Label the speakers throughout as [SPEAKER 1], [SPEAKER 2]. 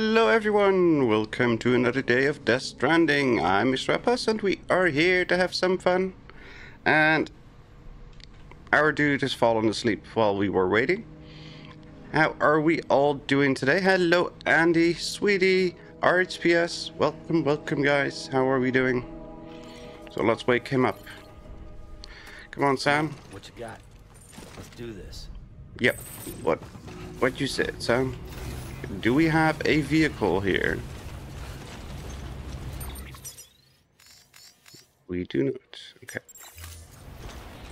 [SPEAKER 1] Hello, everyone! Welcome to another day of Death Stranding. I'm Mr. Appas and we are here to have some fun. And our dude has fallen asleep while we were waiting. How are we all doing today? Hello, Andy, Sweetie, RHPS. Welcome, welcome guys. How are we doing? So let's wake him up. Come on, Sam.
[SPEAKER 2] What you got? Let's do this.
[SPEAKER 1] Yep. What what you said, Sam? Do we have a vehicle here? We do not. Okay.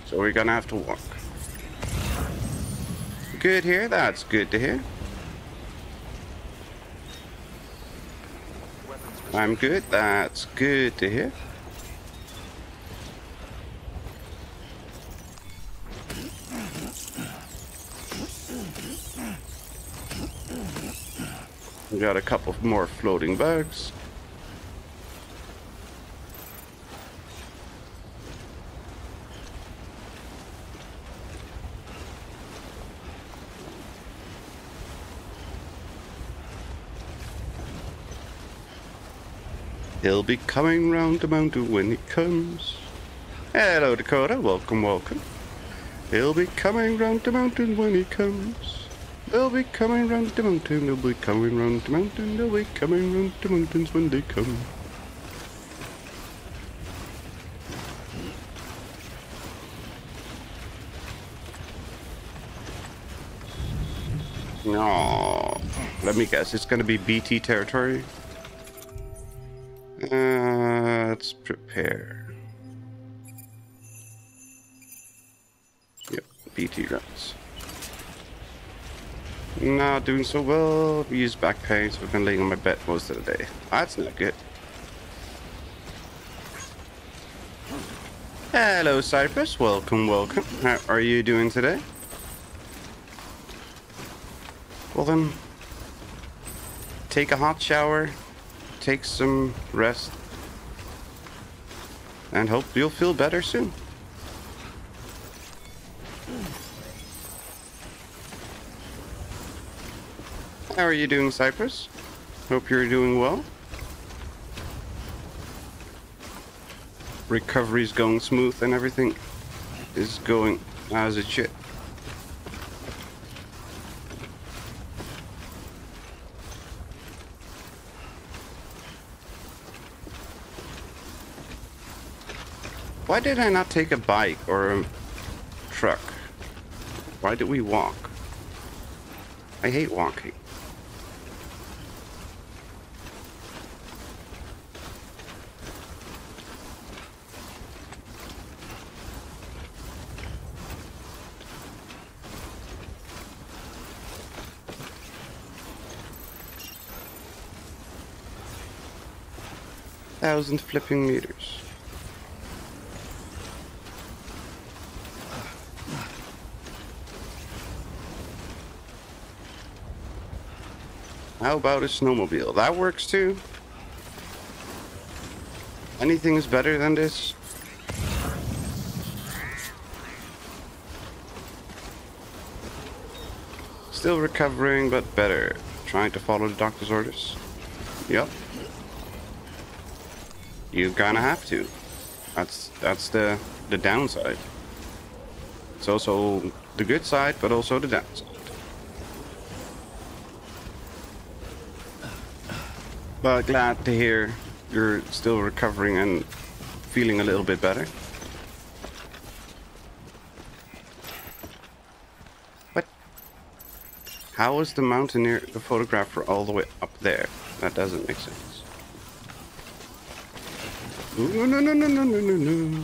[SPEAKER 1] So we're gonna have to walk. Good here. That's good to hear. I'm good. That's good to hear. Got a couple more floating bugs. He'll be coming round the mountain when he comes. Hello, Dakota. Welcome, welcome. He'll be coming round the mountain when he comes. They'll be coming round the mountain, they'll be coming round the mountain, they'll be coming round the mountains when they come. No, let me guess, it's gonna be BT territory. Uh, let's prepare. Yep, BT routes. Not doing so well. We use back pain, so I've been laying on my bed most of the day. That's not good. Hello, Cypress. Welcome, welcome. How are you doing today? Well then, take a hot shower, take some rest, and hope you'll feel better soon. How are you doing, Cypress? Hope you're doing well. Recovery's going smooth and everything is going as it should. Why did I not take a bike or a truck? Why did we walk? I hate walking. Thousand flipping meters. How about a snowmobile? That works too. Anything is better than this. Still recovering, but better. Trying to follow the doctor's orders. Yep. You're gonna have to. That's that's the the downside. It's also the good side, but also the downside. But glad to hear you're still recovering and feeling a little bit better. What? How is the mountaineer, the photographer, all the way up there? That doesn't make sense. No, no, no, no, no, no, no.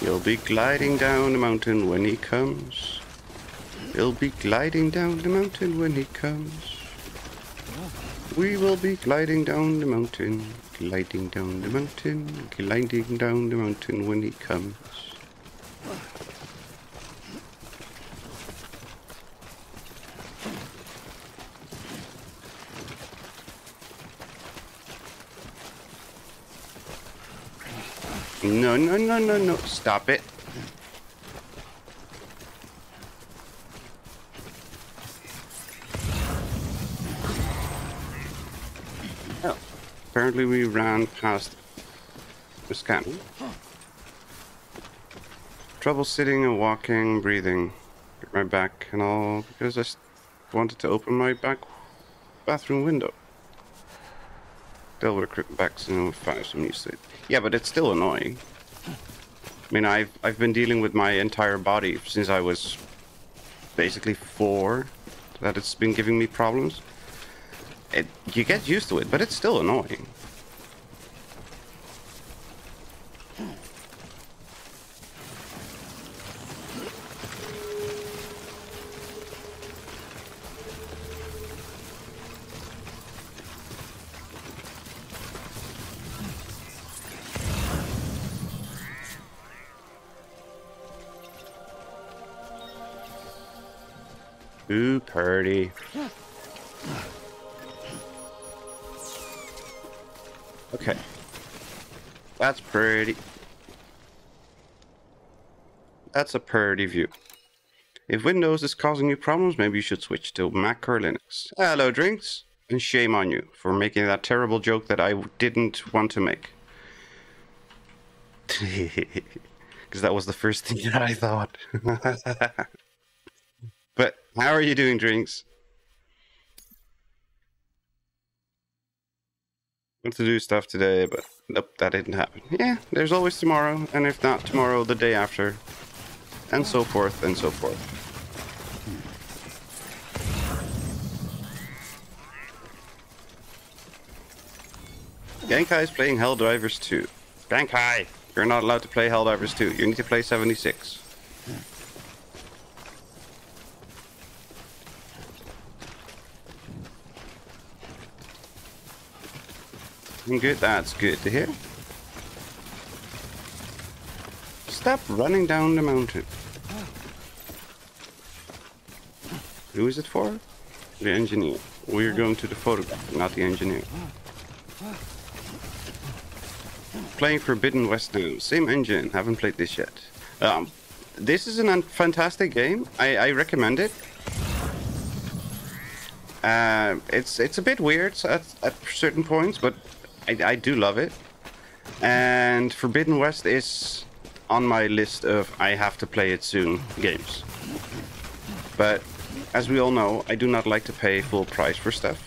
[SPEAKER 1] He'll be gliding down the mountain when he comes. He'll be gliding down the mountain when he comes. We will be gliding down the mountain, gliding down the mountain, gliding down the mountain when he comes. No, no, no, no, no. Stop it. Oh. Apparently we ran past the scanner. Trouble sitting and walking, breathing. Get my back and all because I wanted to open my back bathroom window. Delaware Crypt backs in 5, so I'm used to it. Yeah, but it's still annoying. I mean, I've, I've been dealing with my entire body since I was basically four, that it's been giving me problems. It, you get used to it, but it's still annoying. Ooh, Purdy. Okay. That's pretty. That's a pretty view. If Windows is causing you problems, maybe you should switch to Mac or Linux. Hello, drinks. And shame on you for making that terrible joke that I didn't want to make. Because that was the first thing that I thought. how are you doing, drinks? Want to do stuff today, but nope, that didn't happen. Yeah, there's always tomorrow, and if not tomorrow, the day after, and so forth and so forth. Genkai is playing Helldivers 2. Genkai, you're not allowed to play Helldivers 2. You need to play 76. Good, that's good to hear. Stop running down the mountain. Who is it for? The engineer. We're going to the photographer, not the engineer. Playing Forbidden West now. Same engine. Haven't played this yet. Um, this is a fantastic game. I, I recommend it. Uh, it's it's a bit weird at, at certain points, but I, I do love it. And Forbidden West is on my list of I have to play it soon games. But as we all know, I do not like to pay full price for stuff.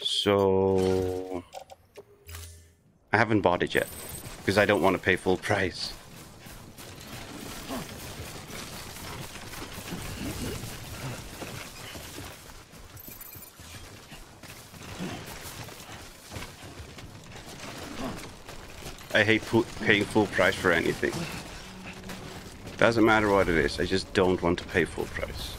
[SPEAKER 1] So I haven't bought it yet because I don't want to pay full price. I hate paying full price for anything. Doesn't matter what it is, I just don't want to pay full price.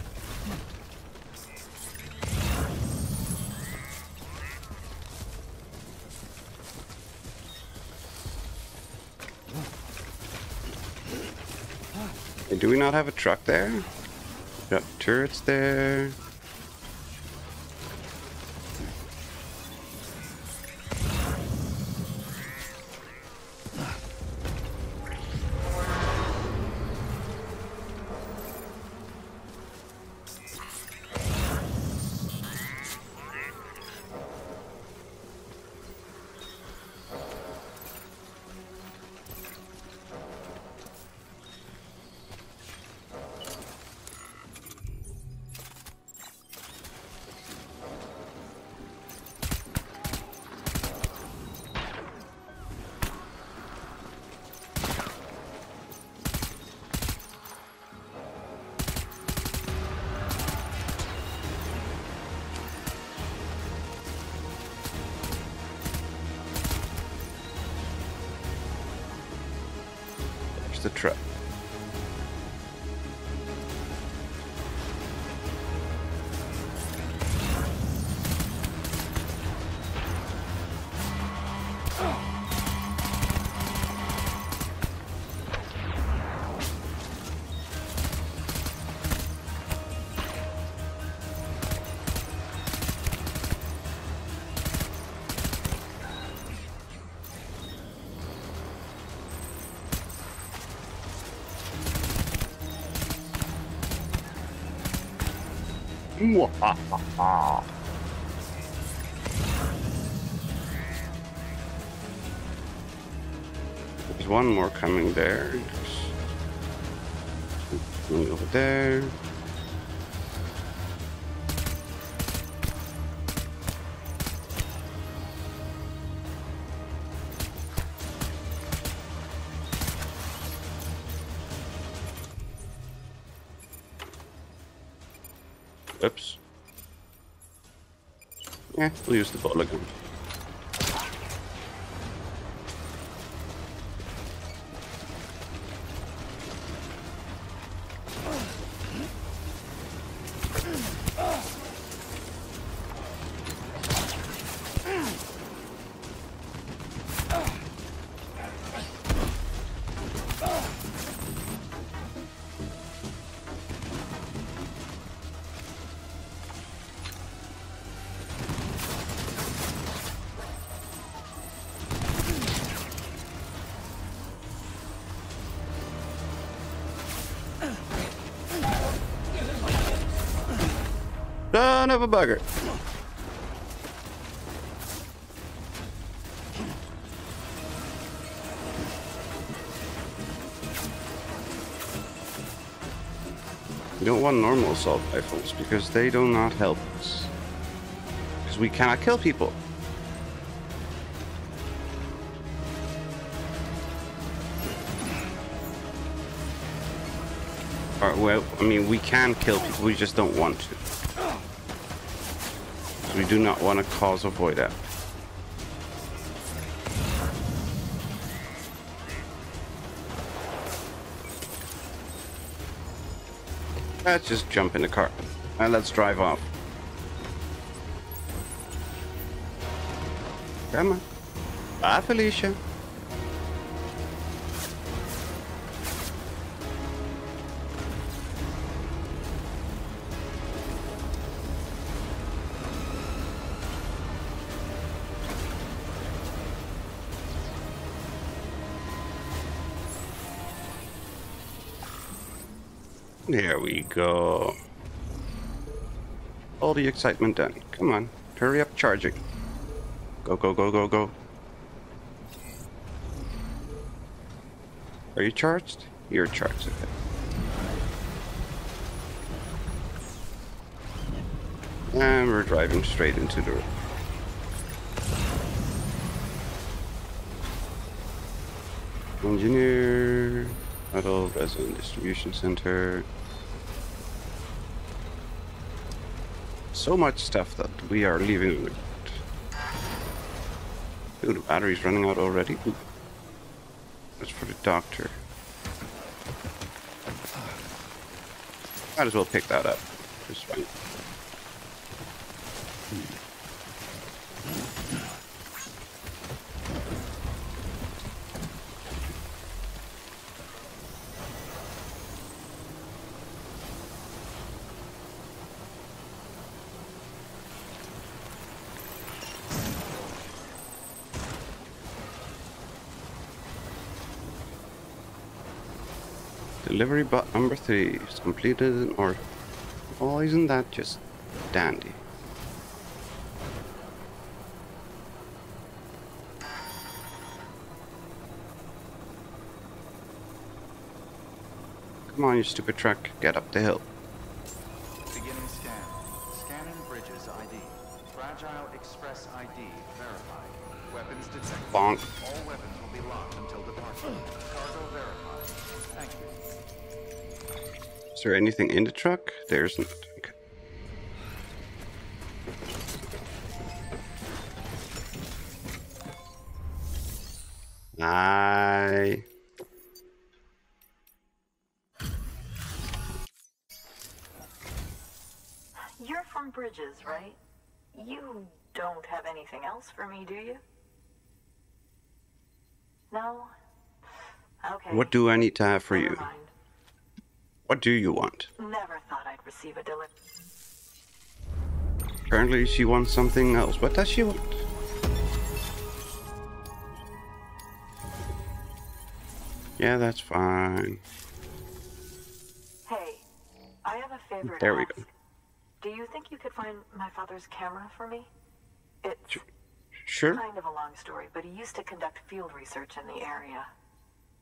[SPEAKER 1] do we not have a truck there? Got turrets there. There's one more coming there. Going over there. Yeah, we'll use the ball again. Bugger. We don't want normal assault rifles because they do not help us. Because we cannot kill people. Well, I mean, we can kill people, we just don't want to. We do not want to cause a void out. Let's ah, just jump in the car and let's drive off. Come on. Bye, Felicia. We go. All the excitement done. Come on, hurry up charging. Go, go, go, go, go. Are you charged? You're charged, okay. And we're driving straight into the. Engineer, metal, resin distribution center. So much stuff that we are leaving with. Ooh, the battery's running out already. Ooh. That's for the doctor. Might as well pick that up. Just fine. Delivery bot number three is completed in order. Oh, isn't that just dandy? Come on, you stupid truck. Get up the hill.
[SPEAKER 3] Beginning scan. Scanning bridges ID. Fragile Express ID verified. Weapons detected.
[SPEAKER 1] Bonk.
[SPEAKER 3] All weapons will be locked until departure.
[SPEAKER 1] Is there anything in the truck? There's not. Okay. Aye.
[SPEAKER 4] You're from Bridges, right? You don't have anything else for me, do you? No? Okay.
[SPEAKER 1] What do I need to have for
[SPEAKER 4] never
[SPEAKER 1] you?
[SPEAKER 4] mind.
[SPEAKER 1] What do you want?
[SPEAKER 4] Never thought I'd receive a delivery.
[SPEAKER 1] Apparently she wants something else. What does she want? Yeah, that's fine.
[SPEAKER 4] Hey, I have a favor
[SPEAKER 1] There we
[SPEAKER 4] ask.
[SPEAKER 1] go.
[SPEAKER 5] Do you think you could find my father's camera for me? It's
[SPEAKER 1] Sure.
[SPEAKER 5] kind of a long story, but he used to conduct field research in the area.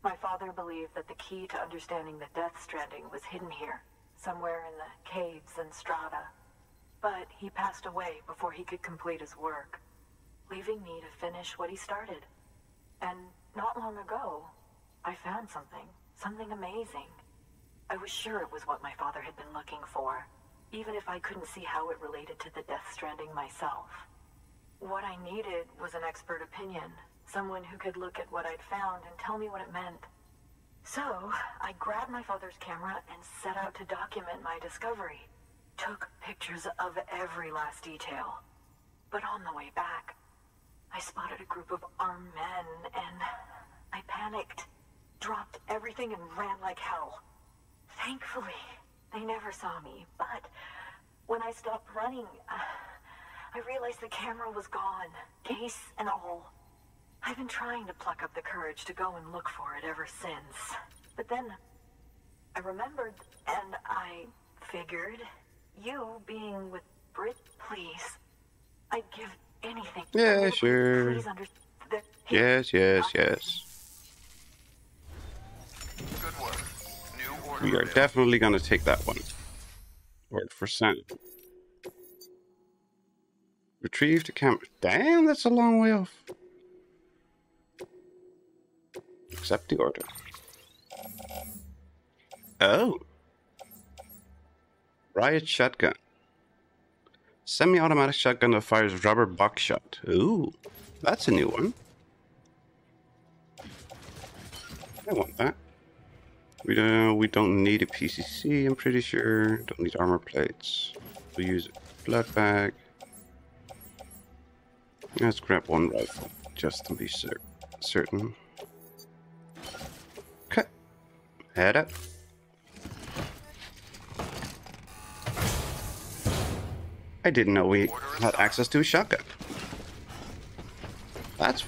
[SPEAKER 5] My father believed that the key to understanding the Death Stranding was hidden here, somewhere in the caves and strata. But he passed away before he could complete his work, leaving me to finish what he started. And not long ago, I found something, something amazing. I was sure it was what my father had been looking for, even if I couldn't see how it related to the Death Stranding myself. What I needed was an expert opinion, someone who could look at what I'd found and tell me what it meant. So, I grabbed my father's camera and set out to document my discovery. Took pictures of every last detail. But on the way back, I spotted a group of armed men and I panicked, dropped everything and ran like hell. Thankfully, they never saw me, but when I stopped running, uh, I realized the camera was gone, case and all. I've been trying to pluck up the courage to go and look for it ever since. But then I remembered and I figured you being with Brit, please. I'd give anything.
[SPEAKER 1] Yeah, sure.
[SPEAKER 5] Please understand that
[SPEAKER 1] Yes, yes, yes.
[SPEAKER 6] Good work. New order.
[SPEAKER 1] We are definitely gonna take that one. Word for cent. Retrieve the camera. Damn, that's a long way off. Accept the order. Oh. Riot shotgun. Semi-automatic shotgun that fires rubber buckshot. Ooh, that's a new one. I want that. We don't we don't need a PCC, I'm pretty sure. Don't need armor plates. We'll use a blood bag. Let's grab one rifle, just to be cer certain. Head up. I didn't know we had access to a shotgun. That's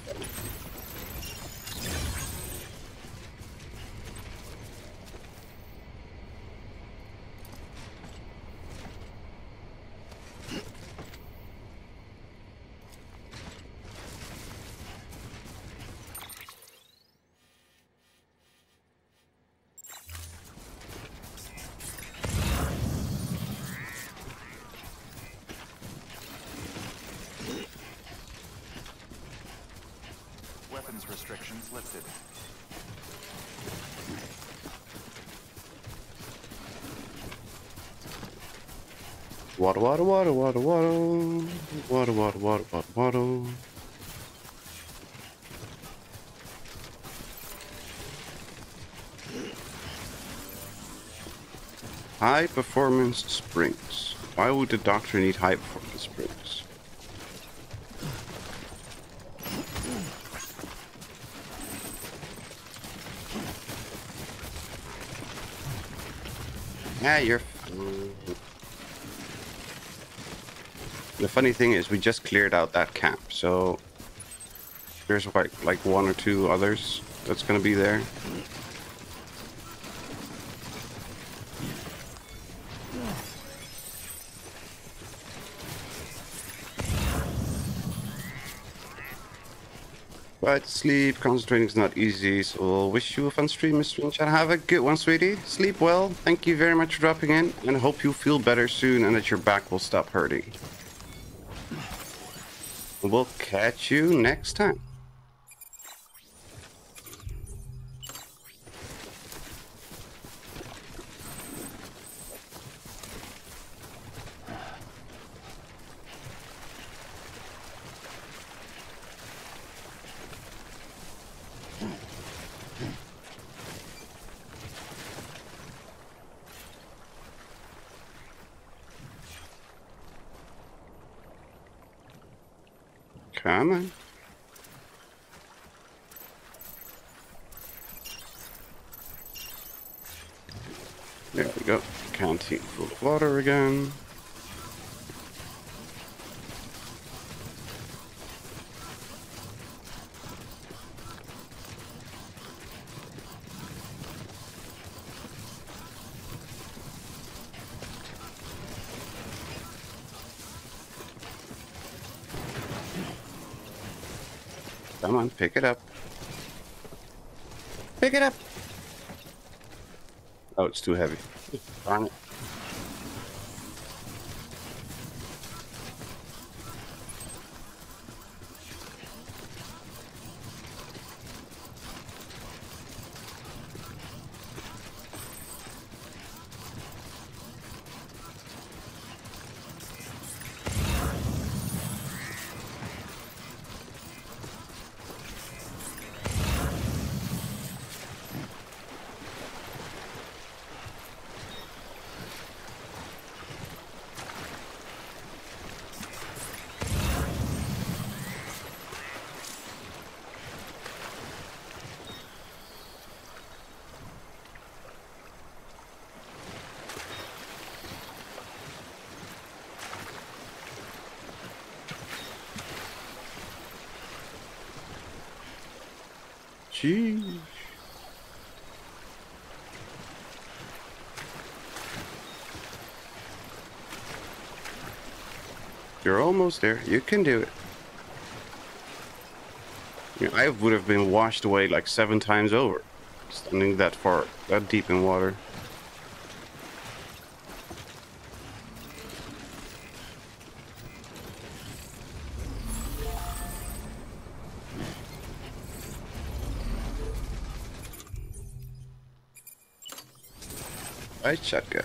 [SPEAKER 1] Waddle, waddle, waddle, waddle. Waddle, waddle, waddle, waddle, waddle. High performance springs. Why would the doctor need high performance springs? Yeah, you're The funny thing is, we just cleared out that camp, so there's like like one or two others that's gonna be there. But sleep, concentrating is not easy, so we'll wish you a fun stream, Mr. Lynch, and have a good one, sweetie. Sleep well. Thank you very much for dropping in, and hope you feel better soon and that your back will stop hurting. We'll catch you next time. again. Come on, pick it up. Pick it up! Oh, it's too heavy. Almost there. You can do it. I would have been washed away like seven times over, standing that far, that deep in water. Riot shotgun.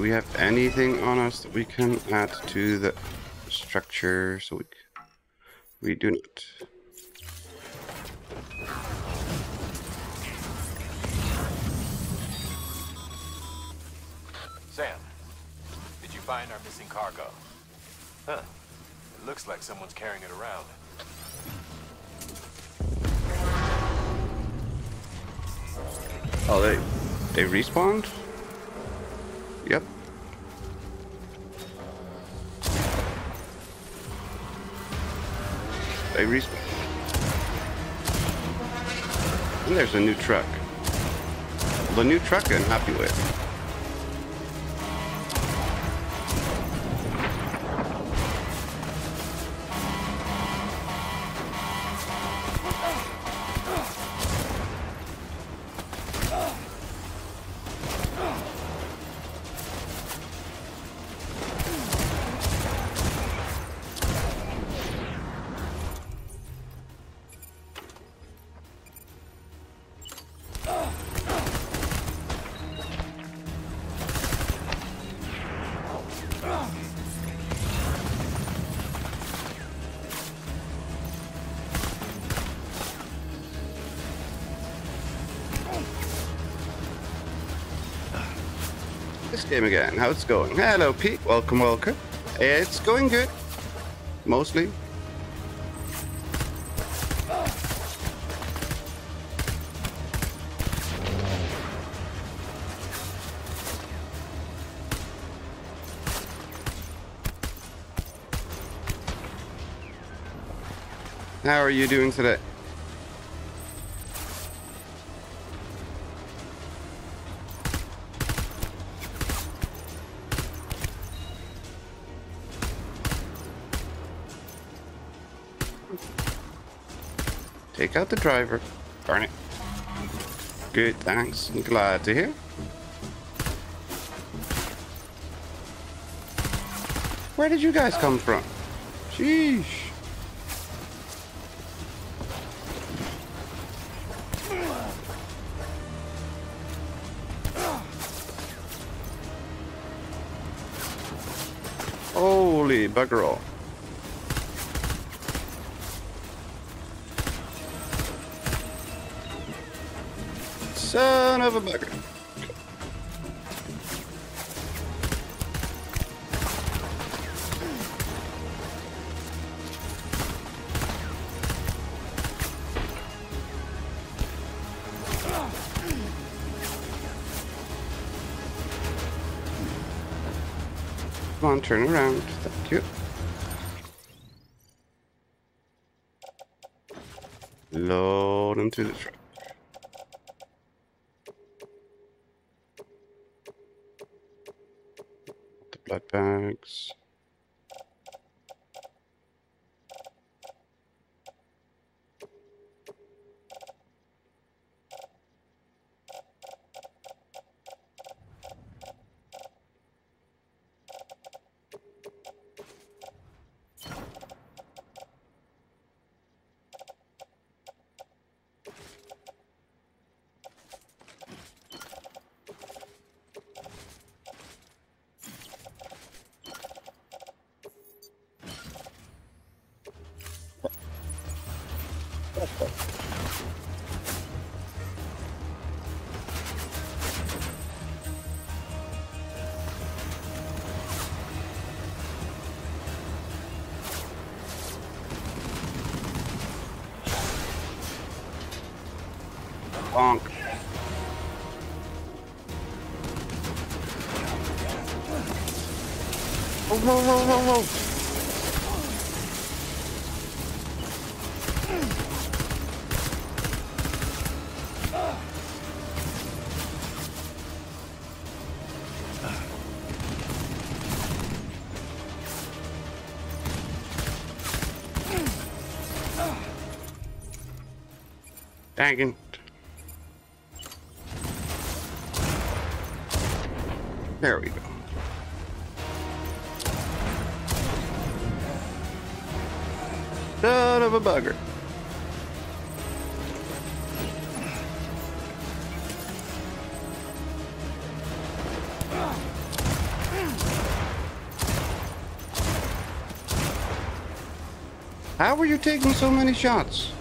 [SPEAKER 1] Do we have anything on us that we can add to the structure? So we, we do not.
[SPEAKER 7] Sam, did you find our missing cargo? Huh. It looks like someone's carrying it around.
[SPEAKER 1] Oh, they they respawned. The new truck I'm happy with. Game again. How's it going? Hello, Pete. Welcome, welcome. It's going good. Mostly. How are you doing today? Take out the driver. Darn it. Good, thanks. I'm glad to hear. Where did you guys come from? Sheesh. Holy bugger all. Son of a bugger. Come on, turn around. Thank you. Load into the truck. Blood bags. Dang it. There we go. Son of a bugger. How were you taking so many shots?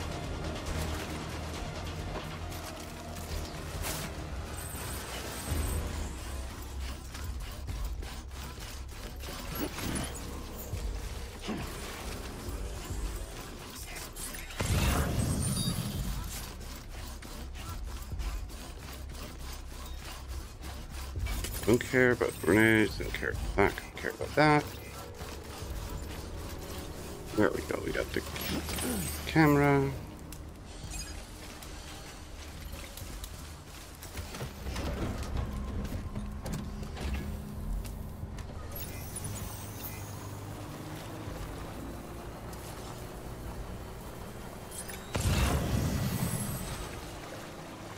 [SPEAKER 1] Care about the grenades, don't care about that, don't care about that. There we go, we got the camera.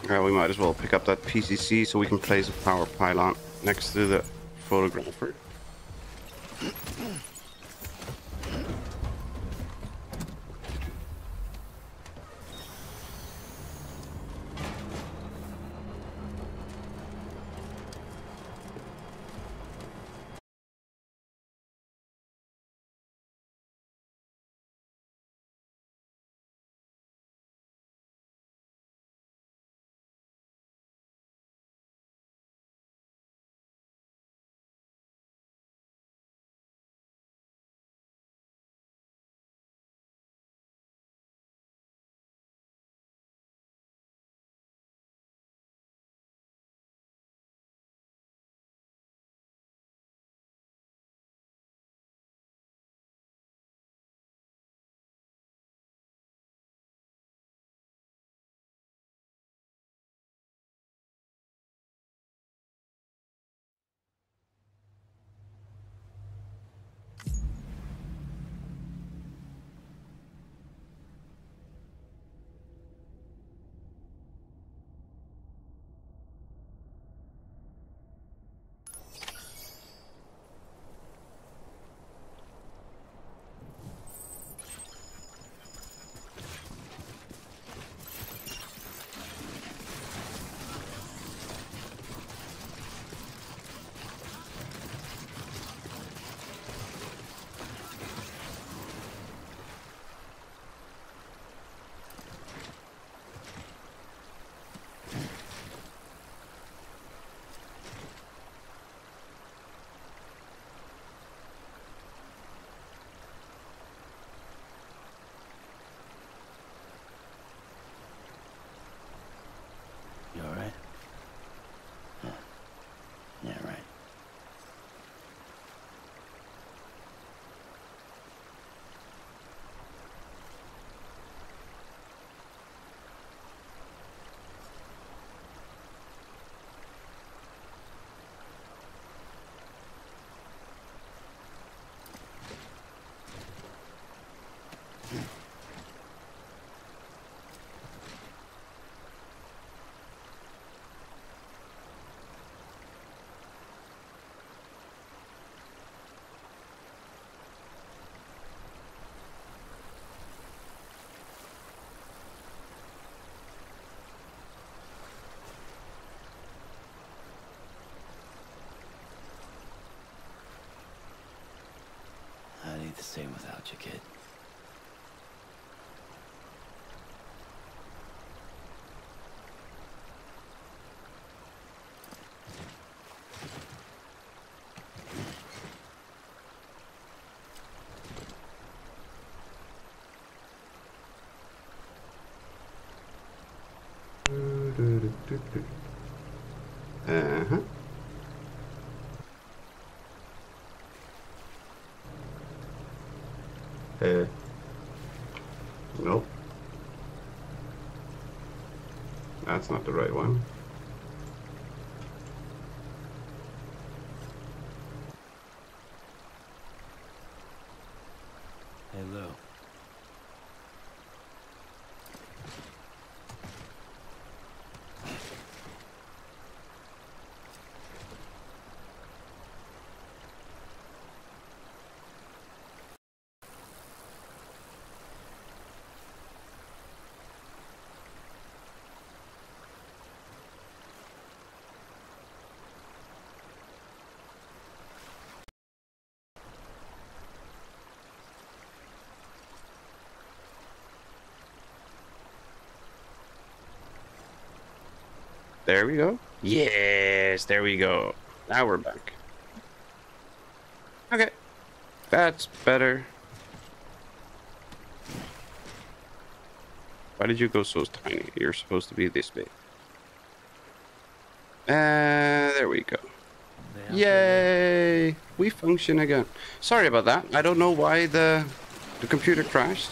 [SPEAKER 1] Uh, we might as well pick up that PCC so we can place a power pylon next to the photographer.
[SPEAKER 2] Gotcha, kid.
[SPEAKER 1] Uh-huh. Uh. Nope. That's not the right one.
[SPEAKER 2] Hello.
[SPEAKER 1] There we go. Yes, there we go. Now we're back. Okay. That's better. Why did you go so tiny? You're supposed to be this big. Uh, there we go.
[SPEAKER 2] They out there,
[SPEAKER 1] Yay! We function again. Sorry about that. I don't know why the the computer crashed.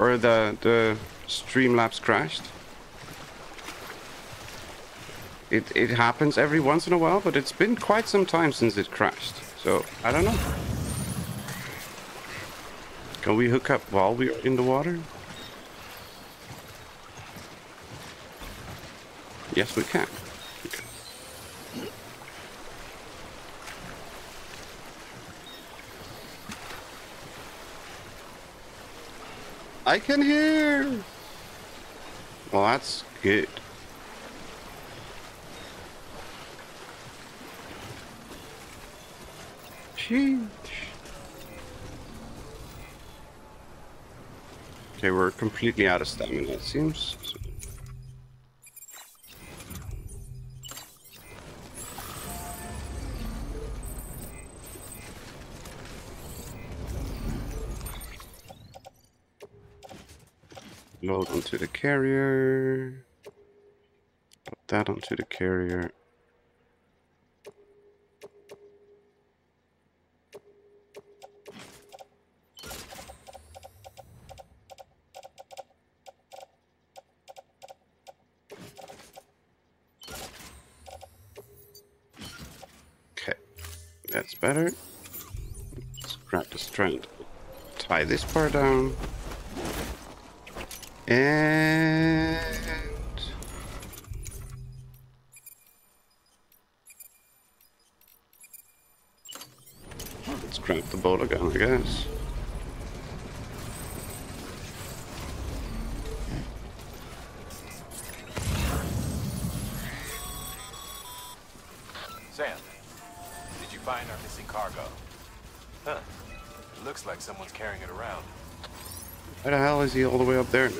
[SPEAKER 1] Or the the Streamlabs crashed. It it happens every once in a while, but it's been quite some time since it crashed. So I don't know. Can we hook up while we're in the water? Yes, we can. I can hear. Well, that's good. Okay, we're completely out of stamina, it seems. Load onto the carrier. Put that onto the carrier. This part down. And let's grab the boat again, I guess. Hell is he all the way up there?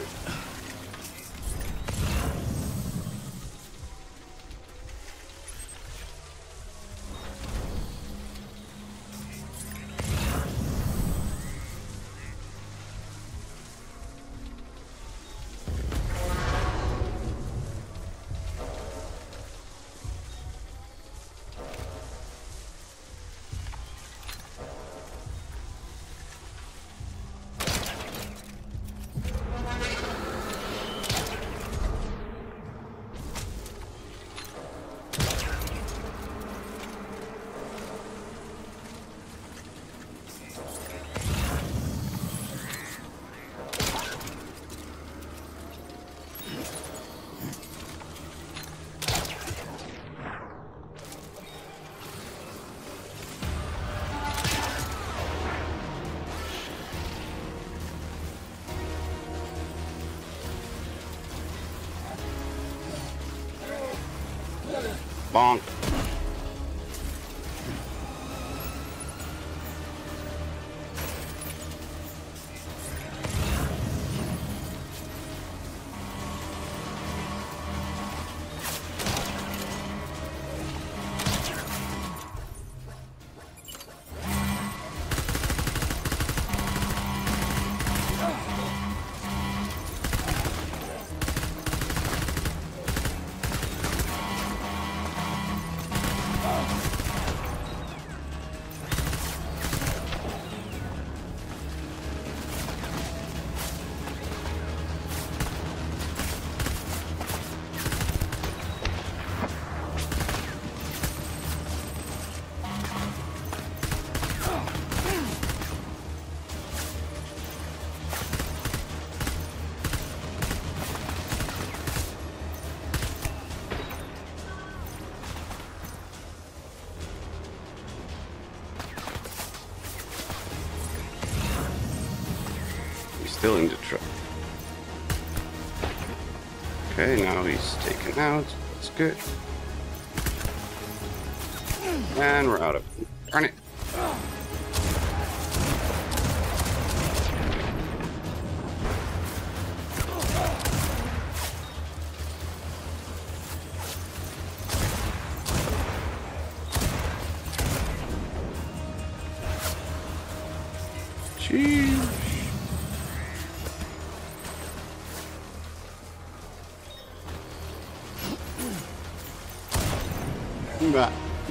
[SPEAKER 1] Bonk. Still in the truck. Okay, now he's taken out. That's good. And we're out of.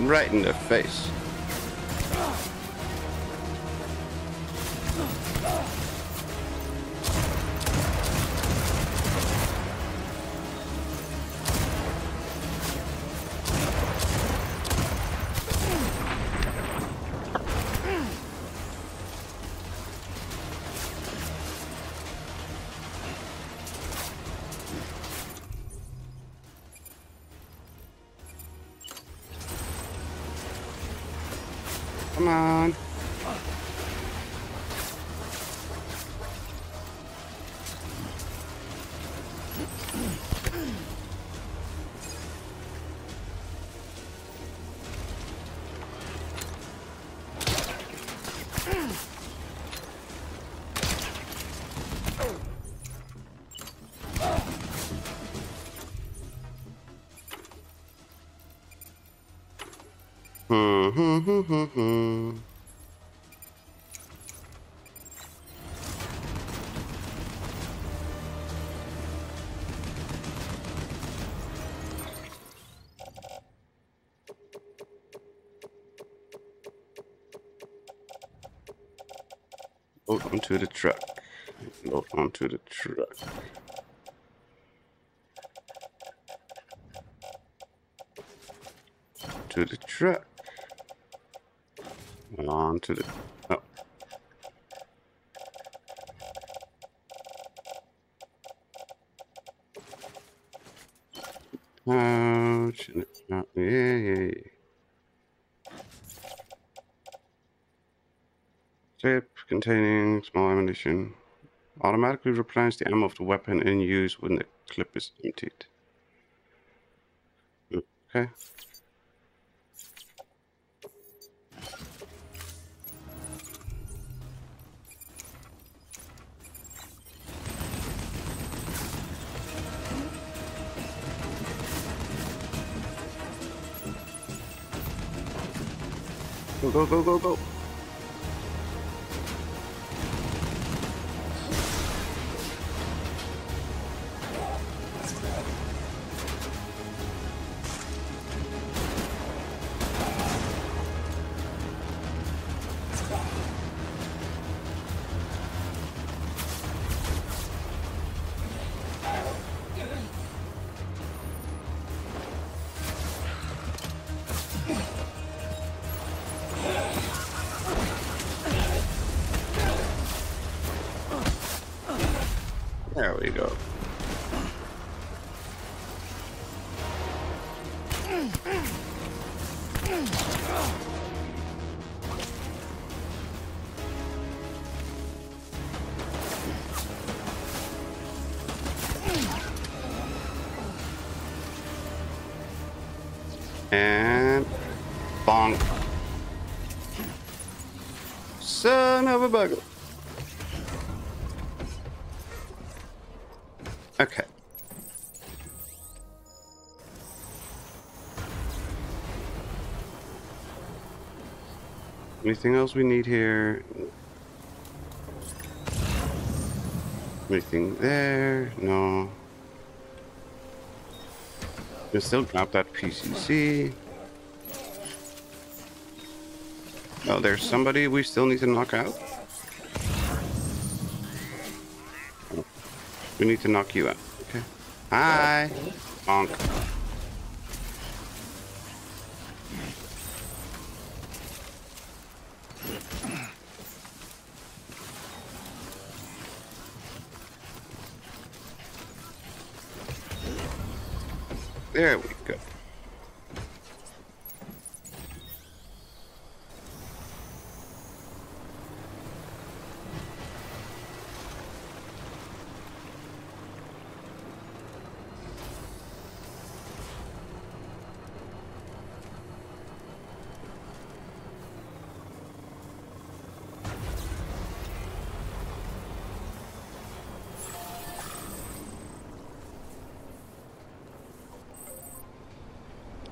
[SPEAKER 1] Right, in the face. On. Hmm, hmm, hmm, hmm onto the truck. Load onto the truck. To the truck. Onto the. Oh. Ouch. Yeah, yeah, yeah. Clip containing small Automatically replenish the ammo of the weapon in use when the clip is emptied. Okay. Go, go, go, go, go. Anything else we need here? Anything there? No. We still grab that PCC. Oh, there's somebody we still need to knock out. We need to knock you out. Okay. Hi. Bonk. There we go.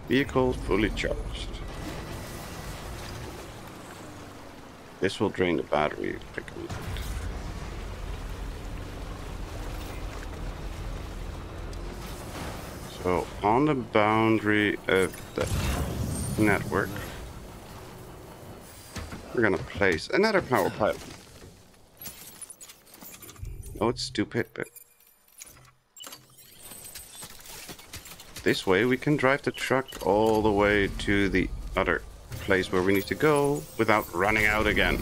[SPEAKER 1] Vehicle fully charged. This will drain the battery quickly. So on the boundary of the network, we're gonna place another power pylon. Oh, it's stupid, but this way we can drive the truck all the way to the other place where we need to go without running out again.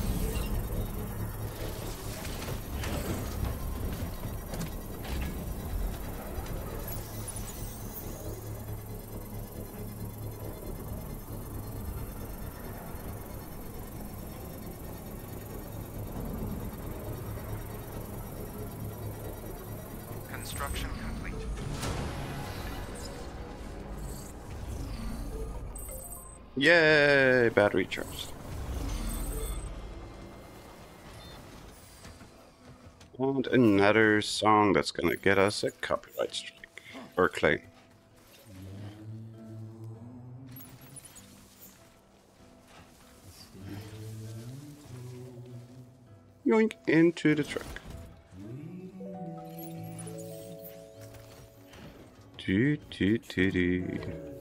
[SPEAKER 1] Charged. And another song that's gonna get us a copyright strike or claim. Yoink into the truck. Do, do, do, do.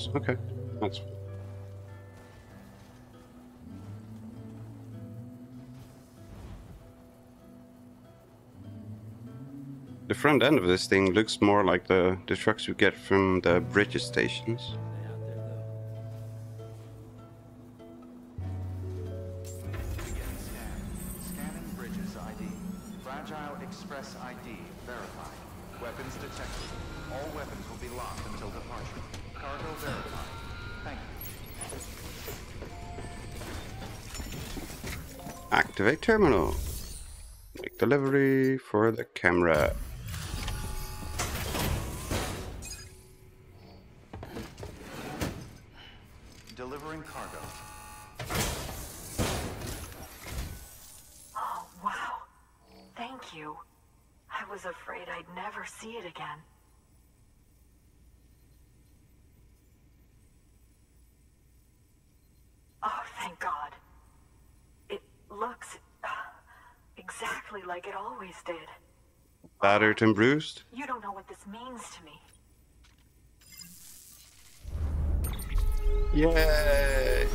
[SPEAKER 1] Chemicals. Okay, that's fine. The front end of this thing looks more like the, the trucks you get from the British stations. Terminal. Make delivery for the camera.
[SPEAKER 3] Delivering cargo.
[SPEAKER 5] Oh, wow. Thank you. I was afraid I'd never see it again. Oh, thank God. It looks uh, exactly like it always did.
[SPEAKER 1] And bruised.
[SPEAKER 5] You don't know what this means to me.
[SPEAKER 1] Yay!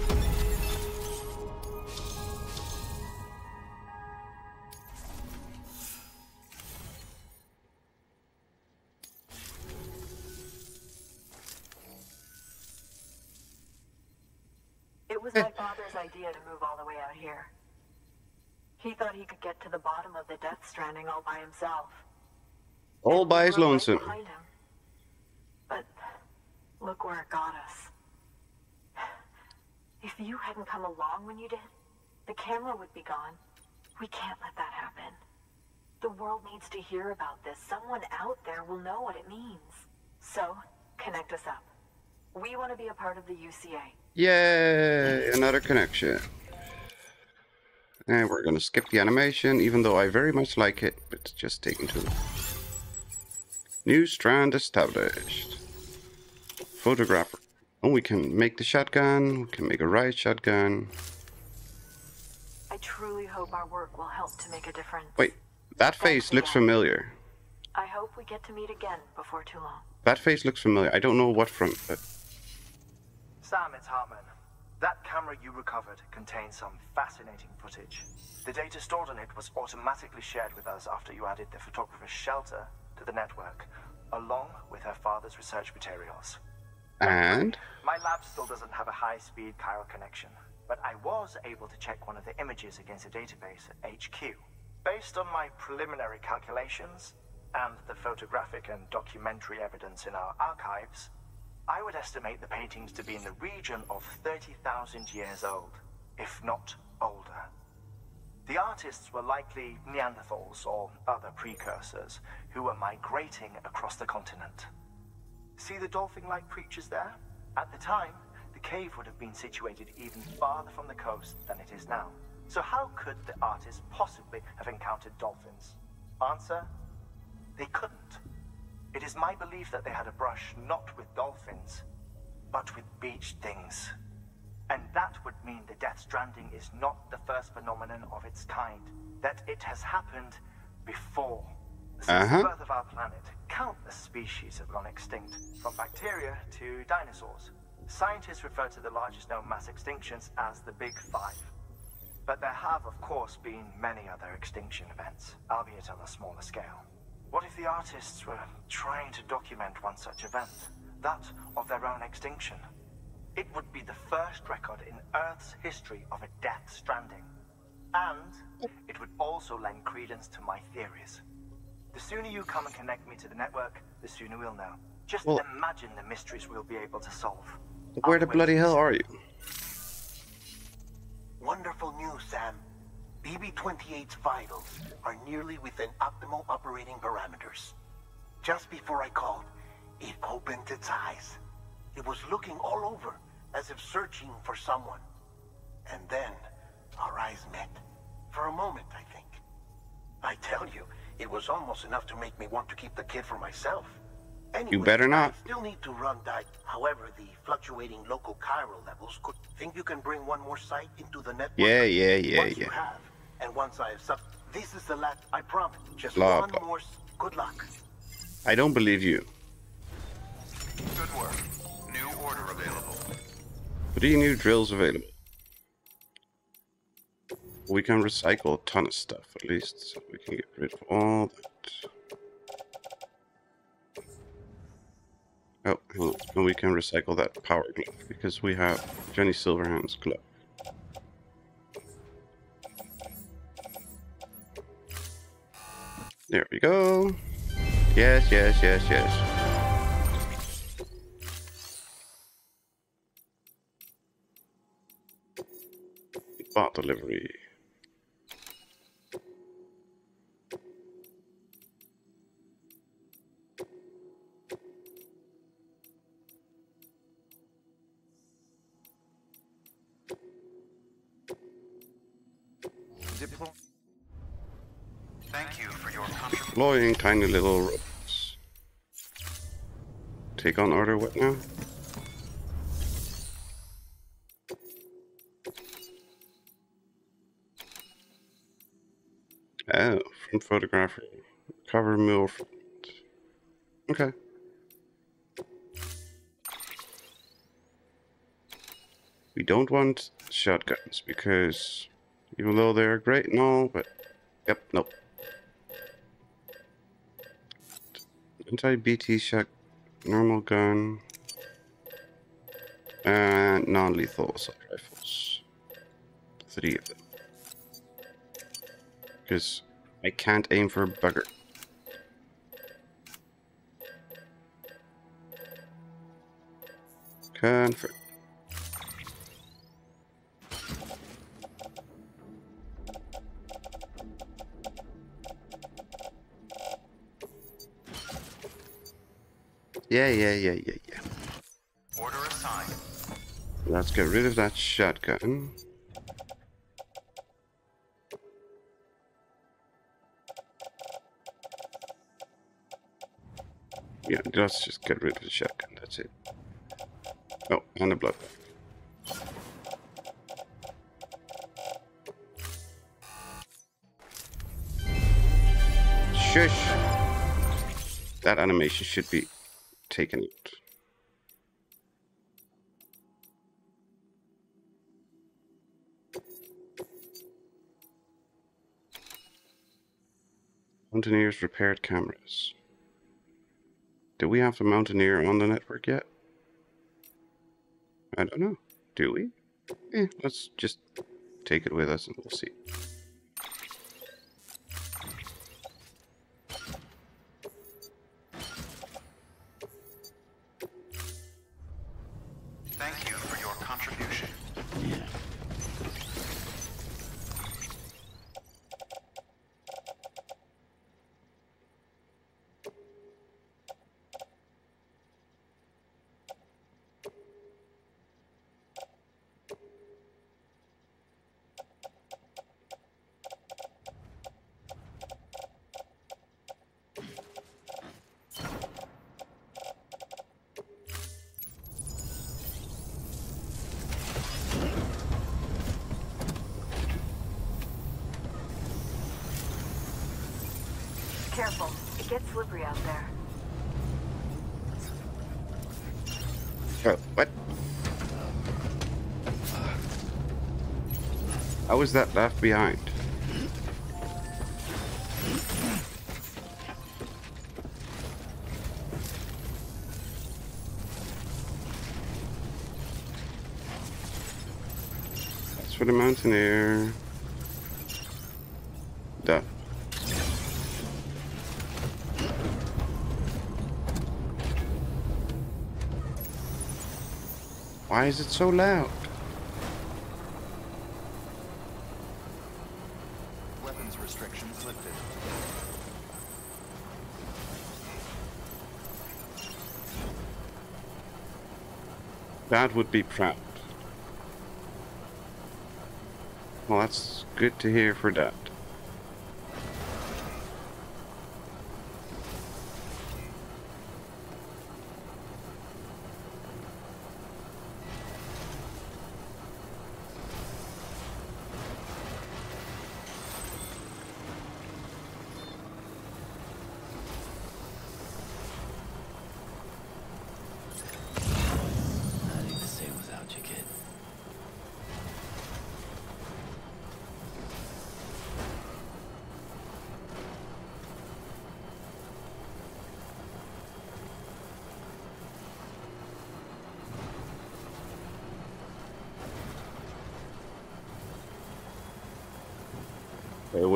[SPEAKER 5] It was my father's idea to move all the way out here. He thought he could get to the bottom of the Death Stranding all by himself.
[SPEAKER 1] All by his
[SPEAKER 5] We were right
[SPEAKER 1] lonesome.
[SPEAKER 5] him. But look where it got us. If you hadn't come along when you did, the camera would be gone. We can't let that happen. The world needs to hear about this. Someone out there will know what it means. So, connect us up. We want to be a part of the UCA.
[SPEAKER 1] Yay! Another connection. And we're gonna skip the animation, even though I very much like it, but it's just taking too long. New strand established. Photographer. Oh, we can make the shotgun, we can make a riot shotgun.
[SPEAKER 5] I truly hope our work will help to make a difference.
[SPEAKER 1] Wait, that face looks familiar.
[SPEAKER 5] I hope we get to meet again before too long.
[SPEAKER 1] That face looks familiar. I don't know what from, but
[SPEAKER 8] Sam, it's Heartman. That camera you recovered contains some fascinating footage. The data stored on it was automatically shared with us after you added the photographer's shelter to the network, along with her father's research materials.
[SPEAKER 1] and
[SPEAKER 8] My lab still doesn't have a high-speed chiral connection, but I was able to check one of the images against a database at HQ. Based on my preliminary calculations and the photographic and documentary evidence in our archives, I would estimate the paintings to be in the region of 30,000 years old, if not older. The artists were likely Neanderthals or other precursors who were migrating across the continent. See the dolphin-like creatures there? At the time, the cave would have been situated even farther from the coast than it is now. So how could the artists possibly have encountered dolphins? Answer, they couldn't. It is my belief that they had a brush not with dolphins, but with beach things. And that would mean the Death Stranding is not the first phenomenon of its kind. That it has happened before. Since
[SPEAKER 1] Uh-huh.
[SPEAKER 8] the birth of our planet, countless species have gone extinct, from bacteria to dinosaurs. Scientists refer to the largest known mass extinctions as the Big Five. But there have, of course, been many other extinction events, albeit on a smaller scale. What if the artists were trying to document one such event? That of their own extinction? It would be the first record in Earth's history of a death stranding. And it would also lend credence to my theories. The sooner you come and connect me to the network, the sooner we'll know. Just
[SPEAKER 1] Well-
[SPEAKER 8] imagine the mysteries we'll be able to solve.
[SPEAKER 1] Where the bloody hell are you?
[SPEAKER 9] Wonderful news, Sam. BB-28's vitals are nearly within optimal operating parameters. Just before I called, it opened its eyes. It was looking all over, as if searching for someone. And then, our eyes met. For a moment, I think. I tell you, it was almost enough to make me want to keep the kid for myself. Anyway, you
[SPEAKER 1] better not.
[SPEAKER 9] I still need to run that. However, the fluctuating local chiral levels could think you can bring one more site into the network.
[SPEAKER 1] Yeah, yeah, yeah,
[SPEAKER 9] once you
[SPEAKER 1] yeah.
[SPEAKER 9] have, and once I have sub, this is the last. I promise. Just
[SPEAKER 1] Blah,
[SPEAKER 9] one
[SPEAKER 1] blah.
[SPEAKER 9] more. Good luck.
[SPEAKER 1] I don't believe you.
[SPEAKER 3] Good work. New order available.
[SPEAKER 1] Three new drills available. We can recycle a ton of stuff at least, so we can get rid of all that. Oh, on. And we can recycle that power glove because we have Johnny Silverhand's glove. There we go. Yes, yes, yes, yes. Bot delivery.
[SPEAKER 3] Thank you for your contribution.
[SPEAKER 1] Deploying tiny little robots. Take on order what now? Oh, from photographer. Cover mill. Okay. We don't want shotguns because even though they're great and all, but yep, nope. Anti-BT shot, normal gun, and non-lethal assault rifles. Three of them. Because I can't aim for a bugger. Confirm. Yeah, yeah, yeah, yeah, yeah.
[SPEAKER 3] Order assigned.
[SPEAKER 1] Let's get rid of that shotgun. Yeah, let's just get rid of the shotgun. That's it. Oh, and the blood. Shush! That animation should be taken out. Mountaineers repaired cameras. Do we have the Mountaineer on the network yet? I don't know. Do we? Eh, let's just take it with us and we'll see. How was that left behind? That's for the mountaineer. Done. Why is it so loud?
[SPEAKER 3] Weapons restrictions lifted.
[SPEAKER 1] That would be proud. Well, that's good to hear for that.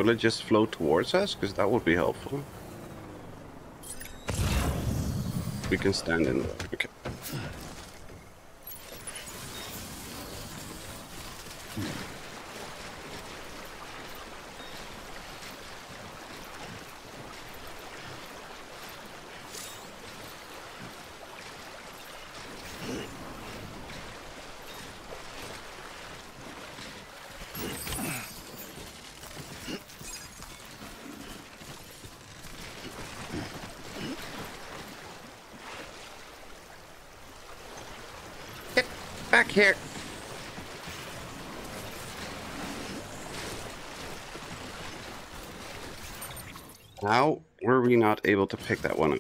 [SPEAKER 1] Will it just flow towards us? Because that would be helpful. We can stand in there. Okay. Get back here. How were we not able to pick that one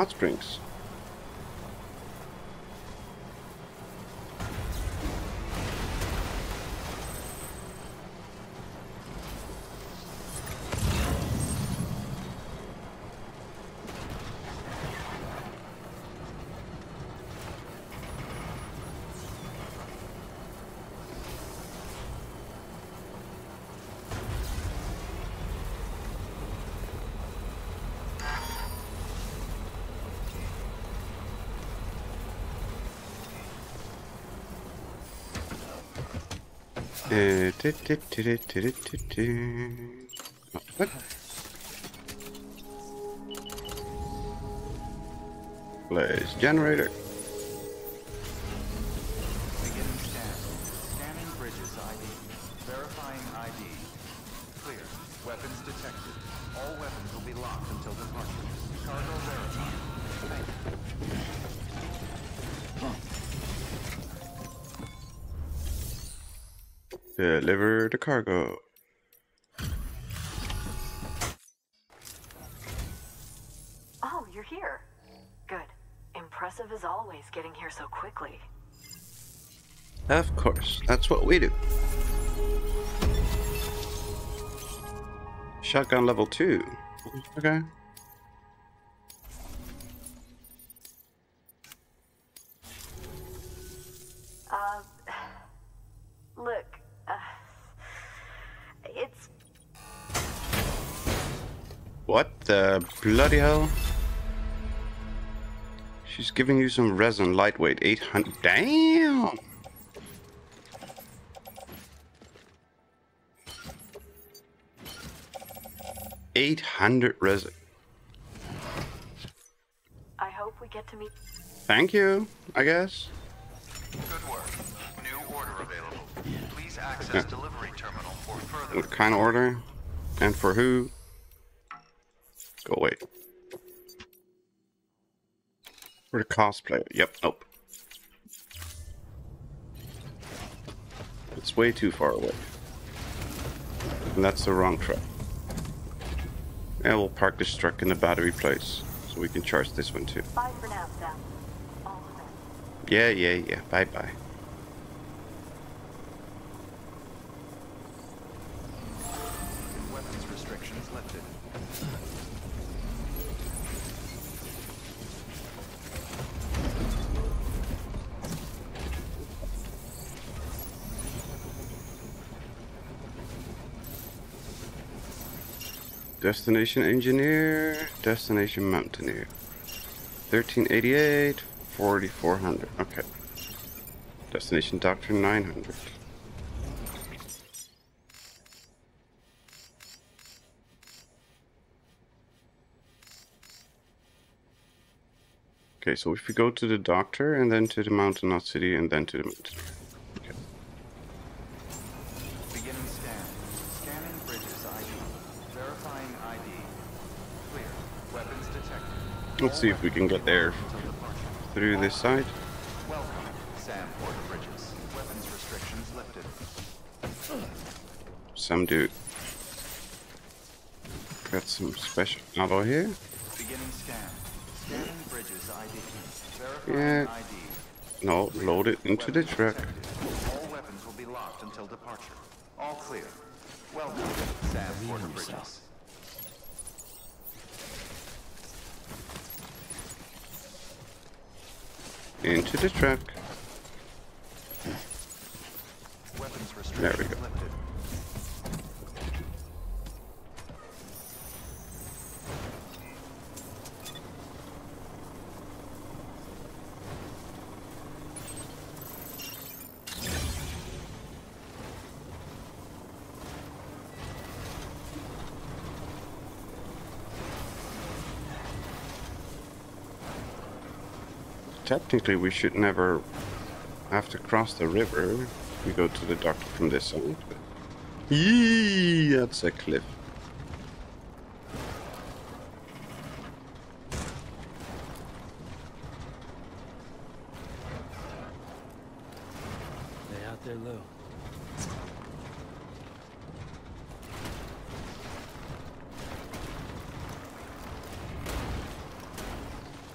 [SPEAKER 1] Hot springs. What? Blaze generator.
[SPEAKER 3] Cargo.
[SPEAKER 4] Oh, you're here. Good. Impressive as always getting here so quickly.
[SPEAKER 1] Of course, that's what we do. Shotgun level 2. Okay. Bloody hell? She's giving you some resin, lightweight, 800. Damn! Eight hundred resin.
[SPEAKER 4] I hope we get to meet.
[SPEAKER 1] Thank you, I guess.
[SPEAKER 3] Good work. New order available. Please access delivery terminal for further.
[SPEAKER 1] What kind of order? And for who? For the cosplayer. Yep, nope. It's way too far away. And that's the wrong truck. And we'll park this truck in the battery place. So we can charge this one too.
[SPEAKER 4] Bye for now, Sam. All the best.
[SPEAKER 1] Yeah, yeah, yeah. Bye bye. Destination Engineer, Destination Mountaineer. 1388, 4400. Okay. Destination Doctor 900. Okay, so if we go to the doctor and then to the mountain, Knot City and then to the Mountaineer. Okay.
[SPEAKER 3] Beginning scan. Scanning bridges ID. Verifying ID. Clear. Weapons detected.
[SPEAKER 1] Let's see if we can get there through this side. Some dude. Got some special ammo here.
[SPEAKER 3] Beginning scan. Scanning bridges ID.
[SPEAKER 1] Yeah.
[SPEAKER 3] ID.
[SPEAKER 1] No, load it into the truck.
[SPEAKER 3] detected. All weapons will be locked until departure. All clear. Welcome, Sam Porter Bridges.
[SPEAKER 1] Into the truck. Technically, we should never have to cross the river. We go to the doctor from this side. Yee, that's a cliff.
[SPEAKER 2] They out there, Lou.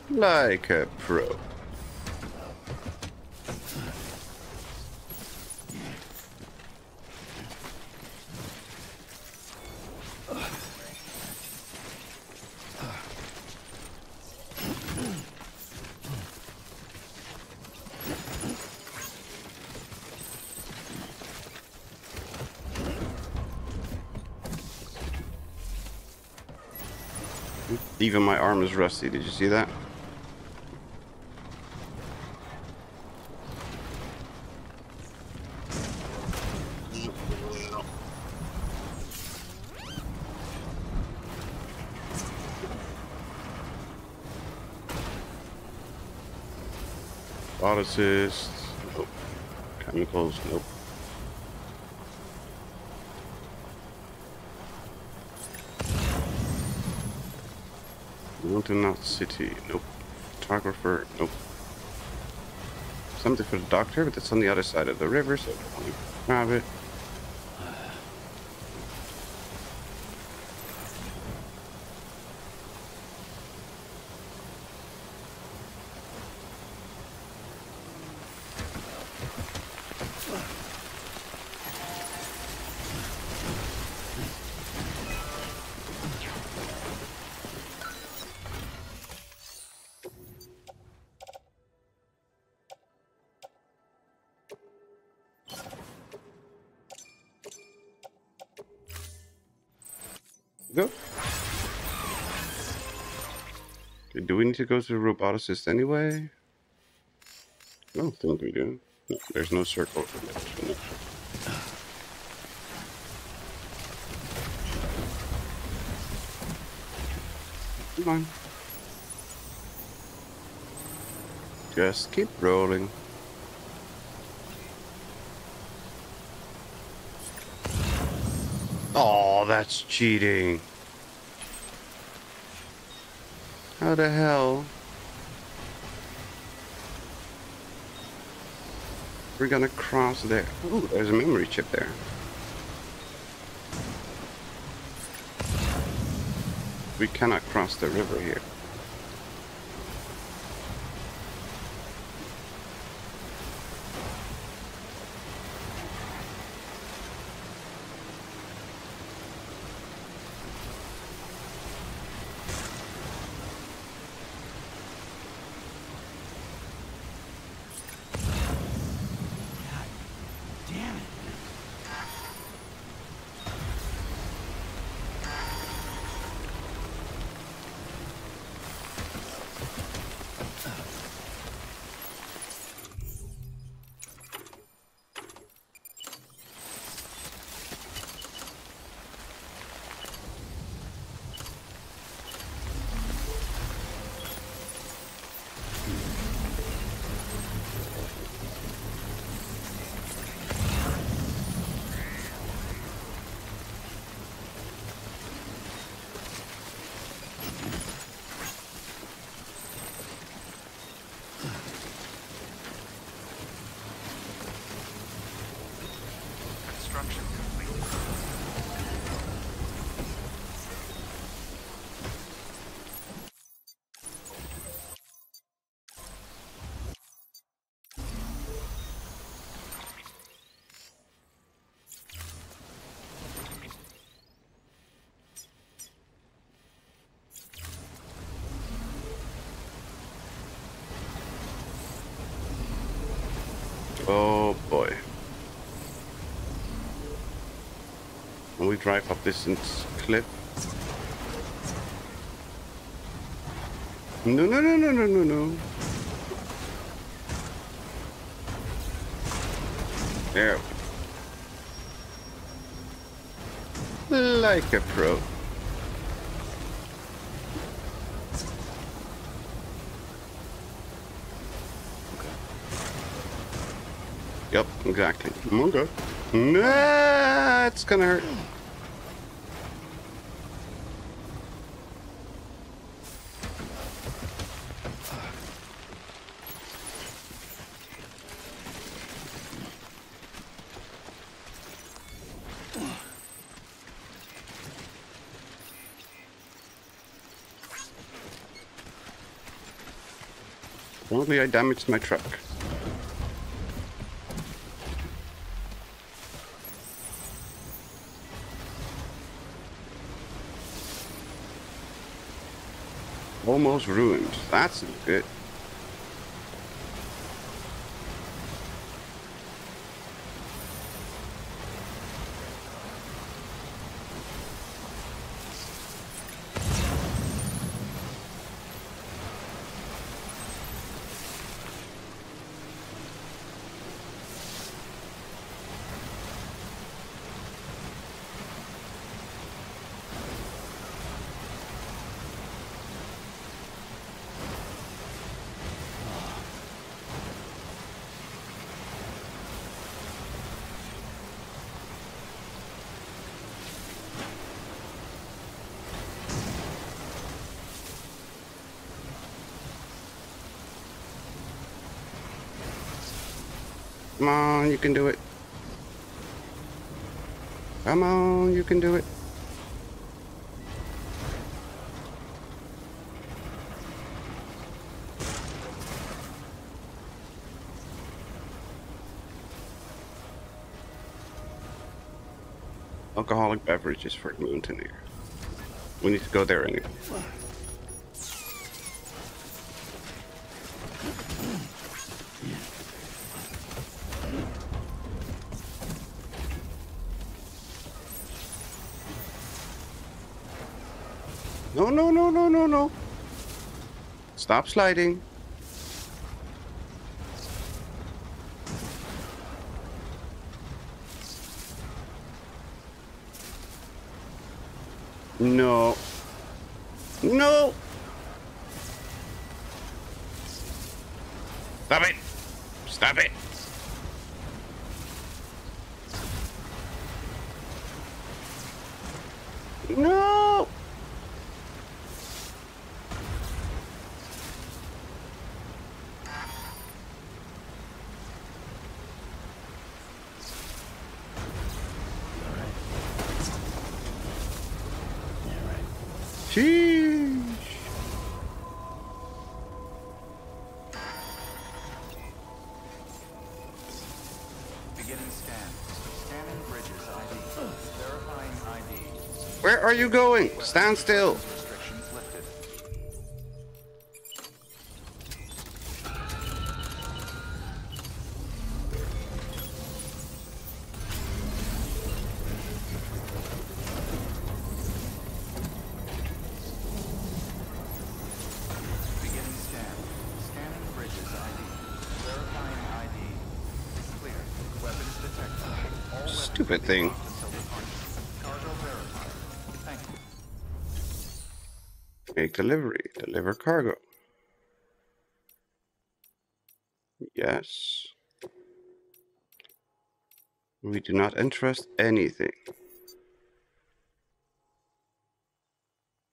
[SPEAKER 1] Like a pro. Even my arm is rusty. Did you see that? Assist. Nope. Chemicals. Nope. Mountain City. Nope. Photographer. Nope. Something for the doctor, but it's on the other side of the river, so don't want to grab it. To go to roboticist anyway? I don't think we do. No, there's no circle. No. Come on. Just keep rolling. Oh, that's cheating. How the hell? We're gonna cross there. Ooh, there's a memory chip there. We cannot cross the river here. Drive up this cliff. No, no, no, no, no, no, no. There. Like a pro. Yep, exactly. Okay. Nah, it's gonna hurt. I damaged my truck. Almost ruined. That's good. Come on, you can do it. Come on, you can do it. Alcoholic beverages for mountaineer. We need to go there anyway. Stop sliding. Are you going? Stand still.
[SPEAKER 3] Restrictions lifted.
[SPEAKER 1] Do not entrust anything.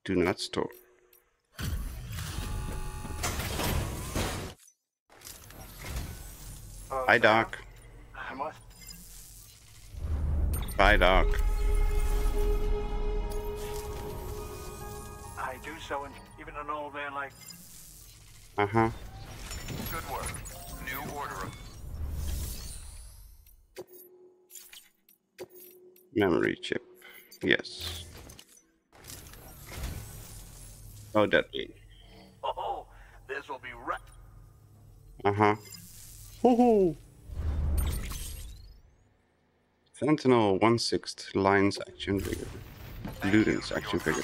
[SPEAKER 1] Do not store.
[SPEAKER 8] Oh,
[SPEAKER 1] Hi, Doc.
[SPEAKER 8] I must.
[SPEAKER 1] Bye, Doc.
[SPEAKER 8] I do so, and even an old man like.
[SPEAKER 1] Uh huh.
[SPEAKER 3] Good work.
[SPEAKER 1] Memory chip. Yes. Oh, that thing.
[SPEAKER 8] Oh, this will be right.
[SPEAKER 1] Uh huh. Hoo Sentinel 1 6th Lines Action Figure. Ludens Action Figure.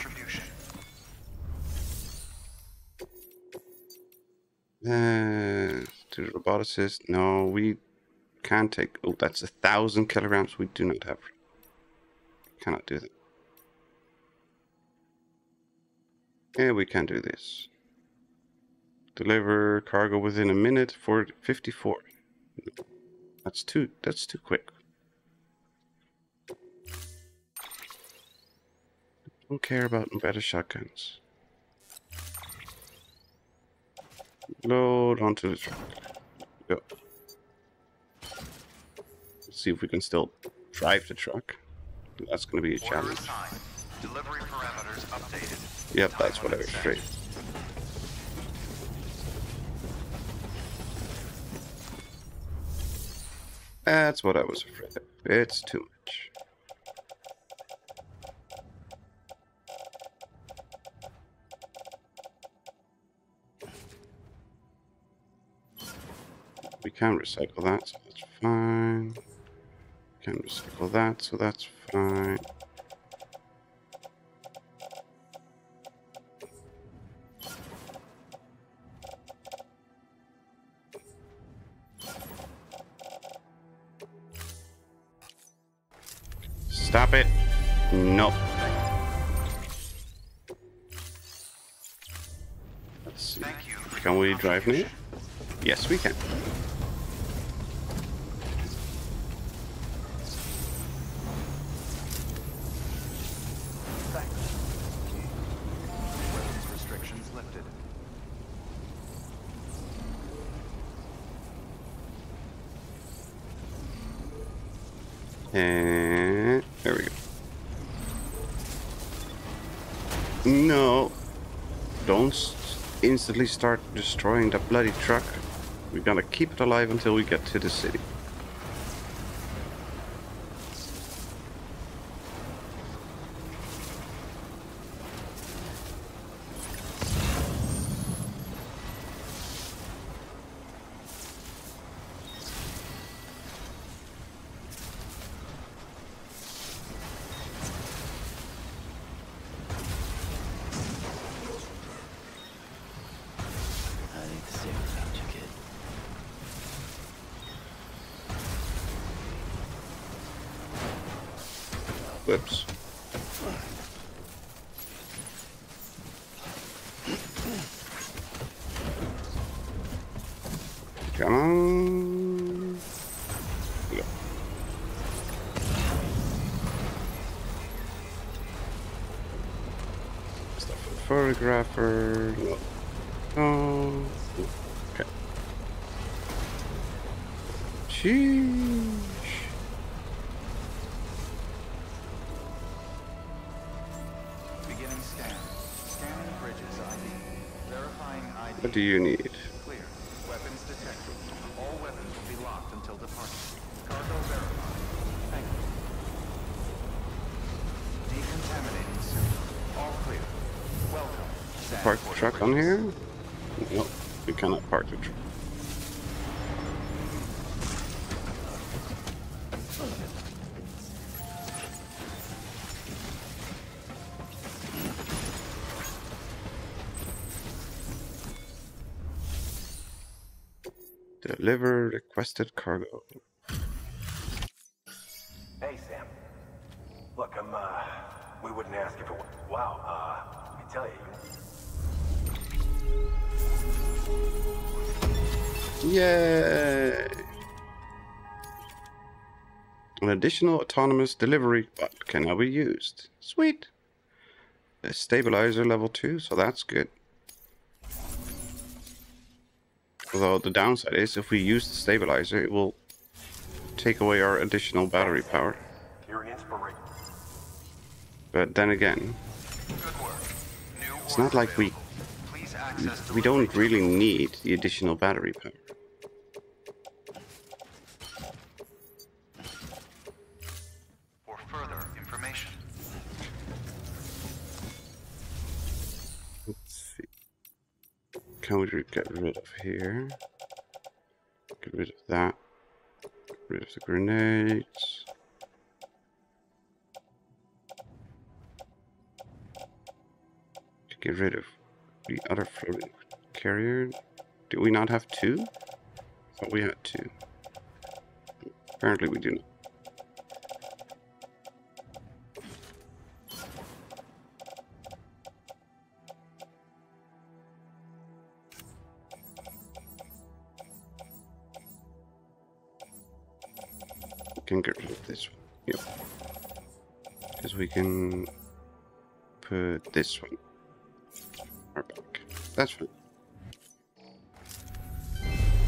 [SPEAKER 1] Uh, to the roboticist. No, we can't take. Oh, that's a thousand kilograms. We do not have. Cannot do that. Yeah, we can do this. Deliver cargo within a minute for 54. That's too. That's too quick. Don't care about better shotguns. Load onto the truck. Go. See if we can still drive the truck. That's going to be a challenge.
[SPEAKER 3] Delivery parameters updated.
[SPEAKER 1] Yep, that's what I was afraid. That's what I was afraid of. It's too much. We can recycle that, so that's fine. We Can recycle that, so that's fine. Stop it. No. Let's see.
[SPEAKER 3] Thank you for
[SPEAKER 1] Can we drive now? Yes, we can.
[SPEAKER 8] Thanks.
[SPEAKER 3] Weapons restrictions lifted.
[SPEAKER 1] And there we go. No. Don't s- instantly start destroying that bloody truck. We're gonna keep it alive until we get to the city. Photographer. Requested cargo.
[SPEAKER 8] Hey, Sam. Look, I'm, uh, we wouldn't ask if it was. Wow, uh, I tell you,
[SPEAKER 1] Yay! An additional autonomous delivery bot can now be used. Sweet! A stabilizer level 2, so that's good. Although the downside is, if we use the stabilizer, it will take away our additional battery power. But then again,
[SPEAKER 3] Good work. New
[SPEAKER 1] it's not like we we don't really need the additional battery power.
[SPEAKER 3] for further information.
[SPEAKER 1] Let's see. Can we get rid of here? Get rid of that. Get rid of the grenades. Get rid of the other floating carrier. Do we not have two? I thought we had two. Apparently we do not. Can get rid of this one. Yep. Because we can put this one. Or back. That's fine.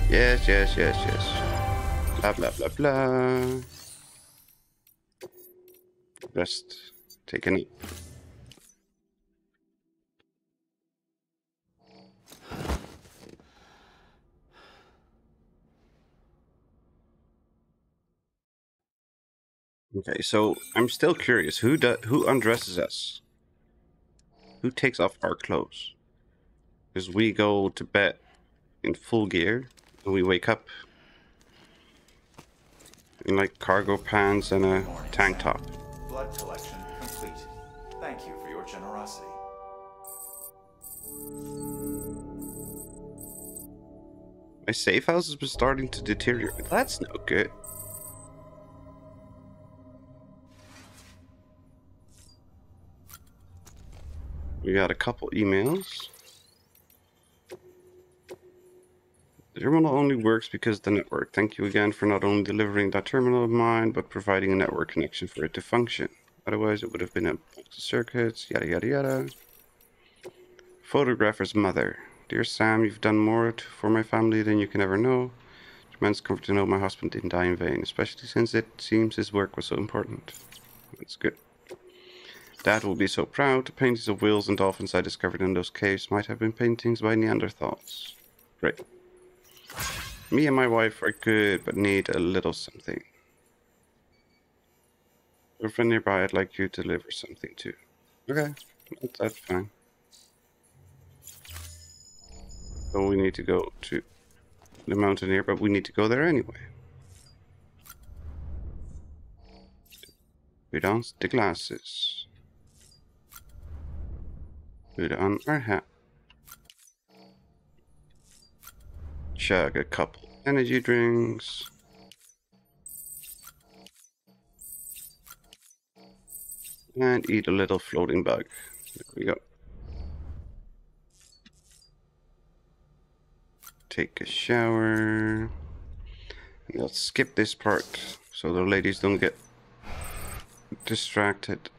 [SPEAKER 1] Yes, yes, yes, yes. Blah, blah, blah, blah. Rest. Take a nap. Okay, so I'm still curious. Who do, who undresses us? Who takes off our clothes? Because we go to bed in full gear, and we wake up in like cargo pants and a tank top.
[SPEAKER 3] Blood collection complete. Thank you for your generosity.
[SPEAKER 1] My safe house has been starting to deteriorate. That's no good. We got a couple emails. The terminal only works because the network. Thank you again for not only delivering that terminal of mine, but providing a network connection for it to function. Otherwise, it would have been a box of circuits, yada yada yada. Photographer's mother. Dear Sam, you've done more for my family than you can ever know. Tremendous comfort to know my husband didn't die in vain, especially since it seems his work was so important. That's good. Dad will be so proud. The paintings of whales and dolphins I discovered in those caves might have been paintings by Neanderthals. Great. Me and my wife are good, but need a little something. Your friend nearby, I'd like you to deliver something too. Okay, that's, that's fine. So we need to go to the mountain here, but we need to go there anyway. Put on the glasses. Put on our hat. Chug a couple energy drinks. And eat a little floating bug. There we go. Take a shower. And let's skip this part so the ladies don't get distracted.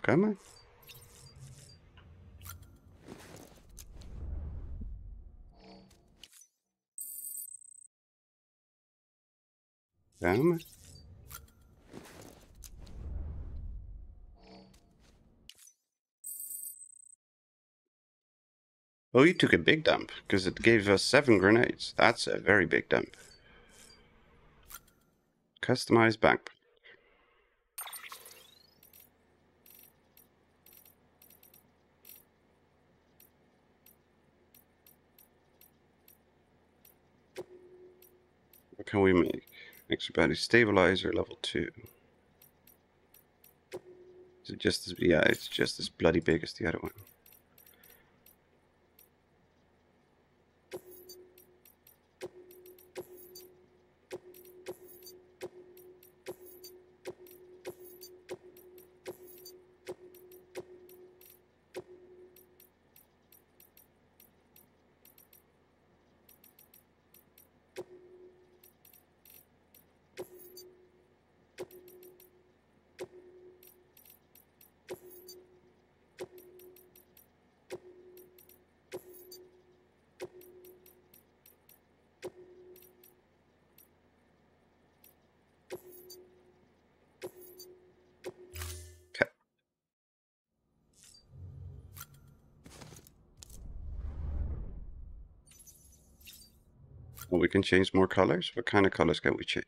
[SPEAKER 1] Come on. On. Oh, you took a big dump, because it gave us seven grenades. That's a very big dump. Customize back. What can we make? Extra battery stabilizer level 2. Is it just as, yeah, it's just as bloody big as the other one. Can change more colors. What kind of colors can we change?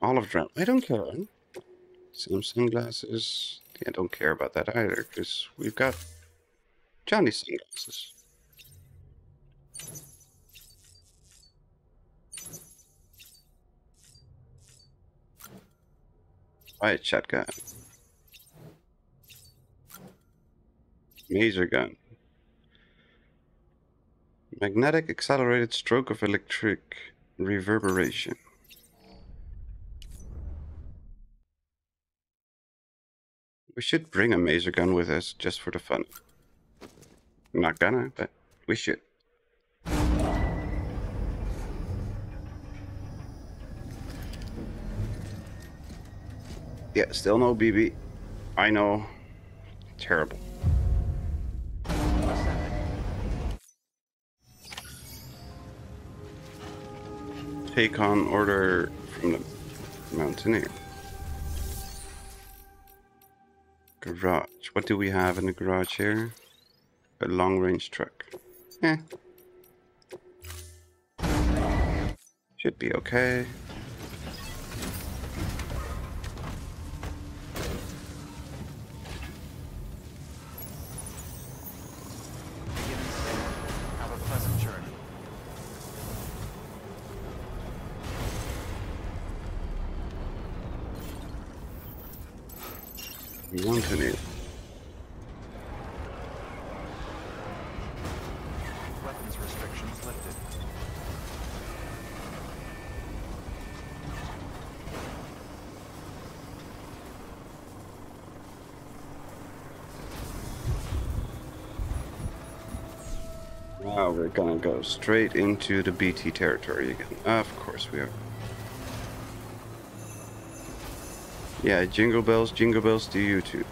[SPEAKER 1] Olive brown. I don't care. Some sunglasses. I don't care about that either, because we've got Johnny sunglasses. Riot shotgun. Maser gun. Magnetic accelerated stroke of electric reverberation. We should bring a maser gun with us just for the fun. Not gonna, but we should. Yeah, still no BB. I know. Terrible. Take on order from the Mountaineer. Garage. What do we have in the garage here? A long range truck. Eh. Should be okay. Straight into the BT territory again. Of course we are. Yeah, jingle bells, jingle bells to you too.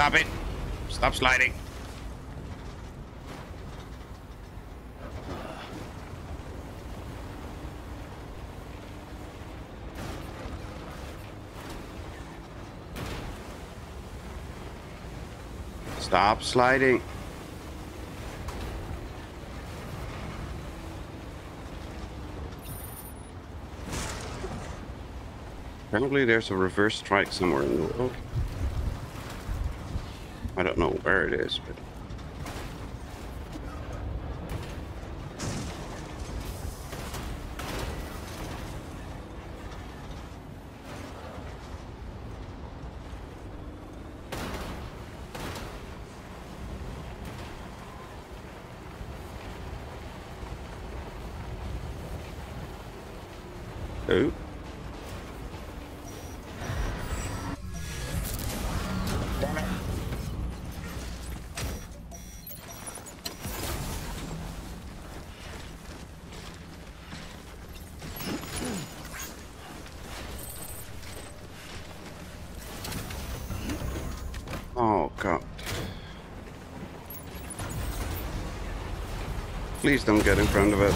[SPEAKER 1] Stop it. Stop sliding. Stop sliding. Apparently there's a reverse strike somewhere in the world. I don't know where it is, but... Please don't get in front of us.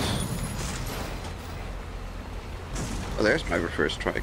[SPEAKER 1] Oh, there's my first strike.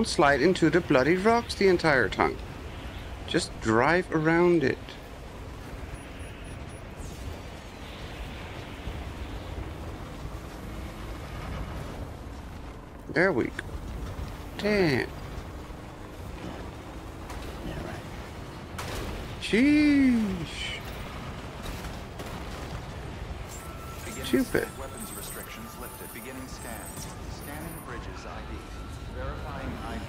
[SPEAKER 1] Don't slide into the bloody rocks the entire time. Just drive around it. There we go. Damn. Sheesh.
[SPEAKER 3] Beginning
[SPEAKER 1] Stupid.
[SPEAKER 3] scan. Weapons restrictions lifted. Beginning scan. Scanning bridges ID. Verifying ID.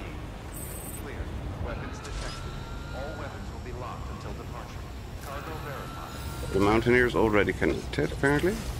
[SPEAKER 3] Clear. Weapons detected. All weapons will be locked until departure. Cargo verified.
[SPEAKER 1] The Mountaineer's already connected, apparently.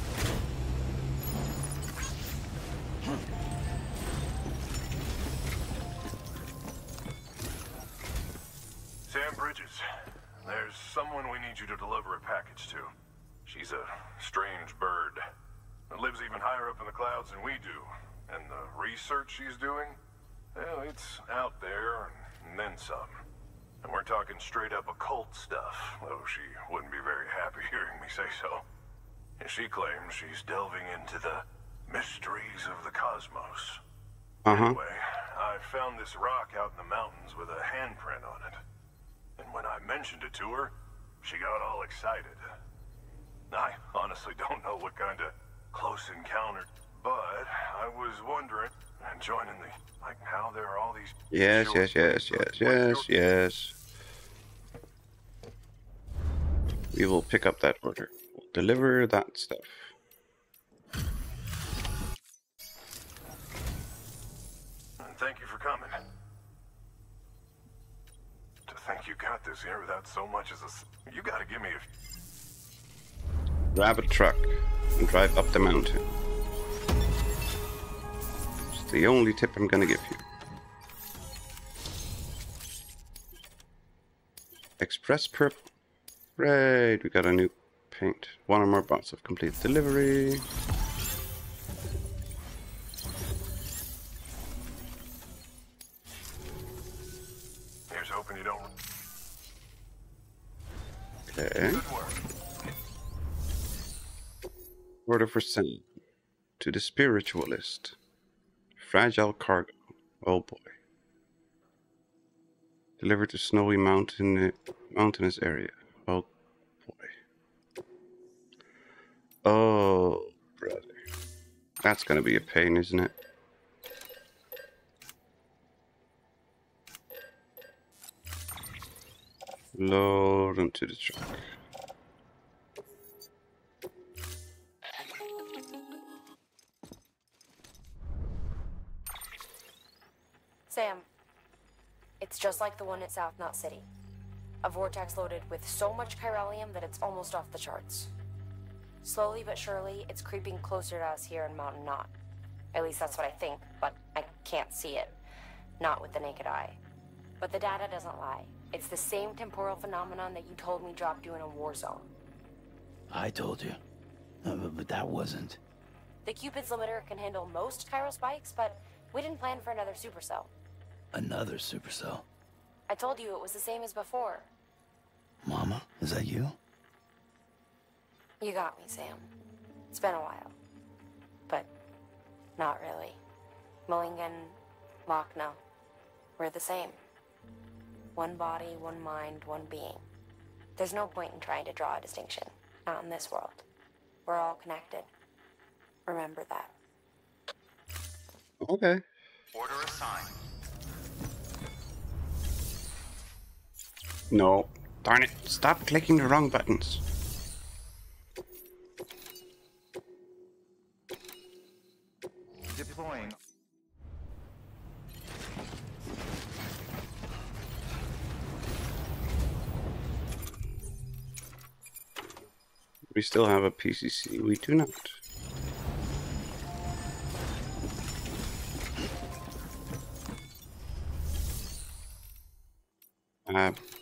[SPEAKER 1] Yes, yes, yes, yes, yes. We will pick up that order. We'll deliver that stuff.
[SPEAKER 10] Thank you for coming. To think you got this here without so much as a... You gotta give me a...
[SPEAKER 1] Grab a truck and drive up the mountain. It's the only tip I'm gonna give you. Express perp. Great, we got a new paint. One or more bots of complete delivery. Here's
[SPEAKER 10] hoping you don't. Okay.
[SPEAKER 1] Order for sent to the spiritualist. Fragile cargo. Oh boy. Delivered to snowy mountain mountainous area. Oh boy. Oh brother. That's gonna be a pain, isn't it? Load into the truck.
[SPEAKER 11] Sam, it's just like the one at South Knot City. A vortex loaded with so much chiralium that it's almost off the charts. Slowly but surely, it's creeping closer to us here in Mountain Knot. At least that's what I think, but I can't see it. Not with the naked eye. But the data doesn't lie. It's the same temporal phenomenon that you told me dropped you in a war zone.
[SPEAKER 2] I told you. Uh, but- but that wasn't.
[SPEAKER 11] The Cupid's limiter can handle most chiral spikes, but we didn't plan for another supercell.
[SPEAKER 2] Another supercell.
[SPEAKER 11] I told you it was the same as before.
[SPEAKER 2] Mama, is that you?
[SPEAKER 11] You got me, Sam. It's been a while. But not really. Mulligan, Lockne, we're the same. One body, one mind, one being. There's no point in trying to draw a distinction. Not in this world. We're all connected. Remember that.
[SPEAKER 1] Okay.
[SPEAKER 3] Order assigned.
[SPEAKER 1] No. Darn it. Stop clicking the wrong buttons.
[SPEAKER 3] Deploying.
[SPEAKER 1] We still have a PCC. We do not. Abcate.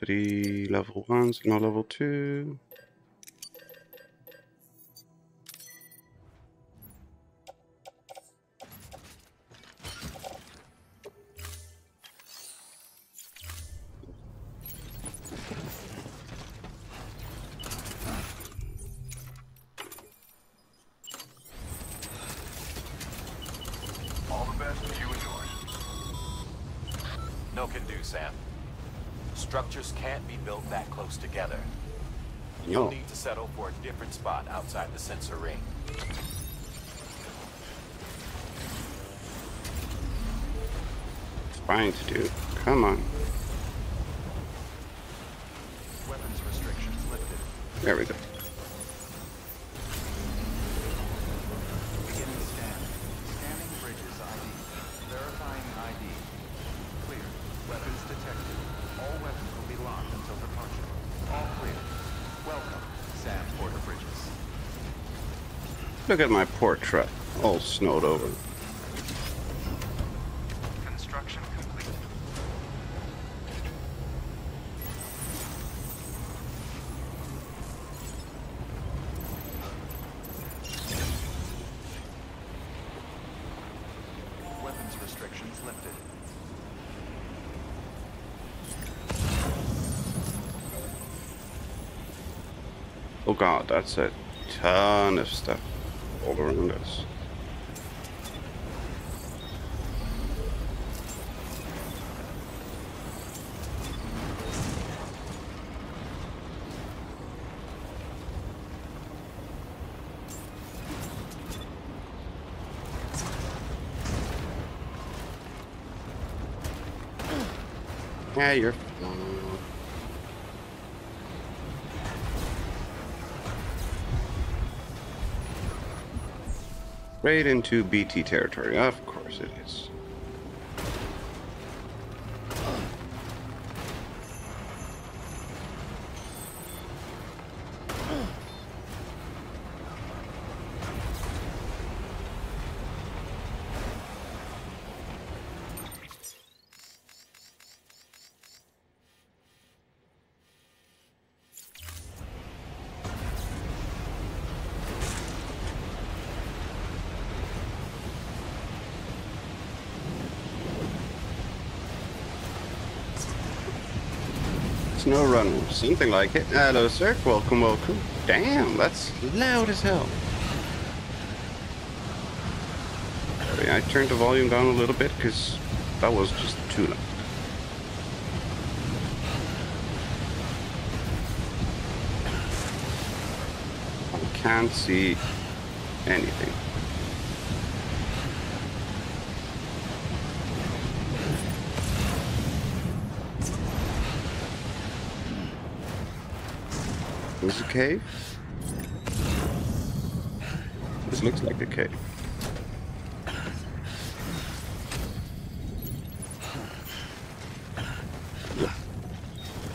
[SPEAKER 1] Three level ones, no level two.
[SPEAKER 7] Spot outside the sensor ring.
[SPEAKER 1] Trying to do. Come on.
[SPEAKER 3] Weapons restrictions lifted.
[SPEAKER 1] There we go.
[SPEAKER 3] Beginning scan. Scanning bridges ID. Verifying ID. Clear. Weapons detected. All weapons will be locked until departure. All clear. Welcome, Sam Porter Bridges.
[SPEAKER 1] Look at my poor truck. All snowed over.
[SPEAKER 3] Construction complete. Weapons restrictions lifted.
[SPEAKER 1] Oh god, that's a ton of stuff all around us. Yeah, you're Right into BT territory. Of course it is. Something like it. Hello, sir. Welcome, welcome. Damn, that's loud as hell. I turned the volume down a little bit because that was just too loud. I can't see anything. Is a cave? This looks like a cave.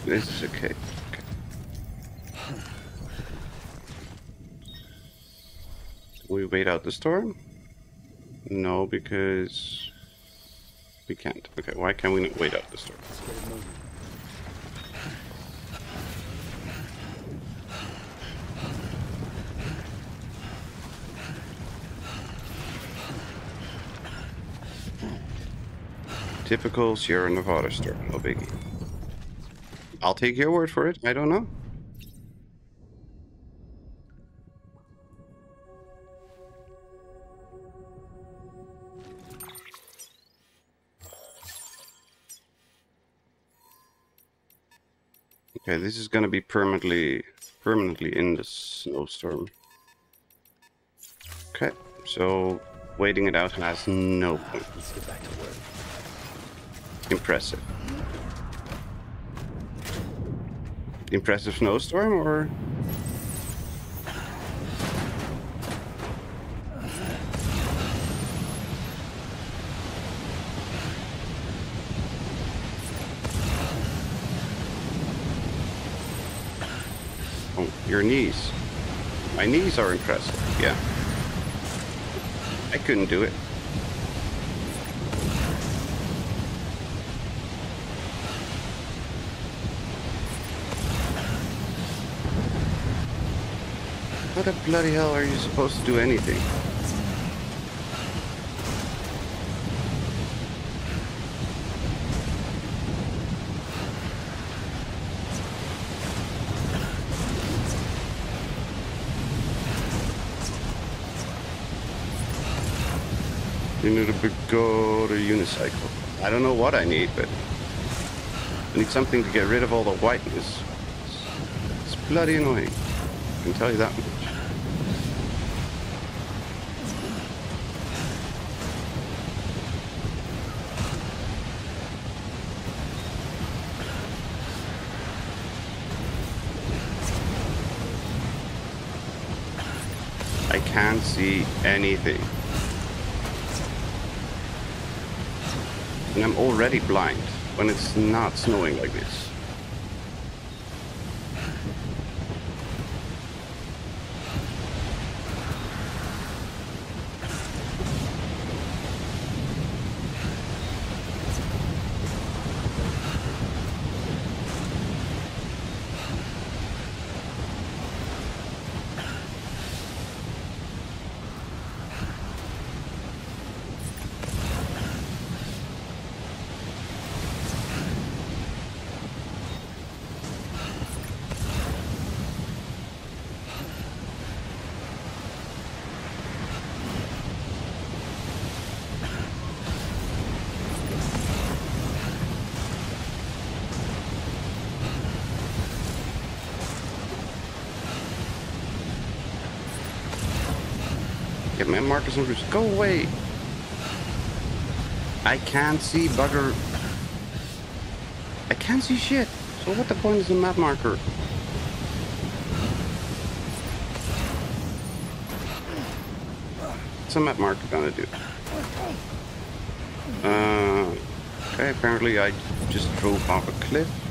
[SPEAKER 1] This is a cave. Okay. We wait out the storm? No, because we can't. Okay, why can't we not wait out the storm? Typical Sierra Nevada story, no biggie. I'll take your word for it. I don't know. Okay, this is gonna be permanently permanently in the snowstorm. Okay, so waiting it out has no point.
[SPEAKER 2] Let's get back to work.
[SPEAKER 1] Impressive. Impressive snowstorm or Oh, your knees. My knees are impressive, yeah. I couldn't do it. The bloody hell are you supposed to do anything? You need a big goat or unicycle. I don't know what I need, but I need something to get rid of all the whiteness. It's bloody annoying. I can tell you that much. I can't see anything. And I'm already blind when it's not snowing like this. My Marcus and Bruce. Go away! I can't see bugger. I can't see shit. So what the point is the map marker? What's a map marker gonna do? Uh, okay, apparently I just drove off a cliff.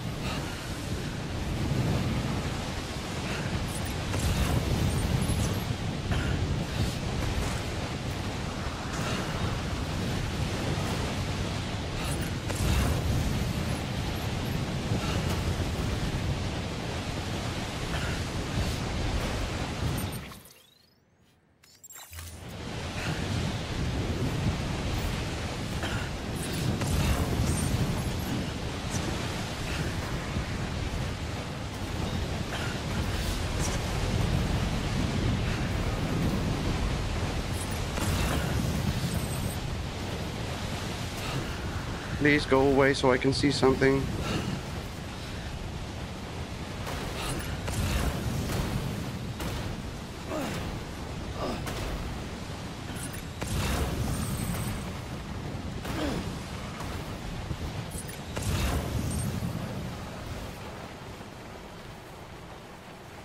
[SPEAKER 1] Please go away so I can see something.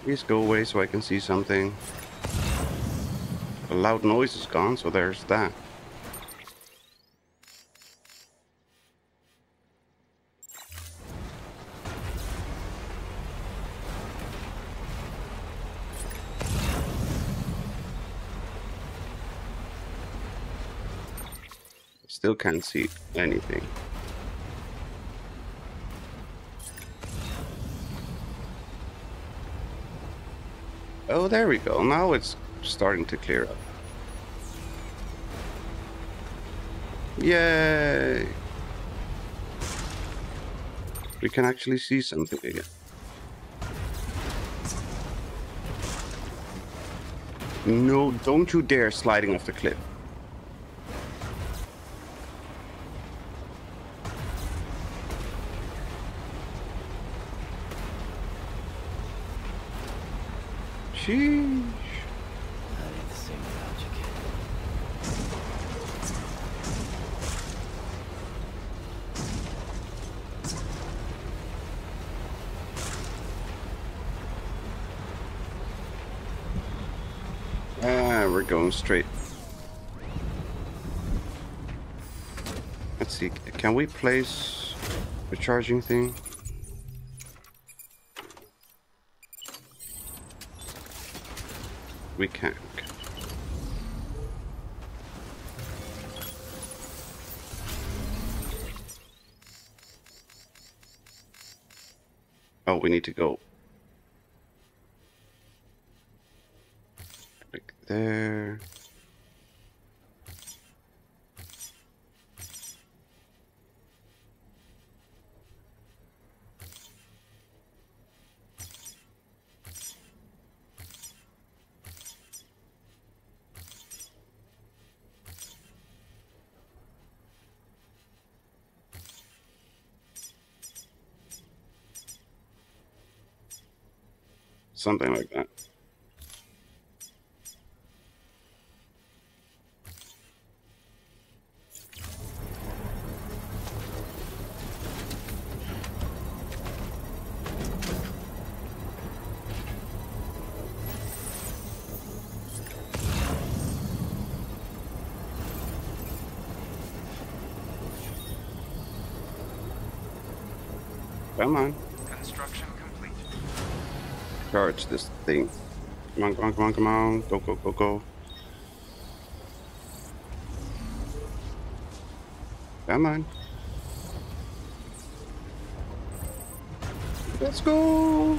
[SPEAKER 1] Please go away so I can see something. The loud noise is gone, so there's that. Still can't see anything. Oh, there we go. Now it's starting to clear up. Yay! We can actually see something again. No, don't you dare sliding off the cliff. Sheesh.
[SPEAKER 2] That ain't the same without you, kid.
[SPEAKER 1] Ah, we're going straight. Let's see, can we place the charging thing? We can. Oh, we need to go like there. Something like that. Come on.
[SPEAKER 3] Construction.
[SPEAKER 1] Charge this thing. Come on, come on, come on, come on. Go, go, go, go. Come on. Let's go.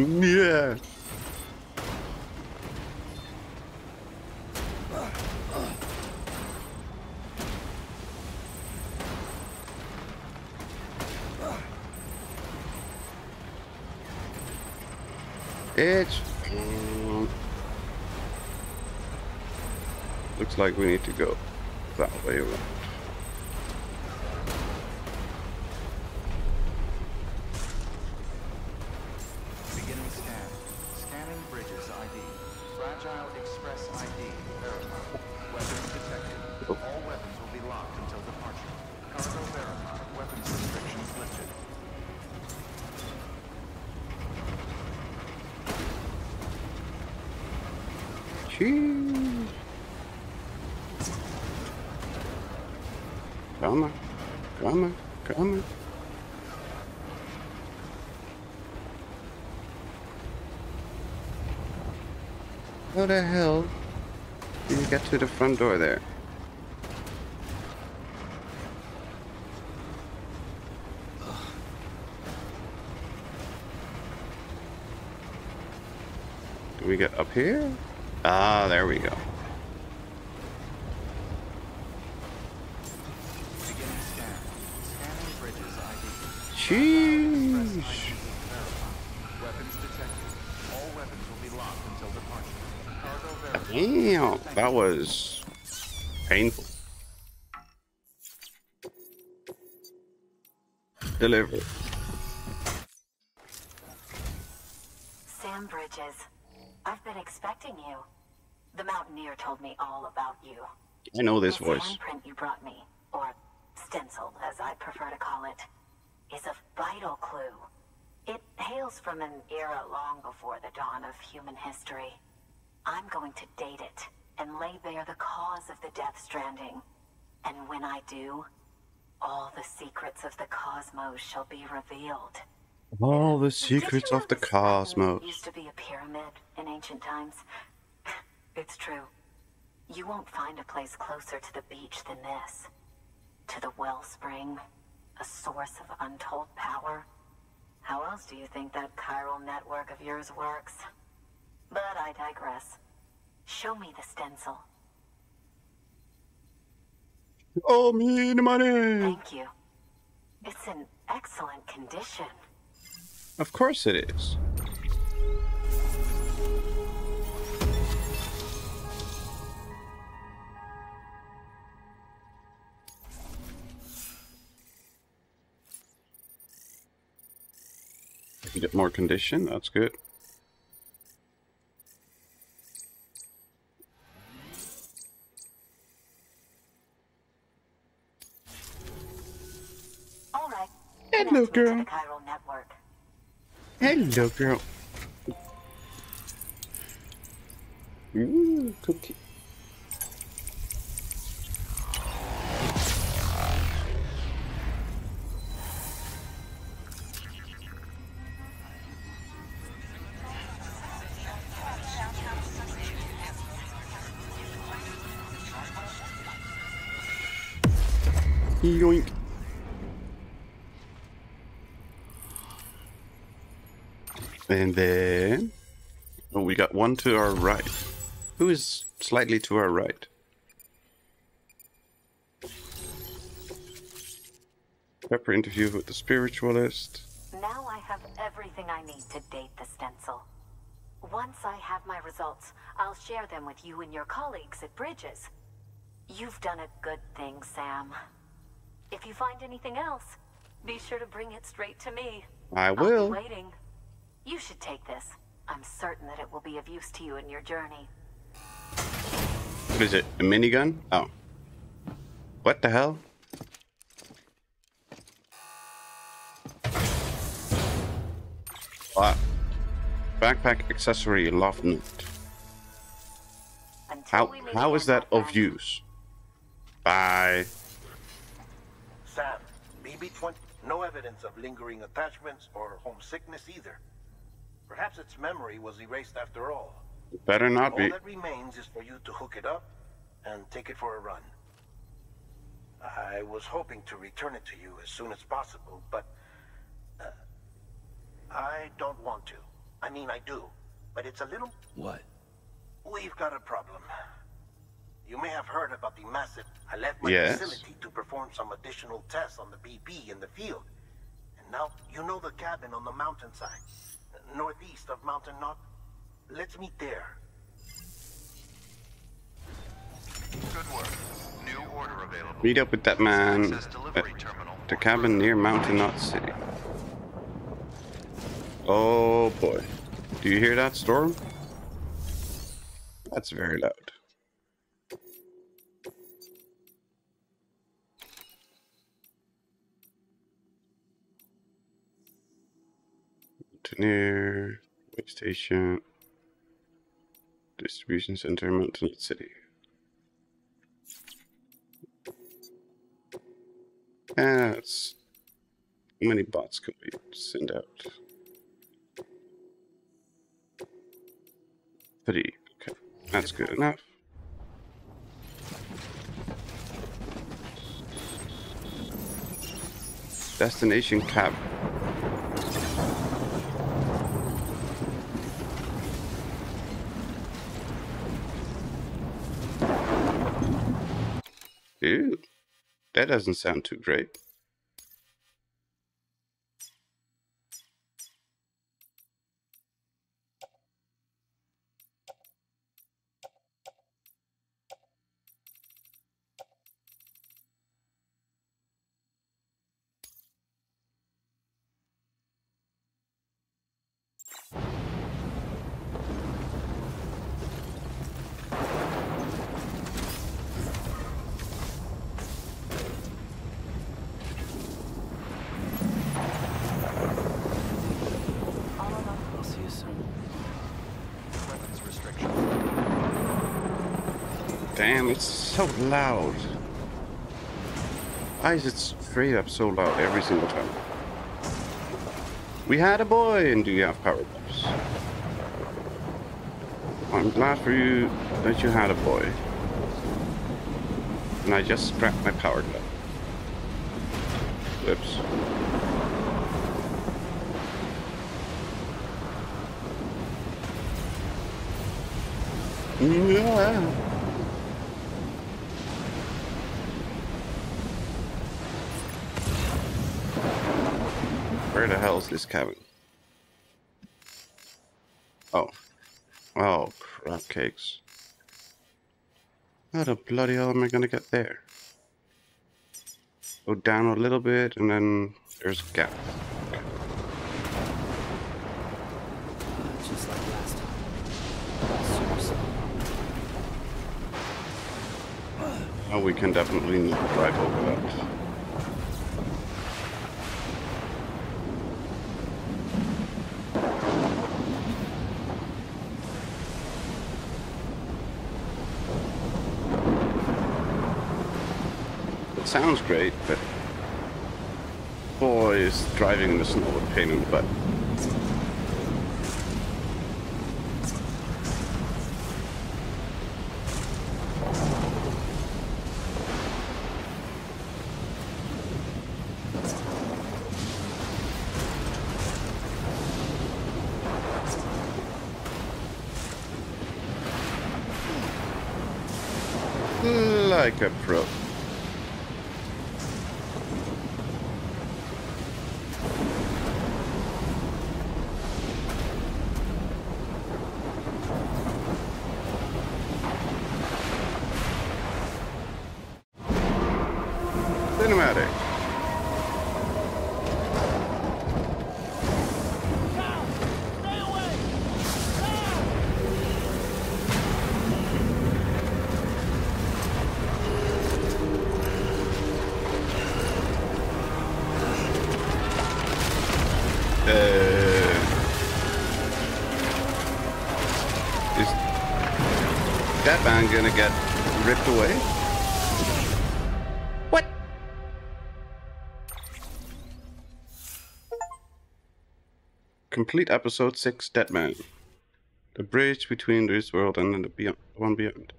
[SPEAKER 1] Yeah. It's. looks like we need to go that way to the front door there? Do we get up here? Ah, there we go. Painful. Deliver.
[SPEAKER 4] Sam Bridges, I've been expecting you. The Mountaineer told me all about you.
[SPEAKER 1] I know this
[SPEAKER 4] This
[SPEAKER 1] voice.
[SPEAKER 4] handprint you brought me, or stencil, as I prefer to call it, is a vital clue. It hails from an era long before the dawn of human history. I'm going to date it and lay bare the cause of the Death Stranding. And when I do, all the secrets of the cosmos shall be revealed.
[SPEAKER 1] All the secrets of the
[SPEAKER 4] know this mountain
[SPEAKER 1] cosmos.
[SPEAKER 4] Used to be a pyramid in ancient times. It's true. You won't find a place closer to the beach than this. To the wellspring, a source of untold power. How else do you think that chiral network of yours works? But I digress. Show me the stencil.
[SPEAKER 1] Oh, me the money.
[SPEAKER 4] Thank you. It's in excellent condition.
[SPEAKER 1] Of course it is. Get more condition, that's good.
[SPEAKER 4] All right.
[SPEAKER 1] Hello, girl. Hello, girl. Ooh, cookie. Yoink. And then... Oh, we got one to our right. Who is slightly to our right? Pepper interview with the spiritualist.
[SPEAKER 4] Now I have everything I need to date the stencil. Once I have my results, I'll share them with you and your colleagues at Bridges. You've done a good thing, Sam. If you find anything else, be sure to bring it straight to me.
[SPEAKER 1] I
[SPEAKER 4] I'll
[SPEAKER 1] will.
[SPEAKER 4] be waiting. You should take this. I'm certain that it will be of use to you in your journey.
[SPEAKER 1] What is it? A minigun? Oh. What the hell? Wow. Backpack accessory loft note.
[SPEAKER 4] Until
[SPEAKER 1] How
[SPEAKER 4] we meet
[SPEAKER 1] how
[SPEAKER 4] again,
[SPEAKER 1] is that of use? Bye.
[SPEAKER 9] Sam, BB-20, no evidence of lingering attachments or homesickness either. Perhaps its memory was erased after all.
[SPEAKER 1] Better not
[SPEAKER 9] All
[SPEAKER 1] be.
[SPEAKER 9] that remains is for you to hook it up and take it for a run. I was hoping to return it to you as soon as possible, but uh, I don't want to. I mean, I do, but it's a little.
[SPEAKER 2] What?
[SPEAKER 9] We've got a problem. You may have heard about the massive. I left my
[SPEAKER 1] Yes.
[SPEAKER 9] facility to perform some additional tests on the BB in the field. And now you know the cabin on the mountainside, northeast of Mountain Knot. Let's meet there.
[SPEAKER 3] Good work. New order available.
[SPEAKER 1] Meet up with that man at the cabin near Mountain Knot City. Oh boy. Do you hear that storm? That's very loud. Mountaineer, way station, distribution center, Mountain City. It's how many bots can we send out? Three. Okay, that's good enough. Destination cab. Ew. That doesn't sound too great.
[SPEAKER 2] I'll see you soon.
[SPEAKER 3] Weapons restrictions.
[SPEAKER 1] Damn, it's so loud. Why is it straight up so loud every single time? We had a boy, and do you have power ups? I'm glad for you that you had a boy. And I just scrapped my power glove. Whoops. Yeah. Where the hell is this cabin? Oh. Oh, crap cakes. How the bloody hell am I gonna get there? Go down a little bit and then there's a gap.
[SPEAKER 2] Just like last time.
[SPEAKER 1] Oh, we can definitely drive over that. It sounds great, but boy, is driving in the snow a pain in the butt. Like a pro. Complete episode 6 Dead Man. The bridge between this world and the beyond, one beyond.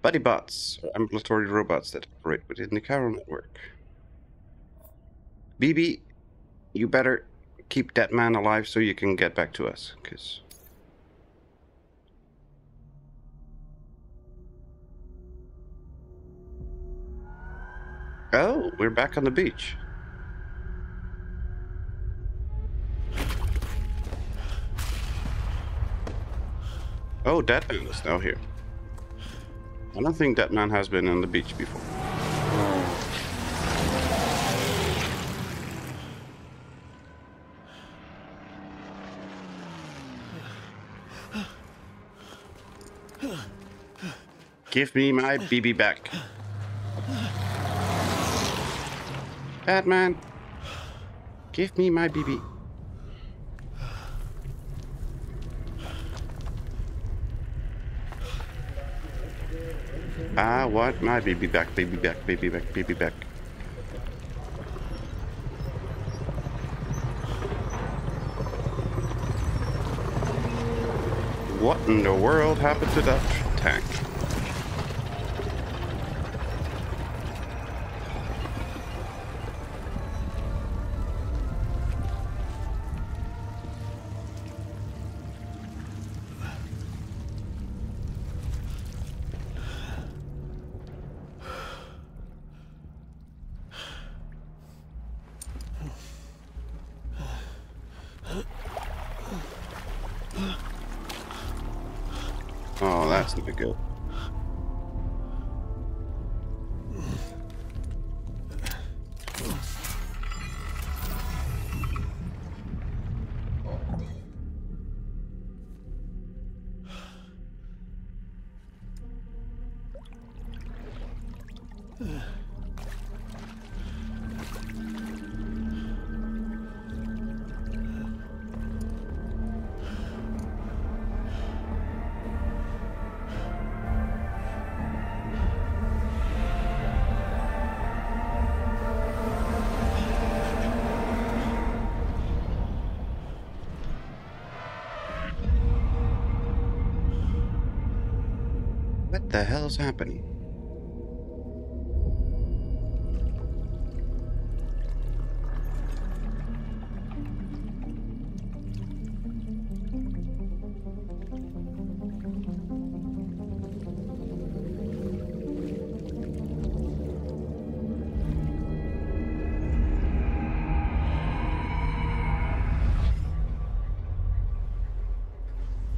[SPEAKER 1] Buddy bots are ambulatory robots that operate within the chiral network. BB, you better keep that man alive so you can get back to us, because. Oh, we're back on the beach. Oh, that man is now here. I don't think that man has been on the beach before. Give me my BB back. Batman. Give me my BB. Ah, I want my baby back, baby back, baby back, baby back. What in the world happened to that tank? The hell's happening?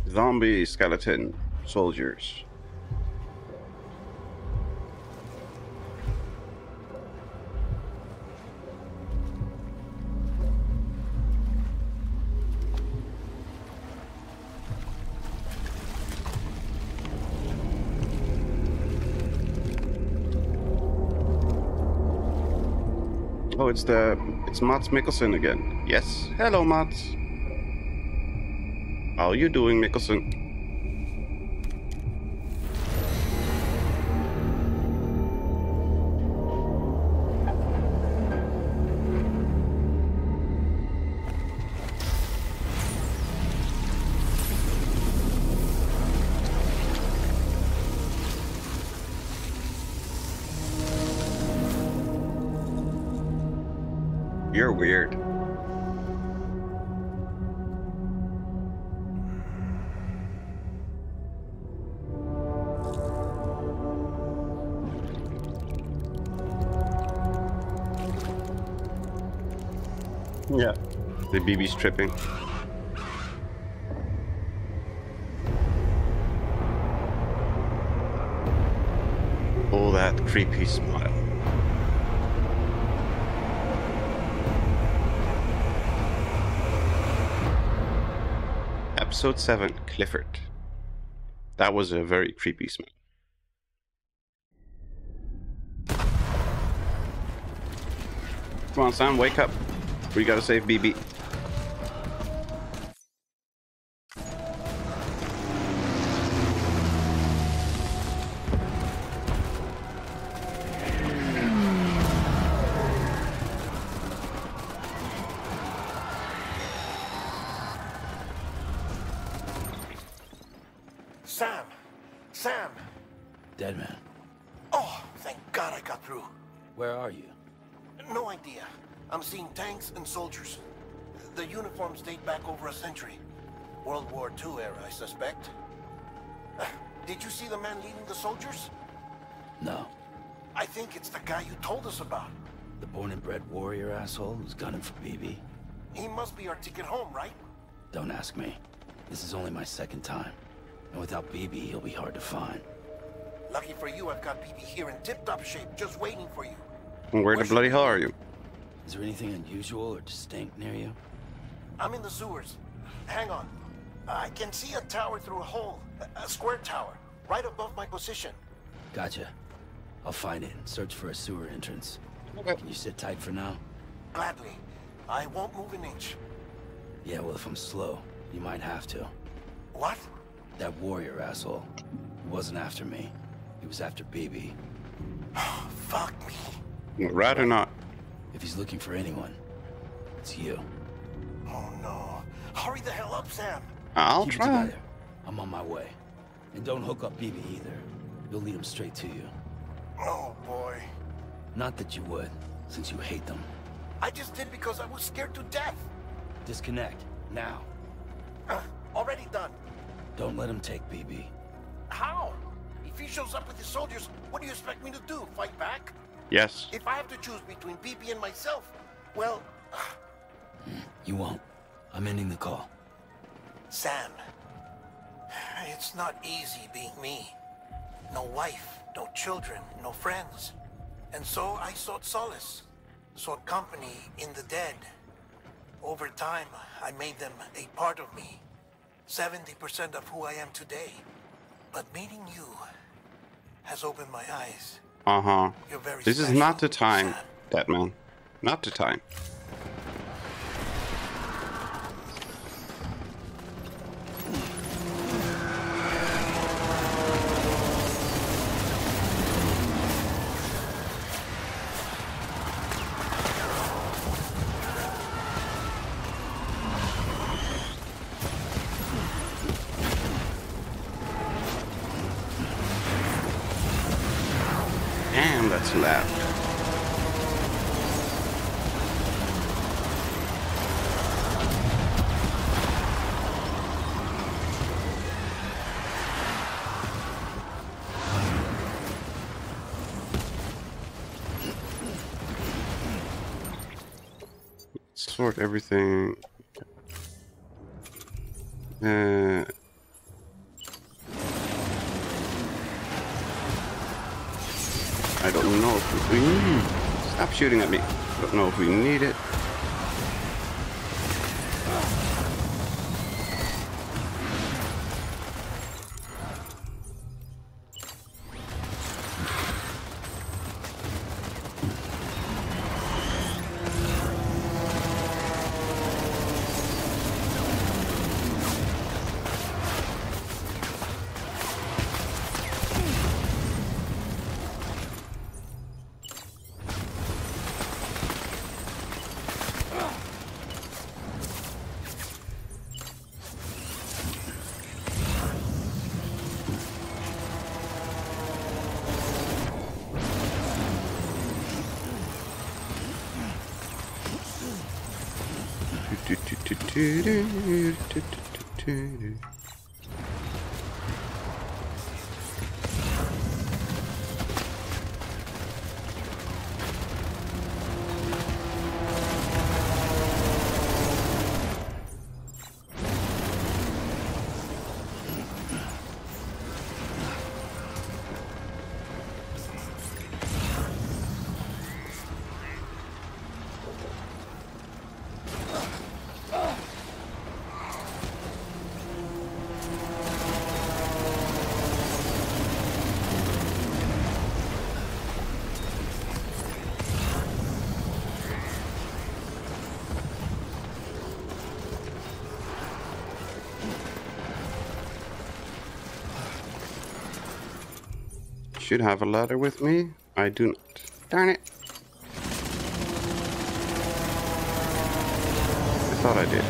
[SPEAKER 1] Zombie skeleton soldiers. It's the it's Mads Mikkelsen again. Yes. Hello, Mads. How are you doing, Mikkelsen? BB's tripping. Oh, that creepy smile. Episode 7 Clifford. That was a very creepy smell. Come on, Sam, wake up. We gotta save BB.
[SPEAKER 9] Told us about.
[SPEAKER 2] The born and bred warrior asshole who's gunning for BB.
[SPEAKER 9] He must be our ticket home, right?
[SPEAKER 2] Don't ask me. This is only my second time. And without BB, he'll be hard to find.
[SPEAKER 9] Lucky for you, I've got BB here in tip-top shape, just waiting for you.
[SPEAKER 1] Where the bloody hell are you?
[SPEAKER 2] Is there anything unusual or distinct near you?
[SPEAKER 9] I'm in the sewers. Hang on. I can see a tower through a hole. A- A square tower. Right above my position.
[SPEAKER 2] Gotcha. I'll find it and search for a sewer entrance. Can you sit tight for now?
[SPEAKER 9] Gladly. I won't move an inch.
[SPEAKER 2] Yeah, well, if I'm slow, you might have to.
[SPEAKER 9] What?
[SPEAKER 2] That warrior asshole. He wasn't after me. He was after BB.
[SPEAKER 9] Fuck me.
[SPEAKER 1] Rather not.
[SPEAKER 2] If he's looking for anyone, it's you.
[SPEAKER 9] Oh no. Hurry the hell up, Sam.
[SPEAKER 1] I'll
[SPEAKER 2] Keep it
[SPEAKER 1] try.
[SPEAKER 2] I'm on my way. And don't hook up BB either. You'll lead him straight to you.
[SPEAKER 9] Oh boy.
[SPEAKER 2] Not that you would, since you hate them.
[SPEAKER 9] I just did because I was scared to death.
[SPEAKER 2] Disconnect, now.
[SPEAKER 9] Uh, already done.
[SPEAKER 2] Don't let him take BB.
[SPEAKER 9] How? If he shows up with his soldiers, what do you expect me to do? Fight back?
[SPEAKER 1] Yes.
[SPEAKER 9] If I have to choose between BB and myself, well,
[SPEAKER 2] You won't. I'm ending the call.
[SPEAKER 9] Sam, It's not easy being me. No wife, no children, no friends. And so I sought solace, sought company in the dead. Over time, I made them a part of me. 70% of who I am today. But meeting you has opened my eyes.
[SPEAKER 1] Uh huh.
[SPEAKER 9] You're very
[SPEAKER 1] This is not the time,
[SPEAKER 9] Sam.
[SPEAKER 1] Batman. Not the time. Sort everything. Uh, I don't know if we. Stop shooting at me. I Don't know if we need it. Should have a ladder with me. I do not. Darn it. I thought I did.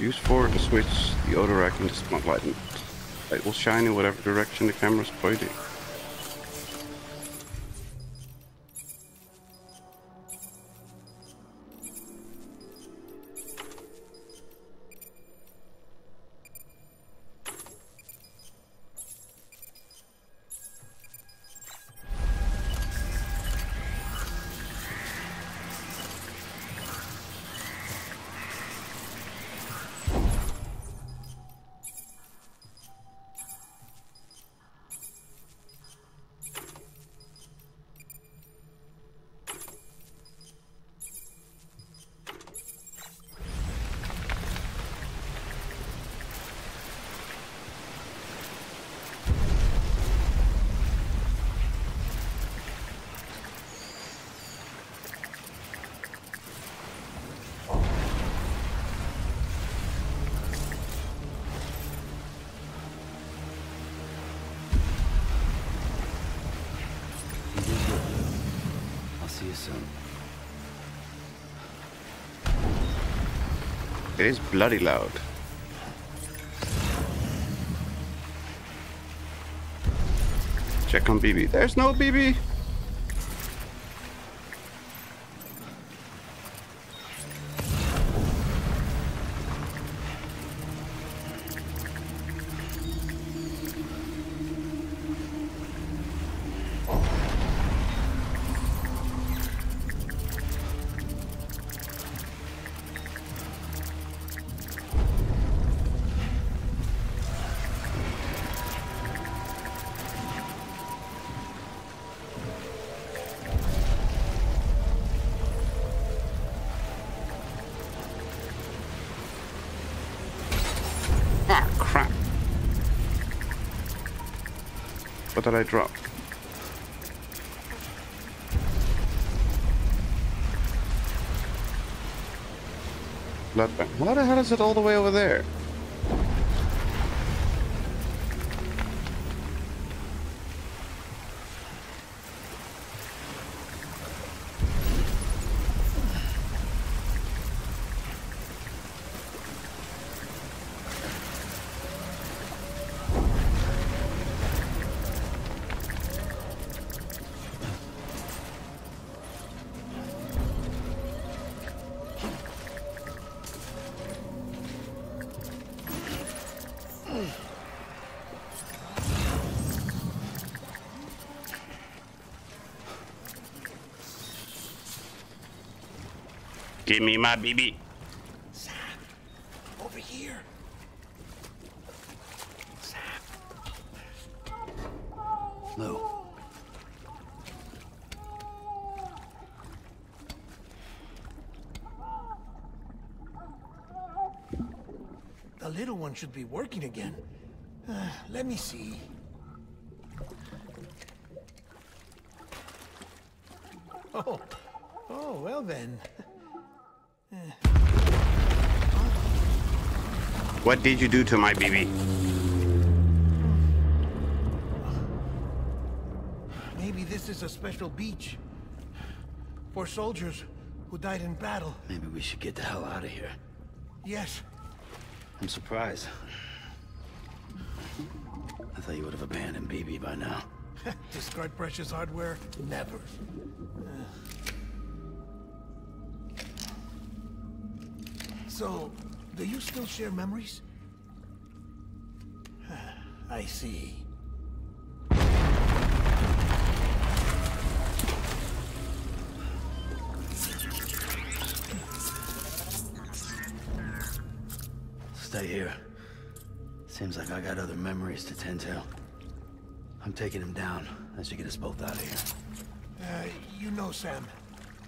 [SPEAKER 1] Use 4 to switch the Odradek into spotlight. It will shine in whatever direction the camera's pointing. It is bloody loud. Check on BB. There's no BB. What did I drop? Blood bank. Why the hell is it all the way over there? Give me my BB.
[SPEAKER 9] Sam, over here. Sam.
[SPEAKER 2] Lou.
[SPEAKER 9] The little one should be working again. Uh, let me see. Oh, oh, well then.
[SPEAKER 1] What did you do to my BB?
[SPEAKER 9] Maybe this is a special beach. For soldiers who died in battle.
[SPEAKER 2] Maybe we should get the hell out of here.
[SPEAKER 9] Yes,
[SPEAKER 2] I'm surprised. I thought you would have abandoned BB by now.
[SPEAKER 9] discard precious hardware? Never. So, do you still share memories? I see.
[SPEAKER 2] Stay here. Seems like I got other memories to tend to. I'm taking him down. That should get us both out of here.
[SPEAKER 9] Uh, you know, Sam,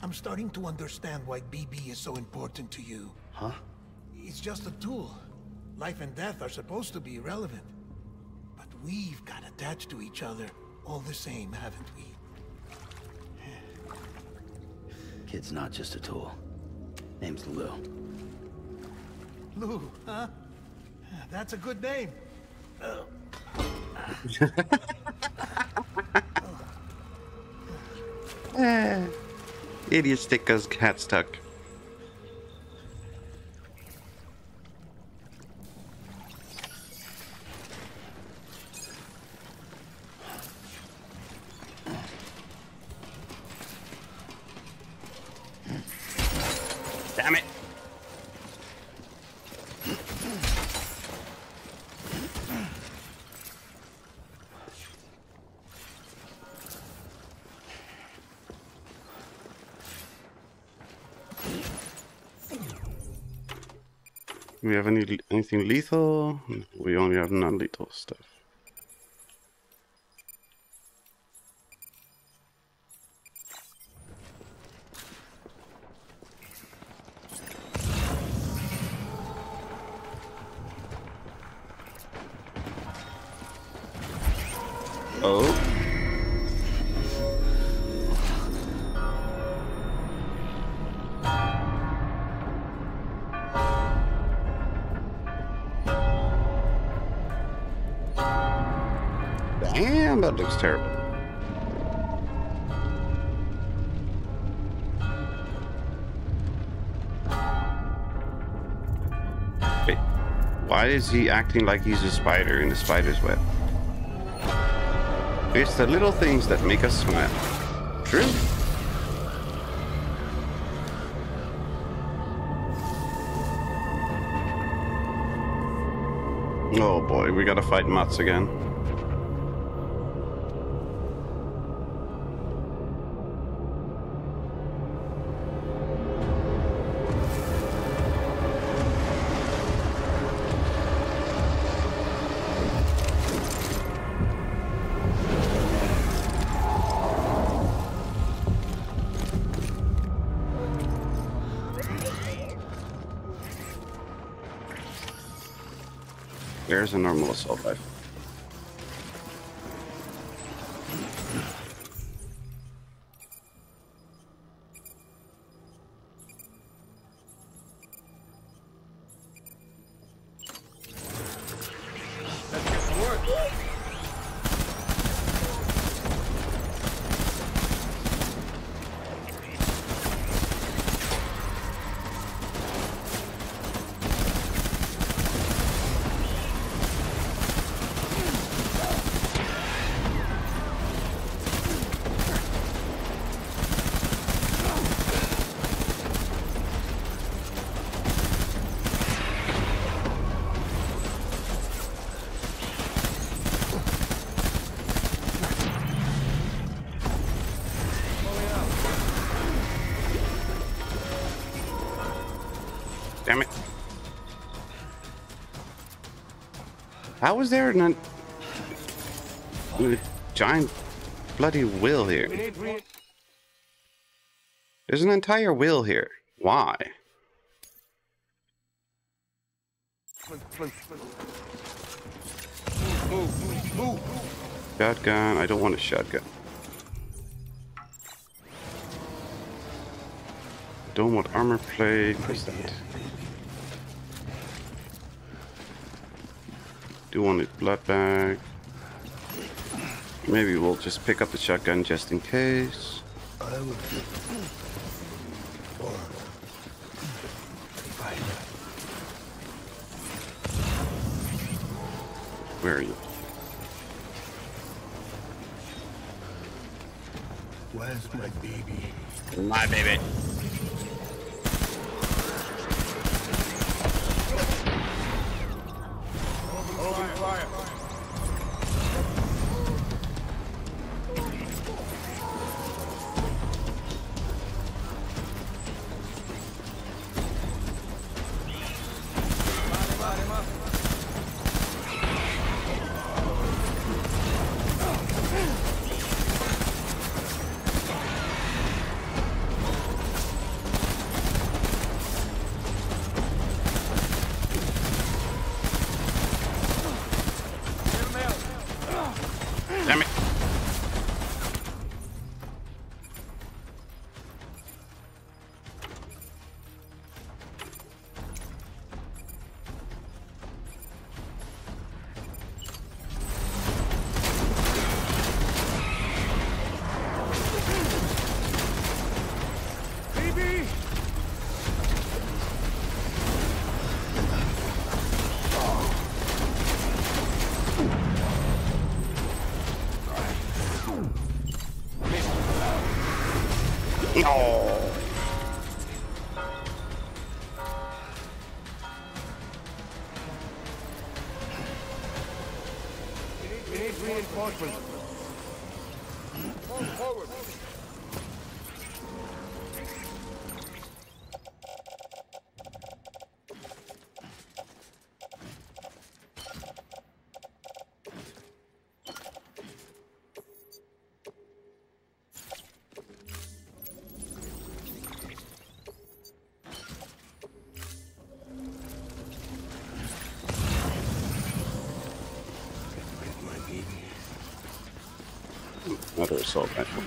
[SPEAKER 9] I'm starting to understand why BB is so important to you.
[SPEAKER 2] Huh?
[SPEAKER 9] It's just a tool. Life and death are supposed to be irrelevant. But we've got attached to each other all the same, haven't we?
[SPEAKER 2] Kid's not just a tool. Name's Lou.
[SPEAKER 9] Lou, huh? That's a good name.
[SPEAKER 1] Idiot stick us cat stuck. Have any anything lethal? We only have non-lethal stuff. Is he acting like he's a spider in the spider's web? It's the little things that make us smile. True. Oh boy, we gotta fight Mads again. There's a normal assault rifle. How was there an a giant bloody wheel here? There's an entire wheel here. Why? Shotgun. I don't want a shotgun. Don't want armor plate. That? Do want a blood bag. Maybe we'll just pick up the shotgun just in case. Assault rifle.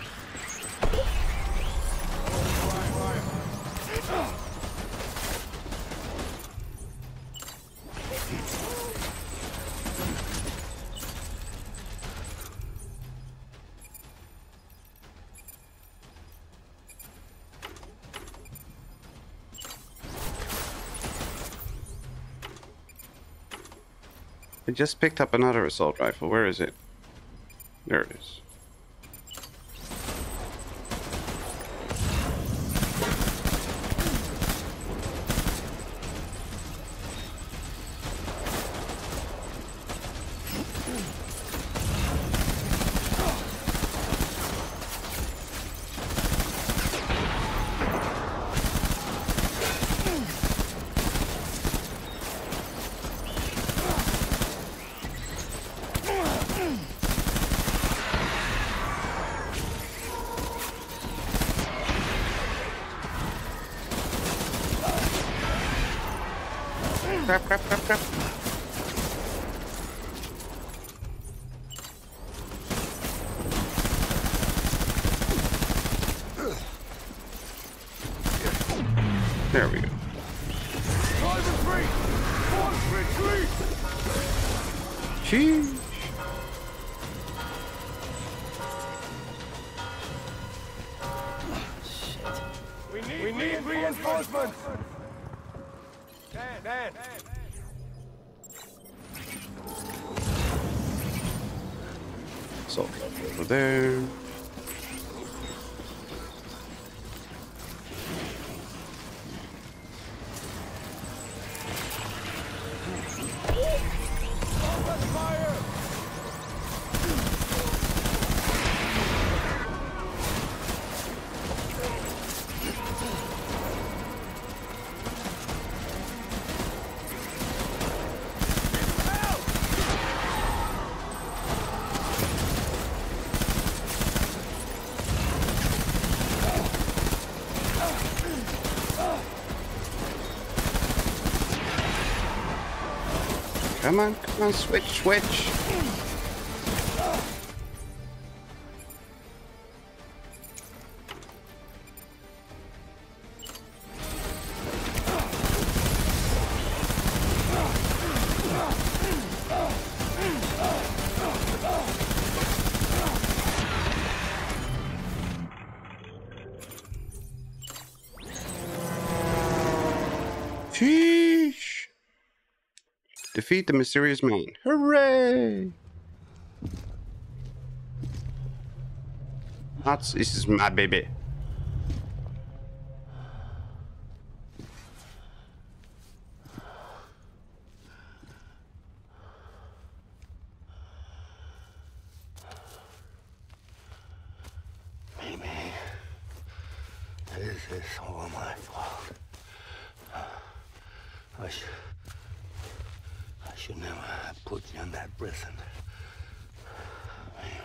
[SPEAKER 1] I just picked up another assault rifle. Where is it? There it is. Crap, crap, switch, switch. Defeat the mysterious man. Hooray! That's, this is my baby.
[SPEAKER 2] Mimi, this is all my fault. I should, I should never have put you in that prison. Mimi.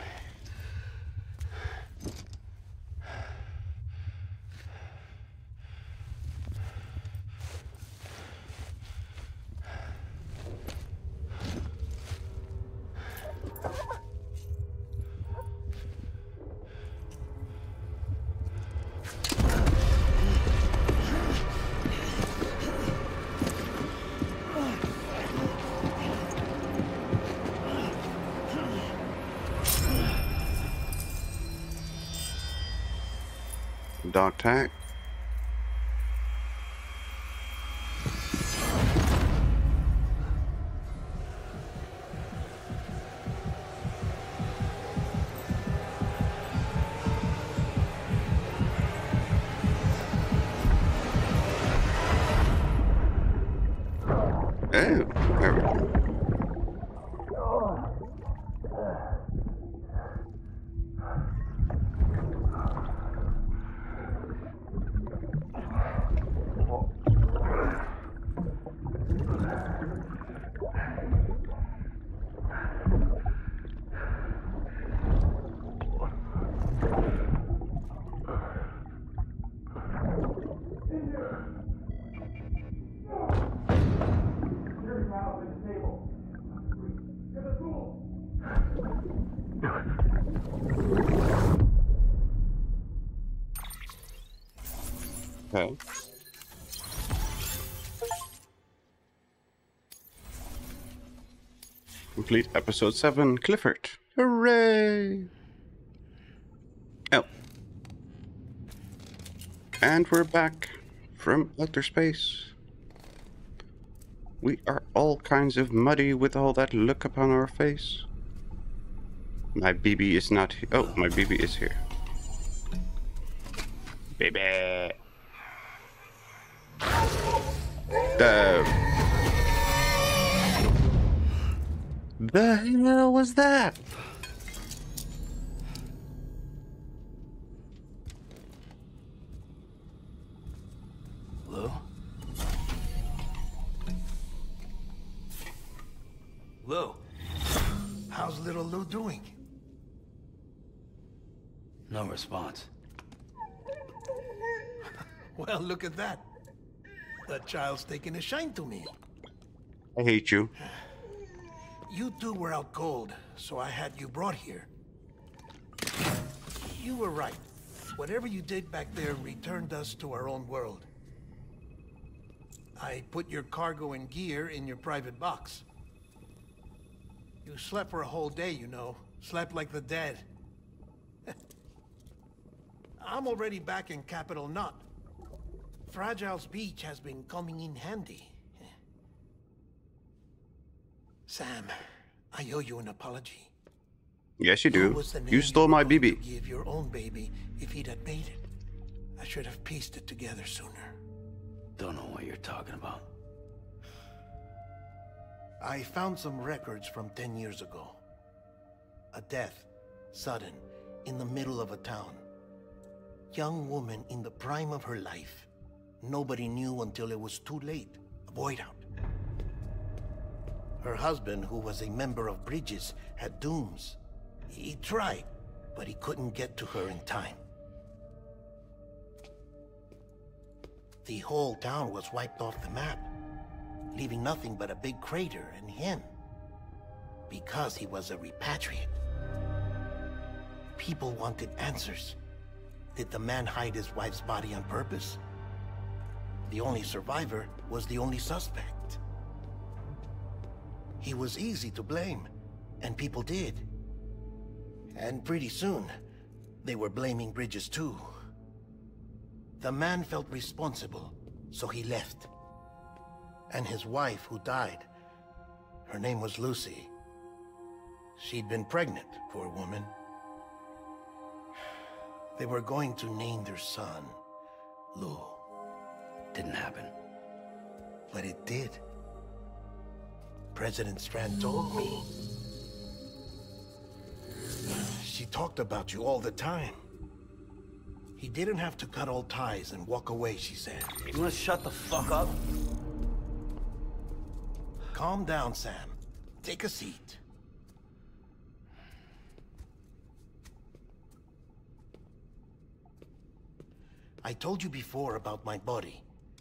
[SPEAKER 1] Dog Complete episode 7, Clifford. Hooray! Oh. And we're back from outer space. We are all kinds of muddy with all that look upon our face. My BB is not here. Oh, my BB is here. Hell was that?
[SPEAKER 2] Lou? Lou?
[SPEAKER 9] How's little Lou doing?
[SPEAKER 2] No response.
[SPEAKER 9] Well, look at that. That child's taking a shine to me.
[SPEAKER 1] I hate you.
[SPEAKER 9] You two were out cold, so I had you brought here. You were right. Whatever you did back there returned us to our own world. I put your cargo and gear in your private box. You slept for a whole day, you know. Slept like the dead. I'm already back in Capital Knot. Fragile's beach has been coming in handy. Sam, I owe you an apology.
[SPEAKER 1] Yes, you do.
[SPEAKER 9] was the
[SPEAKER 1] You stole my BB.
[SPEAKER 9] Give your own baby if he'd had made it. I should have pieced it together sooner.
[SPEAKER 2] Don't know what you're talking about.
[SPEAKER 9] I found some records from 10 years ago. A death, sudden, in the middle of a town. Young woman in the prime of her life. Nobody knew until it was too late. A void out. Her husband, who was a member of Bridges, had dooms. He tried, but he couldn't get to her in time. The whole town was wiped off the map leaving nothing but a big crater and him. Because he was a repatriate. People wanted answers. Did the man hide his wife's body on purpose? The only survivor was the only suspect. He was easy to blame, and people did. And pretty soon, they were blaming Bridges too. The man felt responsible, so he left and his wife who died. Her name was Lucy. She'd been pregnant, poor woman. They were going to name their son Lou.
[SPEAKER 2] Didn't happen.
[SPEAKER 9] But it did. President Strand told me. She talked about you all the time. He didn't have to cut all ties and walk away, she said.
[SPEAKER 2] You wanna shut the fuck up?
[SPEAKER 9] Calm down, Sam. Take a seat. I told you before about my body.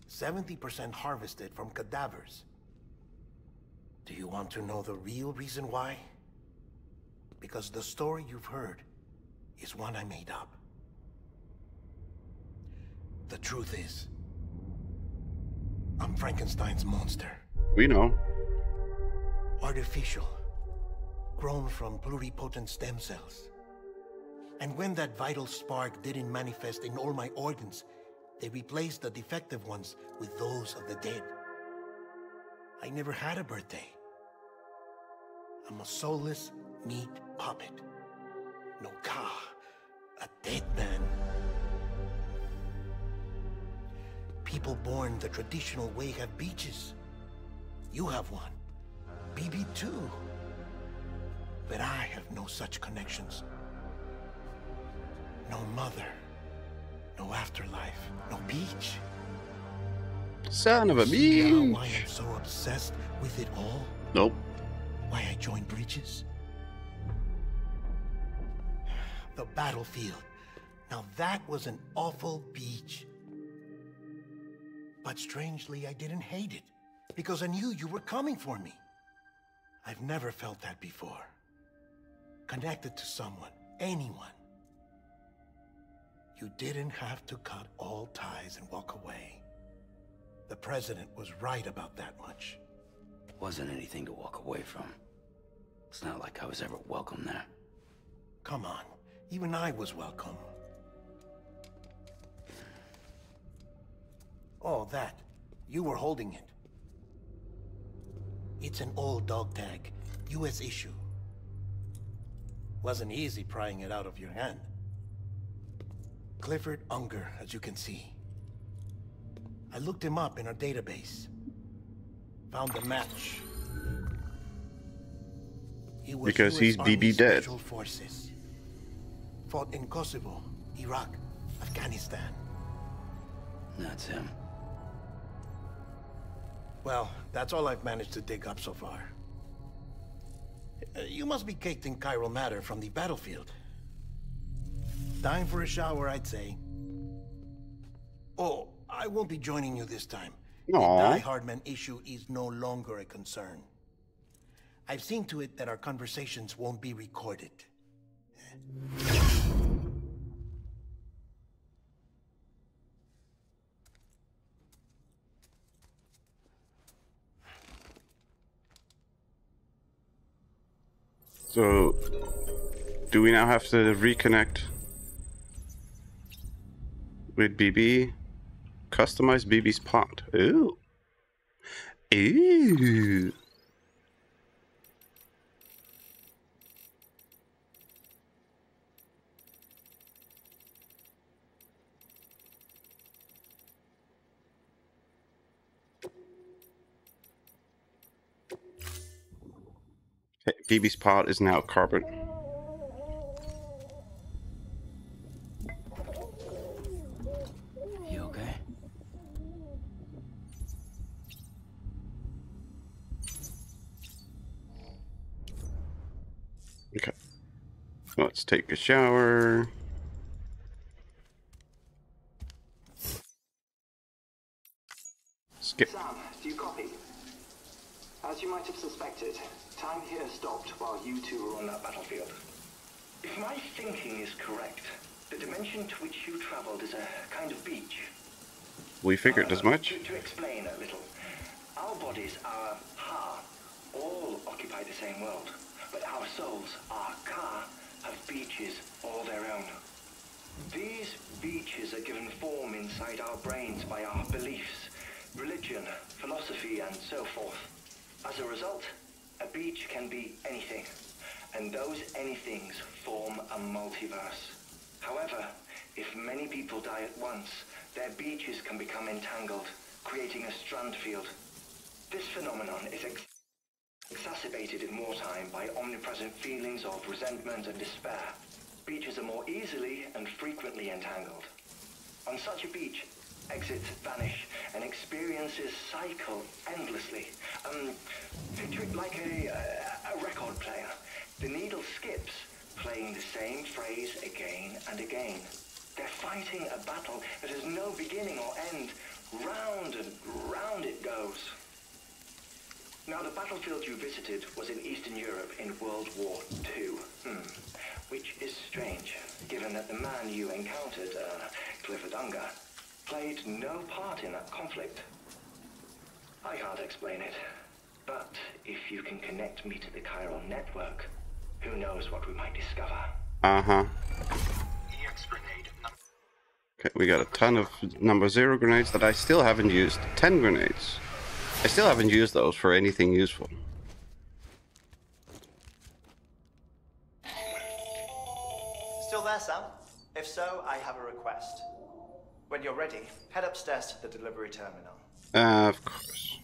[SPEAKER 9] 70% harvested from cadavers. Do you want to know the real reason why? Because the story you've heard is one I made up. The truth is, I'm Frankenstein's monster.
[SPEAKER 1] We know.
[SPEAKER 9] Artificial. Grown from pluripotent stem cells. And when that vital spark didn't manifest in all my organs, they replaced the defective ones with those of the dead. I never had a birthday. I'm a soulless meat puppet. No ka, a dead man. People born the traditional way have beaches. You have one. BB too. But I have no such connections. No mother. No afterlife. No beach.
[SPEAKER 1] Son of a
[SPEAKER 9] See now why
[SPEAKER 1] bitch.
[SPEAKER 9] I'm so obsessed with it all?
[SPEAKER 1] Nope.
[SPEAKER 9] Why I joined Bridges? The battlefield. Now that was an awful beach. But strangely, I didn't hate it. Because I knew you were coming for me. I've never felt that before. Connected to someone, anyone. You didn't have to cut all ties and walk away. The president was right about that much.
[SPEAKER 2] Wasn't anything to walk away from. It's not like I was ever welcome there.
[SPEAKER 9] Come on, even I was welcome. Oh, that. You were holding it. It's an old dog tag, US issue. Wasn't easy prying it out of your hand. Clifford Unger, as you can see. I looked him up in our database. Found a match. He was
[SPEAKER 1] Because he's BB dead.
[SPEAKER 9] Forces. Fought in Kosovo, Iraq, Afghanistan.
[SPEAKER 2] That's him.
[SPEAKER 9] Well, that's all I've managed to dig up so far. Uh, You must be caked in chiral matter from the battlefield. Time for a shower, I'd say. Oh, I won't be joining you this time. The
[SPEAKER 1] Aw.
[SPEAKER 9] Die Hardman issue is no longer a concern. I've seen to it that our conversations won't be recorded.
[SPEAKER 1] So, do we now have to reconnect with BB? Customize BB's pod. Ooh. Ooh. Okay, pot is now carbon.
[SPEAKER 2] You okay?
[SPEAKER 1] Okay. Let's take a shower. Skip.
[SPEAKER 8] Sam, do you copy? As you might have suspected, time here stopped while you two were on that battlefield. If my thinking is correct, the dimension to which you traveled is a kind of beach.
[SPEAKER 1] We figured as uh, much.
[SPEAKER 8] To, to explain a little, our bodies, our ha, all occupy the same world, but our souls, our ka, have beaches all their own. These beaches are given form inside our brains by our beliefs, religion, philosophy, and so forth. As a result, a beach can be anything, and those anythings form a multiverse. However, if many people die at once, their beaches can become entangled, creating a strand field. This phenomenon is ex exacerbated in wartime by omnipresent feelings of resentment and despair. Beaches are more easily and frequently entangled. On such a beach, exits vanish and experiences cycle endlessly. Um, picture it like a, a, a record player. The needle skips, playing the same phrase again and again. They're fighting a battle that has no beginning or end. Round and round it goes. Now, the battlefield you visited was in Eastern Europe in World War II. Hmm. Which is strange, given that the man you encountered, uh, Clifford Unger, played no part in that conflict. I can't explain it, but if you can connect me to the chiral network, who knows what we might discover.
[SPEAKER 1] Uh-huh. Okay, we got a ton of number zero grenades that I still haven't used. Ten grenades. I still haven't used those for anything useful.
[SPEAKER 12] Still there, Sam? If so, I have a request. When you're ready, head upstairs to the delivery terminal.
[SPEAKER 1] Uh, of course.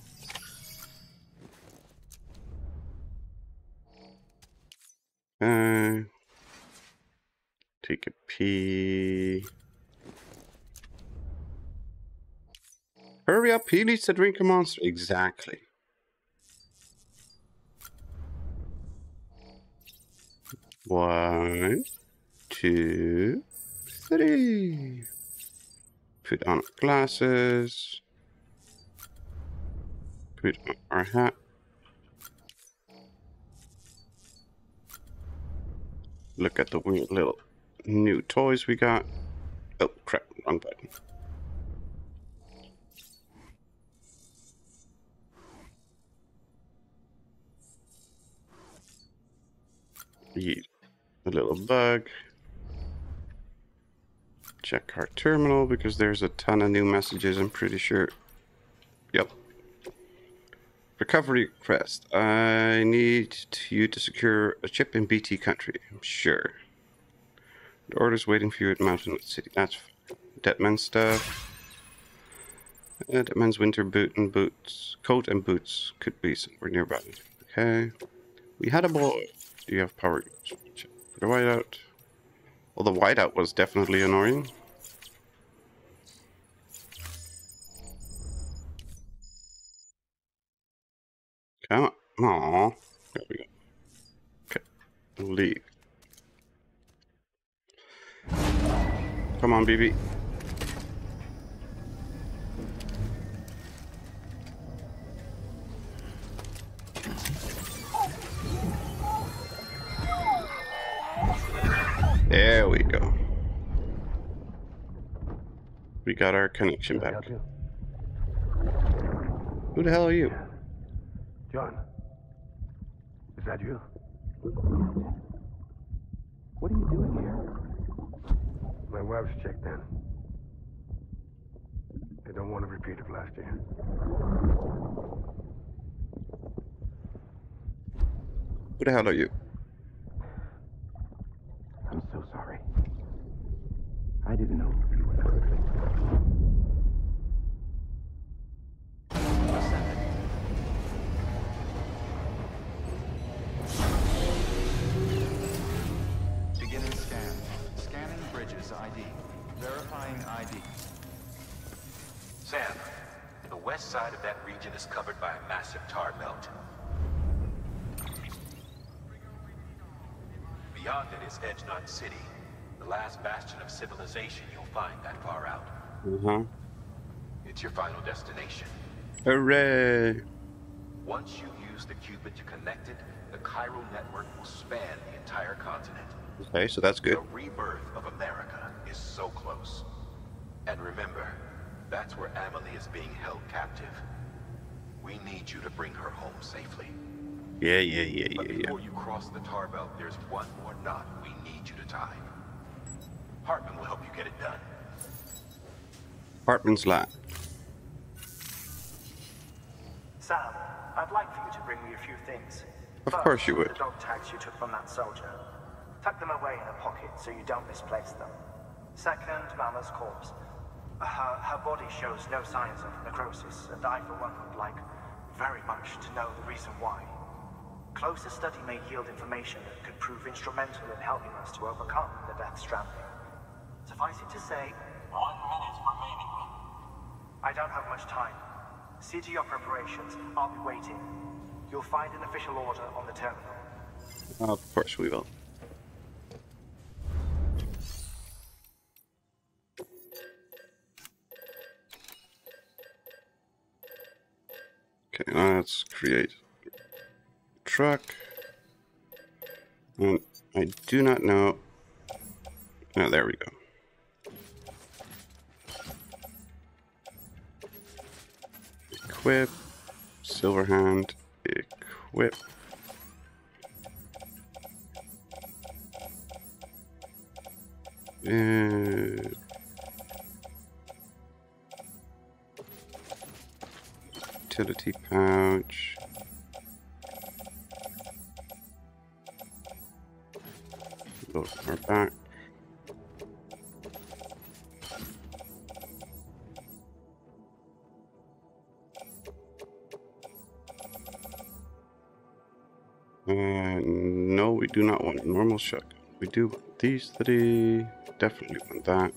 [SPEAKER 1] Uh, take a pee. Hurry up, he needs to drink a monster. Exactly. One, two, three. Put on glasses. Put on our hat. Look at the weird little new toys we got. Oh crap, wrong button. Eat a little bug. Check our terminal because there's a ton of new messages, I'm pretty sure. Yep. Recovery request. I need you to secure a chip in BT country. I'm sure. The order's waiting for you at Mountain City. That's. Deadman stuff. Uh, Deadman's winter boot and boots. Coat and boots could be somewhere nearby. Okay. We had a boy. Do you have power? For the whiteout. Well, the whiteout was definitely annoying. Come on. Aww. There we go. Okay. Leave. Come on, BB. There we go. We got our connection back. Who the hell are you?
[SPEAKER 13] John, is that you?
[SPEAKER 2] What are you doing here?
[SPEAKER 13] My wife's checked in. They don't want a repeat of last year.
[SPEAKER 1] Who the hell are you?
[SPEAKER 2] I'm so sorry. I didn't know you were
[SPEAKER 3] Bridges ID. Verifying ID.
[SPEAKER 7] Sam, the west side of that region is covered by a massive tar belt. Beyond it is Edge Knot City, the last bastion of civilization you'll find that far out.
[SPEAKER 1] Uh-huh.
[SPEAKER 7] It's your final destination.
[SPEAKER 1] Hooray!
[SPEAKER 7] Once you use the Q-pid to connect it, the Chiral network will span the entire continent.
[SPEAKER 1] Okay, so that's good.
[SPEAKER 7] The rebirth of America is so close. And remember, that's where Amelie is being held captive. We need you to bring her home safely.
[SPEAKER 1] Yeah, yeah, yeah,
[SPEAKER 7] But
[SPEAKER 1] yeah, yeah.
[SPEAKER 7] before you cross the tar belt, there's one more knot we need you to tie. Heartman will help you get it done.
[SPEAKER 1] Heartman's lab.
[SPEAKER 8] Sam, I'd like for you to bring me a few things.
[SPEAKER 1] Of
[SPEAKER 8] First,
[SPEAKER 1] course you would.
[SPEAKER 8] The dog tags you took from that soldier. Tuck them away in a pocket so you don't misplace them. Second, Mama's corpse. Her, her body shows no signs of necrosis, and I, for one, would like very much to know the reason why. Closer study may yield information that could prove instrumental in helping us to overcome the Death Stranding. Suffice it to say, one minute remaining. I don't have much time. See to your preparations. I'll be waiting. You'll find an official order on the terminal.
[SPEAKER 1] Of course we will. Okay, let's create truck. And I do not know. Oh, there we go. Equip. Silverhand. Equip. Uh, utility pouch. Load our back. Uh, no, we do not want normal shotgun. We do want these three. Definitely want that.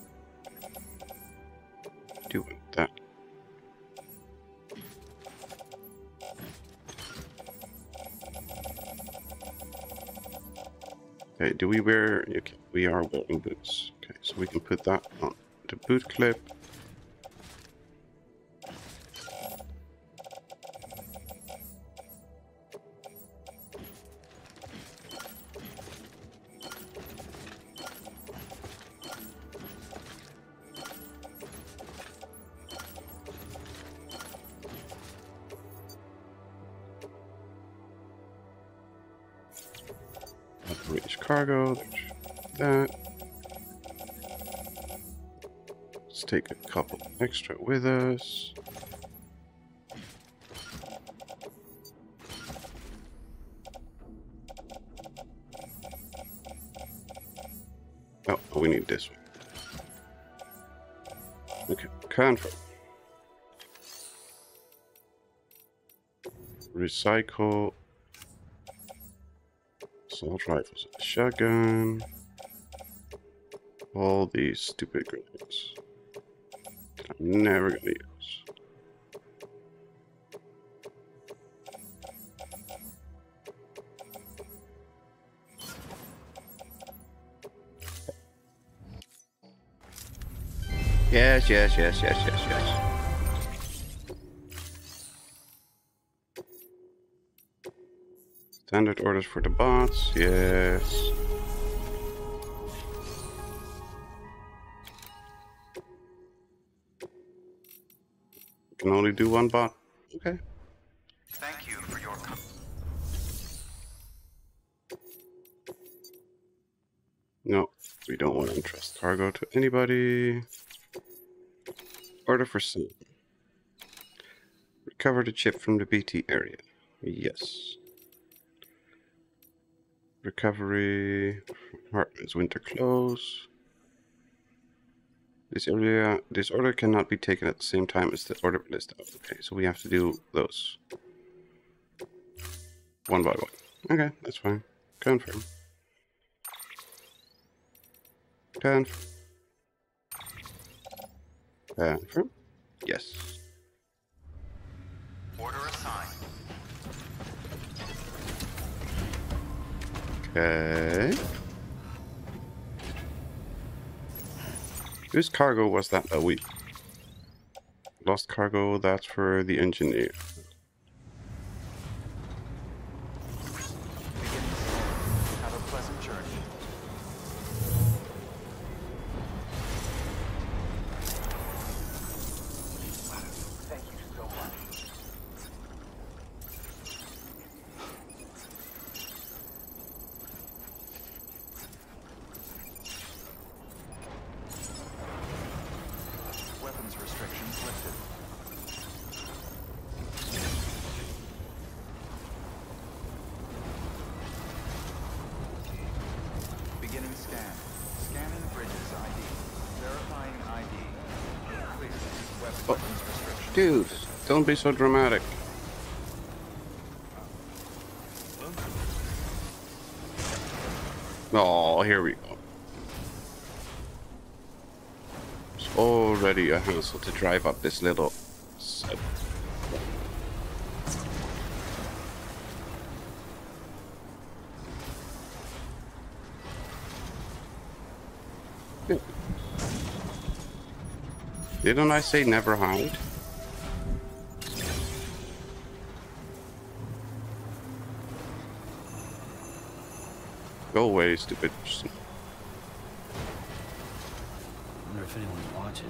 [SPEAKER 1] Do we wear... Okay, we are wearing boots. Okay, so we can put that on the boot clip. Extra with us. Oh, we need this one. Okay, confirm. Recycle assault rifles, shotgun, all these stupid grenades never gonna use. Yes, yes, yes, yes, yes, yes. Standard orders for the bots, yes. Do one bot. Okay.
[SPEAKER 3] Thank you for your.
[SPEAKER 1] No, we don't want to entrust cargo to anybody. Order for Sam. Recover the chip from the BT area. Yes. Recovery apartments winter close. This area, this order cannot be taken at the same time as the order list. Okay, so we have to do those one by one. Okay, that's fine. Confirm. Confirm. Confirm. Yes.
[SPEAKER 3] Order assigned.
[SPEAKER 1] Okay. Whose cargo was that that we lost cargo? That's for the engineer. Be so dramatic. Oh, here we go. It's already a hassle to drive up this little set. Didn't I say never hide? Go away, stupid person.
[SPEAKER 2] wonder if anyone's watching.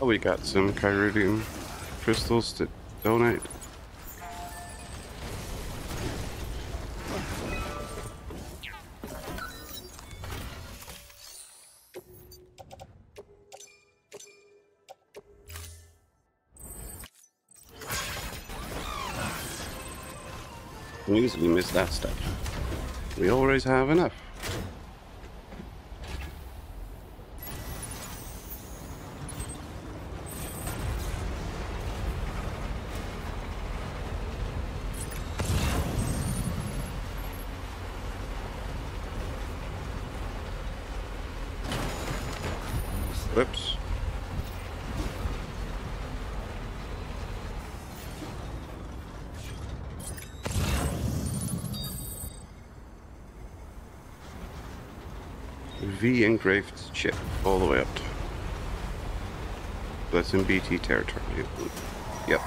[SPEAKER 1] Oh, we got some Kyridium crystals to donate. Easily miss that step. We always have enough. Whoops. V engraved chip all the way up. That's in BT territory. Yep.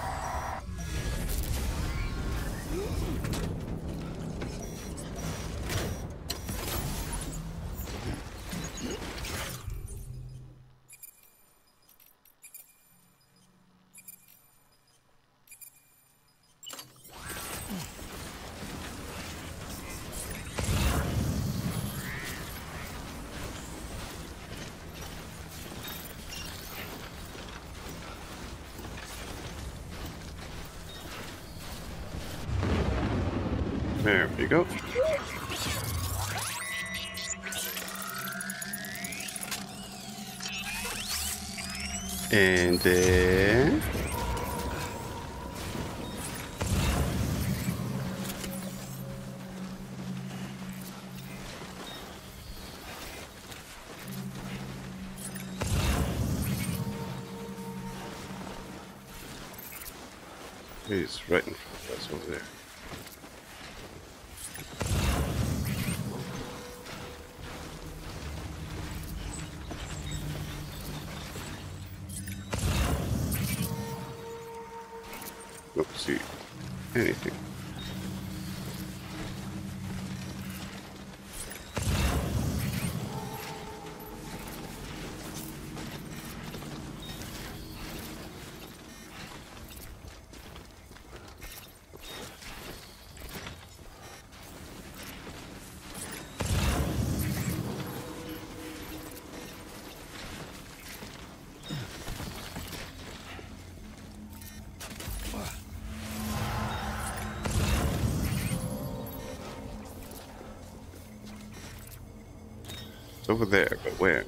[SPEAKER 1] Over there, but where?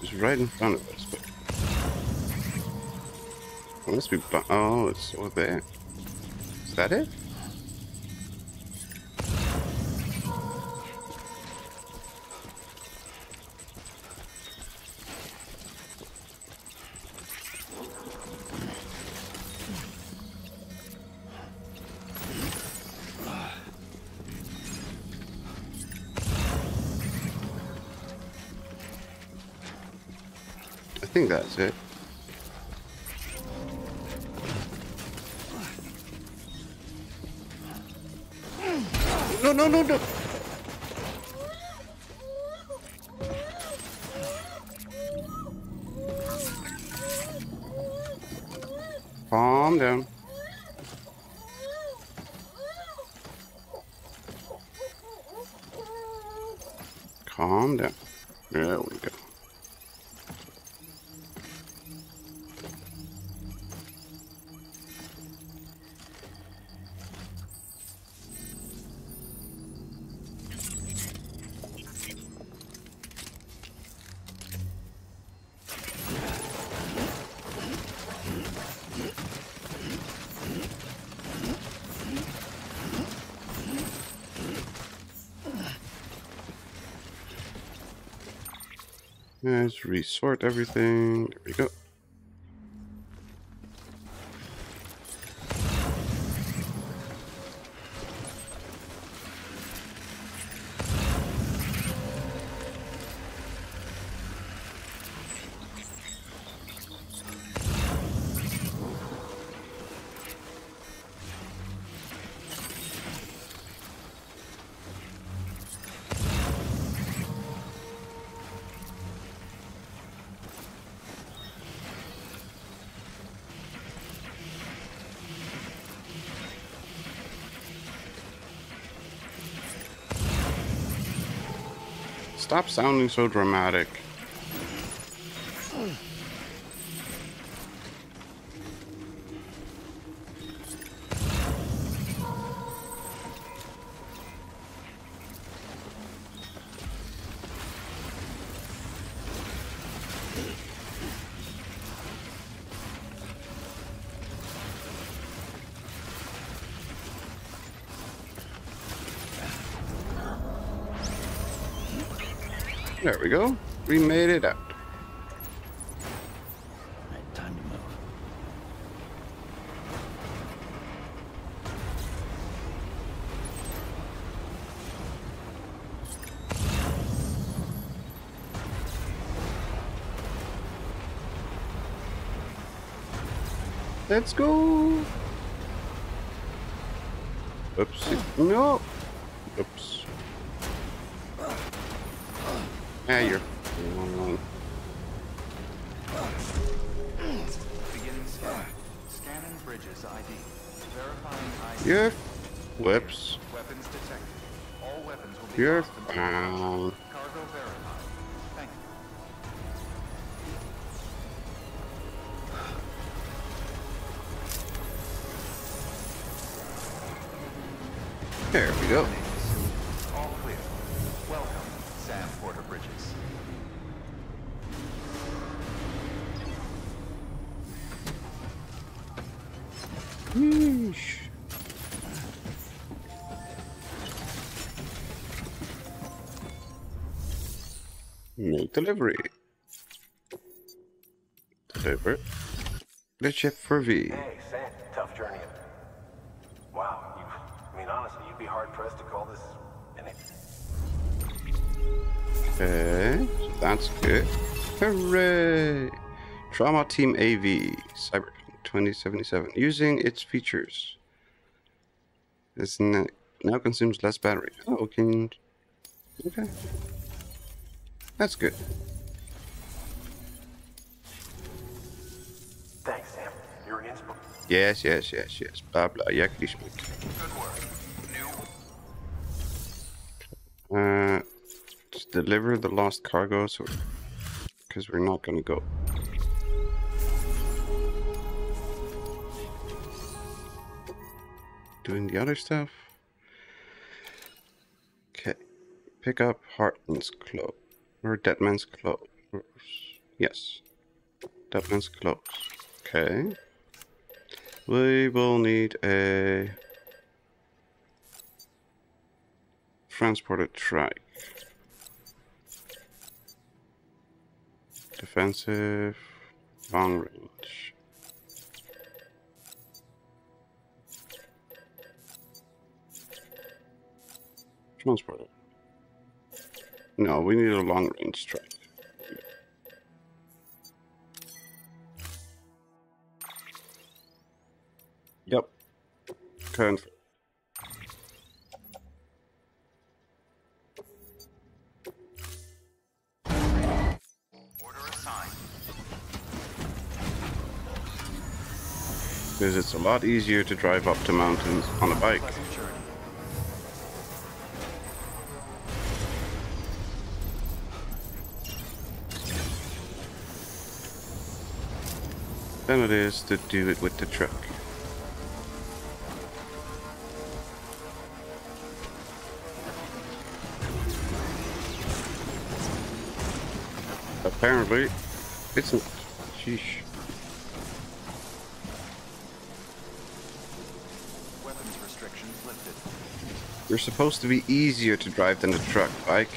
[SPEAKER 1] It's right in front of us, but it must be. Oh, it's over there. That it? I think that's it. No, no, no, no. Resort everything. There we go. Stop sounding so dramatic. There we go. We made it out.
[SPEAKER 2] Right, time to move.
[SPEAKER 1] Let's go. Oops. No. Ah, you're. wrong.
[SPEAKER 3] Beginning scan. Scanning Bridges ID. Verifying ID.
[SPEAKER 1] You're. Whoops.
[SPEAKER 3] Weapons detected. All weapons will be
[SPEAKER 1] You're
[SPEAKER 3] lost
[SPEAKER 1] Make delivery. Deliver. The ship for V.
[SPEAKER 7] Hey, Sam, tough journey. Wow, you, I mean, honestly, you'd be hard pressed to call this anything.
[SPEAKER 1] Okay, that's good. Hooray! Trauma Team AV, Cyberpunk 2077, using its features. This n- now consumes less battery. Oh, can. Okay. That's good.
[SPEAKER 7] Thanks, Sam. You're your inspo.
[SPEAKER 1] Yes, yes, yes, yes. Blah blah. Yakety schmick.
[SPEAKER 3] Good work. New
[SPEAKER 1] Uh, deliver the lost cargo, so because we're not gonna go. Doing the other stuff. Okay, pick up Heartland's clothes or Deadman's clothes. Yes, Deadman's clothes. Okay, we will need a transporter trike. Defensive, long range. Transporter. No, we need a long range strike. Yep.
[SPEAKER 3] Assigned.
[SPEAKER 1] Because it's a lot easier to drive up to mountains on a bike. Than it is to do it with the truck. Apparently, it's not. Sheesh.
[SPEAKER 3] Weapons restrictions lifted.
[SPEAKER 1] You're supposed to be easier to drive than a truck bike.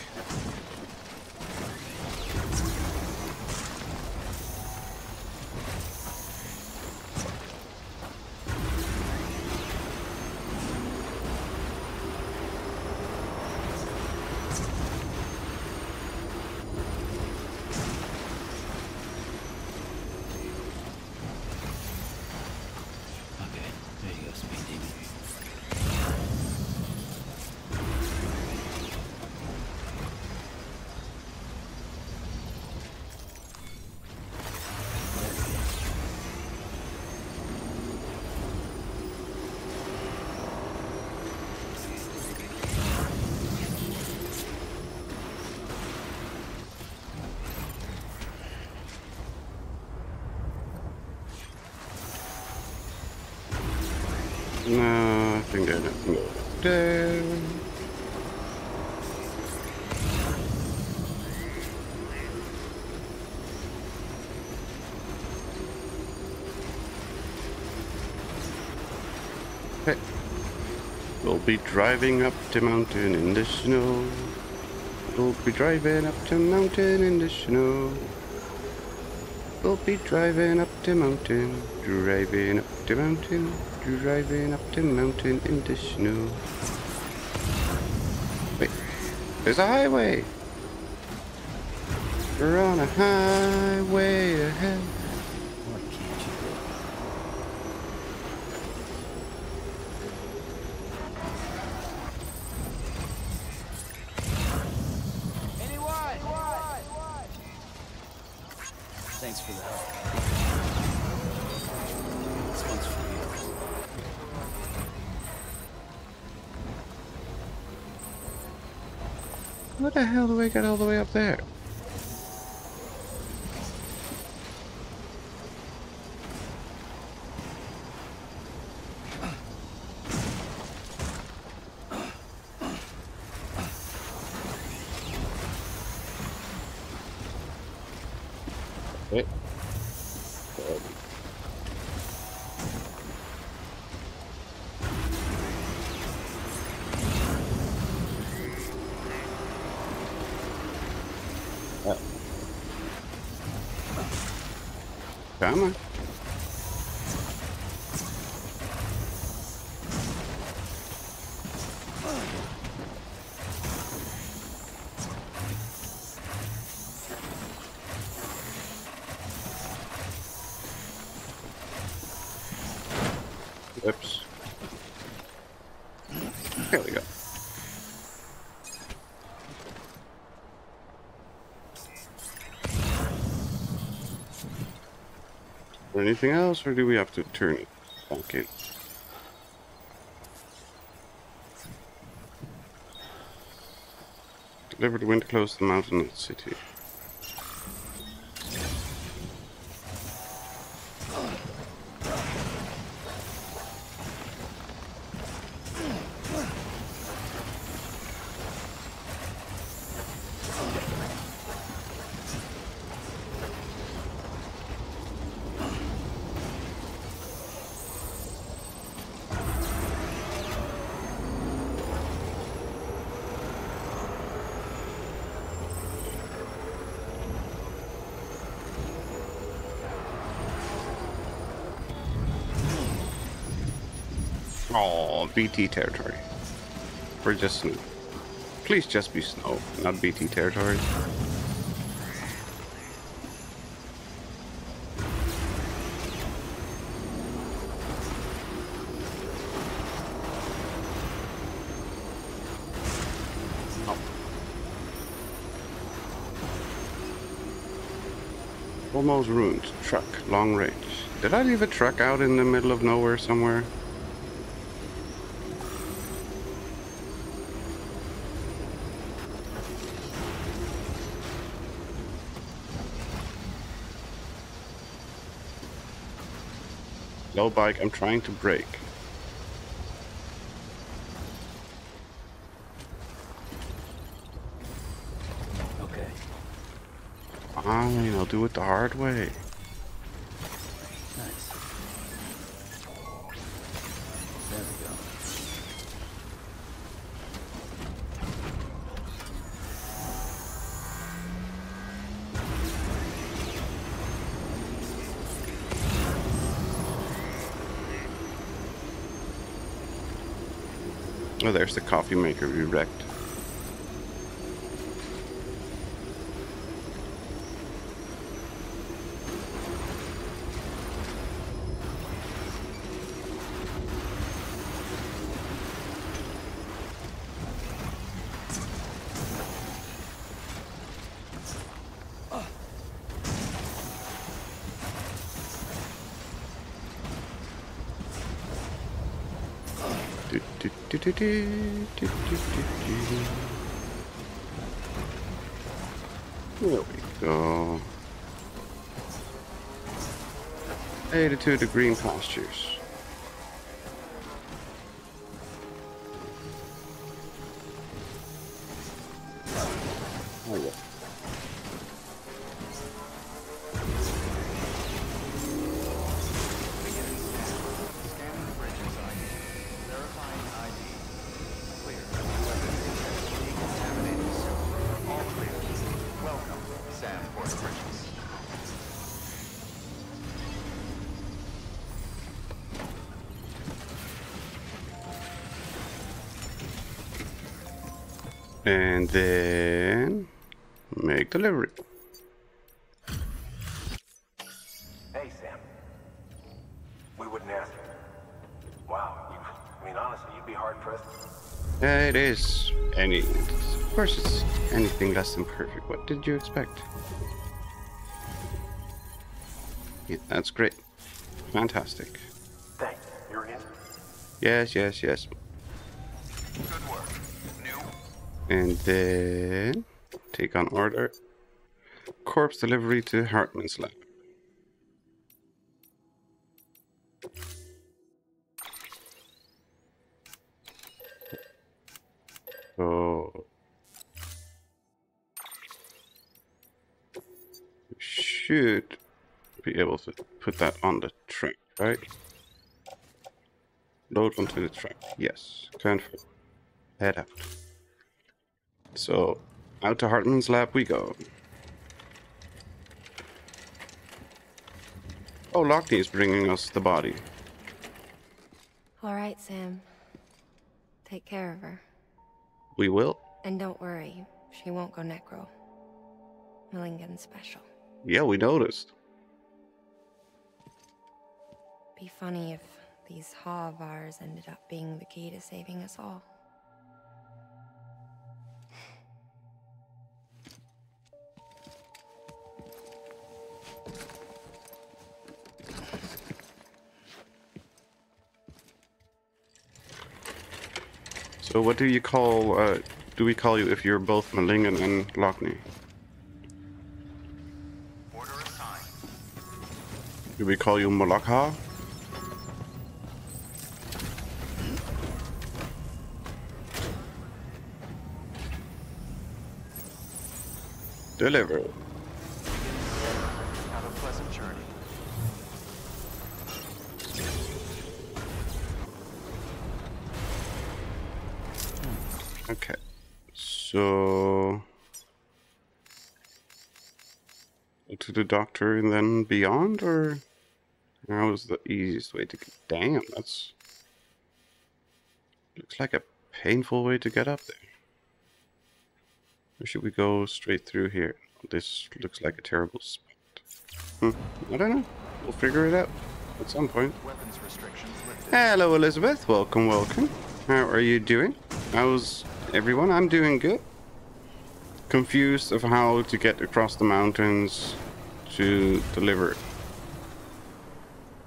[SPEAKER 1] Be driving up the mountain in the snow. We'll be driving up the mountain in the snow. We'll be driving up the mountain, driving up the mountain, driving up the mountain in the snow. Wait, there's a highway! We're on a highway ahead
[SPEAKER 2] can't you do? Thanks for the help. This one's for you.
[SPEAKER 1] What the hell do I get all the way up there? Wait. Uh. Come on. Whoops. There we go. Or anything else, or do we have to turn it Okay. Deliver wind close to the mountain city. BT territory. Or just snow. Please just be snow, not BT territory. Almost ruined. Truck, long range. Did I leave a truck out in the middle of nowhere somewhere? Bike, I'm trying to brake.
[SPEAKER 2] Okay.
[SPEAKER 1] Fine, I'll do it the hard way. vacuum maker be wrecked. do, do, do. Hey to two to green pastures. Delivery.
[SPEAKER 14] Hey, Sam. We wouldn't ask you. Wow, you, I mean, honestly, you'd be hard pressed.
[SPEAKER 1] Yeah, it is. Any, of course, it's anything less than perfect. What did you expect? Yeah, that's great. Fantastic.
[SPEAKER 14] Thanks. You're in?
[SPEAKER 1] Yes, yes, yes.
[SPEAKER 15] Good work. New
[SPEAKER 1] And then take on order. Corpse delivery to Heartman's lab. So we should be able to put that on the track, right? Load onto the track. Yes. Confirm. Head out. So, out to Heartman's lab we go. Oh, Lockne is bringing us the body.
[SPEAKER 16] All right, Sam. Take care of her.
[SPEAKER 1] We will?
[SPEAKER 16] And don't worry, she won't go necro. Millingen's special.
[SPEAKER 1] Yeah, we noticed.
[SPEAKER 16] Be funny if these Ha of ours ended up being the key to saving us all.
[SPEAKER 1] So what do you call, uh, do we call you if you're both Malingen and Lockne?
[SPEAKER 3] Order assigned.
[SPEAKER 1] Do we call you Malakha? Deliver. So to the doctor and then beyond, or that was the easiest way to get? Damn, that's looks like a painful way to get up there. Or should we go straight through here? This looks like a terrible spot. Hmm, I don't know. We'll figure it out at some point.
[SPEAKER 3] Weapons restrictions lifted.
[SPEAKER 1] Hello, Elizabeth. Welcome, welcome. How are you doing? How's everyone? I'm doing good. Confused of how to get across the mountains to deliver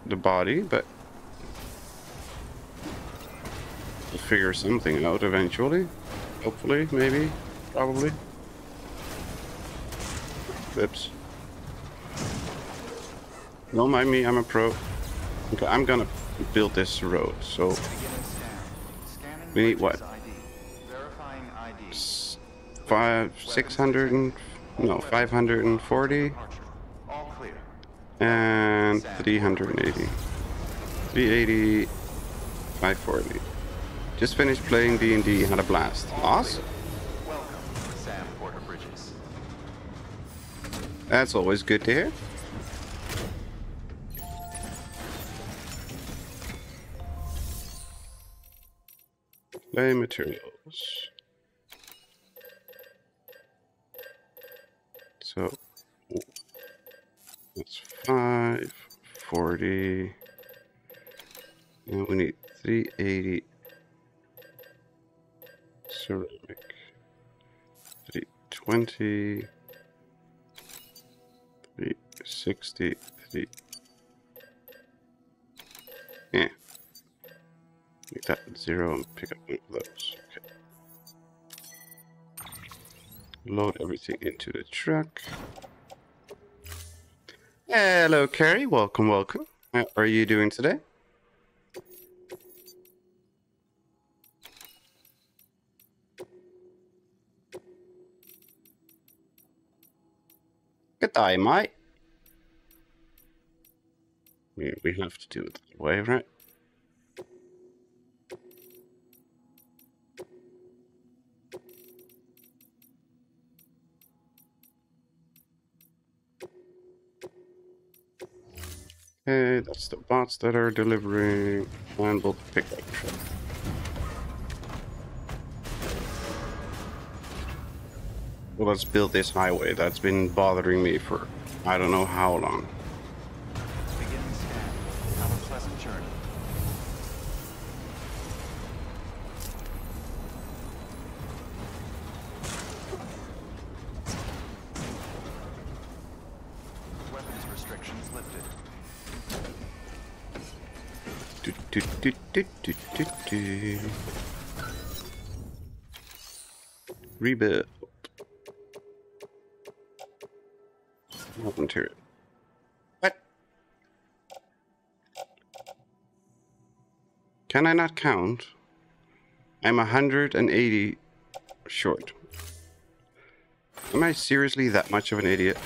[SPEAKER 1] the body, but we'll figure something out eventually. Hopefully, maybe, probably. Oops. Don't mind me, I'm a pro. Okay, I'm gonna build this road, so
[SPEAKER 3] Beginning scan. Scanning
[SPEAKER 1] We need what? Five, six hundred and no, five hundred and forty
[SPEAKER 3] All clear.
[SPEAKER 1] and three hundred and eighty. 380, 540. Just finished playing D&D, had a blast. Awesome. That's always good to hear. Play materials. That's five forty. And we need three eighty ceramic. Three twenty. 360, three. Yeah. Make that zero and pick up one of those. Okay. Load everything into the truck. Hello, Carrie. Welcome, welcome. How are you doing today? Good day, mate. We, have to do it that way, right? Okay, that's the bots that are delivering, and we'll pick up truck. Well, let's build this highway that's been bothering me for I don't know how long. Rebuild. What material? What? Can I not count? I'm 180 short. Am I seriously that much of an idiot?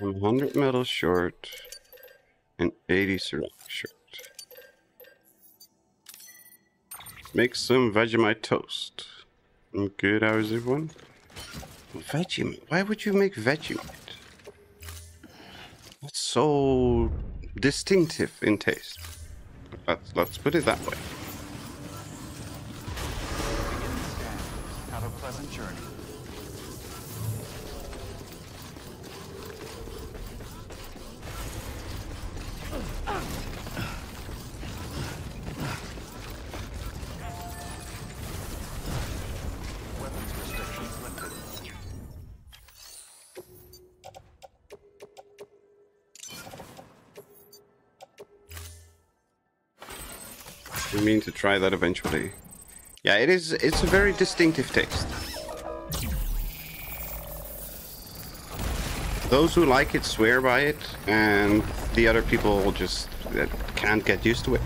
[SPEAKER 1] 100 metal short and 80 ceramic short. Make some Vegemite toast. Good hours, everyone. Vegemite? Why would you make Vegemite? That's so distinctive in taste. Let's, let's put it that way.
[SPEAKER 3] Have a pleasant journey.
[SPEAKER 1] Mean to try that eventually. Yeah, it is. It's a very distinctive taste. Those who like it swear by it, and the other people just uh, can't get used to it.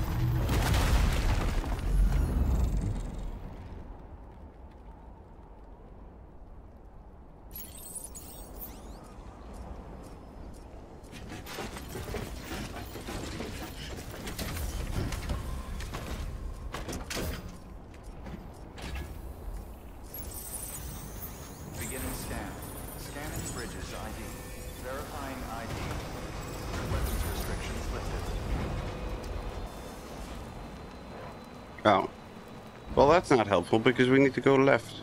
[SPEAKER 3] Beginning scan. Scanning Bridges ID. Verifying ID. Weapons restrictions lifted.
[SPEAKER 1] Oh. Well, helpful because we need to go left.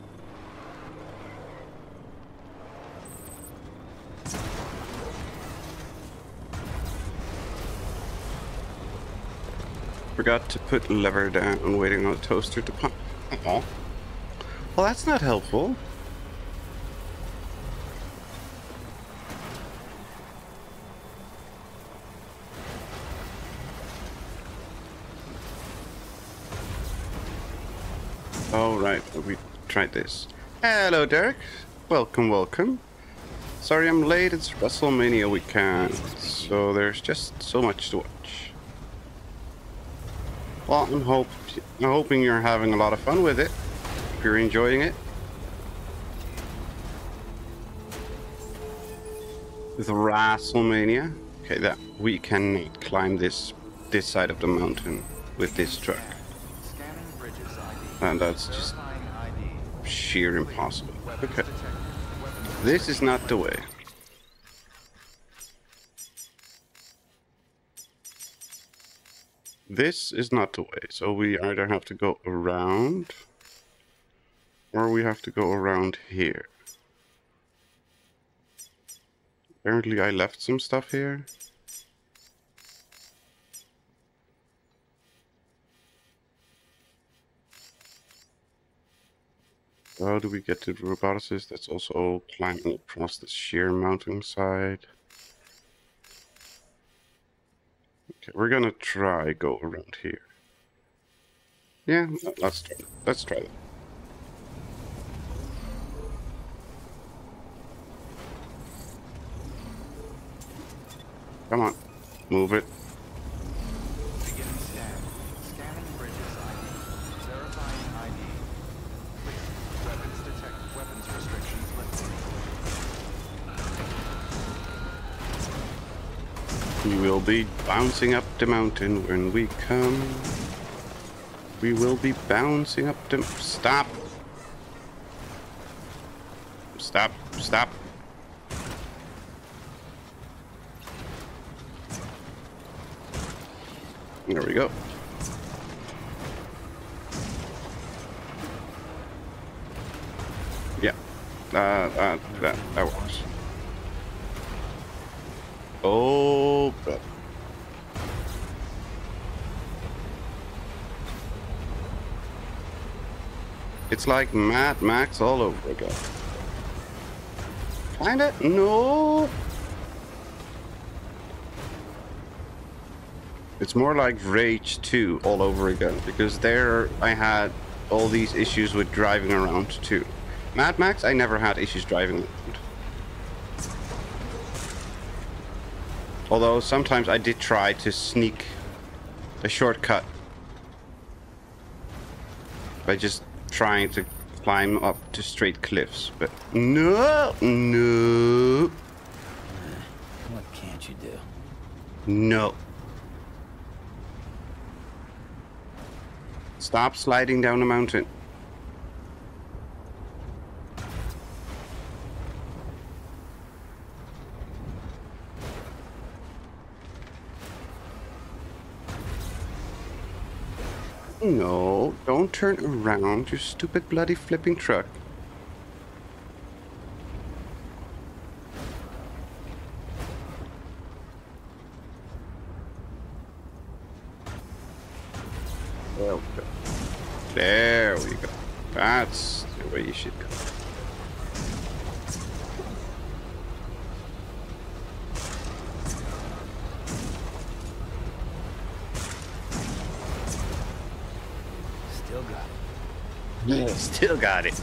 [SPEAKER 1] Forgot to put lever down, and waiting on the toaster to pop. Oh. Well, that's not helpful. Oh, right. Tried this. Hello, Derek. Welcome, welcome. Sorry I'm late. It's WrestleMania weekend, so there's just so much to watch. Well, I'm, hope I'm hoping you're having a lot of fun with it. If you're enjoying it. With WrestleMania. Okay, that we can climb this this side of the mountain with this truck. And that's just. Sheer impossible. Okay. This is not the way. This is not the way. So we either have to go around or we have to go around here. Apparently I left some stuff here. How do we get to the roboticist? That's also climbing across the sheer mountainside. Okay, we're gonna try go around here. Yeah, let's try. Let's try that. Come on, move it. We will be bouncing up the mountain when we come. We will be bouncing up the... Stop! Stop, stop. There we go. Yeah, uh, uh, that, that works. Oh, it's like Mad Max all over again. Kinda? No. It's more like Rage 2 all over again because there I had all these issues with driving around too. Mad Max, I never had issues driving around. Although sometimes I did try to sneak a shortcut by just trying to climb up to straight cliffs, but no, no,
[SPEAKER 2] What can't you do?
[SPEAKER 1] no. Stop sliding down the mountain. No, don't turn around, you stupid bloody flipping truck. There we go. There we go. That's the way you should go. Still got it.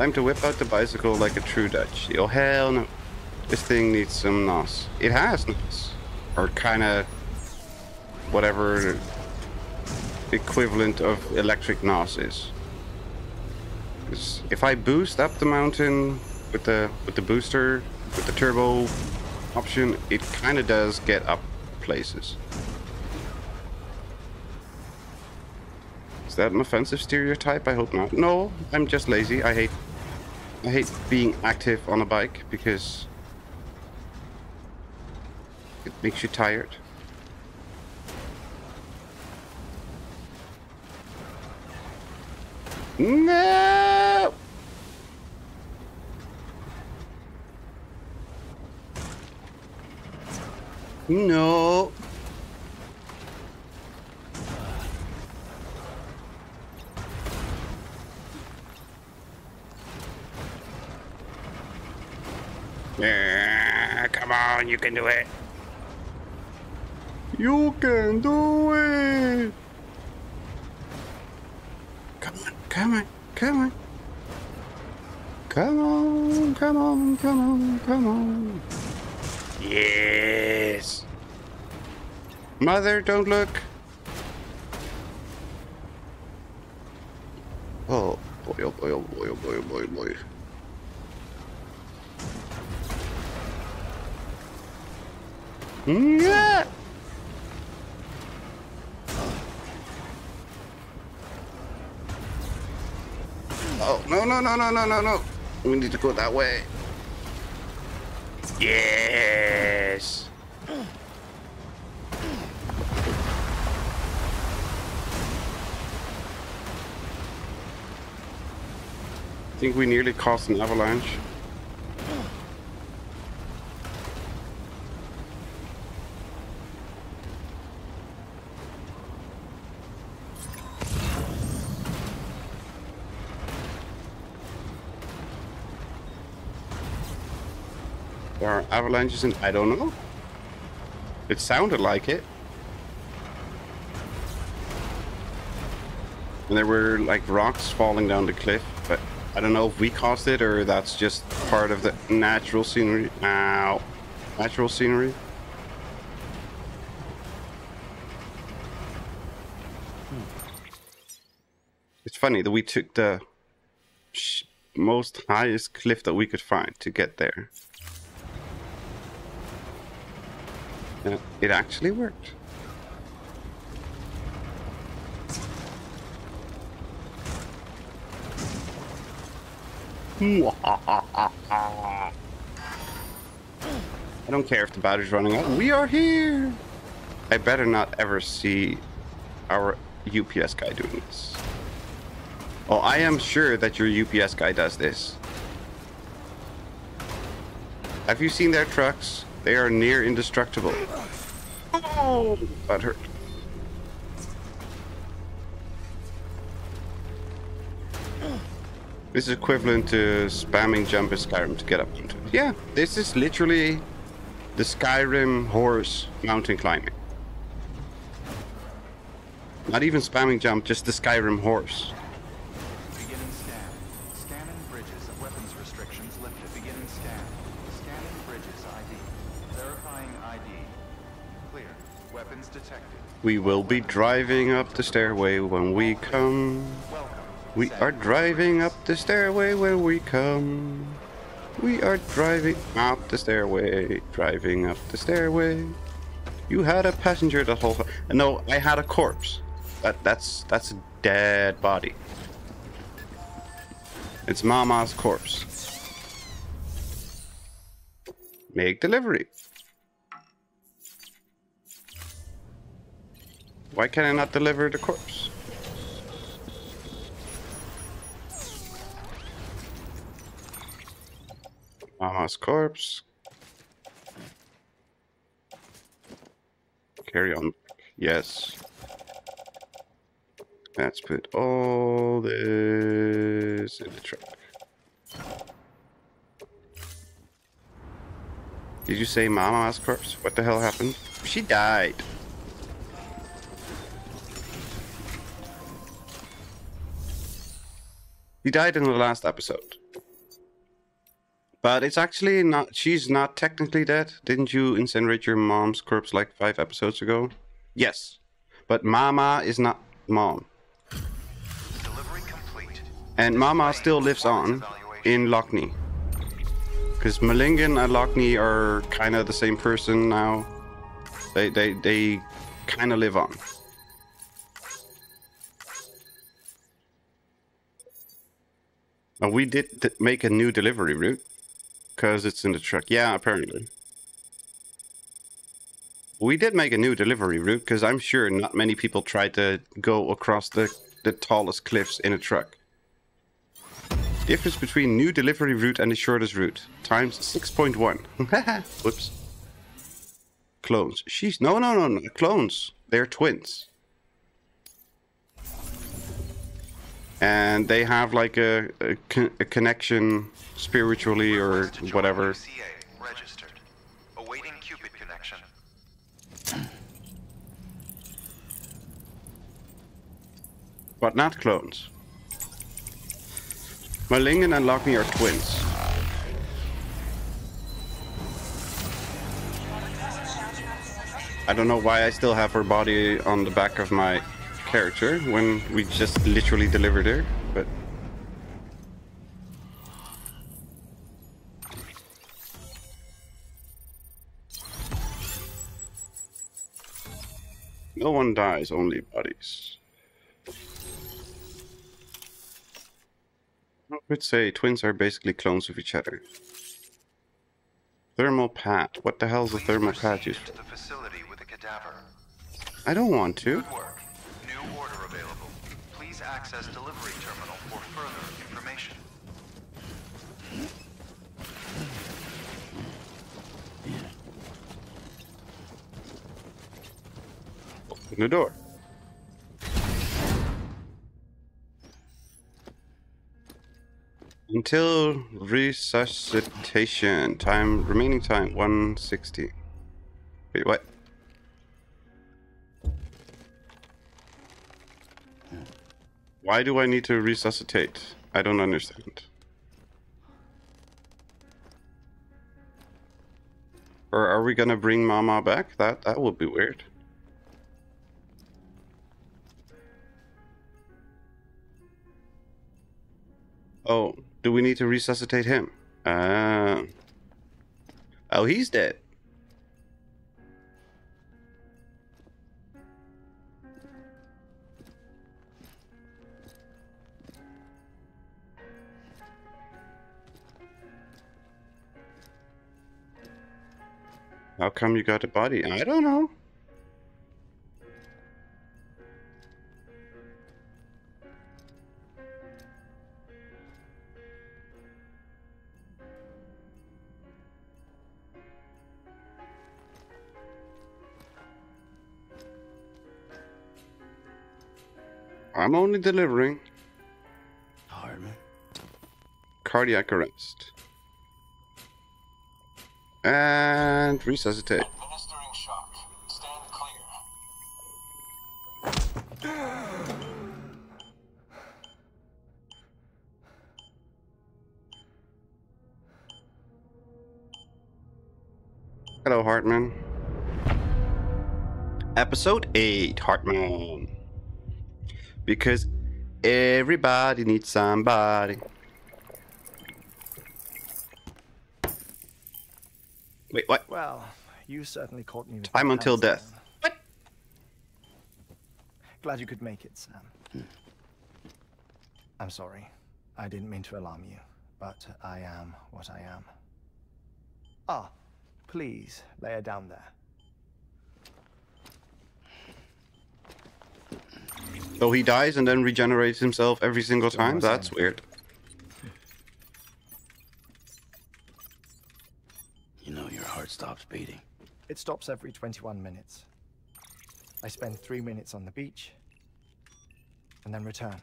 [SPEAKER 1] Time to whip out the bicycle like a true Dutch. Oh hell no. This thing needs some NOS. It has NOS. Or kinda whatever equivalent of electric NOS is. if I boost up the mountain with the with the booster, with the turbo option, it kinda does get up places. Is that an offensive stereotype? I hope not. No, I'm just lazy. I hate I hate being active on a bike because it makes you tired. No! No. Yeah, come on, you can do it. You can do it. Come on, come on, come on. Come on, come on, come on, come on. Yes. Mother, don't look. Oh, boy, oh boy, oh boy, oh boy, oh boy, oh boy. Yeah. Oh, no, no, no, no, no, no, no. We need to go that way. Yes. I think we nearly caused an avalanche. Are avalanches and I don't know. It sounded like it. And there were like rocks falling down the cliff, but I don't know if we caused it or that's just part of the natural scenery. Ow. Natural scenery. Hmm. It's funny that we took the most highest cliff that we could find to get there. It actually worked. I don't care if the battery's running out. We are here! I better not ever see our UPS guy doing this. Oh, I am sure that your UPS guy does this. Have you seen their trucks? They are near indestructible. Oh, that hurt. This is equivalent to spamming jump in Skyrim to get up onto it. Yeah, this is literally the Skyrim horse mountain climbing. Not even spamming jump, just the Skyrim horse. We will be driving up the stairway when we come. We are driving up the stairway when we come. We are driving up the stairway, driving up the stairway. You had a passenger the whole time. No, I had a corpse. That that's that's a dead body. It's Mama's corpse. Make delivery. Why can I not deliver the corpse? Mama's corpse. Carry on. Yes. Let's put all this in the truck. Did you say Mama's corpse? What the hell happened? She died. He died in the last episode. But it's actually not. She's not technically dead. Didn't you incinerate your mom's corpse like five episodes ago? Yes. But Mama is not mom.
[SPEAKER 3] Delivery complete.
[SPEAKER 1] And Mama still lives on in Lockne. Because Malingen and Lockne are kind of the same person now. They, they, they kind of live on. And we did make a new delivery route. Because it's in the truck. Yeah, apparently. We did make a new delivery route because I'm sure not many people tried to go across the, the tallest cliffs in a truck. Difference between new delivery route and the shortest route. Times 6.1. Whoops. Clones. She's no no no no clones. They're twins. And they have like a, a, con- a connection spiritually or
[SPEAKER 3] Request to join
[SPEAKER 1] whatever.
[SPEAKER 3] UCA. Registered. Awaiting Q-pid connection.
[SPEAKER 1] but not clones. Malingen and Lockne are twins. I don't know why I still have her body on the back of my character when we just literally delivered her, but no one dies, only bodies. I would say twins are basically clones of each other. Thermal pad. What the hell is a thermal pad used for?
[SPEAKER 3] the facility with a cadaver.
[SPEAKER 1] I don't want to.
[SPEAKER 3] Access delivery terminal for further information.
[SPEAKER 1] Open the door. Until resuscitation. Time remaining time 160. Wait, what? Why do I need to resuscitate? I don't understand. Or are we gonna bring Mama back? That that would be weird. Oh, do we need to resuscitate him? Uh, oh, he's dead. How come you got a body? I don't know. I'm only delivering
[SPEAKER 2] Heartman.
[SPEAKER 1] cardiac arrest. And resuscitate.
[SPEAKER 17] Administering shock. Stand clear.
[SPEAKER 1] Hello, Heartman. Episode 8, Heartman. Because everybody needs somebody. Wait, what?
[SPEAKER 8] Well, you certainly caught me. With
[SPEAKER 1] Time
[SPEAKER 8] your
[SPEAKER 1] until
[SPEAKER 8] pants
[SPEAKER 1] death.
[SPEAKER 8] What? Glad you could make it, Sam. I'm sorry. I didn't mean to alarm you, but I am what I am. Ah, please lay her down there.
[SPEAKER 1] So he dies and then regenerates himself every single time? That's
[SPEAKER 8] anything.
[SPEAKER 1] weird.
[SPEAKER 2] Know your heart stops beating.
[SPEAKER 8] It stops every 21 minutes. I spend three minutes on the beach and then return.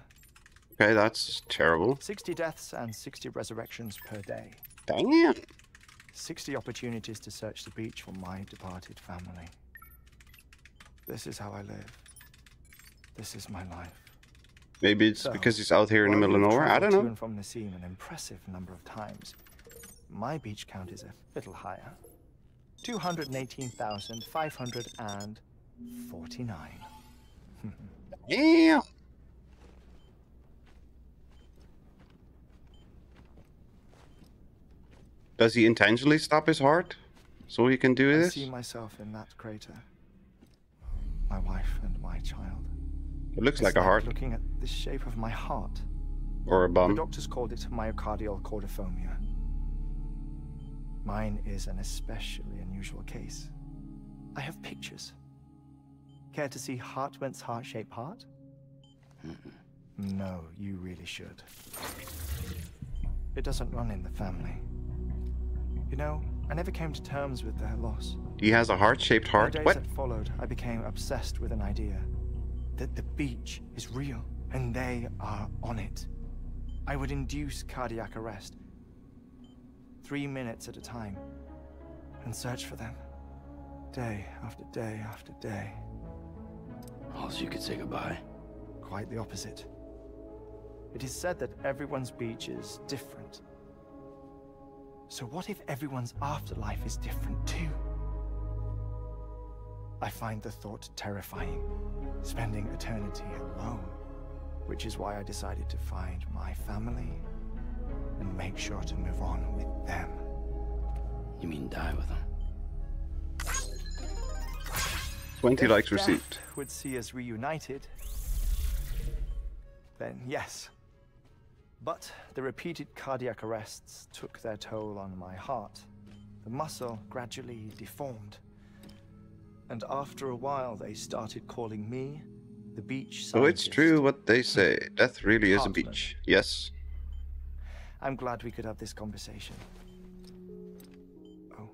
[SPEAKER 1] Okay, that's terrible.
[SPEAKER 8] 60 deaths and 60 resurrections per day.
[SPEAKER 1] Damn.
[SPEAKER 8] 60 opportunities to search the beach for my departed family. This is how I live. This is my life.
[SPEAKER 1] Maybe it's
[SPEAKER 8] So,
[SPEAKER 1] because he's out here in the middle of nowhere. I don't know.
[SPEAKER 8] To
[SPEAKER 1] know.
[SPEAKER 8] and from the scene an impressive number of times. My beach count is a little higher. 218,549.
[SPEAKER 1] Yeah. Does he intentionally stop his heart so he can do
[SPEAKER 8] I
[SPEAKER 1] this?
[SPEAKER 8] see myself in that crater. My wife and my child.
[SPEAKER 1] It looks
[SPEAKER 8] It's
[SPEAKER 1] like a heart
[SPEAKER 8] Looking at the shape of my heart.
[SPEAKER 1] or a
[SPEAKER 8] The doctors called it myocardial cordiphomia. Mine is an especially unusual case. I have pictures. Care to see Heartman's heart-shaped heart? No, you really should. It doesn't run in the family. You know, I never came to terms with their loss.
[SPEAKER 1] He has a heart-shaped
[SPEAKER 8] In
[SPEAKER 1] heart.
[SPEAKER 8] the days
[SPEAKER 1] What?
[SPEAKER 8] that followed, I became obsessed with an idea that the beach is real and they are on it. I would induce cardiac arrest, three minutes at a time, and search for them, day after day after day.
[SPEAKER 2] Oh, so you could say goodbye.
[SPEAKER 8] Quite the opposite. It is said that everyone's beach is different. So what if everyone's afterlife is different too? I find the thought terrifying, spending eternity alone, which is why I decided to find my family and make sure to move on with them.
[SPEAKER 2] You mean die with them?
[SPEAKER 1] 20
[SPEAKER 8] If
[SPEAKER 1] likes received.
[SPEAKER 8] would see us reunited, then yes. But the repeated cardiac arrests took their toll on my heart. The muscle gradually deformed. And after a while, they started calling me the beach
[SPEAKER 1] So it's true what they say. Death really is a beach. Yes.
[SPEAKER 8] I'm glad we could have this conversation. Oh.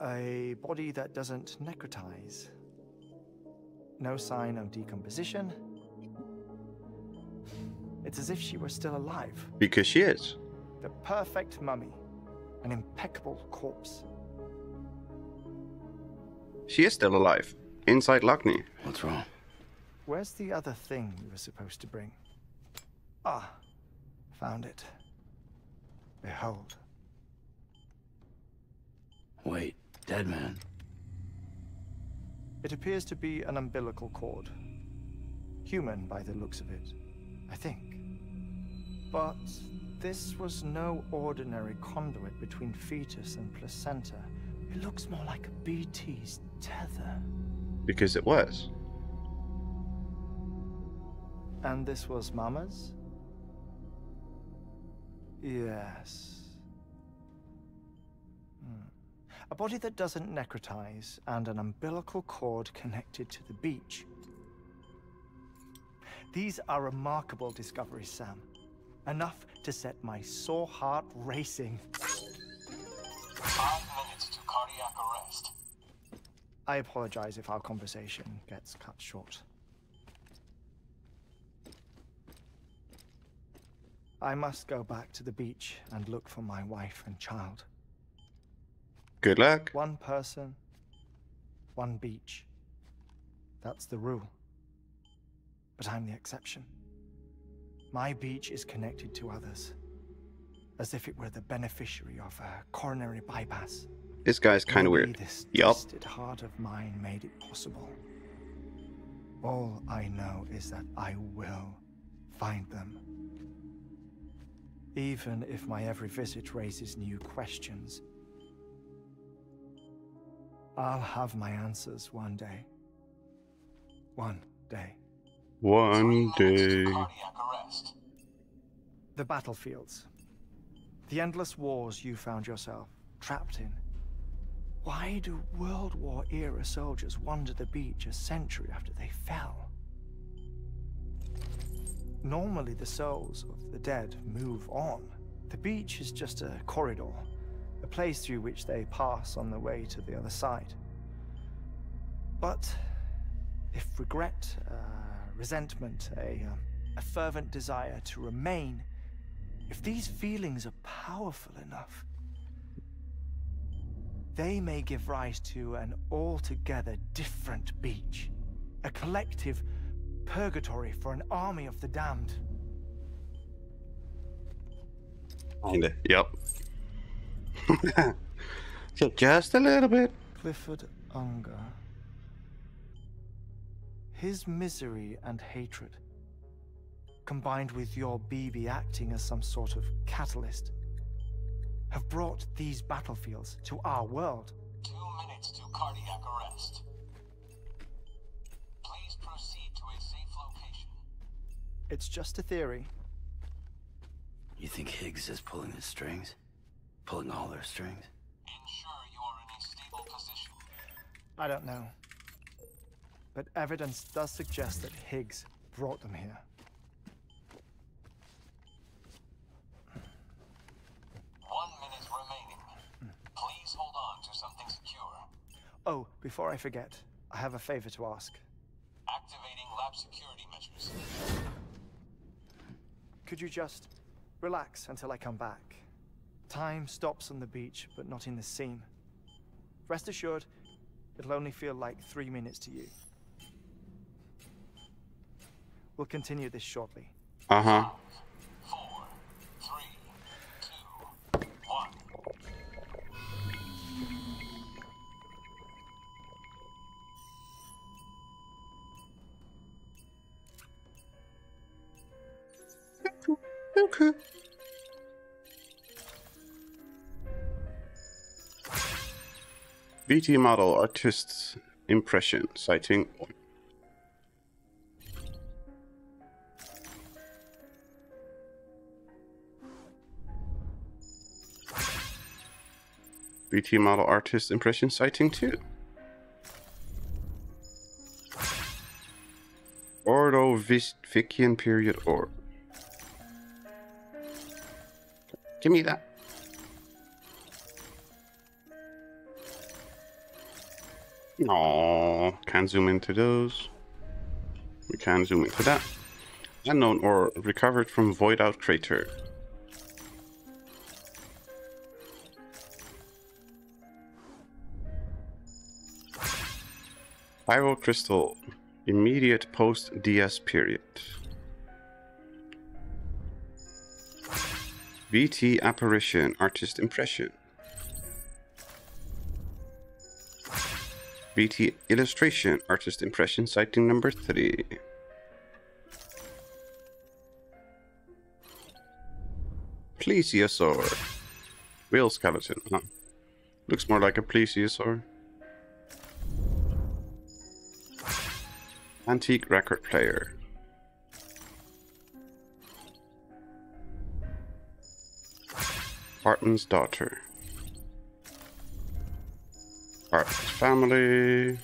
[SPEAKER 8] Um. A body that doesn't necrotize. No sign of decomposition. It's as if she were still alive.
[SPEAKER 1] Because she is.
[SPEAKER 8] The perfect mummy. An impeccable corpse.
[SPEAKER 1] She is still alive. Inside Lockne.
[SPEAKER 2] What's wrong?
[SPEAKER 8] Where's the other thing you were supposed to bring? Ah, found it. Behold.
[SPEAKER 2] Wait, dead man.
[SPEAKER 8] It appears to be an umbilical cord. Human by the looks of it, I think. But this was no ordinary conduit between fetus and placenta. It looks more like a BT's tether.
[SPEAKER 1] Because it was.
[SPEAKER 8] And this was Mama's? Yes. Hmm. A body that doesn't necrotize and an umbilical cord connected to the beach. These are remarkable discoveries, Sam. Enough to set my sore heart racing.
[SPEAKER 17] Five minutes to cardiac arrest.
[SPEAKER 8] I apologize if our conversation gets cut short. I must go back to the beach and look for my wife and child.
[SPEAKER 1] Good luck.
[SPEAKER 8] One person, one beach. That's the rule. But I'm the exception. My beach is connected to others, as if it were the beneficiary of a coronary bypass.
[SPEAKER 1] This guy's kind of weird.
[SPEAKER 8] This
[SPEAKER 1] Yup.
[SPEAKER 8] heart of mine made it possible. All I know is that I will find them. Even if my every visit raises new questions, I'll have my answers one day. One day.
[SPEAKER 1] One day.
[SPEAKER 8] The battlefields. The endless wars you found yourself trapped in. Why do World War era soldiers wander the beach a century after they fell? Normally, the souls of the dead move on. The beach is just a corridor, a place through which they pass on the way to the other side. But if regret, uh, resentment, a, um, a fervent desire to remain, if these feelings are powerful enough, they may give rise to an altogether different beach. A collective purgatory for an army of the damned.
[SPEAKER 1] Kinda. Yep. so just a little bit.
[SPEAKER 8] Clifford Unger. His misery and hatred, combined with your BB acting as some sort of catalyst, have brought these battlefields to our world.
[SPEAKER 17] Two minutes to cardiac arrest.
[SPEAKER 8] It's just a theory.
[SPEAKER 2] You think Higgs is pulling the strings? Pulling all their strings?
[SPEAKER 17] Ensure you are in a stable position.
[SPEAKER 8] I don't know. But evidence does suggest that Higgs brought them here.
[SPEAKER 17] One minute remaining. Please hold on to something secure.
[SPEAKER 8] Oh, before I forget, I have a favor to ask.
[SPEAKER 17] Activating lab security measures.
[SPEAKER 8] Could you just relax until I come back? Time stops on the beach, but not in the scene. Rest assured, it'll only feel like three minutes to you. We'll continue this shortly.
[SPEAKER 1] Uh BT model artist's impression citing. BT model artist impression citing two. Ordovician period orb. Give me that. Aww, can't zoom into those. We can zoom into that. Unknown or recovered from void out crater. Pyro crystal. Immediate post DS period. BT apparition artist impression. BT illustration artist impression sighting number three. Plesiosaur. Real skeleton. Huh. Looks more like a plesiosaur. Antique record player. Barton's daughter. Barton's family.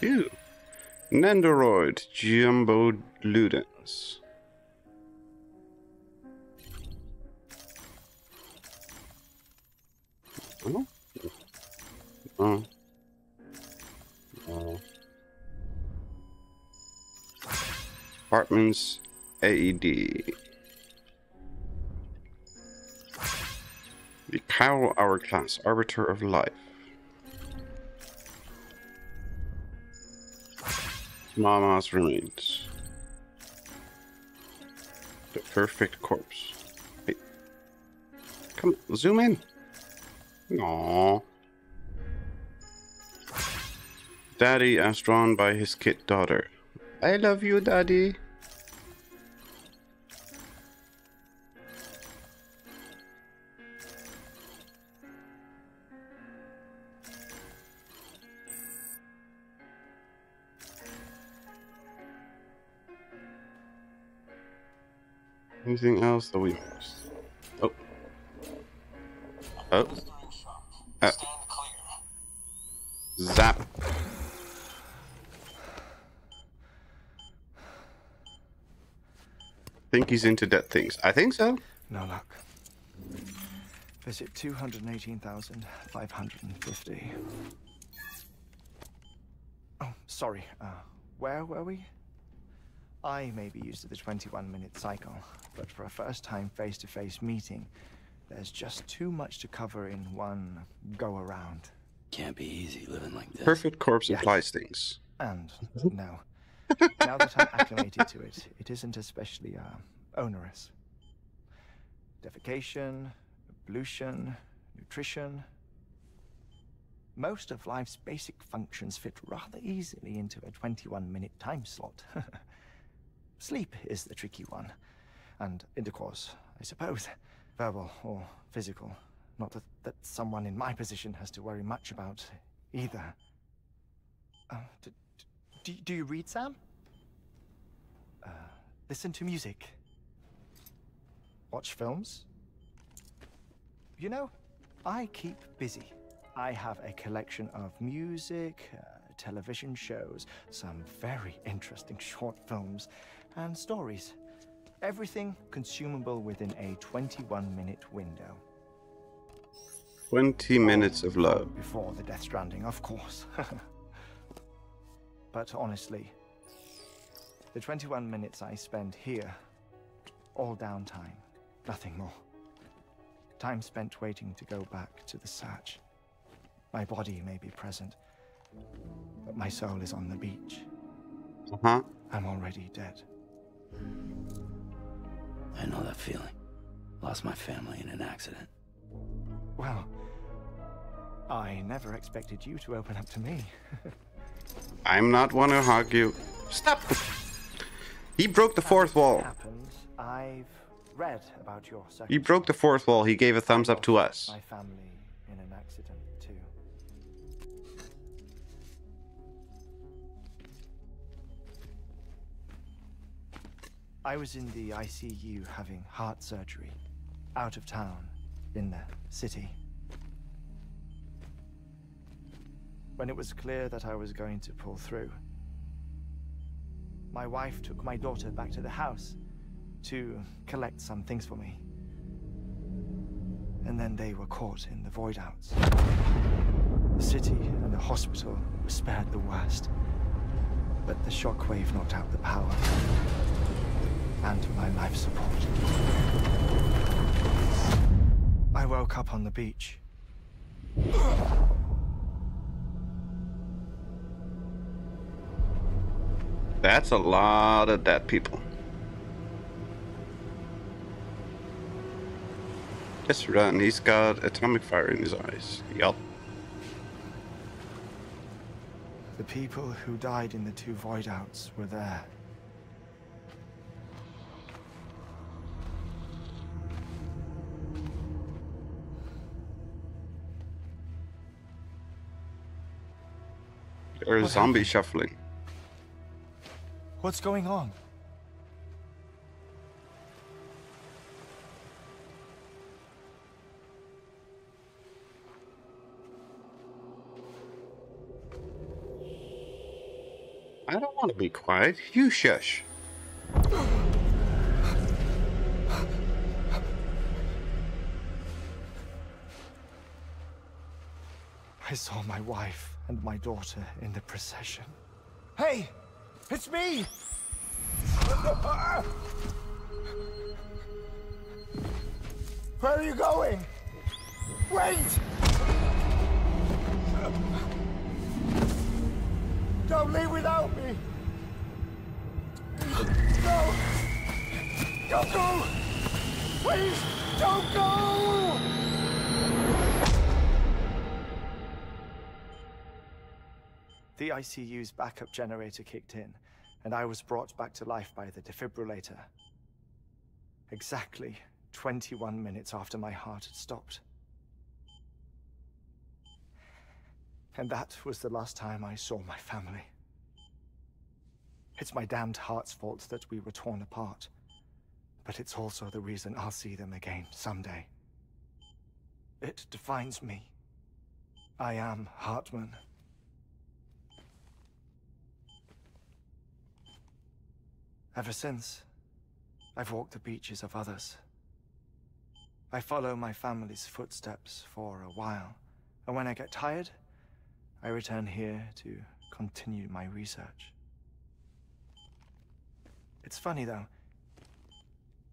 [SPEAKER 1] Ew. Nendoroid Jumbo Ludens. Oh. Oh. Heartman's AED. The Cow Hourglass, Arbiter of Life. Mama's Remains. The Perfect Corpse. Hey. Come, zoom in. Aww. Daddy as drawn by his kid daughter. I love you, Daddy. Anything else that we missed? Oh. Oh. Uh. Zap. Think he's into dead things. I think so.
[SPEAKER 8] No luck. Visit 218,550. Oh, sorry. Uh, where were we? I may be used to the 21 minute cycle, but for a first time face to face meeting, there's just too much to cover in one go around.
[SPEAKER 2] Can't be easy living like this.
[SPEAKER 1] Perfect corpse implies things.
[SPEAKER 8] And no, now that I'm acclimated to it, it isn't especially uh, onerous. Defecation, ablution, nutrition. Most of life's basic functions fit rather easily into a 21 minute time slot. Sleep is the tricky one, and intercourse, I suppose, verbal or physical. Not that, that someone in my position has to worry much about either. Uh, do, do you read, Sam? Uh, listen to music. Watch films? You know, I keep busy. I have a collection of music, uh, television shows, some very interesting short films, and stories. Everything consumable within a 21 minute window.
[SPEAKER 1] 20 minutes of love.
[SPEAKER 8] Before the Death Stranding, of course. but honestly, the 21 minutes I spend here, all downtime, nothing more. Time spent waiting to go back to the search. My body may be present, but my soul is on the beach.
[SPEAKER 1] Uh huh.
[SPEAKER 8] I'm already dead.
[SPEAKER 2] I know that feeling. Lost my family in an accident.
[SPEAKER 8] Well, I never expected you to open up to me.
[SPEAKER 1] I'm not one to hug you. Stop! He broke the fourth wall.
[SPEAKER 8] Happened. I've read about your
[SPEAKER 1] He broke the fourth wall. He gave a thumbs up to us.
[SPEAKER 8] My family in an accident too. I was in the ICU having heart surgery, out of town, in the city. When it was clear that I was going to pull through, my wife took my daughter back to the house to collect some things for me. And then they were caught in the void outs. The city and the hospital were spared the worst. But the shockwave knocked out the power and my life support. I woke up on the beach.
[SPEAKER 1] That's a lot of dead people. Just run. He's got atomic fire in his eyes. Yup.
[SPEAKER 8] The people who died in the two void outs were there.
[SPEAKER 1] There's
[SPEAKER 8] What
[SPEAKER 1] zombie
[SPEAKER 8] happened?
[SPEAKER 1] shuffling.
[SPEAKER 8] What's going on?
[SPEAKER 1] I don't want to be quiet. You shush.
[SPEAKER 8] I saw my wife and my daughter in the procession. Hey! It's me! Where are you going? Wait! Don't leave without me! No! Don't go! Please, don't go! The ICU's backup generator kicked in, and I was brought back to life by the defibrillator. Exactly 21 minutes after my heart had stopped. And that was the last time I saw my family. It's my damned heart's fault that we were torn apart. But it's also the reason I'll see them again someday. It defines me. I am Heartman. Ever since, I've walked the beaches of others. I follow my family's footsteps for a while, and when I get tired, I return here to continue my research. It's funny though.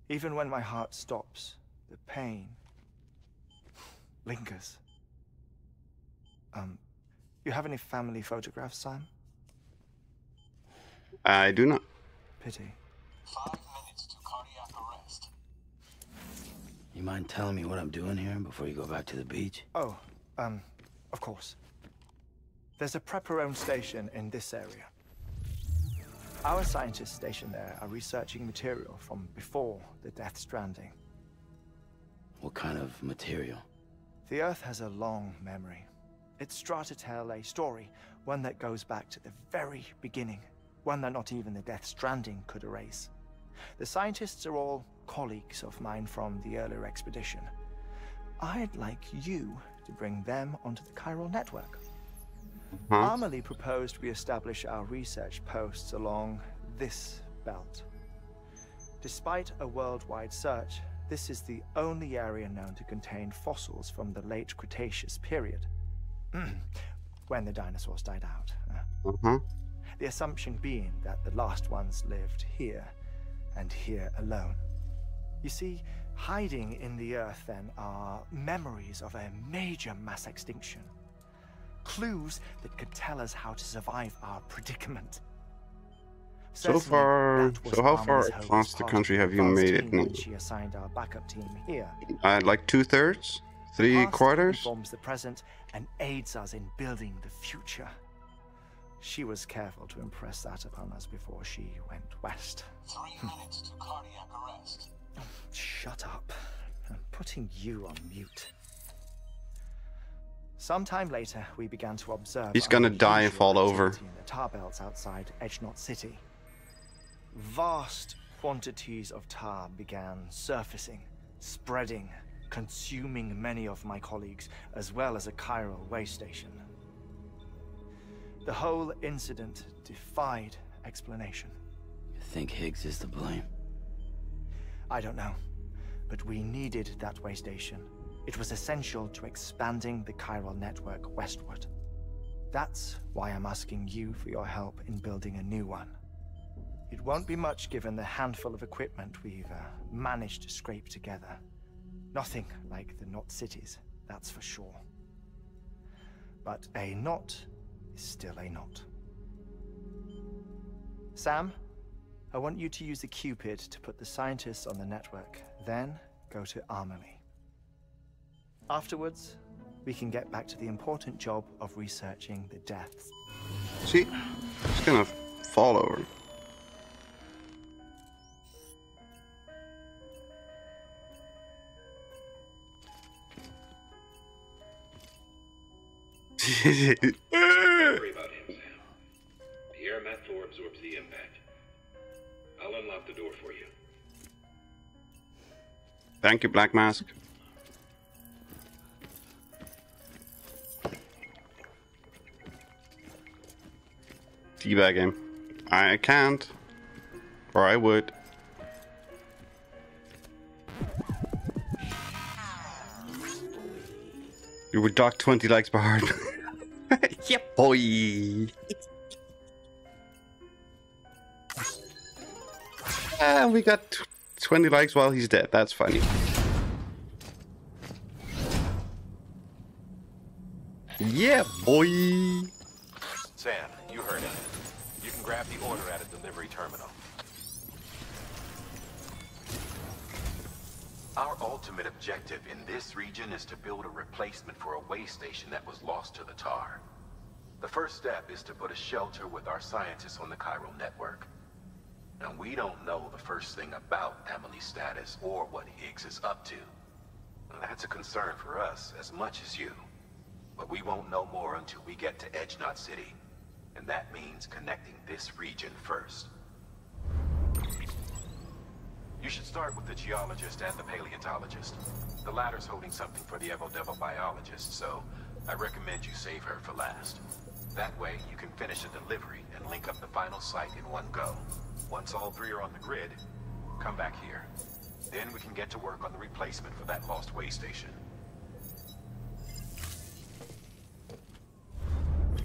[SPEAKER 8] Even when my heart stops, the pain lingers. Um, you have any family photographs, Sam?
[SPEAKER 1] I do not.
[SPEAKER 8] Pity.
[SPEAKER 17] Five minutes to cardiac arrest.
[SPEAKER 2] You mind telling me what I'm doing here before you go back to the beach?
[SPEAKER 8] Oh, um, of course. There's a Prepperone station in this area. Our scientists stationed there are researching material from before the Death Stranding.
[SPEAKER 2] What kind of material?
[SPEAKER 8] The Earth has a long memory. It's strata tell a story, one that goes back to the very beginning, one that not even the Death Stranding could erase. The scientists are all colleagues of mine from the earlier expedition. I'd like you to bring them onto the chiral network.
[SPEAKER 1] Huh?
[SPEAKER 8] Amelie proposed we establish our research posts along this belt. Despite a worldwide search, this is the only area known to contain fossils from the late Cretaceous period, when the dinosaurs died out. Uh,
[SPEAKER 1] Uh-huh.
[SPEAKER 8] The assumption being that the last ones lived here, and here alone. You see, hiding in the earth then are memories of a major mass extinction. Clues that could tell us how to survive our predicament.
[SPEAKER 1] So far, so how far across the country have you made it now?
[SPEAKER 8] She assigned our backup team here.
[SPEAKER 1] Uh, like two thirds, three quarters.
[SPEAKER 8] informs the present and aids us in building the future. She was careful to impress that upon us before she went west.
[SPEAKER 17] Three minutes to cardiac arrest.
[SPEAKER 8] Shut up. I'm putting you on mute. Sometime later, we began to observe.
[SPEAKER 1] He's gonna die and fall over.
[SPEAKER 8] In the tar belts outside Edge Knot City. Vast quantities of tar began surfacing, spreading, consuming many of my colleagues, as well as a chiral way station. The whole incident defied explanation.
[SPEAKER 2] You think Higgs is to blame?
[SPEAKER 8] I don't know. But we needed that way station. It was essential to expanding the chiral network westward. That's why I'm asking you for your help in building a new one. It won't be much given the handful of equipment we've uh, managed to scrape together. Nothing like the Knot cities, that's for sure. But a knot is still a knot. Sam, I want you to use the Q-pid to put the scientists on the network, then go to Amelie. Afterwards, we can get back to the important job of researching the deaths.
[SPEAKER 1] See, it's gonna fall over.
[SPEAKER 18] I'll unlock the door for you.
[SPEAKER 1] Thank you, Black Mask. Teabag him. I can't. Or I would. You would dock 20 likes heart. yep, boy. Ah, we got 20 likes while he's dead. That's funny. Yeah, boy.
[SPEAKER 7] Sam, you heard it. You can grab the order at a delivery terminal. Our ultimate objective in this region is to build a replacement for a way station that was lost to the tar. The first step is to put a shelter with our scientists on the chiral network. And we don't know the first thing about Amelie's status or what Higgs is up to. That's a concern for us as much as you. But we won't know more until we get to Edge Knot City. And that means connecting this region first. You should start with the geologist and the paleontologist. The latter's holding something for the evo-devo biologist, so I recommend you save her for last. That way, you can finish a delivery and link up the final site in one go. Once all three are on the grid, come back here. Then we can get to work on the replacement for that lost way station.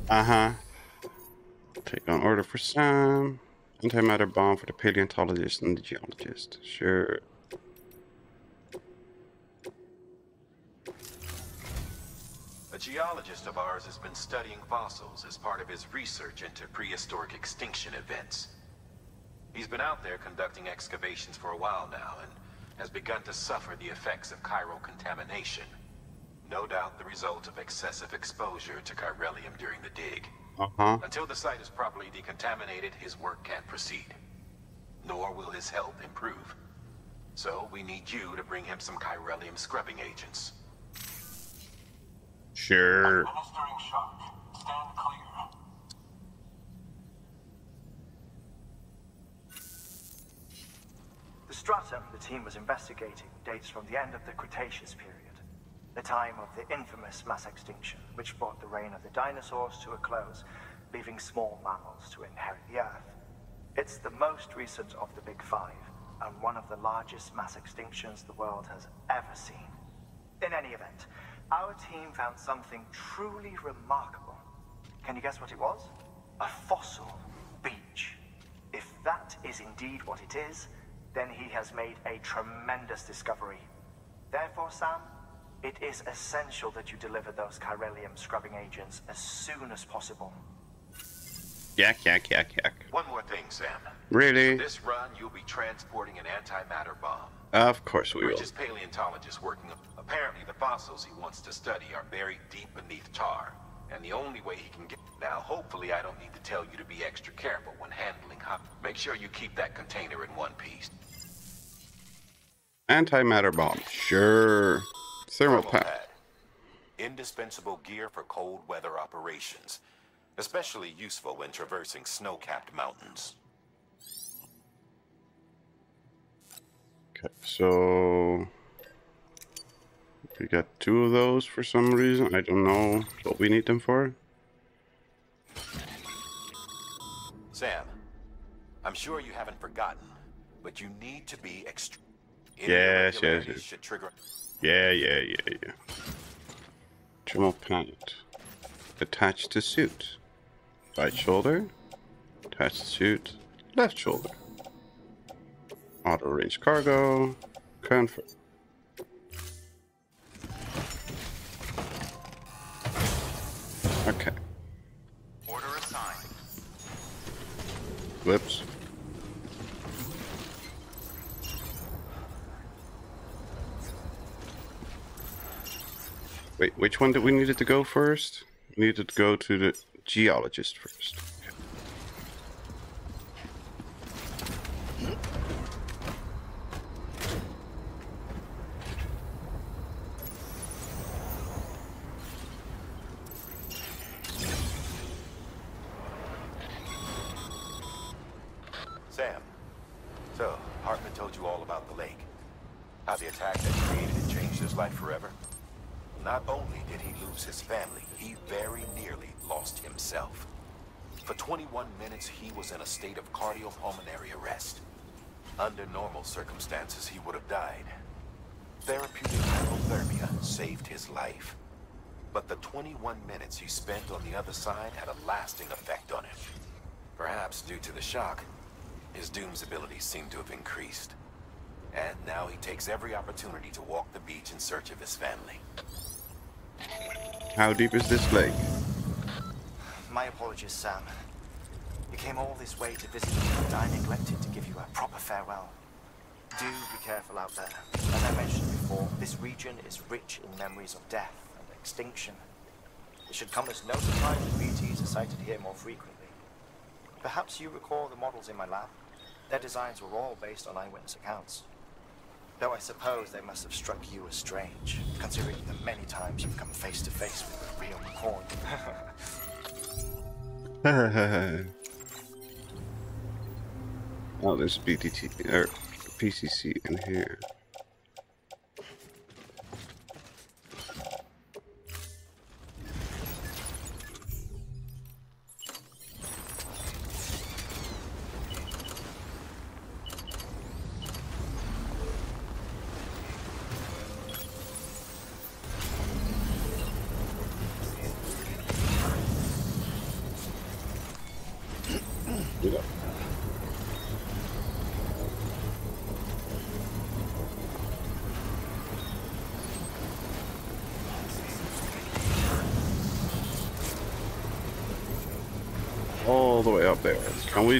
[SPEAKER 1] Uh huh. Take on order for Sam. Antimatter bomb for the paleontologist and the geologist. Sure.
[SPEAKER 7] Geologist of ours has been studying fossils as part of his research into prehistoric extinction events. He's been out there conducting excavations for a while now and has begun to suffer the effects of chiral contamination. No doubt the result of excessive exposure to chiralium during the dig.
[SPEAKER 1] Uh-huh.
[SPEAKER 7] Until the site is properly decontaminated, his work can't proceed. Nor will his health improve. So we need you to bring him some chiralium scrubbing agents.
[SPEAKER 1] Sure.
[SPEAKER 17] Administering shock. Stand clear.
[SPEAKER 8] The stratum the team was investigating dates from the end of the Cretaceous period, the time of the infamous mass extinction, which brought the reign of the dinosaurs to a close, leaving small mammals to inherit the Earth. It's the most recent of the Big Five, and one of the largest mass extinctions the world has ever seen. In any event, our team found something truly remarkable. Can you guess what it was? A fossil beach. If that is indeed what it is, then he has made a tremendous discovery. Therefore, Sam, it is essential that you deliver those chiralium scrubbing agents as soon as possible.
[SPEAKER 1] Yak, yak, yak, yak.
[SPEAKER 7] One more thing, Sam.
[SPEAKER 1] Really?
[SPEAKER 7] For this run, you'll be transporting an antimatter bomb.
[SPEAKER 1] Of course we will.
[SPEAKER 7] Bridges paleontologist working. Apparently, the fossils he wants to study are buried deep beneath tar, and the only way he can get. Now, hopefully, I don't need to tell you to be extra careful when handling hot. Make sure you keep that container in one piece.
[SPEAKER 1] Antimatter bomb. Sure. Thermal pad.
[SPEAKER 7] Indispensable gear for cold weather operations, especially useful when traversing snow-capped mountains.
[SPEAKER 1] Okay, so we got two of those for some reason. I don't know what we need them for.
[SPEAKER 7] Sam, I'm sure you haven't forgotten, but you need to be extra.
[SPEAKER 1] Yes, yes, yes.
[SPEAKER 7] Should trigger.
[SPEAKER 1] Yeah, yeah, yeah, yeah. Thermal pad. Attach to suit. Right shoulder. Attach to suit. Left shoulder. Auto range cargo. Confirm. Okay.
[SPEAKER 3] Order assigned.
[SPEAKER 1] Whoops. Wait, which one did we needed to go first? We needed to go to the geologist first.
[SPEAKER 7] Cardiopulmonary arrest. Under normal circumstances, he would have died. Therapeutic hypothermia saved his life. But the 21 minutes he spent on the other side had a lasting effect on him. Perhaps due to the shock, his DOOMS abilities seem to have increased. And now he takes every opportunity to walk the beach in search of his family.
[SPEAKER 1] How deep is this lake?
[SPEAKER 8] My apologies, Sam. You came all this way to visit me, and I neglected to give you a proper farewell. Do be careful out there. As I mentioned before, this region is rich in memories of death and extinction. It should come as no surprise that BTs are sighted here more frequently. Perhaps you recall the models in my lab? Their designs were all based on eyewitness accounts. Though I suppose they must have struck you as strange, considering the many times you've come face to face with the real McCoy.
[SPEAKER 1] oh, there's BTT or PCC in here.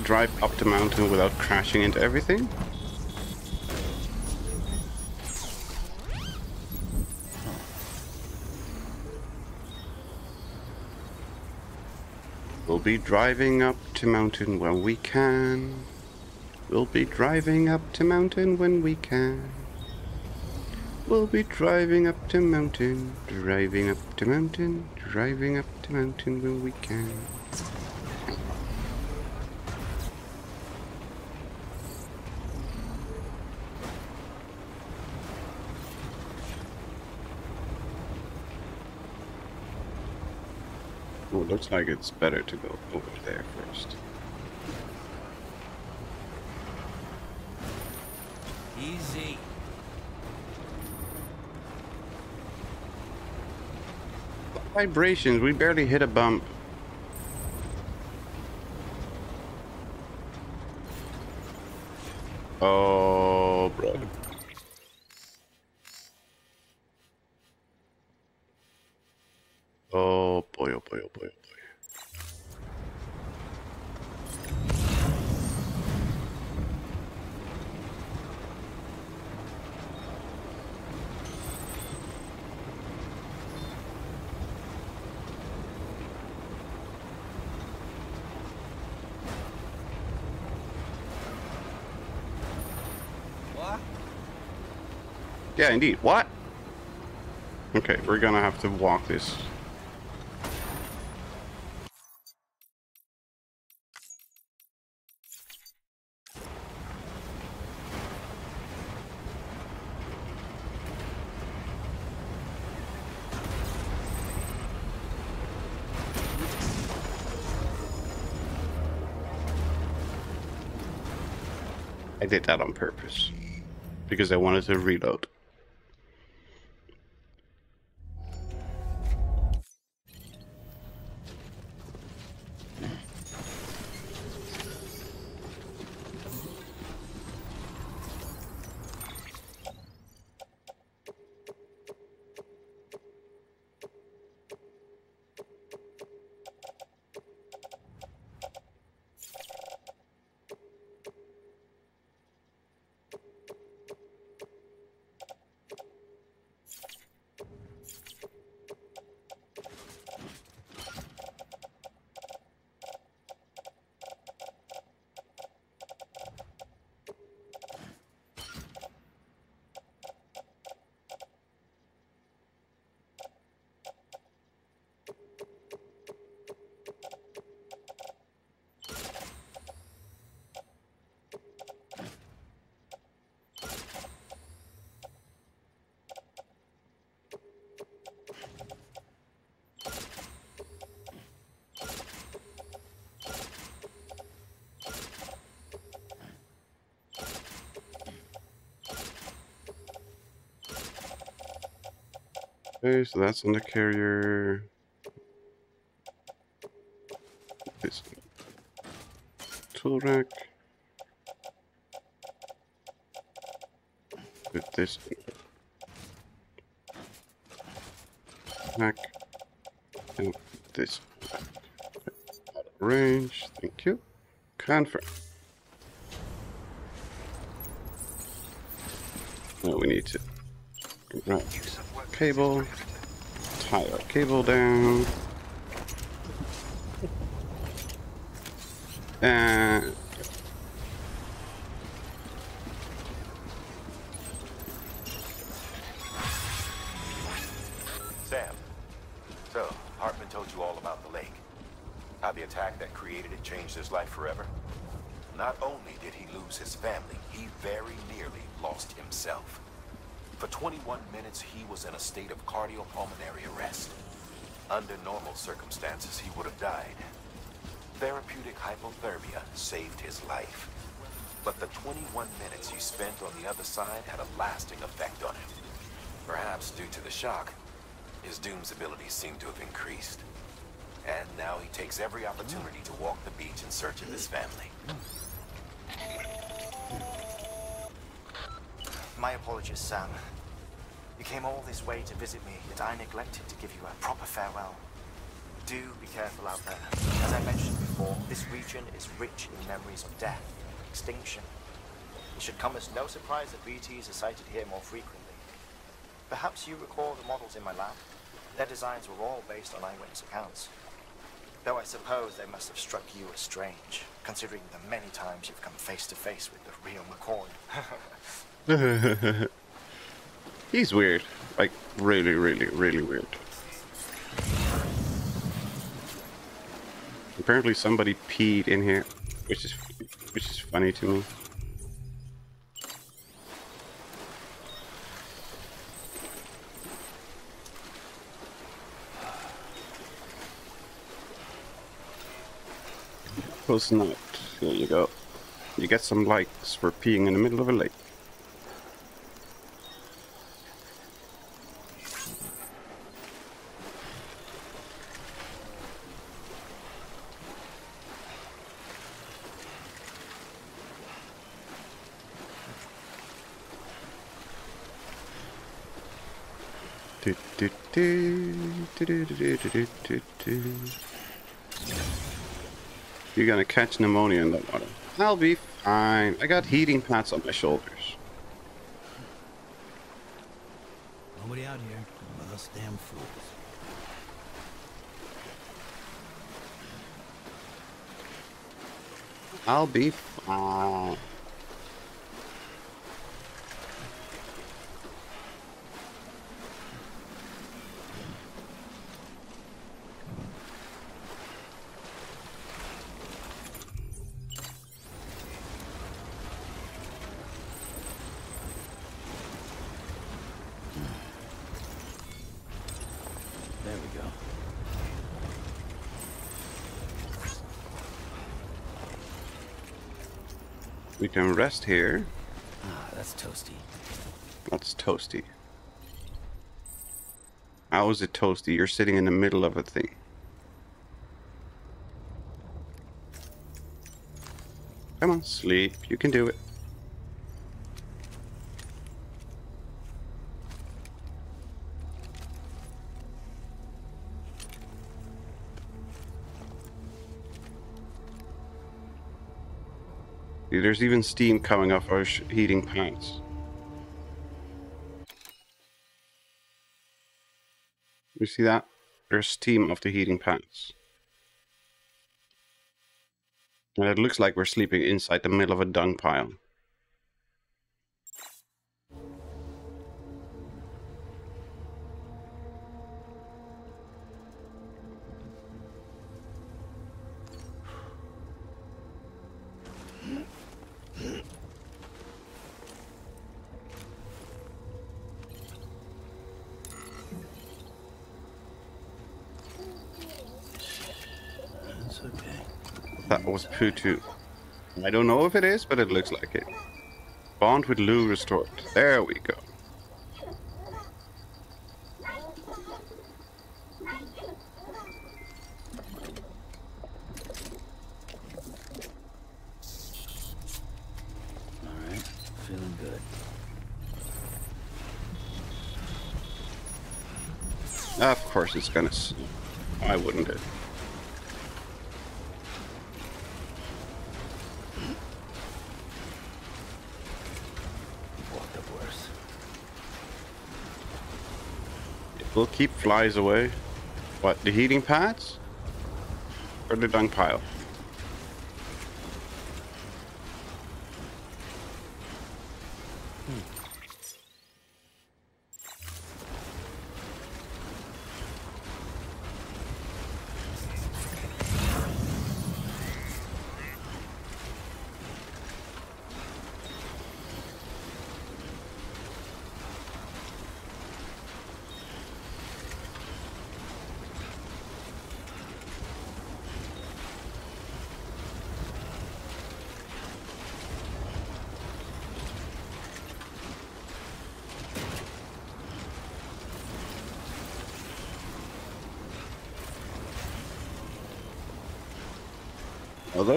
[SPEAKER 1] We drive up the mountain without crashing into everything? We'll be driving up to mountain when we can. We'll be driving up to mountain when we can. We'll be driving up to mountain, driving up to mountain, driving up to mountain when we can. Looks like it's better to go over there first.
[SPEAKER 19] Easy.
[SPEAKER 1] Vibrations, we barely hit a bump. Oh, bro. Oh boy, oh boy, oh boy, oh boy.
[SPEAKER 19] What?
[SPEAKER 1] Yeah, indeed. What? Okay, we're gonna have to walk this. I did that on purpose because I wanted to reload. So that's on the carrier. This tool rack. Put this rack. And this of range. Thank you. Confirm. Now we need to right cable, tie our cable down, and
[SPEAKER 7] minutes, he was in a state of cardiopulmonary arrest. Under normal circumstances, he would have died. Therapeutic hypothermia saved his life. But the 21 minutes he spent on the other side had a lasting effect on him. Perhaps due to the shock, his DOOMS abilities seem to have increased. And now he takes every opportunity to walk the beach in search of his family.
[SPEAKER 8] My apologies, Sam. Came all this way to visit me, yet I neglected to give you a proper farewell. Do be careful out there. As I mentioned before, this region is rich in memories of death and extinction. It should come as no surprise that BTs are sighted here more frequently. Perhaps you recall the models in my lab? Their designs were all based on eyewitness accounts. Though I suppose they must have struck you as strange, considering the many times you've come face to face with the real McCoy.
[SPEAKER 1] He's weird. Like, really, really, really weird. Apparently somebody peed in here, which is which is funny to me. Close not. There you go. You get some likes for peeing in the middle of a lake. Do, do, do, do. You're gonna catch pneumonia in the water. I'll be fine. I got heating pads on my shoulders.
[SPEAKER 2] Nobody out here but us damn fools.
[SPEAKER 1] I'll be fine.
[SPEAKER 2] There we go.
[SPEAKER 1] We can rest here.
[SPEAKER 2] Ah, that's toasty.
[SPEAKER 1] That's toasty. How is it toasty? You're sitting in the middle of a thing. Come on, sleep. You can do it. There's even steam coming off our heating pants. You see that? There's steam off the heating pants. And it looks like we're sleeping inside the middle of a dung pile. That was Putu. I don't know if it is, but it looks like it. Bond with Lou restored. There we go.
[SPEAKER 2] Alright, feeling good.
[SPEAKER 1] Of course it's gonna. Why wouldn't it?
[SPEAKER 2] Walked up worse.
[SPEAKER 1] It will keep flies away. What, the heating pads? Or the dung pile?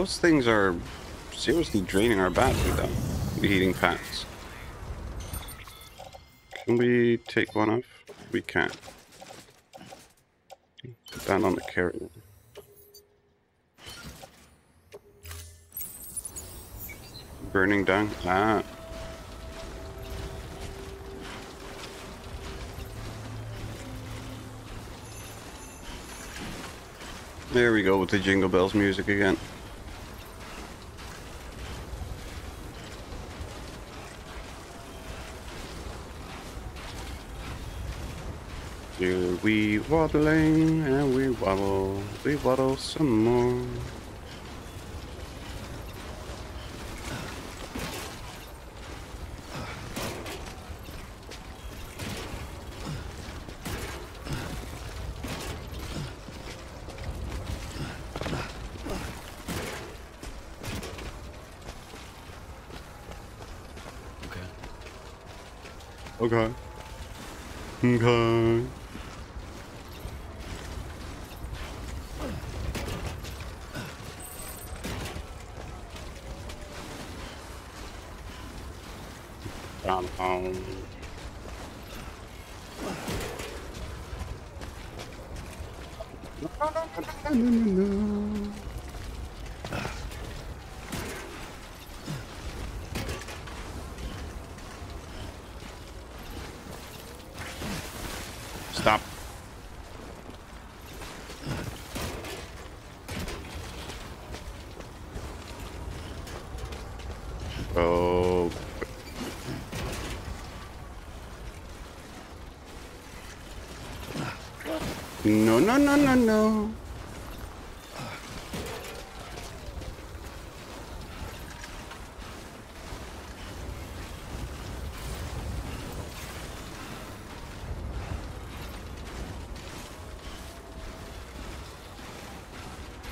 [SPEAKER 1] those things are seriously draining our battery, though. The heating packs. Can we take one off? We can. Put that on the carrier. Burning down? Ah. There we go with the Jingle Bells music again. Waddling and we waddle, we waddle some more. Okay. Okay. Down home. Stop. Oh. No, no, no, no, no.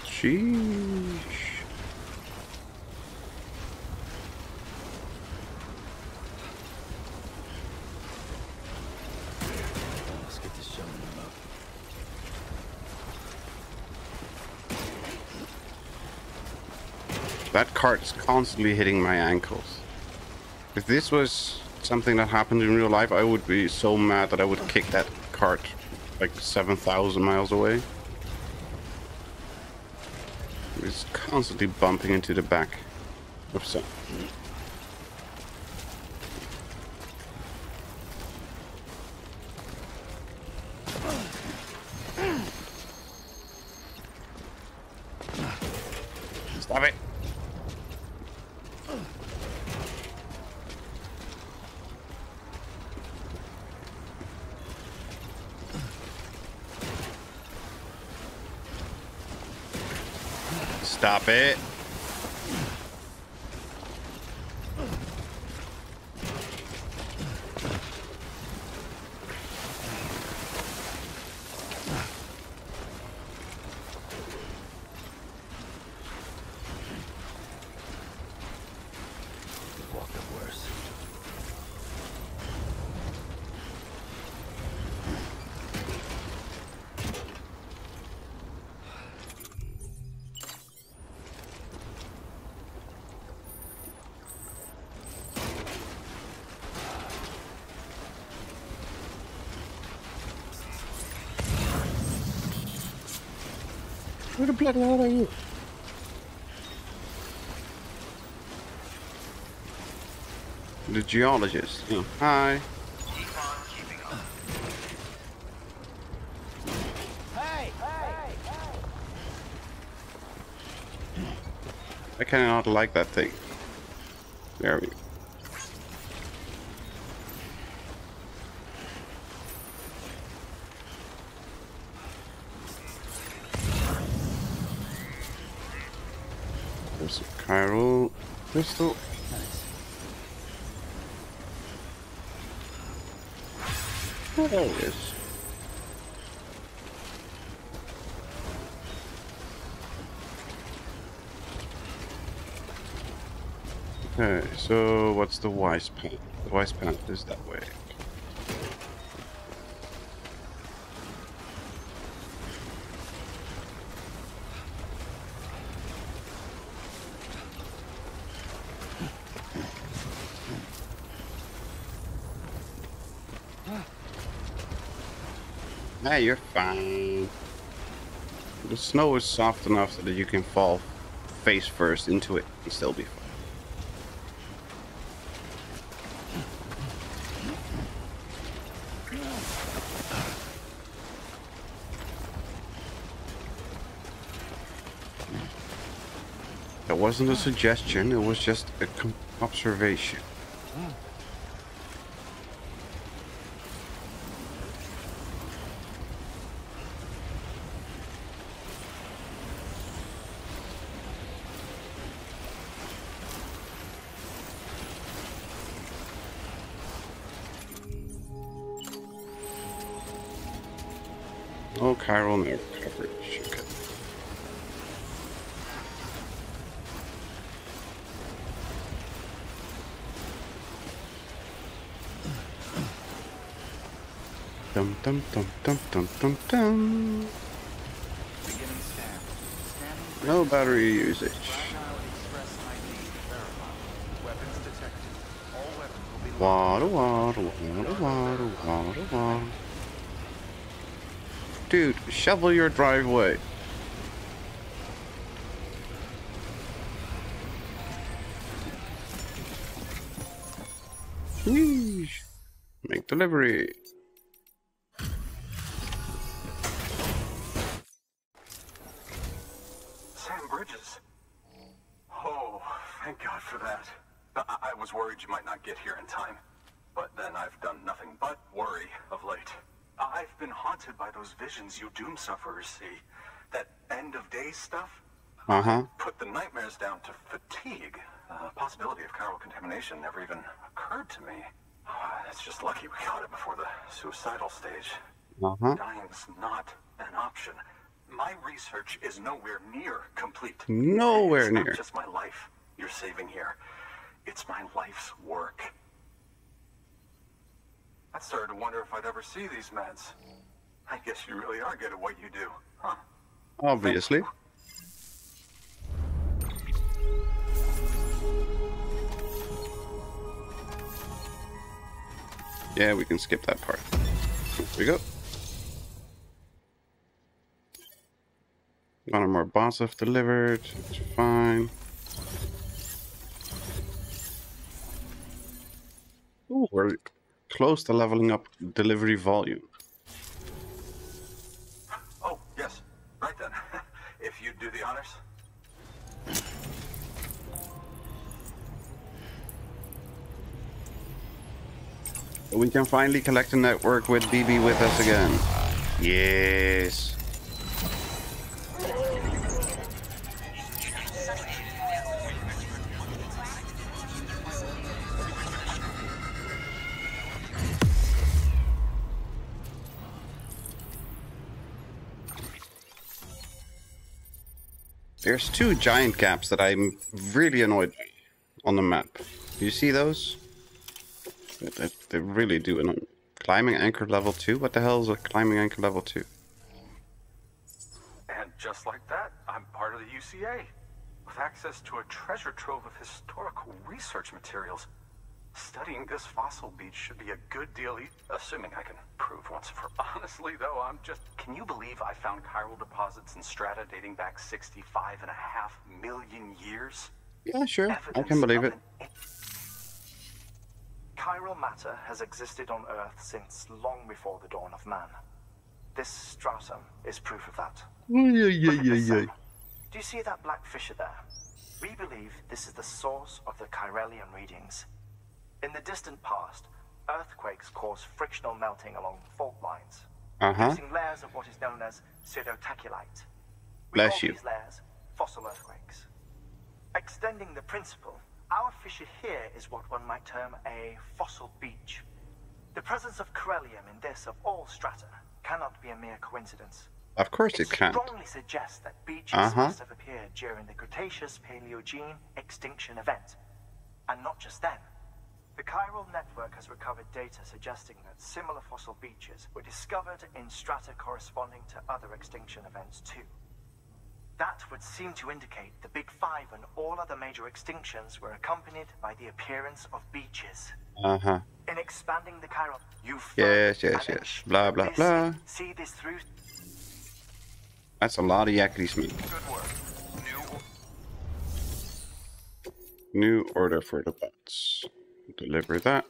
[SPEAKER 1] Sheesh.
[SPEAKER 2] Let's get this show in the mode.
[SPEAKER 1] That cart is constantly hitting my ankles. If this was something that happened in real life, I would be so mad that I would kick that cart like 7,000 miles away. It's constantly bumping into the back of some. Stop it. Stop it.
[SPEAKER 2] Walked up worse.
[SPEAKER 1] Where the bloody hell are you? The geologist. Oh, hi. I cannot like that thing. There we go. There's a chiral crystal. Oh, there it is. Okay, so what's the wise path? The wise path is that way. Hey, you're fine. The snow is soft enough so that you can fall face first into it and still be fine. That wasn't a suggestion, it was just an observation. Dum dum dum dum No battery usage. Water, water, water, water, water, water. Dude, shovel your driveway.
[SPEAKER 20] Stuff.
[SPEAKER 1] Uh huh.
[SPEAKER 20] Put the nightmares down to fatigue. The possibility of chiral contamination never even occurred to me. It's just lucky we caught it before the suicidal stage.
[SPEAKER 1] Uh huh.
[SPEAKER 20] Dying's not an option. My research is nowhere near complete.
[SPEAKER 1] Nowhere
[SPEAKER 20] it's
[SPEAKER 1] near.
[SPEAKER 20] It's just my life you're saving here. It's my life's work. I started to wonder if I'd ever see these meds. I guess you really are good at what you do, huh?
[SPEAKER 1] Obviously. Yeah, we can skip that part. Here we go. Or more bots have delivered. It's fine. Ooh, we're close to leveling up delivery volume. We can finally collect a network with BB with us again. Yes. There's two giant gaps that I'm really annoyed on the map. Do you see those? They, they, really do me. Climbing anchor level 2? What the hell is a climbing anchor level 2?
[SPEAKER 20] And just like that, I'm part of the UCA. With access to a treasure trove of historical research materials. Studying this fossil beach should be a good deal, e assuming I can prove once and for honestly, though, I'm just. Can you believe I found chiral deposits in strata dating back 65 and a half million years?
[SPEAKER 1] Yeah, sure. I can believe it.
[SPEAKER 8] Chiral matter has existed on Earth since long before the dawn of man. This stratum is proof of that.
[SPEAKER 1] Yeah, yeah, yeah, yeah.
[SPEAKER 8] Do you see that black fissure there? We believe this is the source of the chiralium readings. In the distant past, earthquakes caused frictional melting along fault lines,
[SPEAKER 1] Uh-huh.
[SPEAKER 8] producing layers of what is known as pseudotachylite. We
[SPEAKER 1] Bless
[SPEAKER 8] call
[SPEAKER 1] you.
[SPEAKER 8] these layers fossil earthquakes. Extending the principle, our fissure here is what one might term a fossil beach. The presence of chiralium in this of all strata cannot be a mere coincidence.
[SPEAKER 1] Of course it can't.
[SPEAKER 8] strongly suggests that beaches
[SPEAKER 1] Uh-huh.
[SPEAKER 8] must have appeared during the Cretaceous Paleogene extinction event. And not just then. The chiral network has recovered data suggesting that similar fossil beaches were discovered in strata corresponding to other extinction events too. That would seem to indicate the Big Five and all other major extinctions were accompanied by the appearance of beaches.
[SPEAKER 1] Uh-huh.
[SPEAKER 8] In expanding the chiral, you
[SPEAKER 1] Yes, yes, yes. Blah, blah,
[SPEAKER 8] this-
[SPEAKER 1] blah.
[SPEAKER 8] See this through
[SPEAKER 1] That's a lot of yakety smeek.
[SPEAKER 21] Good work. New
[SPEAKER 1] New order for the bots. Deliver that.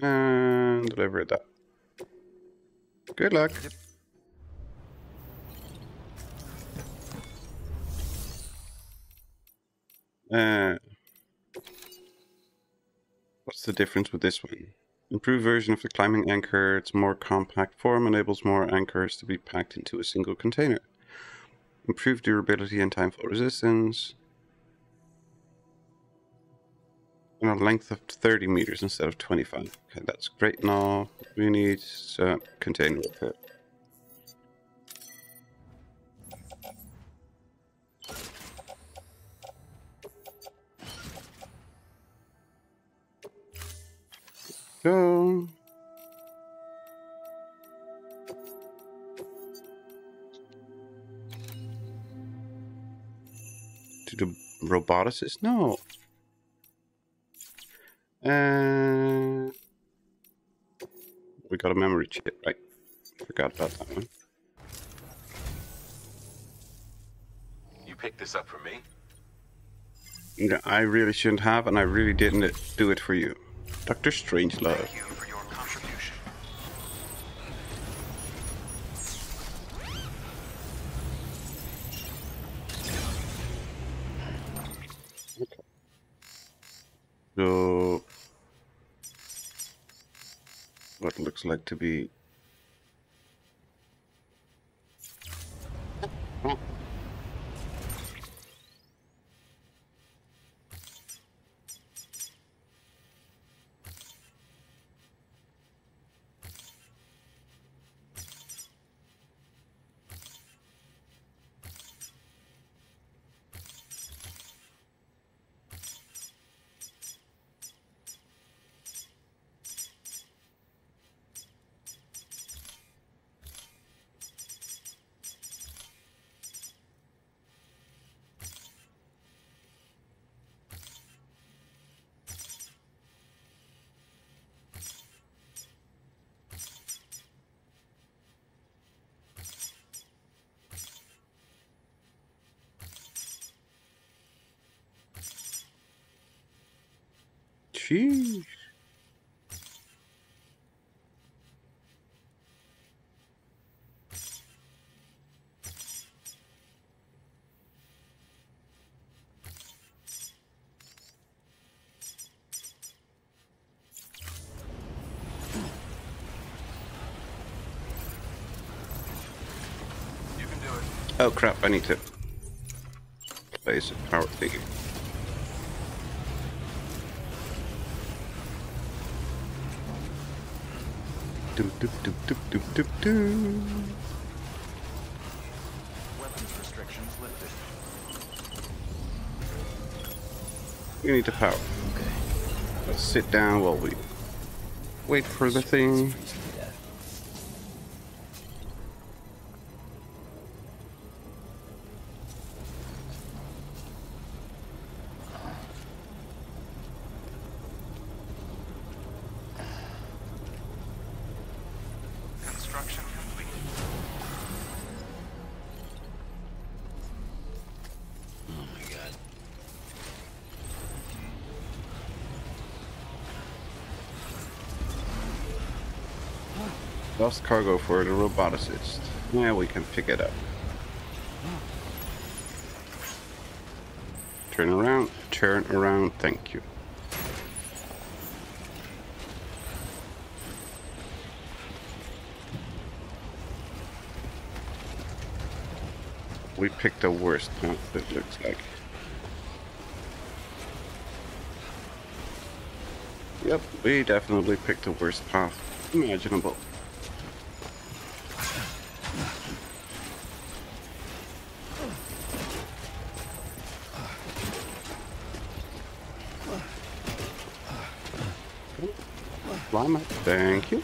[SPEAKER 1] And deliver that. Good luck. Uh, what's the difference with this one? Improved version of the climbing anchor. Its more compact form enables more anchors to be packed into a single container. Improved durability and time for resistance. And a length of 30 meters instead of 25. Okay, that's great now. We need a container with Go. To the roboticist? No. Uh, we got a memory chip, right? Forgot about that one.
[SPEAKER 7] You picked this up for me?
[SPEAKER 1] Yeah, I really shouldn't have, and I really didn't do it for you. Doctor Strangelove. Okay. So, what looks like to be Sheesh.
[SPEAKER 3] You can do it.
[SPEAKER 1] Oh crap, I need to place a power thingy. Doop, doop, doop, doop, doop, doop, doop.
[SPEAKER 3] Weapons restrictions lifted.
[SPEAKER 1] You need to power. Okay. Let's sit down while we wait for the thing. Lost cargo for the roboticist. Yeah, we can pick it up. Turn around, turn around, thank you. We picked the worst path, it looks like. Yep, we definitely picked the worst path imaginable. Thank you.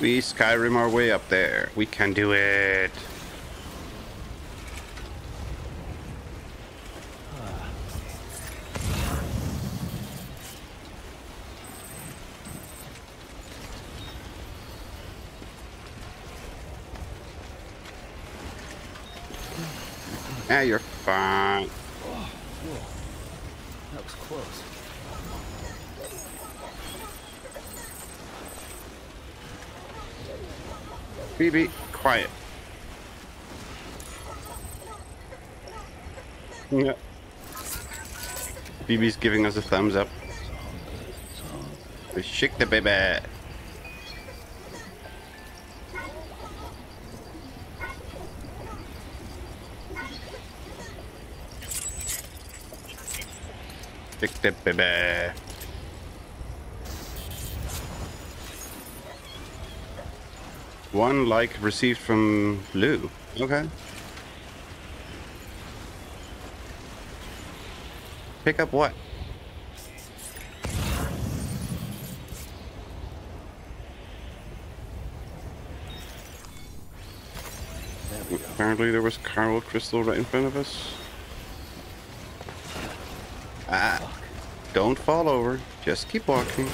[SPEAKER 1] We Skyrim our way up there. We can do it. Ah, you're fine.
[SPEAKER 2] That was close.
[SPEAKER 1] Phoebe, quiet. Yeah. BB's giving us a thumbs up. We shake the baby. Shake the baby. One like received from Lou. Okay. Pick up what? Apparently there was chiral crystal right in front of us. Ah, don't fall over. Just keep walking.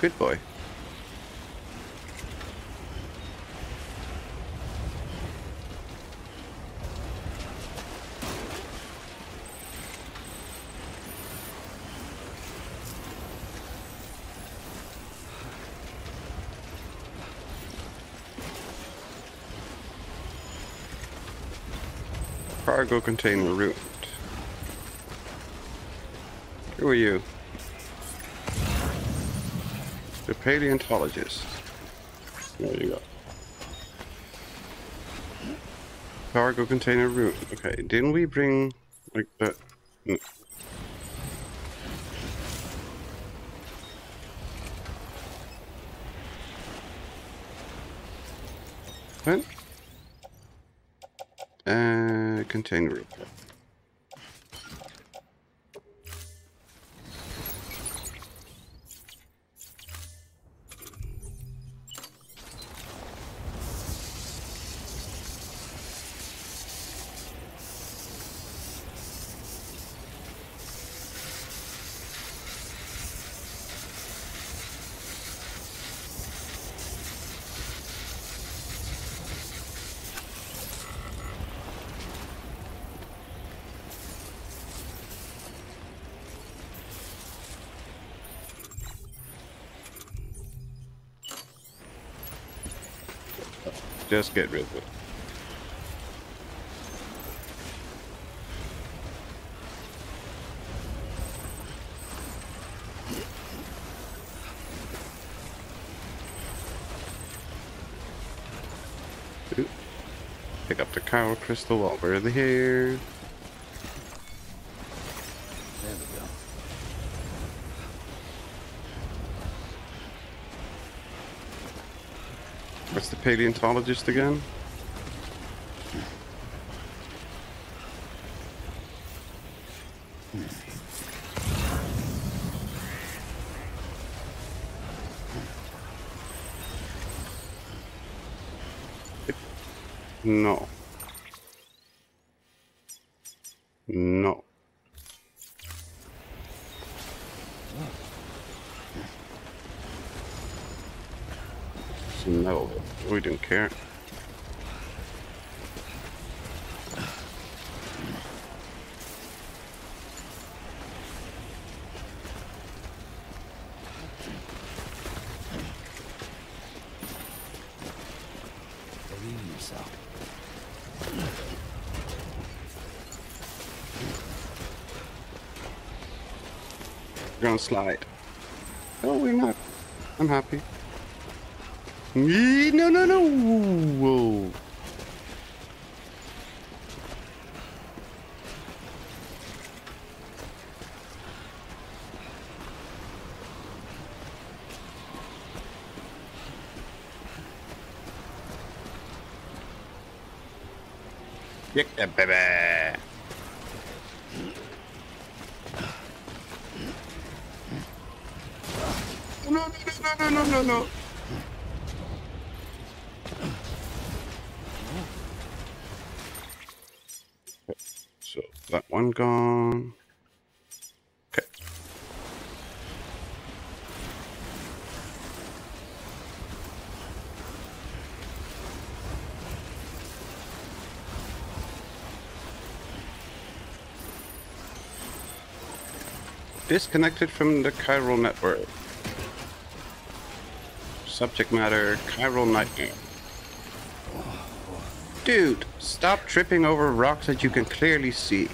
[SPEAKER 1] Good boy. Cargo container route. Who are you? The paleontologist. There you go. Cargo container route. Okay, didn't we bring like that? No. What? Uh, container route. Just get rid of it. Pick up the cow crystal while we're here.
[SPEAKER 2] There we go.
[SPEAKER 1] What's the paleontologist again? No. No. No, we didn't care.
[SPEAKER 2] Believe in yourself.
[SPEAKER 1] We're slide. Oh, we're not. I'm happy. No, no, no. Whoa. Yeah, baby. No, no, no, no. So that one gone. Okay. Disconnected from the chiral network. Subject matter, chiral nightmare. Dude, stop tripping over rocks that you can clearly see.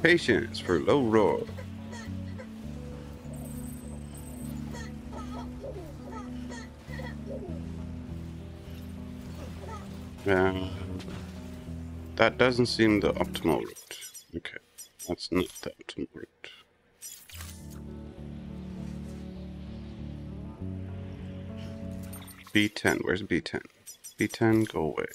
[SPEAKER 1] Patience for Low Roar. Um, that doesn't seem the optimal route. Okay, that's not the optimal route. B10, where's B10? B10, go away.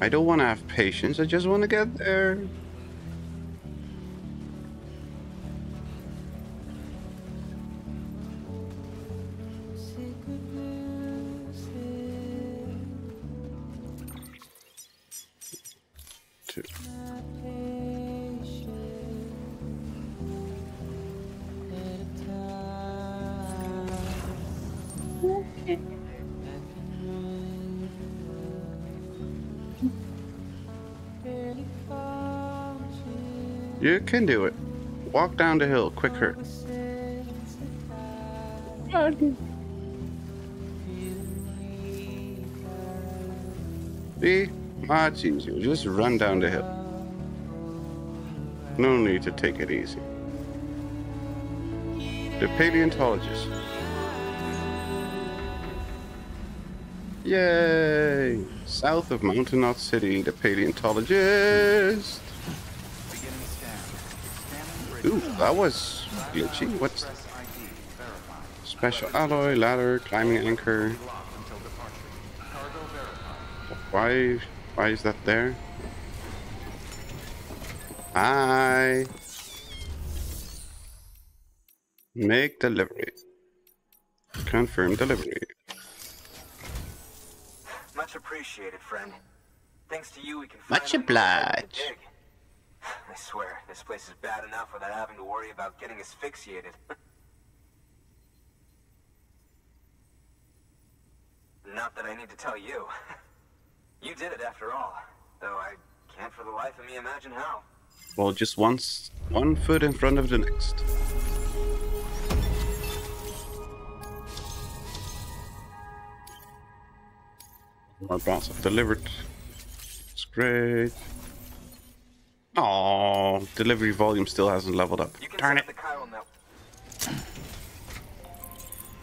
[SPEAKER 1] I don't want to have patience, I just want to get there. Can do it. Walk down the hill quick, quicker. See? Ah, Much easier. Just run down the hill. No need to take it easy. The paleontologist. Yay! South of Mountain Knot City, the paleontologist. That was glitchy. What's
[SPEAKER 3] Express ID verified.
[SPEAKER 1] special alloy, ladder, climbing anchor?
[SPEAKER 3] Locked until departure. Cargo.
[SPEAKER 1] Why? Why is that there? Hi. Make delivery. Confirm delivery.
[SPEAKER 19] Much appreciated, friend. Thanks to you, we can
[SPEAKER 1] Much
[SPEAKER 19] finally move ahead with the
[SPEAKER 1] obliged.
[SPEAKER 19] I swear, this place is bad enough without having to worry about getting asphyxiated. Not that I need to tell you. You did it after all. Though I can't for the life of me imagine how.
[SPEAKER 1] Well, just once, one foot in front of the next. More bots have delivered. It's great. Oh, delivery volume still hasn't leveled up.
[SPEAKER 19] You can
[SPEAKER 1] Darn it.
[SPEAKER 19] the chiral net.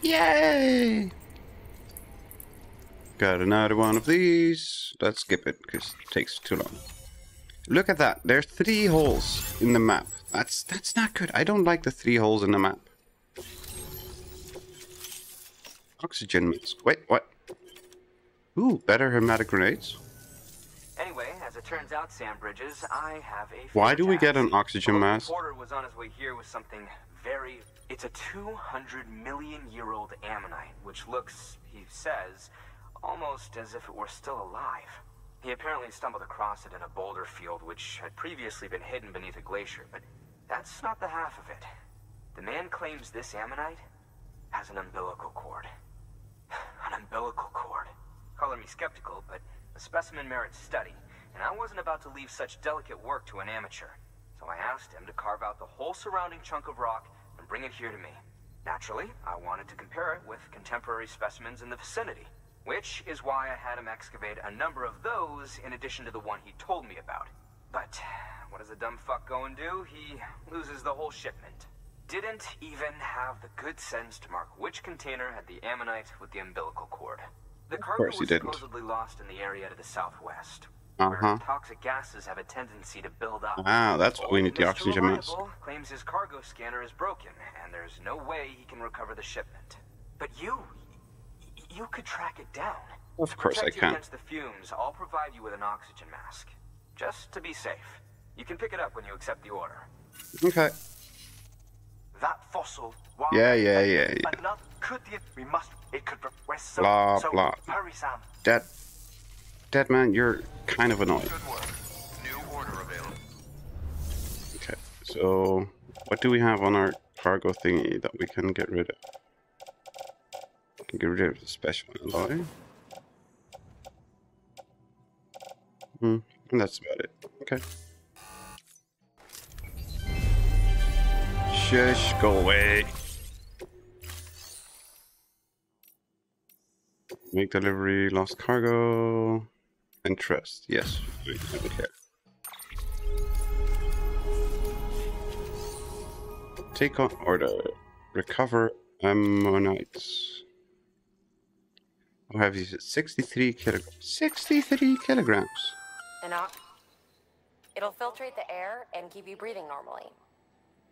[SPEAKER 1] Yay! Got another one of these. Let's skip it because it takes too long. Look at that. There's three holes in the map. That's that's not good. I don't like the three holes in the map. Oxygen mask. Wait, what? Ooh, better hermetic grenades.
[SPEAKER 19] Anyway, turns out, Sam Bridges, I have a.
[SPEAKER 1] Why do we get an oxygen mask?
[SPEAKER 19] The reporter was on his way here with something very. It's a 200 million year old ammonite, which looks, he says, almost as if it were still alive. He apparently stumbled across it in a boulder field which had previously been hidden beneath a glacier, but that's not the half of it. The man claims this ammonite has an umbilical cord. An umbilical cord. Color me skeptical, but the specimen merits study, and I wasn't about to leave such delicate work to an amateur. So I asked him to carve out the whole surrounding chunk of rock and bring it here to me. Naturally, I wanted to compare it with contemporary specimens in the vicinity, which is why I had him excavate a number of those in addition to the one he told me about. But what does the dumb fuck go and do? He loses the whole shipment. Didn't even have the good sense to mark which container had the ammonite with the umbilical cord. The cargo was
[SPEAKER 1] didn't.
[SPEAKER 19] supposedly lost in the area to the southwest,
[SPEAKER 1] Uh huh.
[SPEAKER 19] toxic gases have a tendency to build up.
[SPEAKER 1] Ah, that's why we need the
[SPEAKER 19] Mr.
[SPEAKER 1] oxygen mask.
[SPEAKER 19] Claims his cargo scanner is broken, and there's no way he can recover the shipment. But you, you could track it down.
[SPEAKER 1] Of course I can.
[SPEAKER 19] Against the fumes, I'll provide you with an oxygen mask, just to be safe. You can pick it up when you accept the order.
[SPEAKER 1] Okay.
[SPEAKER 8] That fossil.
[SPEAKER 1] Yeah, yeah, yeah, yeah.
[SPEAKER 8] Another could the we must it could we're so
[SPEAKER 1] Blah,
[SPEAKER 8] so
[SPEAKER 1] blah.
[SPEAKER 8] hurry Sam.
[SPEAKER 1] Dead. Dead man, you're kind of annoying.
[SPEAKER 10] New order.
[SPEAKER 1] Okay, so what do we have on our cargo thingy that we can get rid of? We can get rid of the special alloy. Hmm, and that's about it. Okay. Shush, go away. Make delivery, lost cargo, interest. Yes, I don't care. Take on order. Recover ammonites. How heavy is it? 63 kilograms. 63 kilograms.
[SPEAKER 11] Enoch. It'll filtrate the air and keep you breathing normally.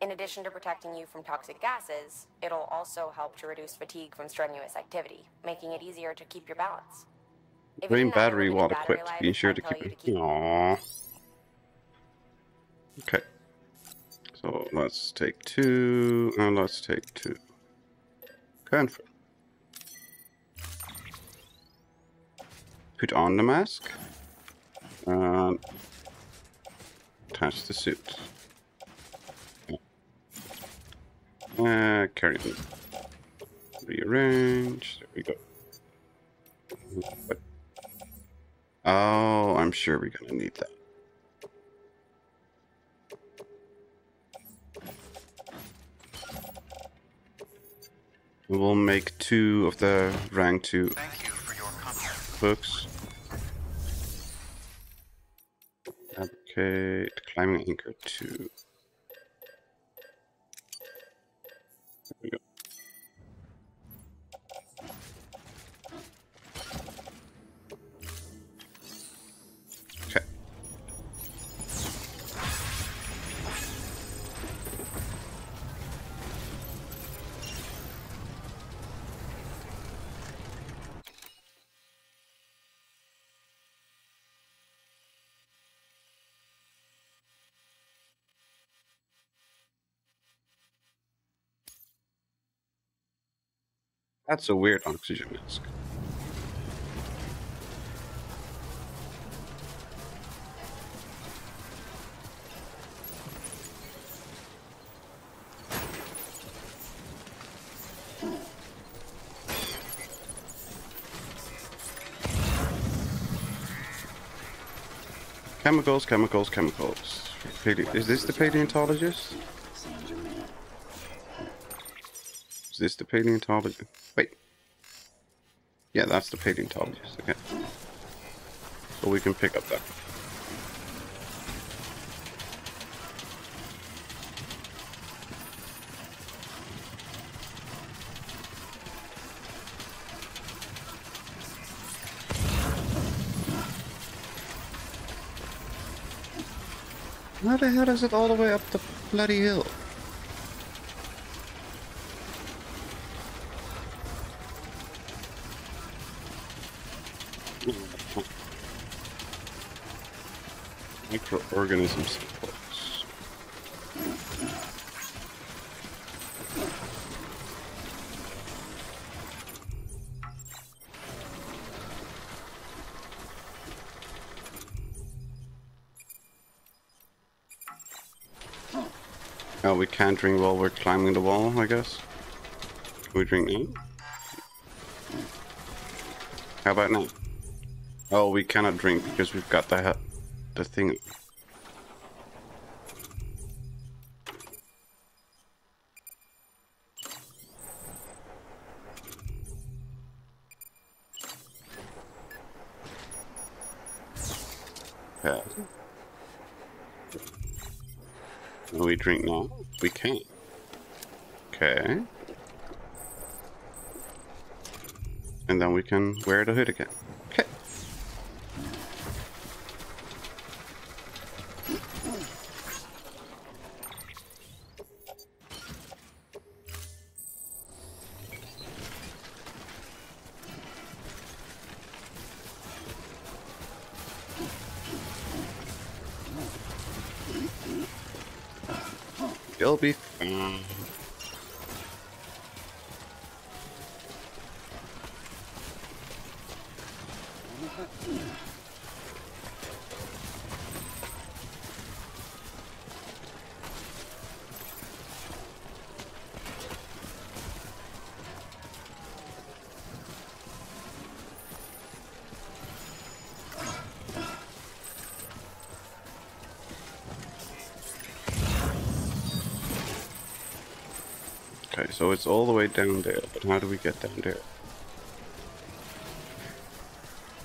[SPEAKER 11] In addition to protecting you from toxic gases, it'll also help to reduce fatigue from strenuous activity, making it easier to keep your balance. If you
[SPEAKER 1] Brain
[SPEAKER 11] didn't have
[SPEAKER 1] battery while equipped. Be sure to keep it.
[SPEAKER 11] keep
[SPEAKER 1] Aww. Okay. So let's take two, and let's take two. Confirm. Put on the mask. And attach the suit. Uh, carry on. Rearrange. There we go. Oh, I'm sure we're going to need that. We will make two of the rank 2 books. Okay, climbing anchor 2. That's a weird oxygen mask. Chemicals, chemicals, chemicals. Is this the paleontologist? Is this the paleontologist? Wait. Yeah, that's the paleontologist. Okay. So we can pick up that. How the hell is it all the way up the bloody hill? Reports. Oh, we can't drink while we're climbing the wall, I guess. Can we drink now? How about now? Oh, we cannot drink because we've got the the thing. We can. Okay. And then we can wear the hood again. It's all the way down there, but how do we get down there?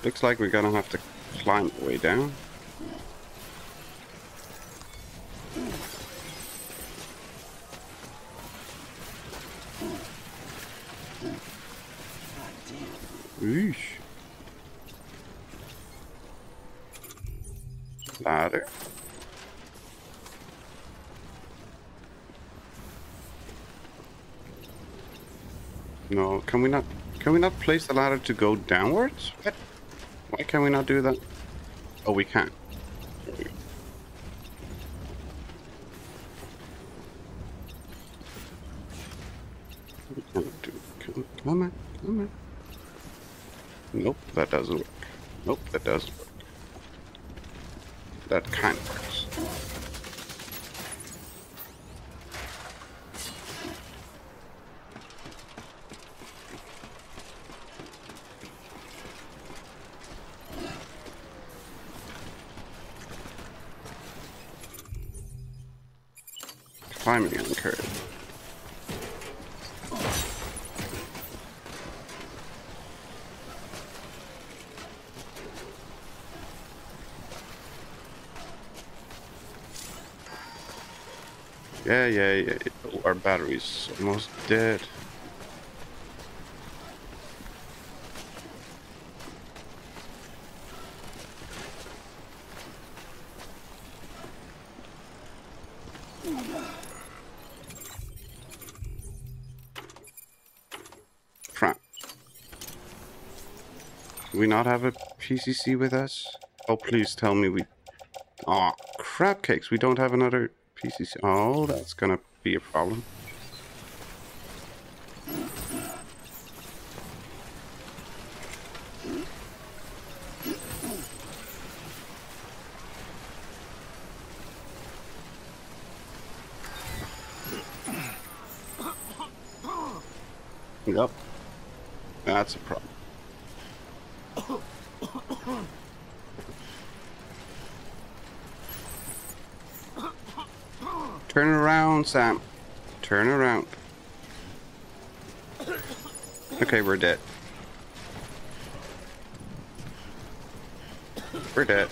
[SPEAKER 1] Looks like we're gonna have to climb the way down. Place the ladder to go downwards? Why can we not do that? Oh, we can. There we go. We cannot do Come, come on, come on. Nope, that doesn't work. Nope, that doesn't work. That kind of works. Climbing anchor. Yeah, yeah. Oh, our battery's almost dead. Do we not have a PCC with us? Oh, please tell me we... Aw, crap cakes, we don't have another PCC. Oh, that's gonna be a problem. Yep. That's a problem. Turn around, Sam. Turn around. Okay, we're dead. We're dead.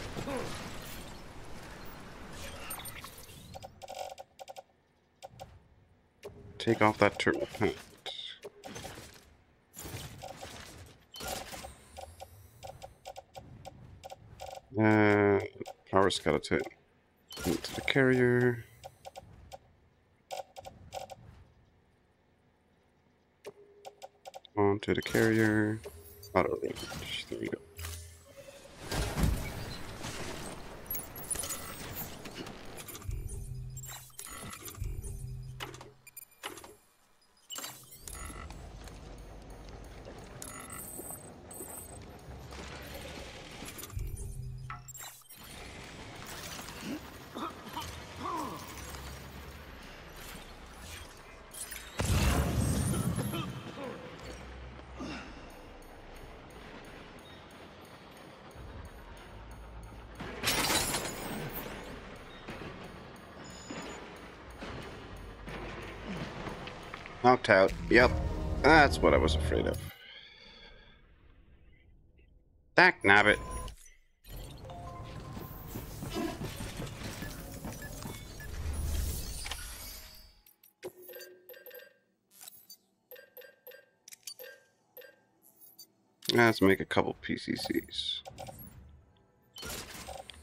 [SPEAKER 1] Take off that turtle. Uh, power skeleton. Into the carrier. Onto the carrier. Auto range. There we go. Yep. That's what I was afraid of. Dak nabbit. Let's make a couple PCCs.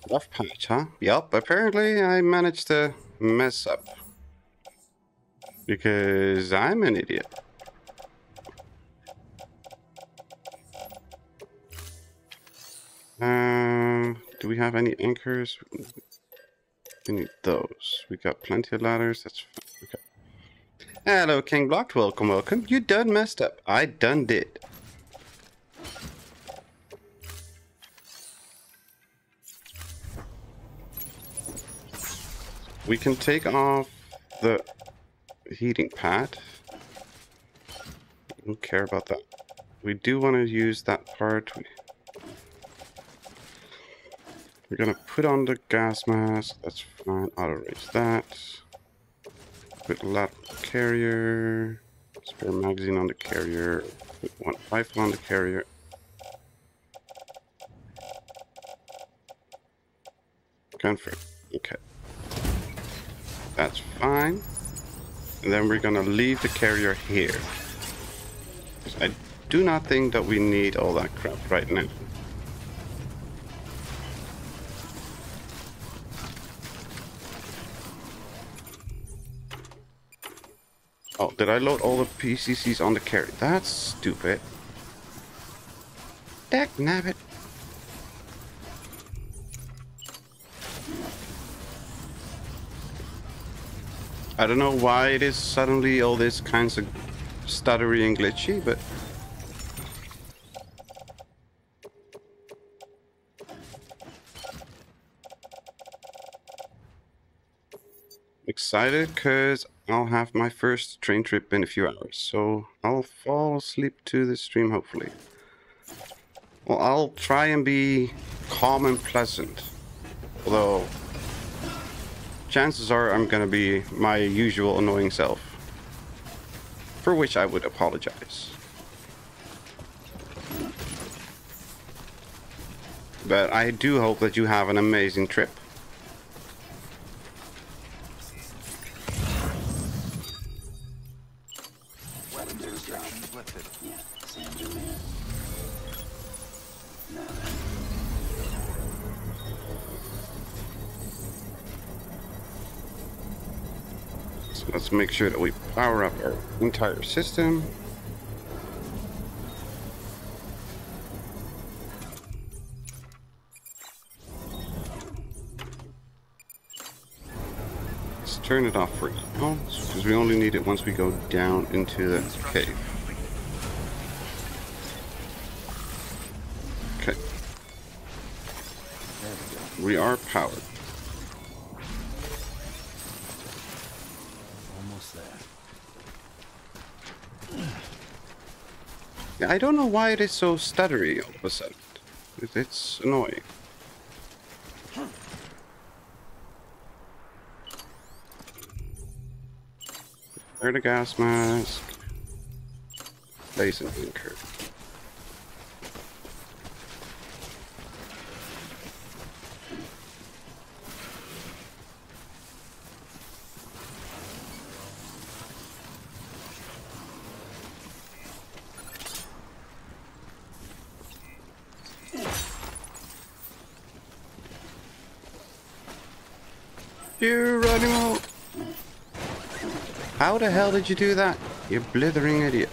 [SPEAKER 1] Rough patch, huh? Yup, apparently I managed to mess up. Because I'm an idiot. Have any anchors? We need those. We got plenty of ladders. That's fine. Okay. Hello, King Blocked. Welcome, welcome. You done messed up. I done did. We can take off the heating pad. Don't care about that. We do want to use that part. We, we're going to put on the gas mask. That's fine. Auto raise that. Put lap carrier. Spare magazine on the carrier. Put one rifle on the carrier. Confirm. Okay. That's fine. And then we're going to leave the carrier here. I do not think that we need all that crap right now. Oh, did I load all the PCCs on the carrier? That's stupid. Dag nabbit. I don't know why it is suddenly all this kinds of stuttery and glitchy, but excited because I'll have my first train trip in a few hours, so I'll fall asleep to the stream hopefully. Well, I'll try and be calm and pleasant, although chances are I'm gonna be my usual annoying self, for which I would apologize. But I do hope that you have an amazing trip. Make sure that we power up our entire system. Let's turn it off for now, because we only need it once we go down into the cave. Okay. We are powered. I don't know why it is so stuttery all of a sudden. It- It's annoying. Wear the gas mask. Place an anchor. How the hell did you do that? You blithering idiot.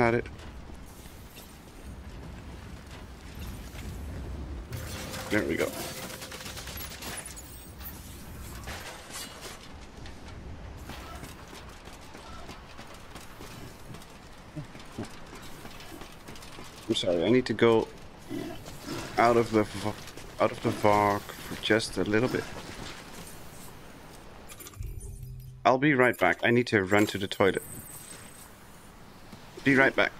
[SPEAKER 1] Had it. There we go. I'm sorry, I need to go out of the out of the VOG for just a little bit. I'll be right back. I need to run to the toilet. Be right back.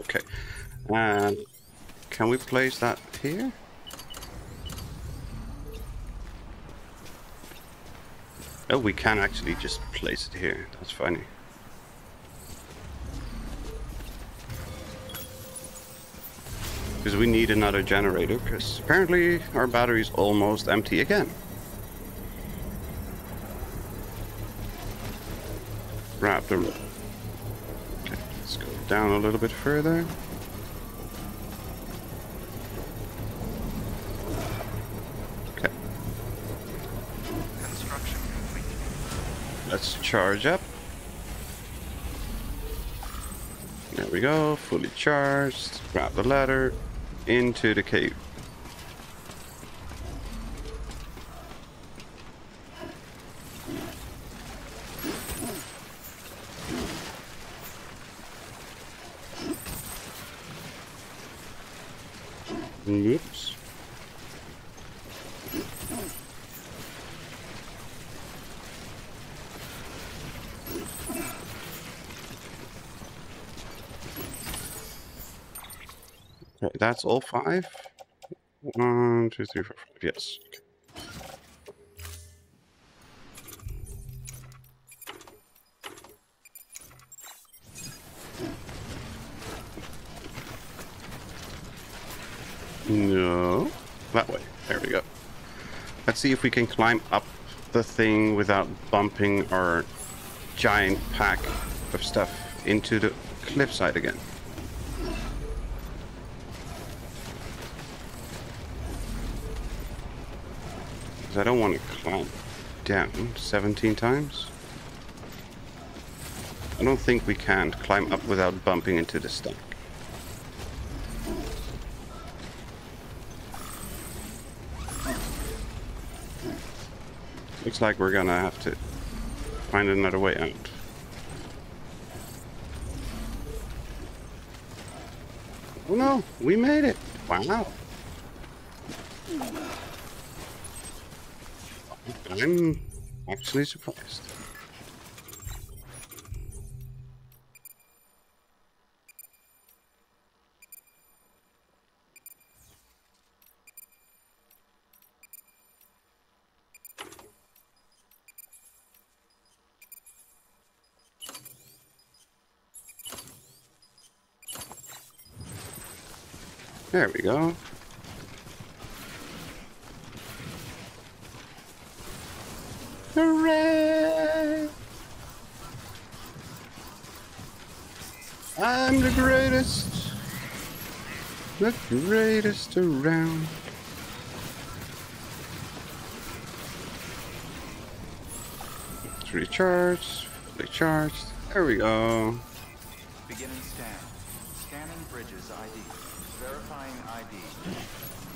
[SPEAKER 1] Okay. And can we place that here? Oh, we can actually just place it here. That's funny. Because we need another generator, because apparently our battery's almost empty again. Let's go down a little bit further. Okay.
[SPEAKER 3] Construction complete.
[SPEAKER 1] Let's charge up. There we go, fully charged. Grab the ladder into the cave. Oops. Okay, that's all five. One, two, three, four, five. Yes. No. That way. There we go. Let's see if we can climb up the thing without bumping our giant pack of stuff into the cliffside again. I don't want to climb down 17 times. I don't think we can climb up without bumping into the stack. Looks like we're gonna have to find another way out. Oh no, we made it! Wow. I'm actually surprised. There we go. Greatest around. It's recharged. Fully charged. There we go.
[SPEAKER 3] Beginning scan. Scanning bridges ID. Verifying ID.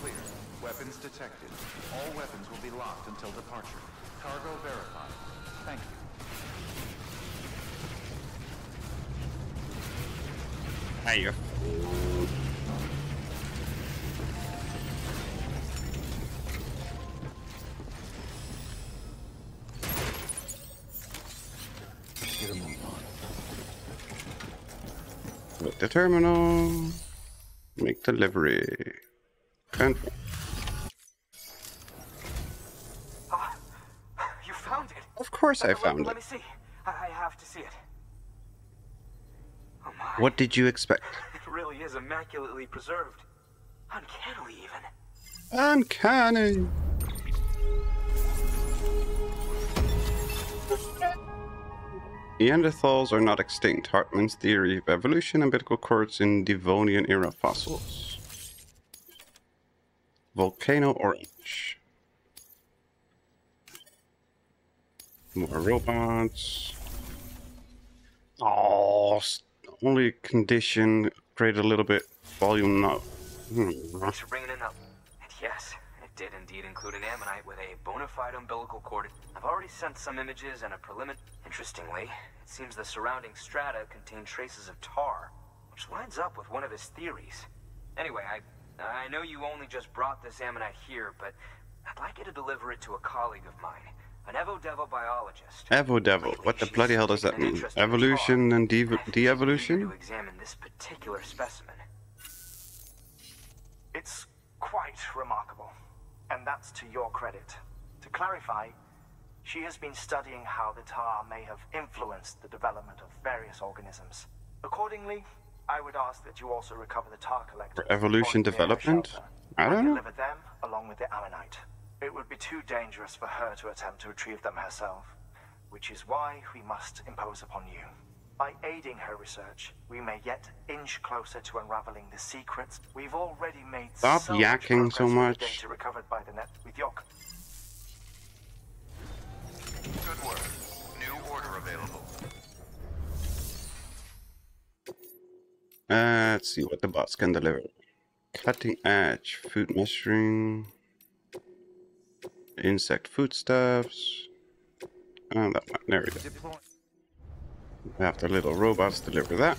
[SPEAKER 3] Clear. Weapons detected. All weapons will be locked until departure. Cargo verified. Thank you.
[SPEAKER 1] Hiya.
[SPEAKER 2] Get
[SPEAKER 1] terminal. Make delivery. Confirm.
[SPEAKER 19] Ah, you found it.
[SPEAKER 1] Of course I found
[SPEAKER 19] let,
[SPEAKER 1] it.
[SPEAKER 19] Let me see. I, I have to see it. Oh my.
[SPEAKER 1] What did you expect?
[SPEAKER 19] It really is immaculately preserved. Uncannily even.
[SPEAKER 1] Uncanny. Neanderthals are not extinct. Heartman's theory of evolution and umbilical cords in Devonian era fossils. Volcano orange. More robots. Oh, only condition. Upgrade a little bit. Volume not. Hmm.
[SPEAKER 19] Thanks for bringing it up. And yes, it did indeed include an ammonite with a bona fide umbilical cord. I've already sent some images and a prelimin. Interestingly, it seems the surrounding strata contain traces of tar, which lines up with one of his theories. Anyway, I I know you only just brought this ammonite here, but I'd like you to deliver it to a colleague of mine. an evo-devo biologist.
[SPEAKER 1] Evo Devo. What the bloody hell does that mean? Evolution and de- de-evolution?
[SPEAKER 19] to examine this particular specimen.
[SPEAKER 8] It's quite remarkable, and that's to your credit. To clarify, she has been studying how the tar may have influenced the development of various organisms. Accordingly, I would ask that you also recover the tar collector.
[SPEAKER 1] Evolution development? I don't know.
[SPEAKER 8] Deliver them along with the ammonite. It would be too dangerous for her to attempt to retrieve them herself, which is why we must impose upon you. By aiding her research, we may yet inch closer to unraveling the secrets. We've already made
[SPEAKER 1] Stop
[SPEAKER 8] so much
[SPEAKER 1] yakking so much.
[SPEAKER 8] Data recovered by the net with
[SPEAKER 3] Good work. New order available.
[SPEAKER 1] Uh, let's see what the bots can deliver. Cutting edge, food measuring, insect foodstuffs. And that one, there we go. We have the little robots deliver that.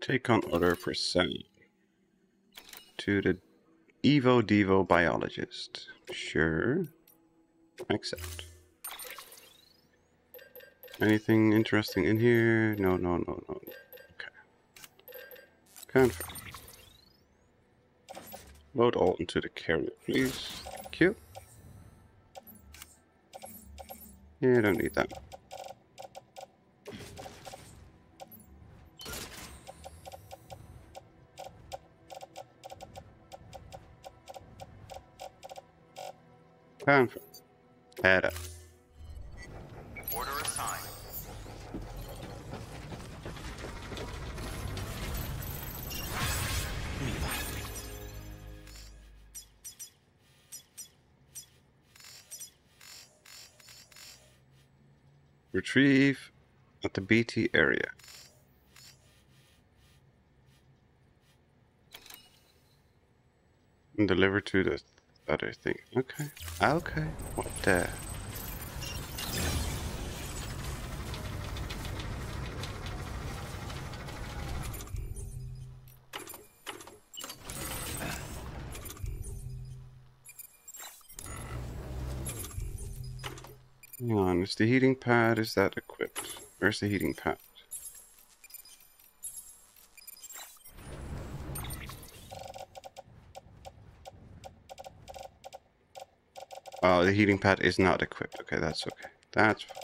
[SPEAKER 1] Take on order for Sam. To the Evo Devo biologist. Sure. Accept. Anything interesting in here? No, no, no, no. Okay. Confirm. Load all into the carrier, please. You. Yeah, I don't need that. Confirm. Head up.
[SPEAKER 3] Order assigned.
[SPEAKER 1] Retrieve at the BT area. And deliver to the other thing. Okay. Okay. What the? Hang on, is the heating pad, is that equipped? Where's the heating pad? Oh, the heating pad is not equipped. Okay, that's okay. That's fine.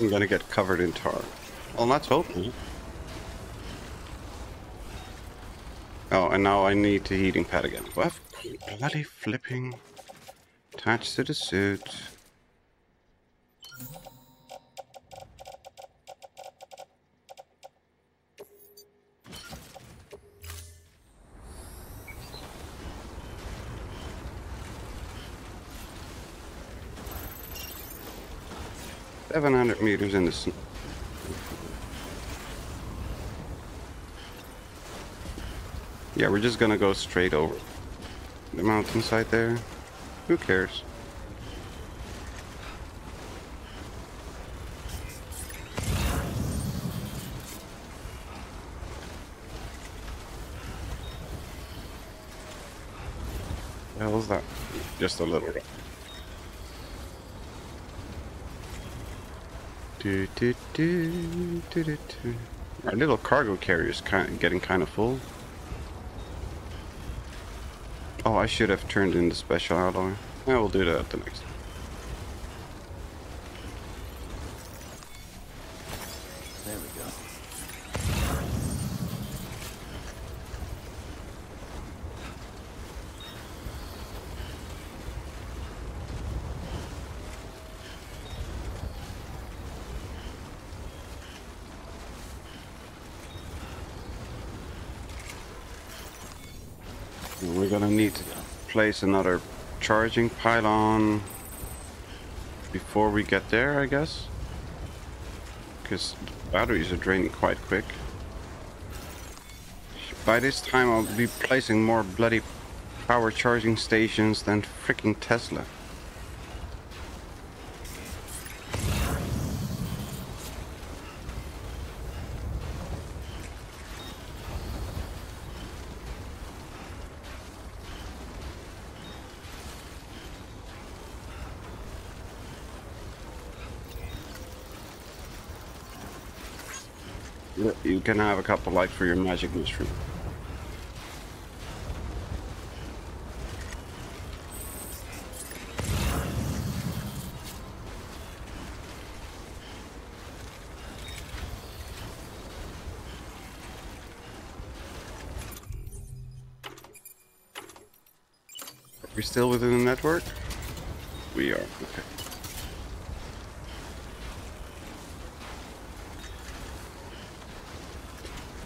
[SPEAKER 1] I'm gonna get covered in tar. Well, let's. Oh, and now I need the heating pad again. What? Bloody flipping. Attached to the suit. Seven hundred meters in the snow. Yeah, we're just gonna go straight over the mountainside there. Who cares? Hell is that? Just a little. Do, do, do, do, do, do. Our little cargo carrier is kind of getting kind of full. Oh, I should have turned in the special alloy. I will do that at the next one.
[SPEAKER 2] There we go.
[SPEAKER 1] We're gonna need to another charging pylon before we get there, I guess. Because batteries are draining quite quick. By this time I'll be placing more bloody power charging stations than freaking Tesla. You can have a couple lights for your magic mushroom. Are we still within the network? We are, okay.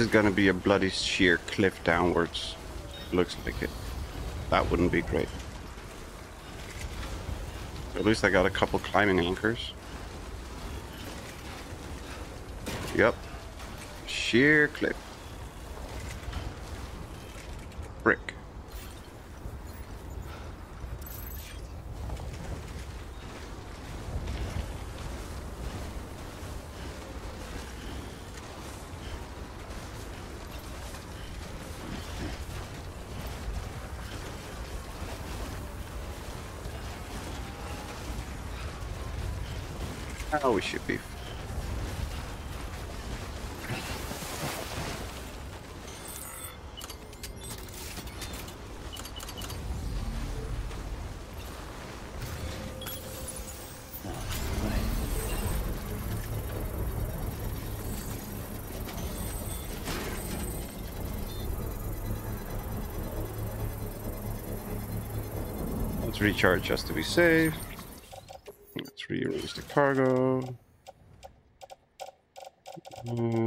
[SPEAKER 1] is gonna be a bloody sheer cliff downwards. Looks like it. That wouldn't be great. At least I got a couple climbing anchors. Yep. Sheer cliff. Brick. Oh, we should be. Let's recharge just to be safe cargo. Mm.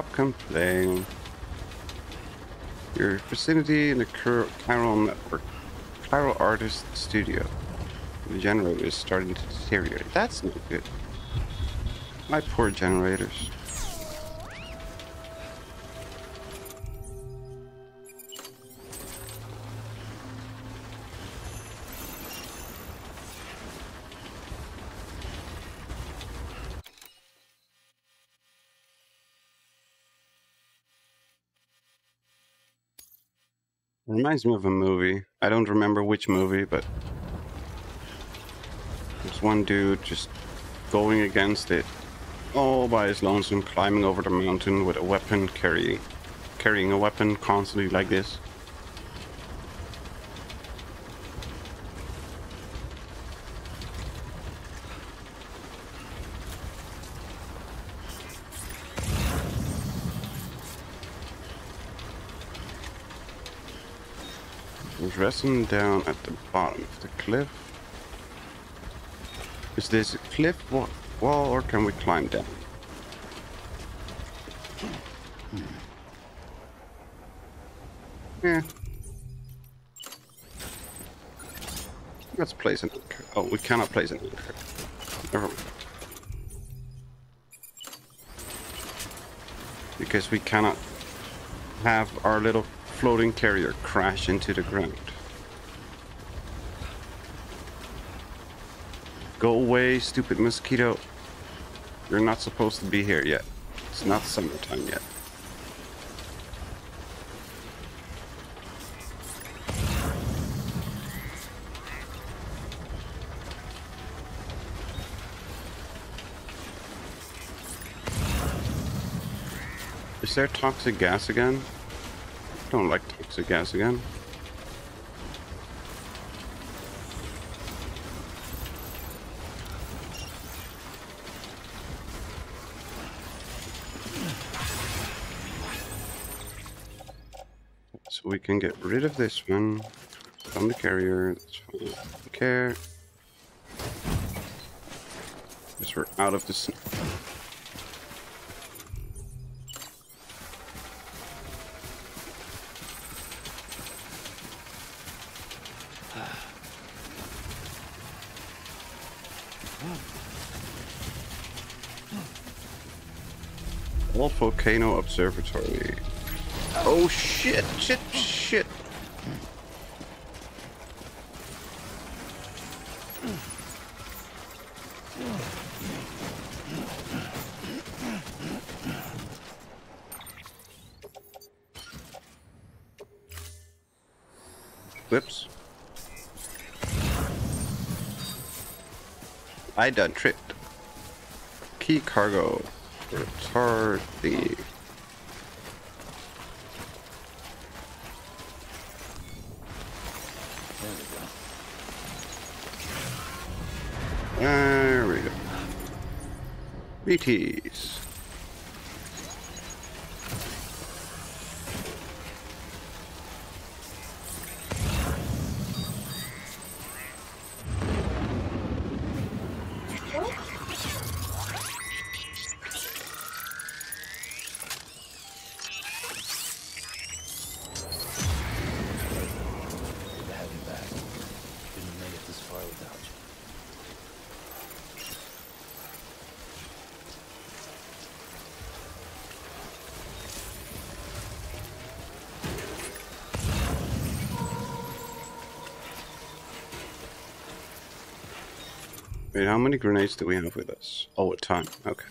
[SPEAKER 1] Stop complaining. Your vicinity in the Chiral network. Chiral Artist Studio. The generator is starting to deteriorate. That's not good. My poor generators. Reminds me of a movie. I don't remember which movie, but there's one dude just going against it all by his lonesome, climbing over the mountain with a weapon, carrying carrying a weapon constantly like this. Resting down at the bottom of the cliff. Is this a cliff wa- wall or can we climb down? Hmm. Yeah. Let's place an anchor. Oh, we cannot place an anchor. Never mind. Because we cannot have our little floating carrier crash into the ground. Go away, stupid mosquito. You're not supposed to be here yet. It's not summertime yet. Is there toxic gas again? I Don't like toxic gas again. Can get rid of this one from the carrier. That's care. Because we're out of the snow. Volcano Observatory. Oh shit, shit, shit. I done tripped. Key cargo. Retard thingy. There we go. BTs. Wait, how many grenades do we have with us? Oh, a ton. Okay.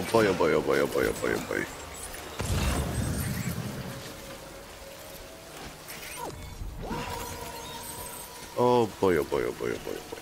[SPEAKER 1] Oh boy, oh boy, oh boy, oh boy, oh boy, oh boy. Oh boy, oh boy, oh boy, oh boy, oh boy.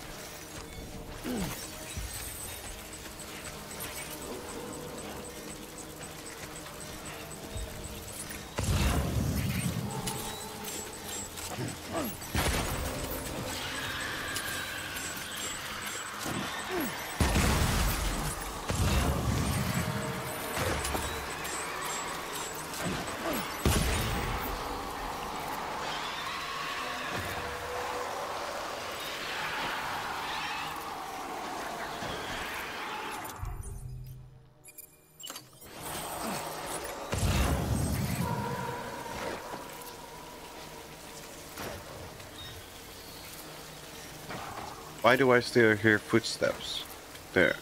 [SPEAKER 1] Why do I still hear footsteps? There.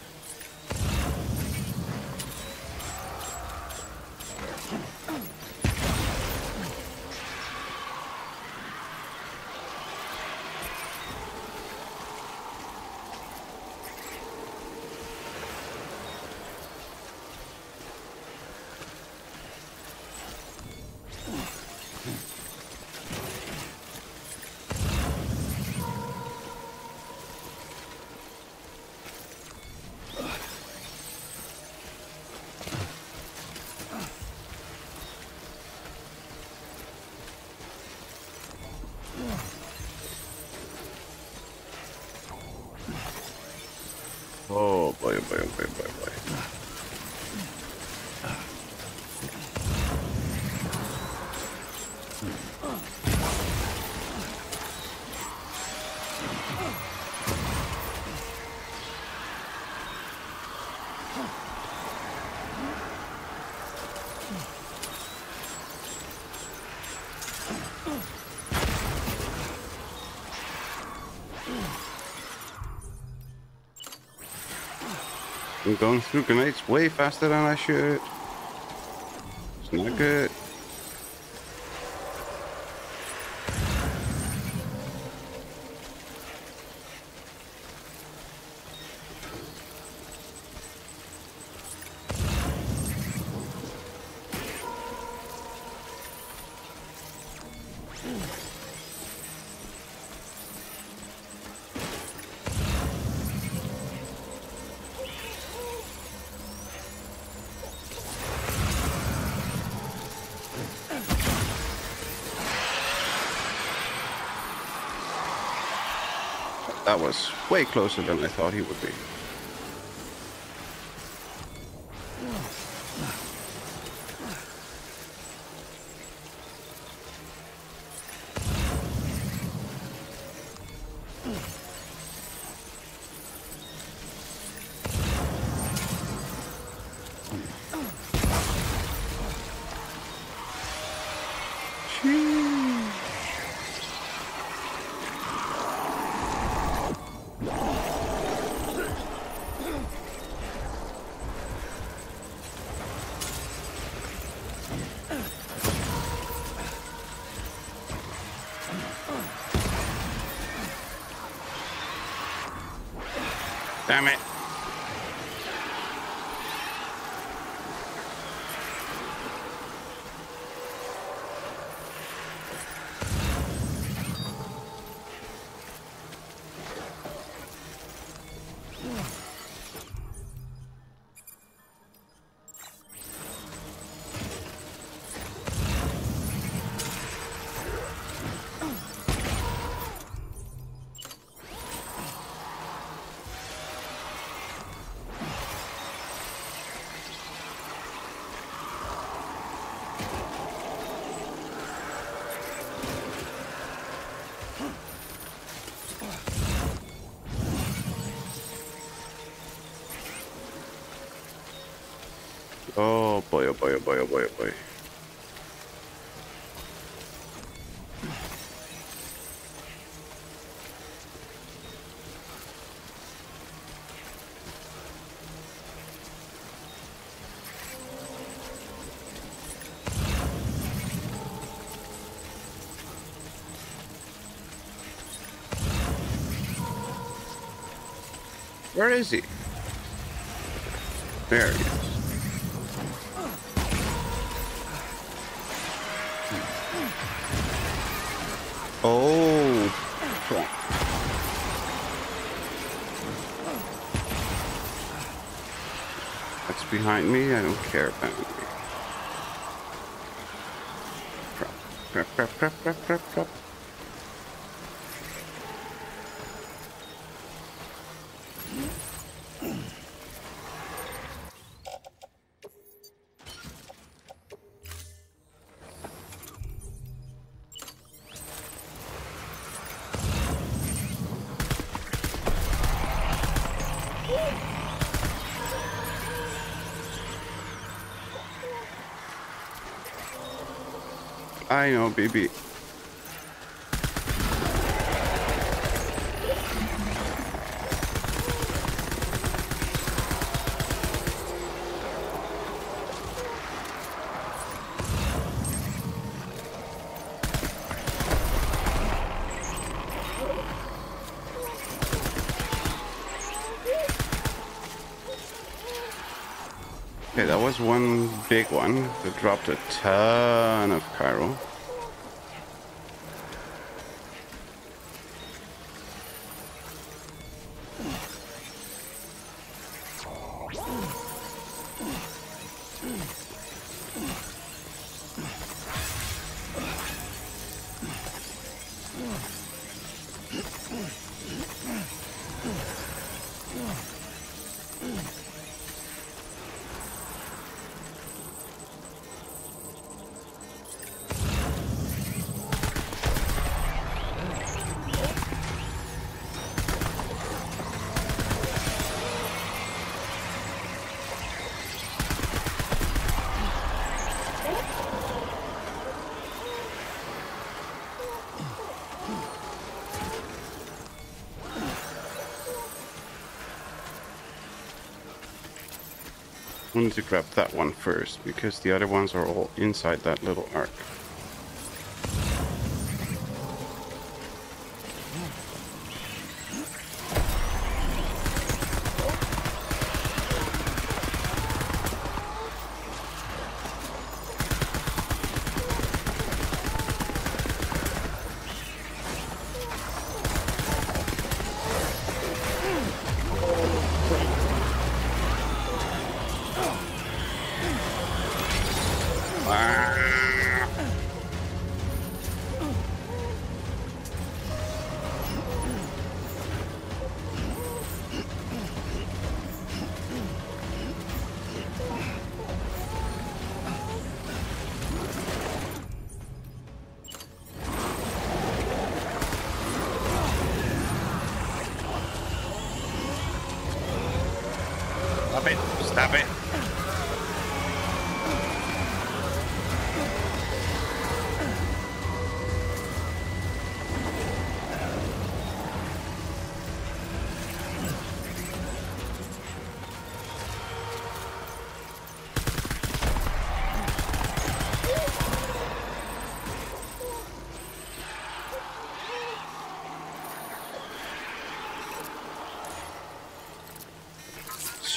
[SPEAKER 1] I'm going through grenades way faster than I should. It's not good. Way closer than I thought he would be. Where is he? There he is. Oh. That's behind me. I don't care about me. Crap, crap, crap, crap, crap, crap, crap. I know, baby. Okay, that was one big one that dropped a ton of chiral. Wanted to grab that one first because the other ones are all inside that little arc.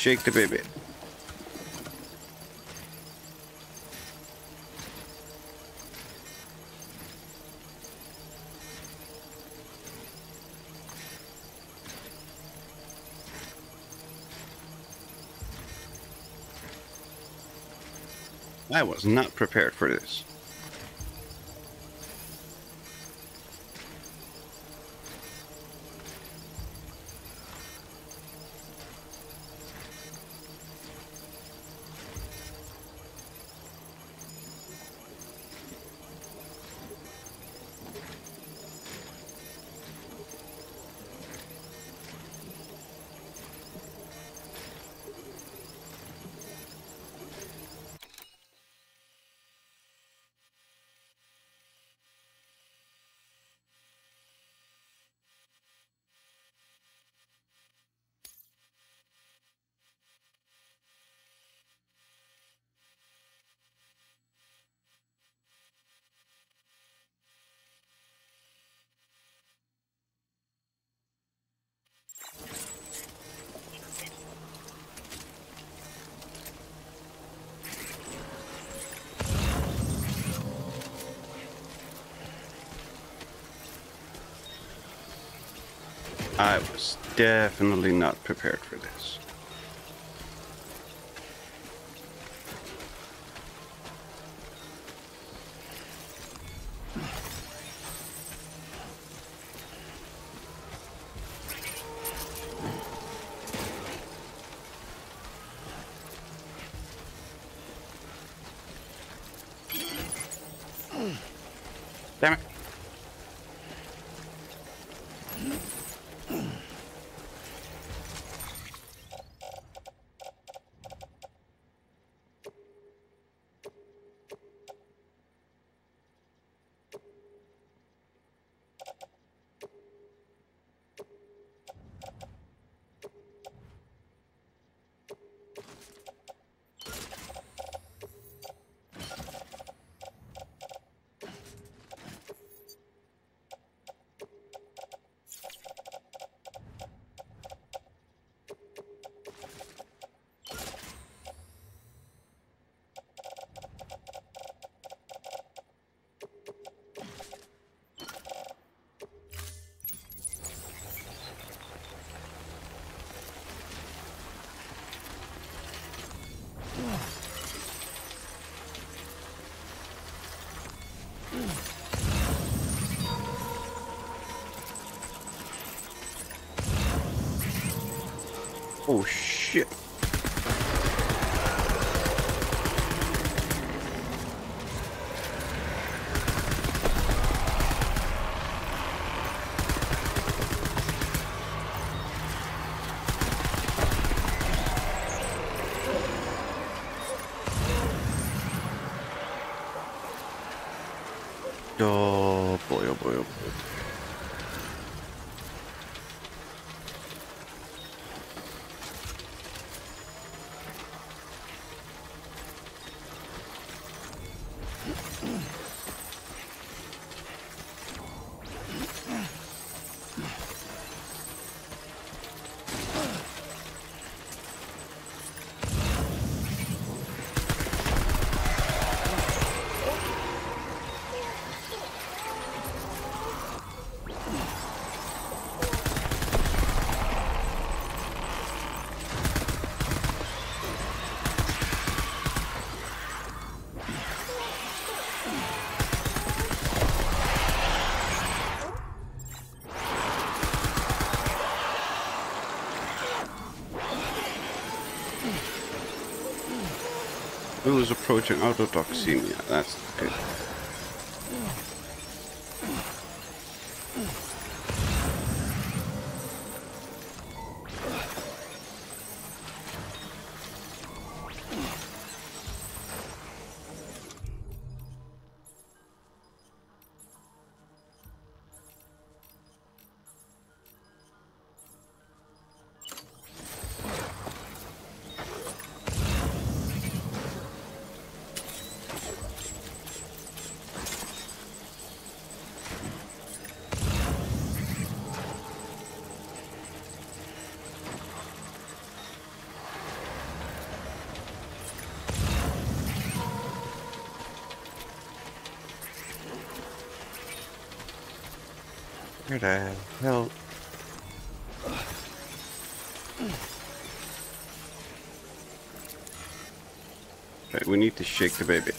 [SPEAKER 1] Shake the baby. I was not prepared for this. Definitely not prepared for this. Will is approaching autotoxemia. That's good. Shake the baby.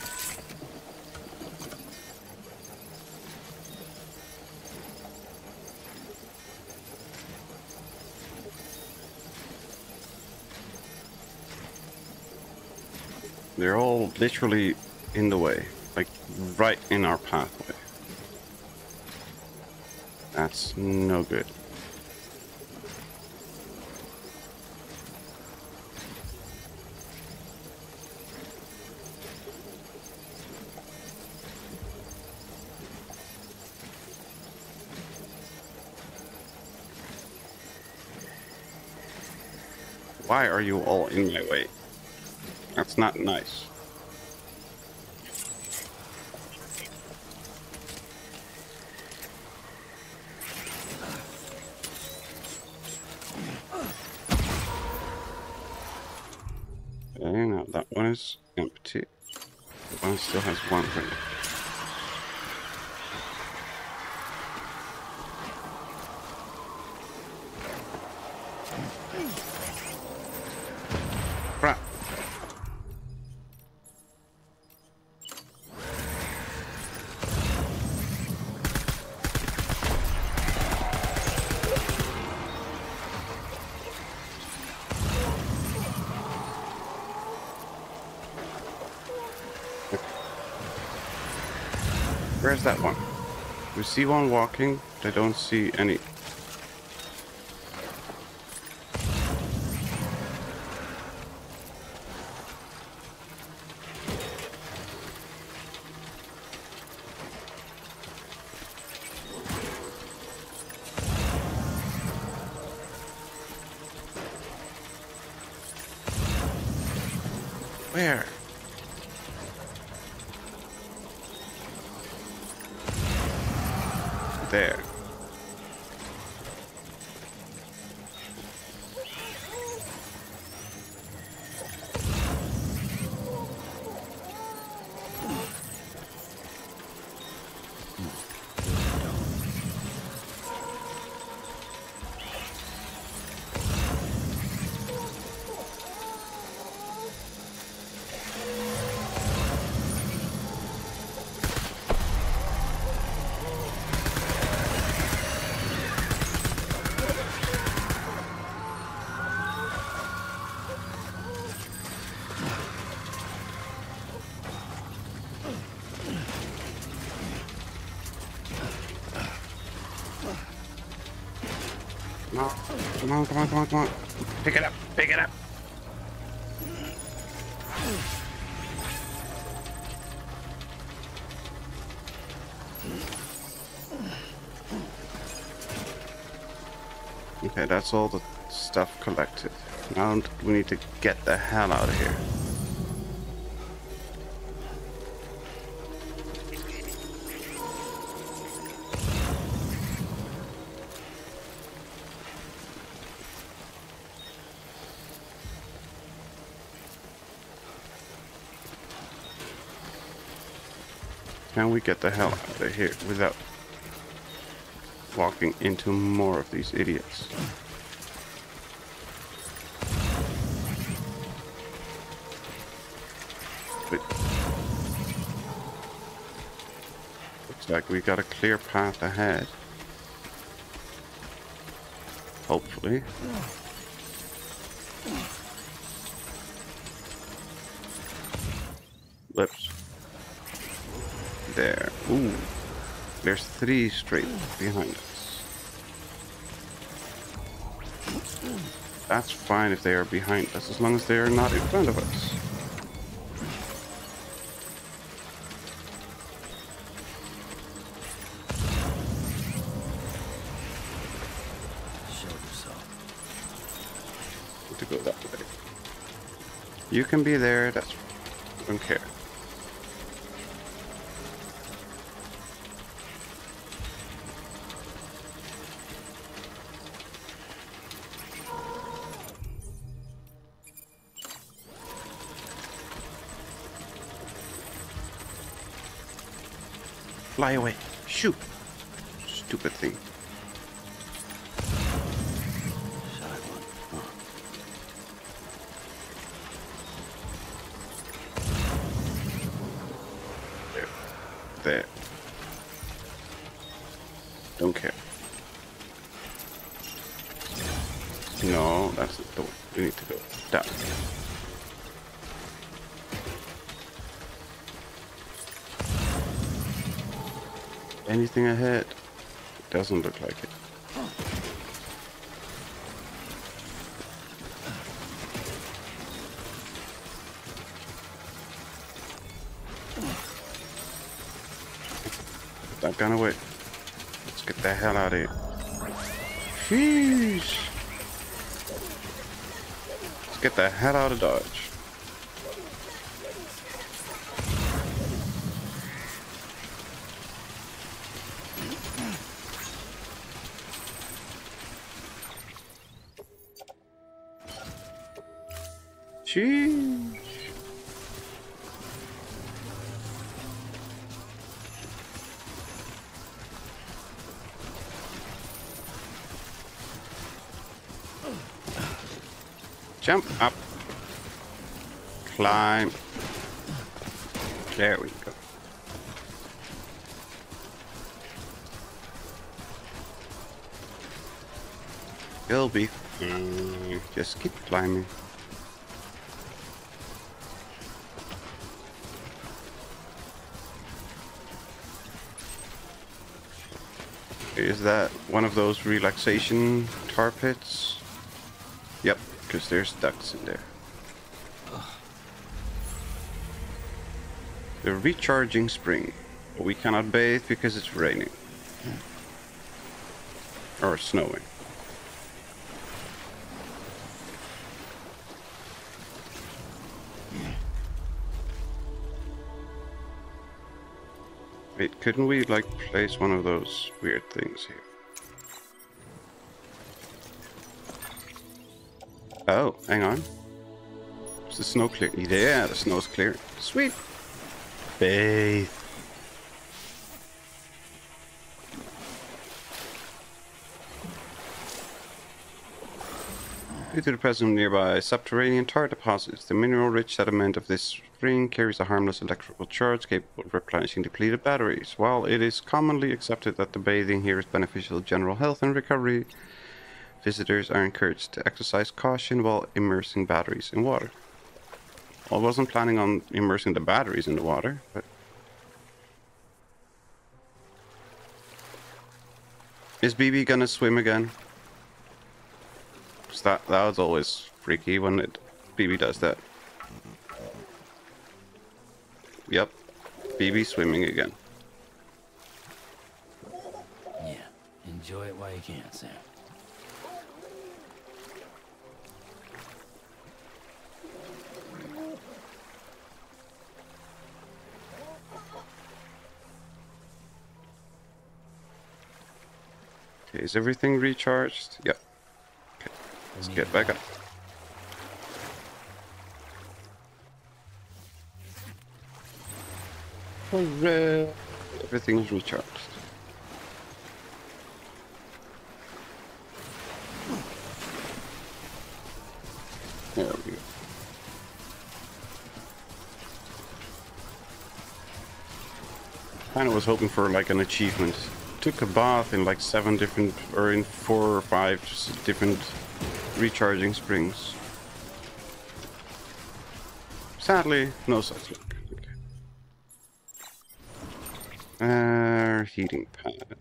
[SPEAKER 1] They're all literally in the way, like right in our pathway. That's no good. Are you all in my way? That's not nice. See one walking, I don't see any. That's all the stuff collected. Now we need to get the hell out of here. Can we get the hell out of here without walking into more of these idiots? Looks like we got a clear path ahead. Hopefully. Lips. There. Ooh. There's three straight behind us. That's fine if they are behind us, as long as they are not in front of us. You can be there, that's I don't care. Fly away. Shoot. Stupid thing. Hell out of Dodge. Sheesh. Jump up. There we go. It'll be fine. Just keep climbing. Is that one of those relaxation tar pits? Yep, because there's ducks in there. The recharging spring. But we cannot bathe because it's raining. Or snowing. Wait, couldn't we like place one of those weird things here? Oh, hang on. Is the snow clear? Yeah, the snow's clear. Sweet. Bathe. Due to the presence of nearby subterranean tar deposits, the mineral-rich sediment of this spring carries a harmless electrical charge capable of replenishing depleted batteries. While it is commonly accepted that the bathing here is beneficial to general health and recovery, visitors are encouraged to exercise caution while immersing batteries in water. I wasn't planning on immersing the batteries in the water, but... Is BB gonna swim again? that, that was always freaky when it BB does that. Yep. BB swimming again.
[SPEAKER 2] Yeah, enjoy it while you can, Sam.
[SPEAKER 1] Okay, is everything recharged? Yep. Okay, let's get back up. Hooray! Everything's recharged. There we go. Kinda was hoping for like an achievement. Took a bath in like seven different, or in four or five different recharging springs. Sadly, no such luck. Uh, heating pad.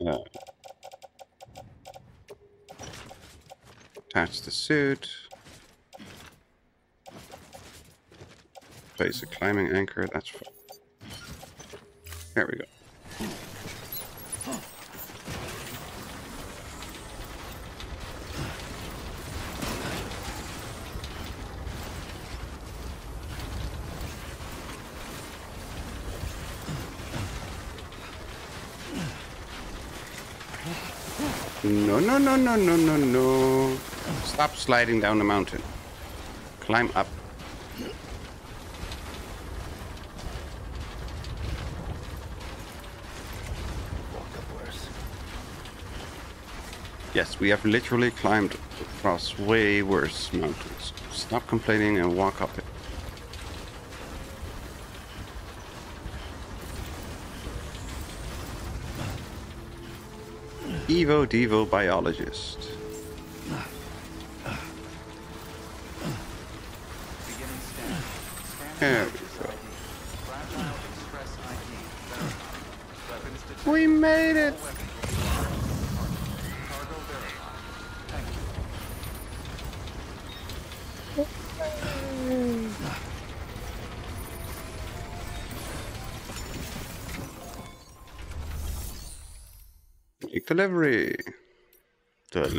[SPEAKER 1] Uh, attach the suit. Place a climbing anchor, that's fine. There we go. No, no, no, no, no, no, no. Stop sliding down the mountain. Climb up. Yes, we have literally climbed across way worse mountains. Stop complaining and walk up it. Evo Devo biologist.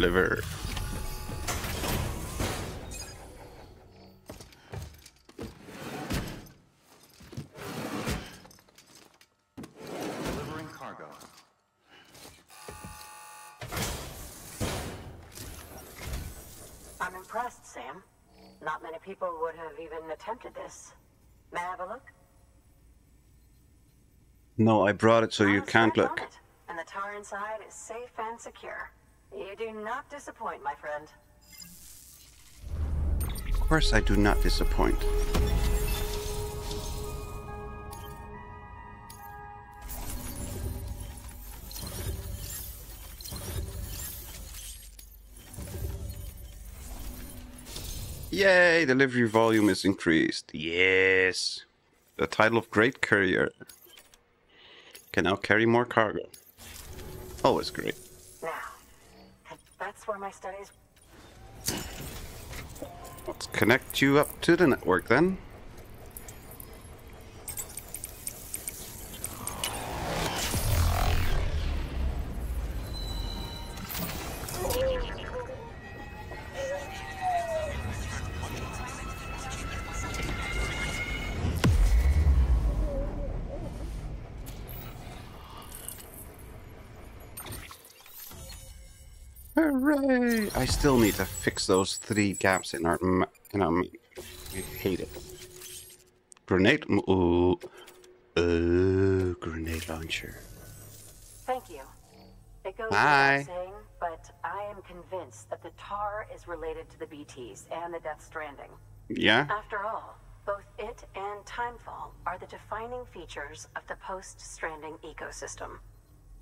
[SPEAKER 1] Deliver.
[SPEAKER 3] Delivering cargo.
[SPEAKER 4] I'm impressed, Sam. Not many people would have even attempted this. May I have a look?
[SPEAKER 1] No, I brought it so you can't look.
[SPEAKER 4] it, And the tar inside is safe and secure. You do not disappoint, my friend.
[SPEAKER 1] Of course, I do not disappoint. Yay, delivery volume is increased. Yes. The title of Great Courier. Can now carry more cargo. Always great.
[SPEAKER 4] That's where my studies.
[SPEAKER 1] Let's connect you up to the network then. Still need to fix those three gaps in our in our. I hate it. Grenade. Ooh. Uh, grenade launcher.
[SPEAKER 4] Thank you. It goes without saying, but I am convinced that the tar is related to the BTs and the Death Stranding.
[SPEAKER 1] Yeah.
[SPEAKER 4] After all, both it and Timefall are the defining features of the post-stranding ecosystem.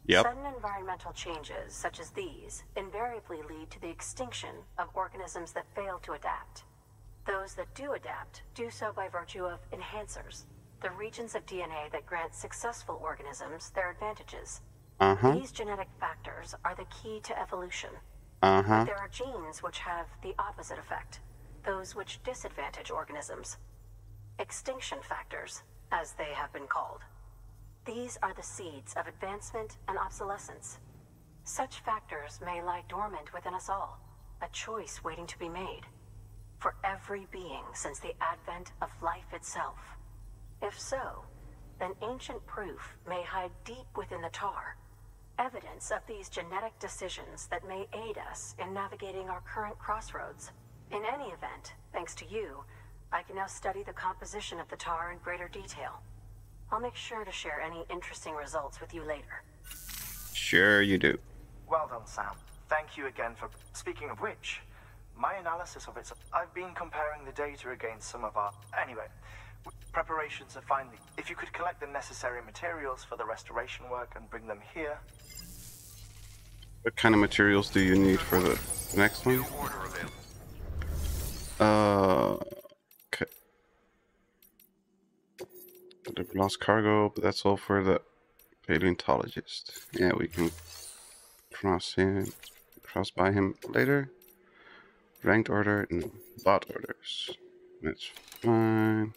[SPEAKER 1] Yep.
[SPEAKER 4] Sudden environmental changes such as these invariably lead to the extinction of organisms that fail to adapt. Those that do adapt do so by virtue of enhancers, the regions of DNA that grant successful organisms their advantages.
[SPEAKER 1] Uh huh.
[SPEAKER 4] These genetic factors are the key to evolution.
[SPEAKER 1] Uh huh.
[SPEAKER 4] But there are genes which have the opposite effect, those which disadvantage organisms. Extinction factors, as they have been called. These are the seeds of advancement and obsolescence. Such factors may lie dormant within us all, a choice waiting to be made. For every being since the advent of life itself. If so, then ancient proof may hide deep within the tar. Evidence of these genetic decisions that may aid us in navigating our current crossroads. In any event, thanks to you, I can now study the composition of the tar in greater detail. I'll make sure to share any interesting results with you later.
[SPEAKER 1] Sure you do.
[SPEAKER 8] Well done, Sam. Thank you again for. Speaking of which, my analysis of it. I've been comparing the data against some of our. Anyway, preparations are finally. If you could collect the necessary materials for the restoration work and bring them here.
[SPEAKER 1] What kind of materials do you need for the next one? Uh, okay. The lost cargo, but that's all for the paleontologist. Yeah, we can cross him, cross by him later. Ranked order, no, bot orders. That's fine.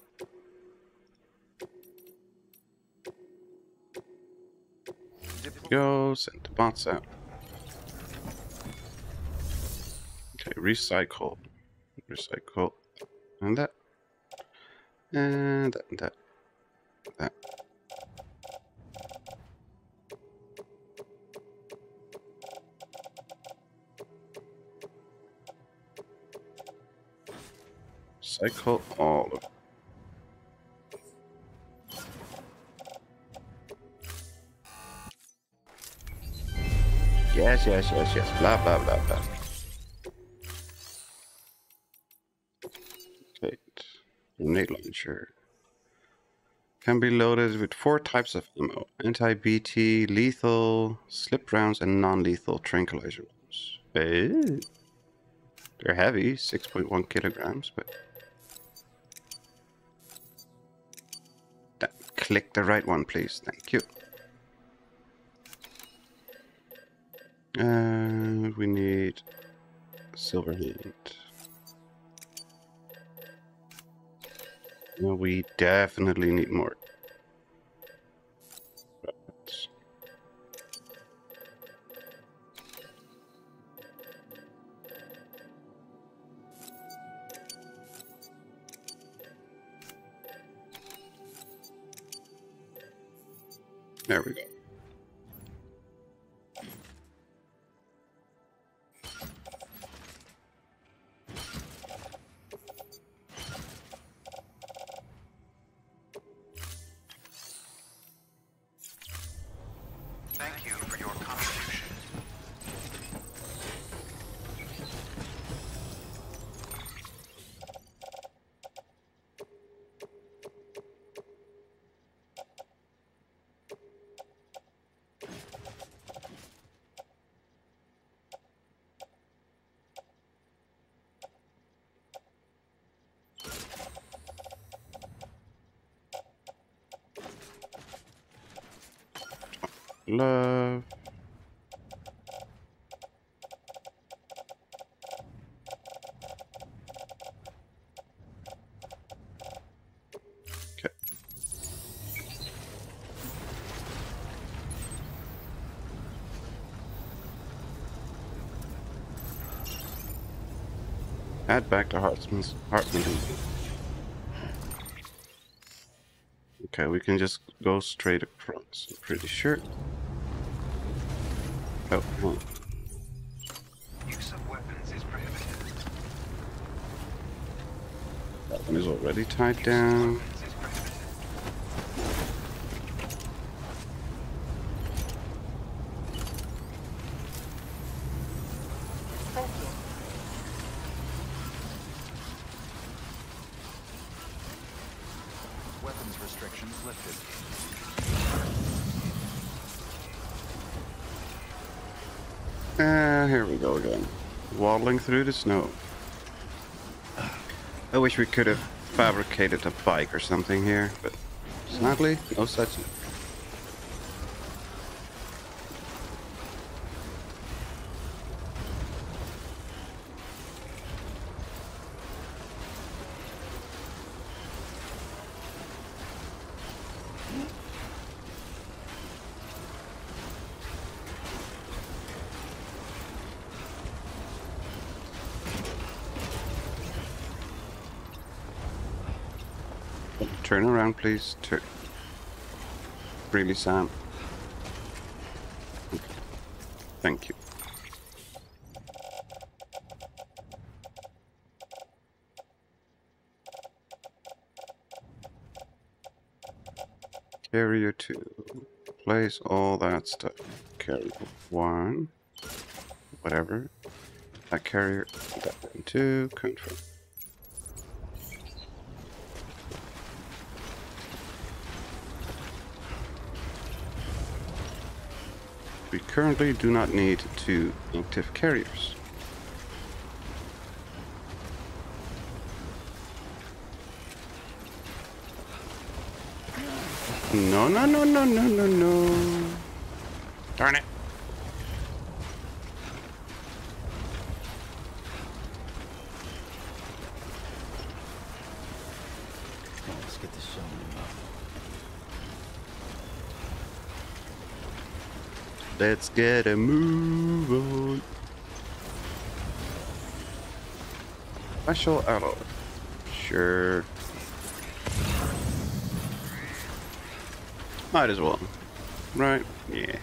[SPEAKER 1] Go, send the bots out. Okay, recycle. Recycle. And that. And that, and that. That. Cycle all of Yes, yes, yes, yes. Blah, blah, blah, blah. Okay. Grenade launcher. Can be loaded with four types of ammo. Anti-BT, lethal, slip rounds, and non-lethal tranquilizer rounds. They're heavy, 6.1 kilograms, but... Click the right one, please. Thank you. And we need silver hand. We definitely need more. There we go. Love. Okay. Add back to Heartman's Hartman. Okay, we can just go straight across. I'm pretty sure. Oh, hold.
[SPEAKER 3] Use of weapons is prohibited.
[SPEAKER 1] that one is already tied down.
[SPEAKER 4] Thank you.
[SPEAKER 3] Weapons restrictions lifted.
[SPEAKER 1] Ah, here we go again. Waddling through the snow. I wish we could have fabricated a bike or something here, but Sadly, no such. Around, please. Turn. Really, Sam? Okay. Thank you. Carrier 2. Place all that stuff. Carrier 1. Whatever. That carrier. That one 2. Confirm. Currently do not need two active carriers. No, no, no, no, no, no, no. Darn it.
[SPEAKER 2] Come on, let's get this show up.
[SPEAKER 1] Let's get a move on. Special alloy. Sure. Might as well. Right? Yeah.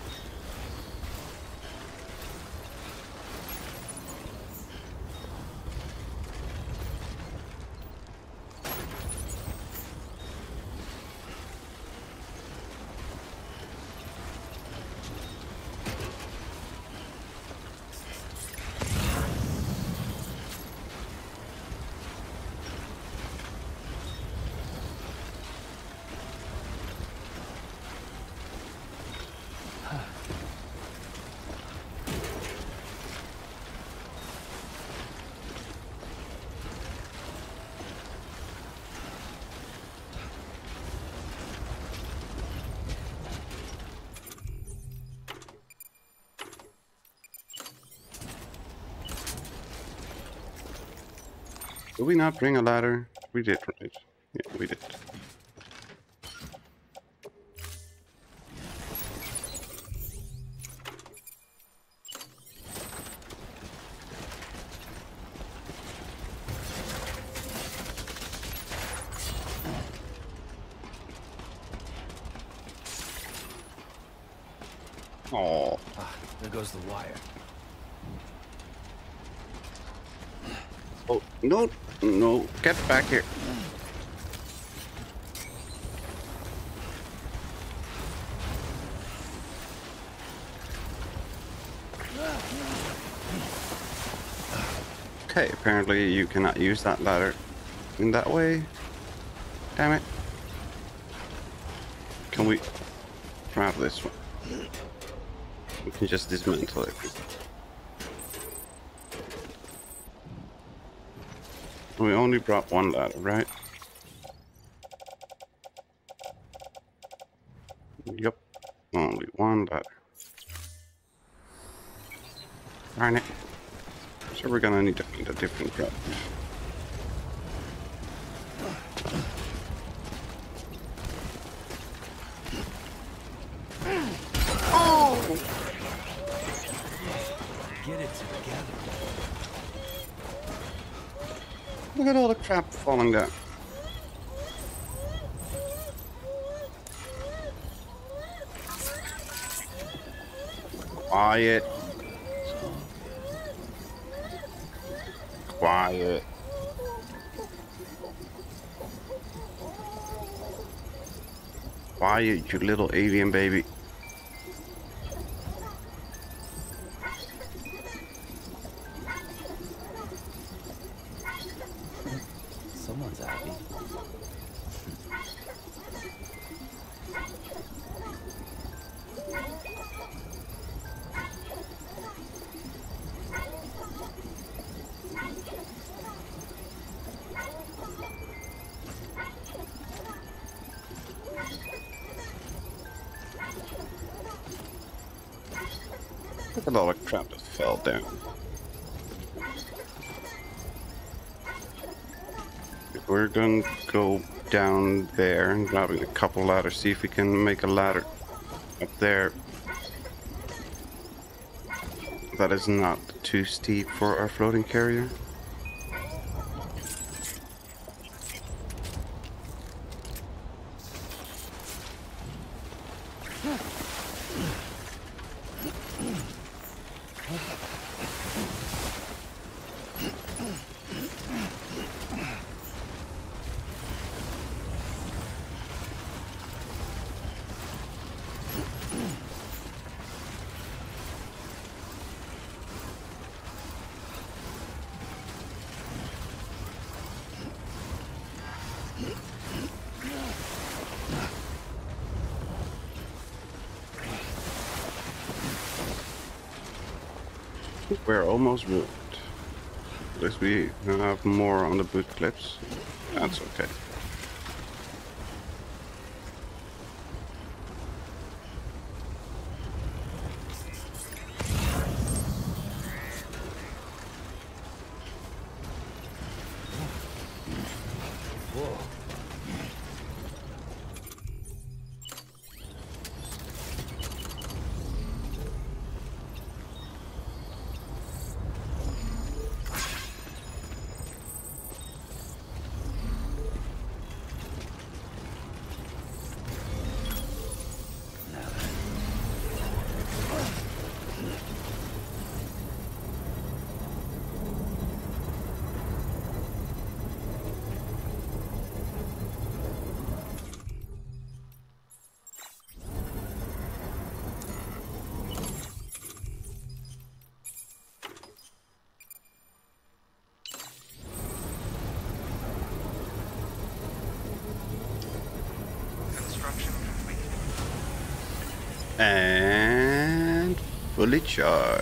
[SPEAKER 1] Did we not bring a ladder? We did, no, get back here. Okay, apparently you cannot use that ladder in that way. Damn it. Can we grab this one? We can just dismantle it. We only brought one ladder, right? Yep, only one ladder. Darn it. So we're gonna need to find a different route.
[SPEAKER 2] Get it together.
[SPEAKER 1] Look at all the crap falling down. Quiet. Quiet. Quiet, you little alien baby. Down there and grabbing a couple ladders, see if we can make a ladder up there that is not too steep for our floating carrier. We're almost moved. At least we have uh, more on the boot clips. That's okay.
[SPEAKER 3] Clear.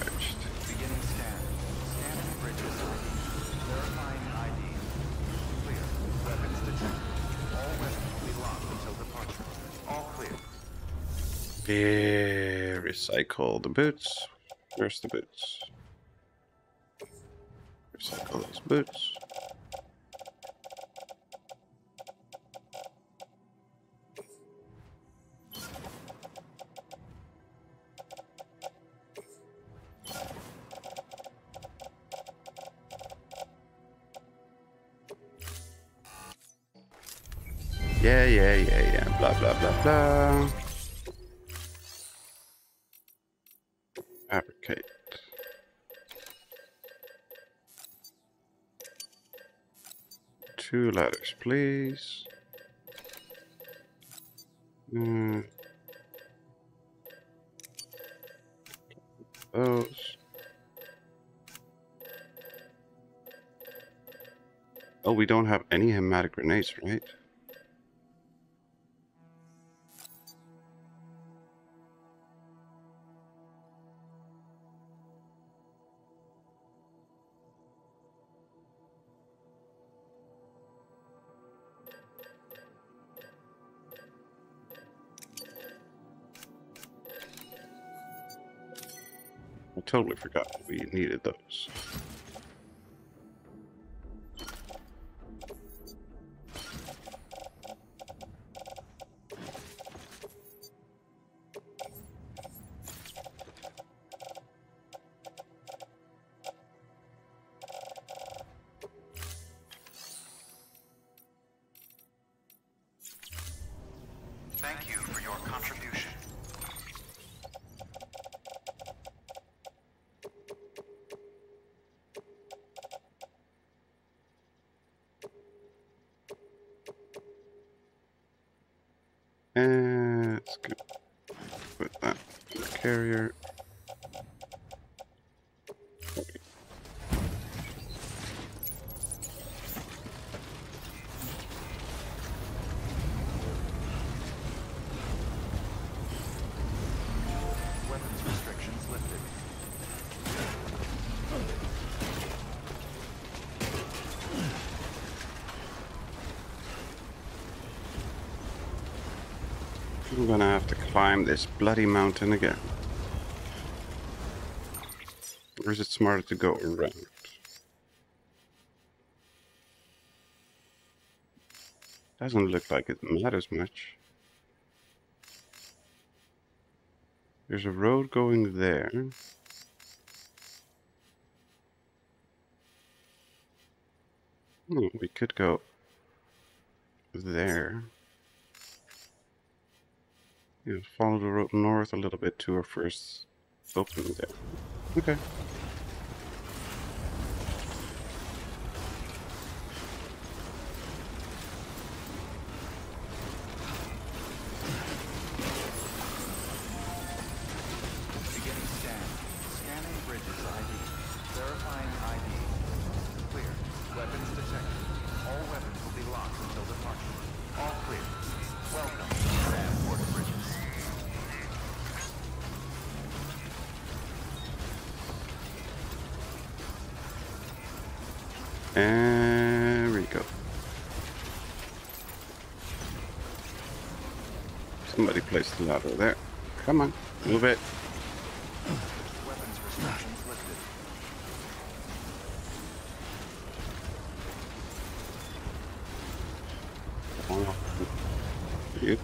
[SPEAKER 1] Yeah, recycle the boots. Where's the boots? Recycle those boots. Please. Hmm. Those. Oh, we don't have any hematic grenades, right? Totally forgot we needed those. This bloody mountain again. Or is it smarter to go around? Doesn't look like it matters much. There's a road going there. Hmm, we could go there. Yeah, follow the road north a little bit to our first opening there. Okay.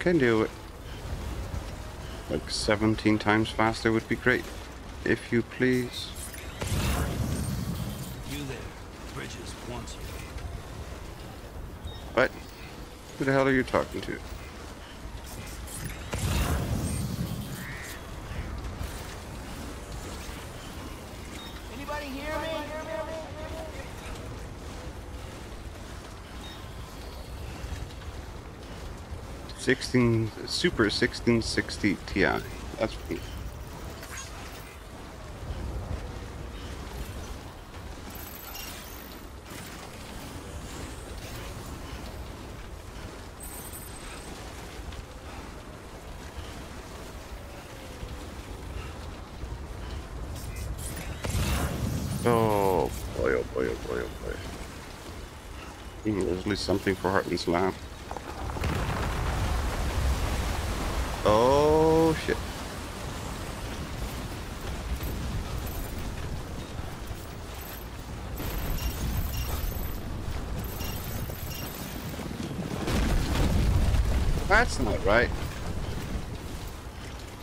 [SPEAKER 1] Can do it. Like 17 times faster would be great. If you please.
[SPEAKER 2] You there. Bridges wants you.
[SPEAKER 1] What? Who the hell are you talking to? 16 Super 1660 Ti. That's me. Oh boy, oh boy, oh boy, oh boy. At least something for Heartman's Lab. Oh shit. That's not right.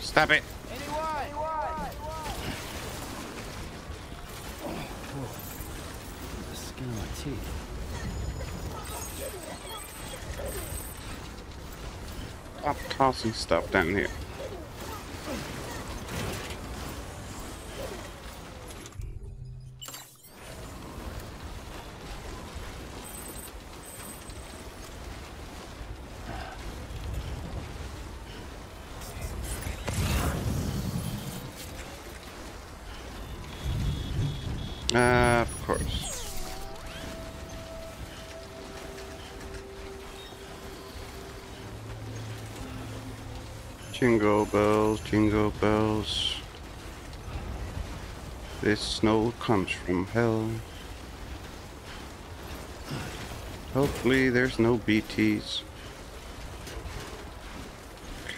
[SPEAKER 1] Stop it. Stop tossing stuff down here. Jingle bells, jingle bells. This snow comes from hell. Hopefully there's no BTs.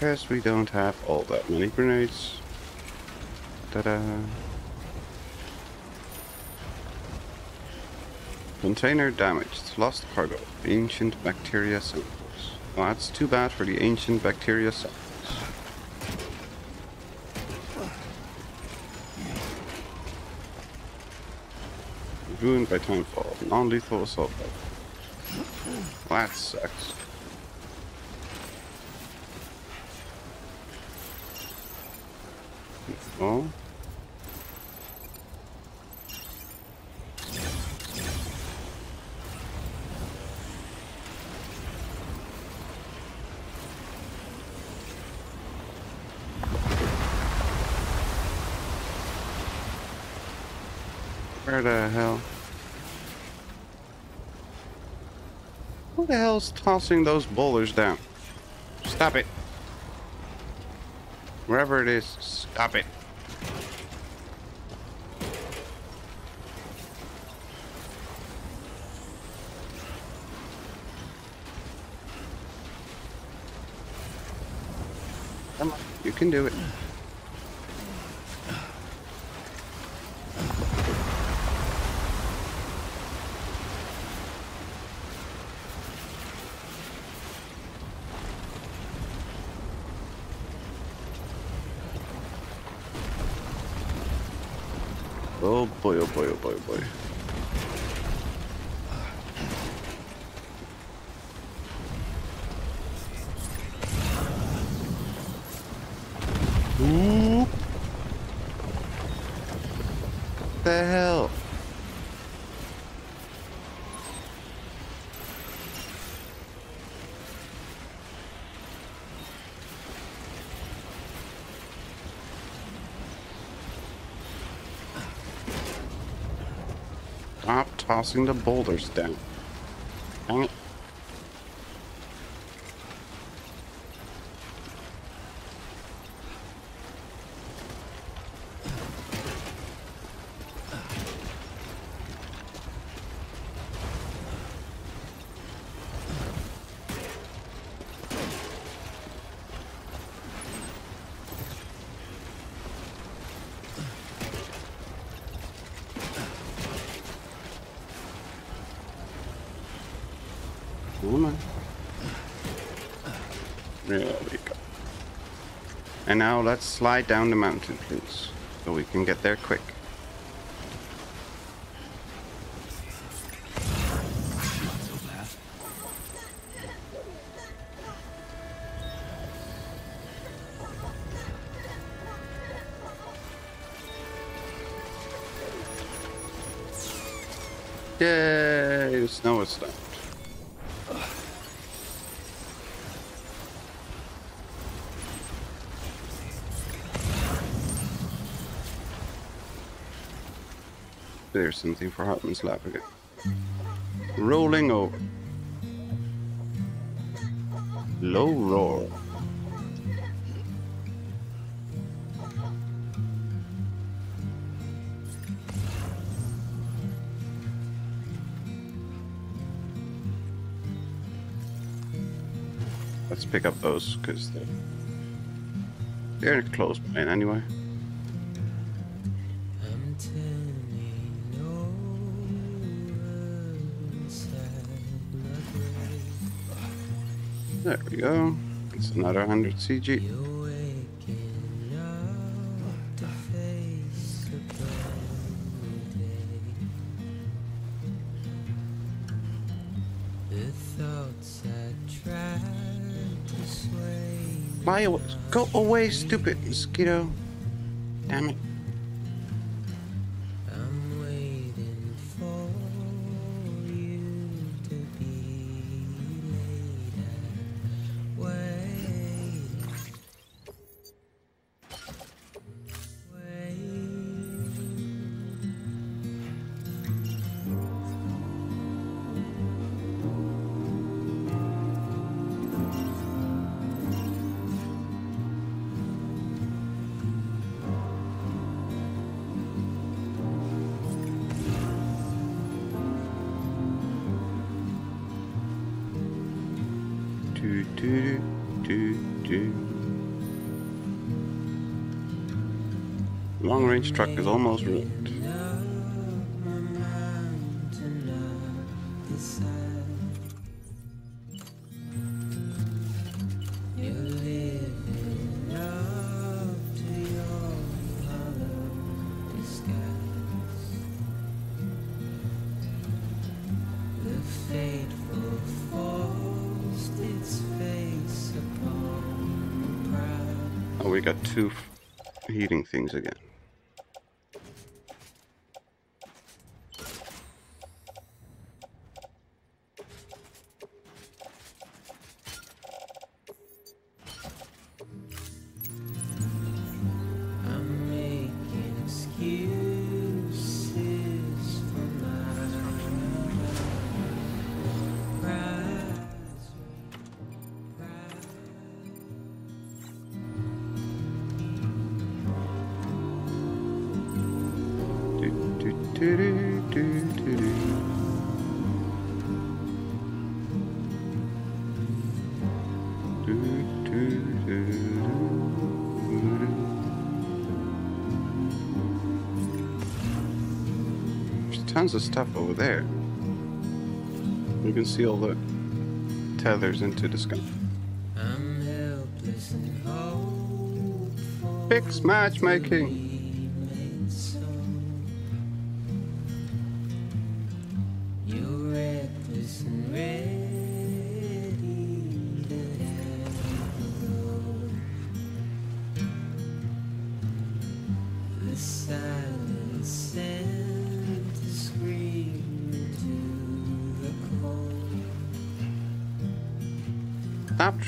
[SPEAKER 1] Cause we don't have all that many grenades. Ta-da. Container damaged. Lost cargo. Ancient bacteria samples. Well, that's too bad for the ancient bacteria samples. Ruined by timefall. Non-lethal assault. That sucks. Oh. Where the hell? Tossing those boulders down? Stop it. Wherever it is, stop it. Come on, you can do it.
[SPEAKER 22] Oh boy, oh boy, oh boy, tossing the boulders down. Dang it. Come on. There we go. And now let's slide down the mountain, please. So we can get there quick. There's something for Heartman's lab again. Rolling over. Low roar. Let's pick up those because they're, they're close by anyway. There we go. It's another 100 CG. Go away, stupid mosquito. Long range truck is almost ruined. Oh, we got two heating things again. Tons of stuff over there. You can see all the tethers into the sky. Fix matchmaking.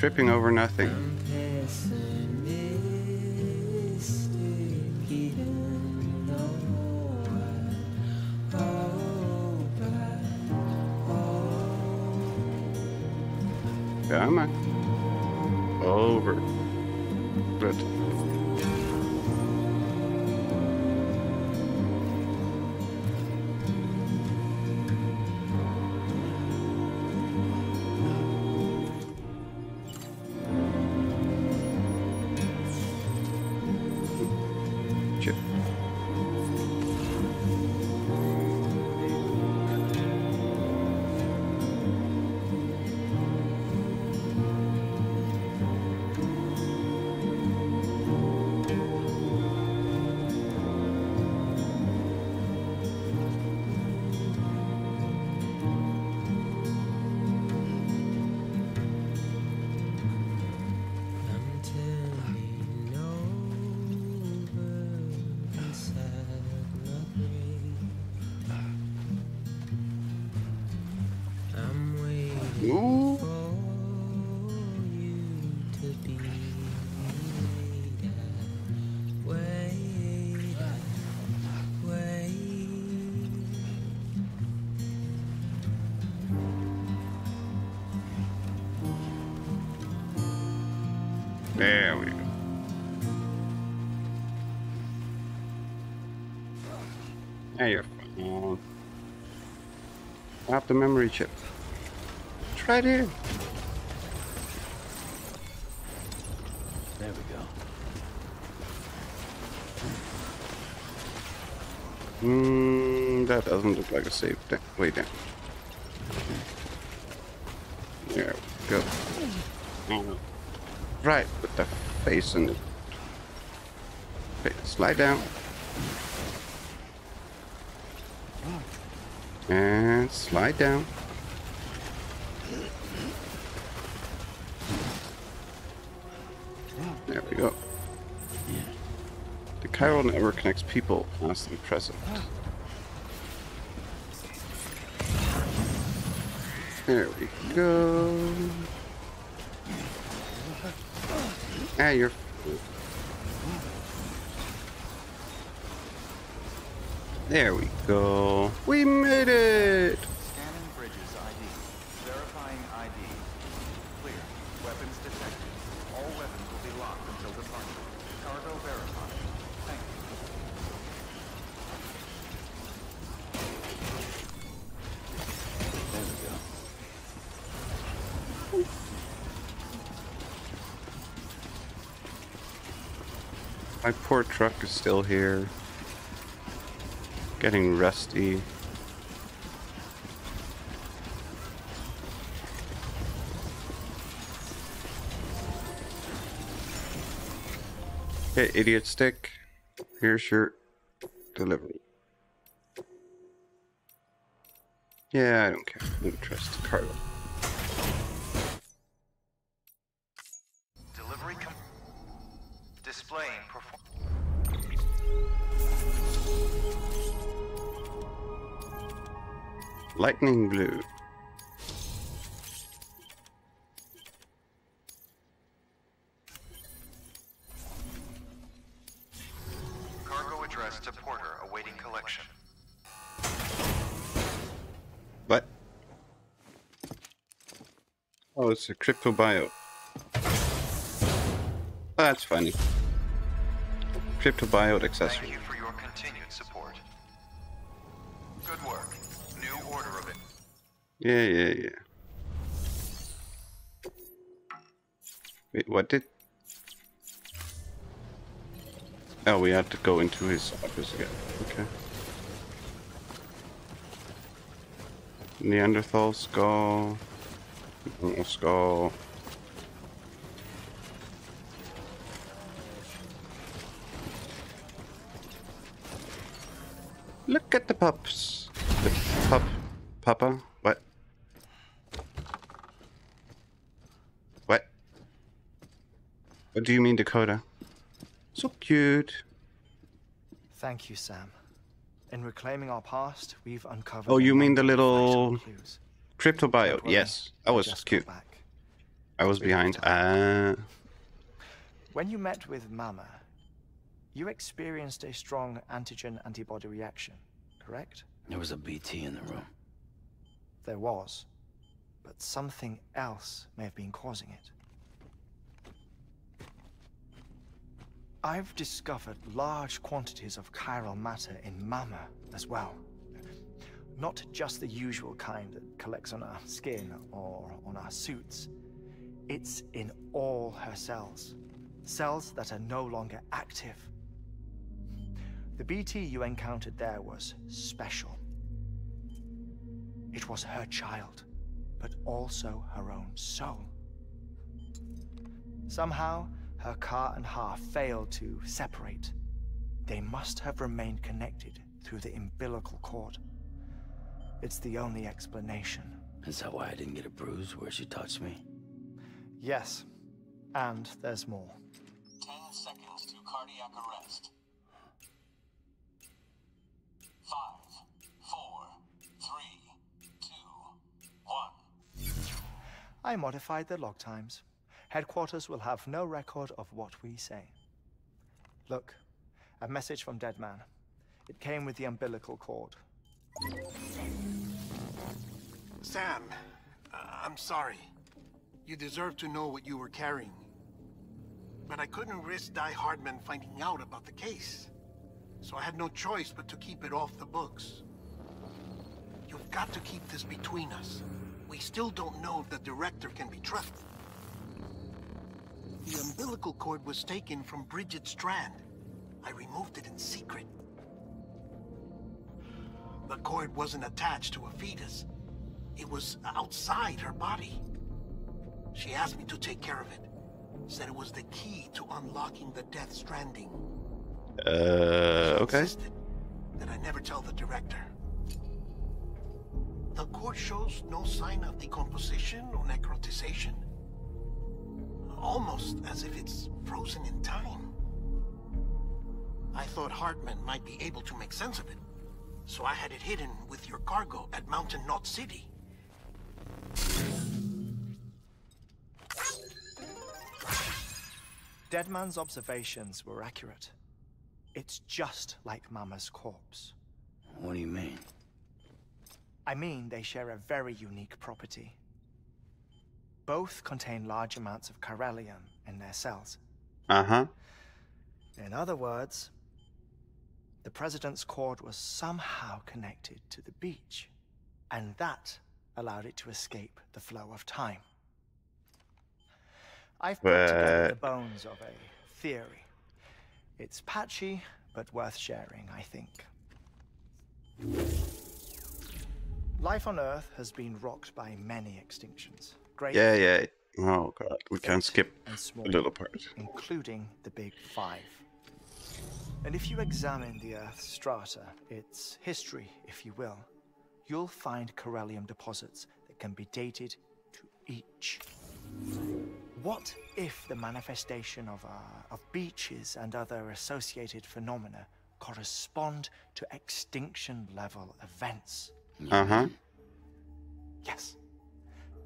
[SPEAKER 1] Tripping over nothing. The memory chip. It's right here.
[SPEAKER 2] There we go.
[SPEAKER 1] Hmm, that doesn't look like a safe. Wait down. There we go. Right, with the face in it. Okay, slide down. Slide down. There we go. The chiral network connects people, past and present. There we go. Ah, you're. There we go. We made it! Poor truck is still here. Getting rusty. Okay, idiot stick. Here's your delivery. Yeah, I don't care. I trust the it's a cryptobio. Ah, that's funny. Cryptobiote accessory.
[SPEAKER 3] Thank you for your continued support. Good work. New order of it.
[SPEAKER 1] Yeah, yeah, yeah. Wait, what did? Oh, we had to go into his office again. Okay. Neanderthal skull. Normal skull. Look at the pups. The pup. Papa? What? What? What do you mean, Dakota? So cute.
[SPEAKER 8] Thank you, Sam. In reclaiming our past, we've uncovered.
[SPEAKER 1] Oh, you mean the little
[SPEAKER 8] clues.
[SPEAKER 1] Cryptobiote?
[SPEAKER 8] Don't
[SPEAKER 1] Yes, I was
[SPEAKER 8] just
[SPEAKER 1] cute.
[SPEAKER 8] back.
[SPEAKER 1] I was behind. Uh,
[SPEAKER 8] When you met with Mama, you experienced a strong antigen antibody reaction, correct?
[SPEAKER 2] There was a BT in the room.
[SPEAKER 8] There was. But something else may have been causing it. I've discovered large quantities of chiral matter in Mama as well. Not just the usual kind that collects on our skin or on our suits. It's in all her cells. Cells that are no longer active. The BT you encountered there was special. It was her child, but also her own soul. Somehow, her ka and ha failed to separate. They must have remained connected through the umbilical cord. It's the only explanation.
[SPEAKER 2] Is that why I didn't get a bruise where she touched me?
[SPEAKER 8] Yes, and there's more.
[SPEAKER 17] Ten seconds to cardiac arrest. Five, four, three, two, one.
[SPEAKER 8] I modified the log times. Headquarters will have no record of what we say. Look, a message from Deadman. It came with the umbilical cord.
[SPEAKER 9] Sam, uh, I'm sorry. You deserve to know what you were carrying. But I couldn't risk Die Hardman finding out about the case. So I had no choice but to keep it off the books. You've got to keep this between us. We still don't know if the director can be trusted. The umbilical cord was taken from Bridget Strand. I removed it in secret. The cord wasn't attached to a fetus. It was outside her body. She asked me to take care of it. Said it was the key to unlocking the Death Stranding.
[SPEAKER 1] uh, okay.
[SPEAKER 9] That I never tell the director. The cord shows no sign of decomposition or necrotization. Almost as if it's frozen in time. I thought Heartman might be able to make sense of it. So I had it hidden with your cargo at Mountain Knot City.
[SPEAKER 8] Deadman's observations were accurate. It's just like Mama's corpse.
[SPEAKER 2] What do you mean?
[SPEAKER 8] I mean, they share a very unique property. Both contain large amounts of chiralium in their cells.
[SPEAKER 1] Uh huh.
[SPEAKER 8] In other words, the President's cord was somehow connected to the beach, and that allowed it to escape the flow of time. I've put together the bones of a theory. It's patchy, but worth sharing, I think. Life on Earth has been rocked by many extinctions. Great
[SPEAKER 1] Yeah, yeah. Oh god, we can't skip
[SPEAKER 8] and
[SPEAKER 1] a
[SPEAKER 8] small,
[SPEAKER 1] little part.
[SPEAKER 8] including the Big Five. And if you examine the Earth's strata, its history, if you will, you'll find chiralium deposits that can be dated to each. What if the manifestation of, uh, of beaches and other associated phenomena correspond to extinction level events?
[SPEAKER 1] Uh huh.
[SPEAKER 8] Yes.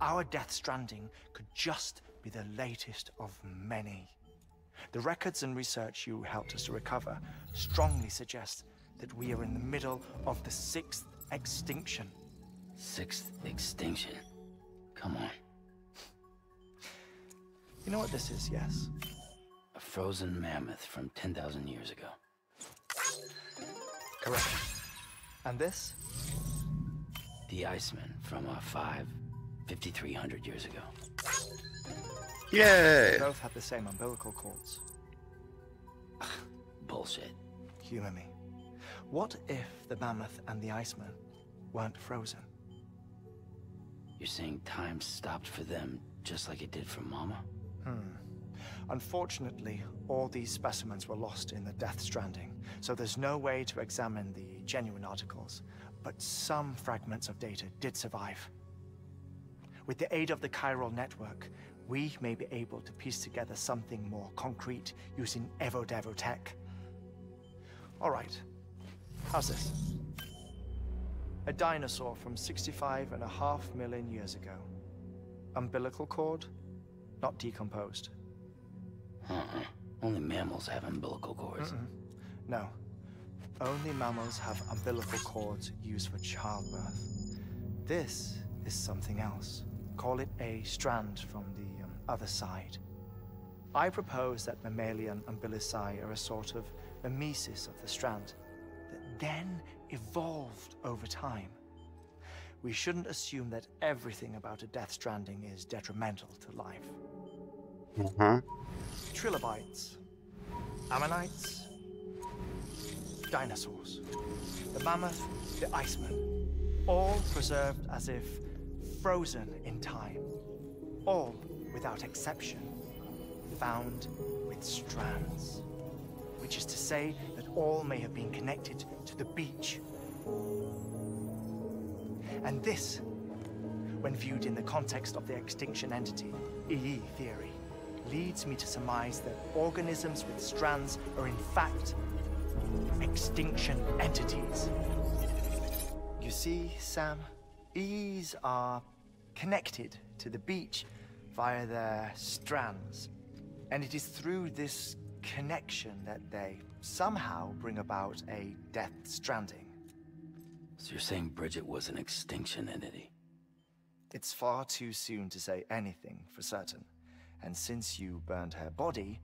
[SPEAKER 8] Our Death Stranding could just be the latest of many. The records and research you helped us to recover strongly suggest that we are in the middle of the sixth extinction.
[SPEAKER 2] Sixth extinction. Come on.
[SPEAKER 8] You know what this is, yes?
[SPEAKER 2] A frozen mammoth from 10,000 years ago.
[SPEAKER 8] Correct. And this?
[SPEAKER 2] The Iceman from uh, 5, 5,300 years ago.
[SPEAKER 1] Yay!
[SPEAKER 8] Both have the same umbilical cords.
[SPEAKER 2] Bullshit.
[SPEAKER 8] Humor me. What if the mammoth and the Iceman weren't frozen?
[SPEAKER 2] You're saying time stopped for them just like it did for Mama?
[SPEAKER 8] Hmm. Unfortunately, all these specimens were lost in the Death Stranding, so there's no way to examine the genuine articles. But some fragments of data did survive. With the aid of the chiral network, we may be able to piece together something more concrete using evo-devo tech. All right. How's this? A dinosaur from 65 and a half million years ago. Umbilical cord, not decomposed.
[SPEAKER 2] Uh-uh. Only mammals have umbilical cords.
[SPEAKER 8] Mm -mm. No. Only mammals have umbilical cords used for childbirth. This is something else. Call it a strand from the um, other side. I propose that mammalian umbilici are a sort of mimesis of the strand then evolved over time. We shouldn't assume that everything about a death stranding is detrimental to life.
[SPEAKER 1] Uh-huh.
[SPEAKER 8] Trilobites, ammonites, dinosaurs, the mammoth, the iceman, all preserved as if frozen in time, all without exception found with strands, which is to say that all may have been connected to the beach. And this, when viewed in the context of the extinction entity, EE theory, leads me to surmise that organisms with strands are in fact extinction entities. You see, Sam, EEs are connected to the beach via their strands. And it is through this connection that they somehow bring about a death stranding.
[SPEAKER 2] So you're saying Bridget was an extinction entity?
[SPEAKER 8] It's far too soon to say anything for certain. And since you burned her body,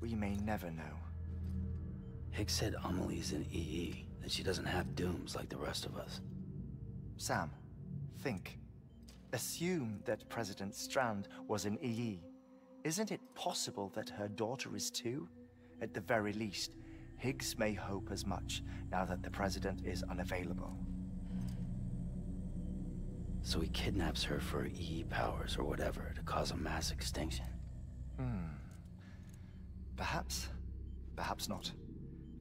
[SPEAKER 8] we may never know.
[SPEAKER 2] Higgs said Amelie's an EE, that she doesn't have DOOMS like the rest of us.
[SPEAKER 8] Sam, think. Assume that President Strand was an EE. Isn't it possible that her daughter is too? At the very least, Higgs may hope as much now that the President is unavailable.
[SPEAKER 2] So he kidnaps her for EE powers or whatever to cause a mass extinction.
[SPEAKER 8] Hmm. Perhaps. Perhaps not.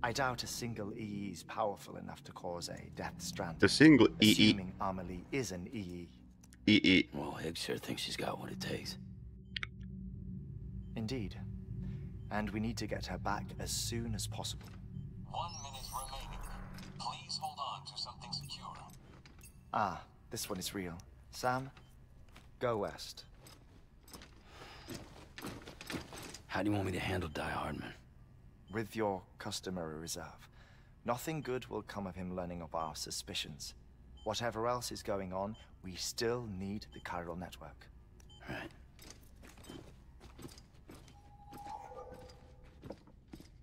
[SPEAKER 8] I doubt a single EE is powerful enough to cause a death strand.
[SPEAKER 1] The single EE.
[SPEAKER 8] Assuming Amelie is an EE.
[SPEAKER 1] EE.
[SPEAKER 2] Well, Higgs sure thinks she's got what it takes.
[SPEAKER 8] Indeed. And we need to get her back as soon as possible.
[SPEAKER 17] One minute remaining. Please hold on to something secure.
[SPEAKER 8] Ah, this one is real. Sam, go west.
[SPEAKER 2] How do you want me to handle Die Hardman?
[SPEAKER 8] With your customary reserve. Nothing good will come of him learning of our suspicions. Whatever else is going on, we still need the chiral network.
[SPEAKER 2] Right.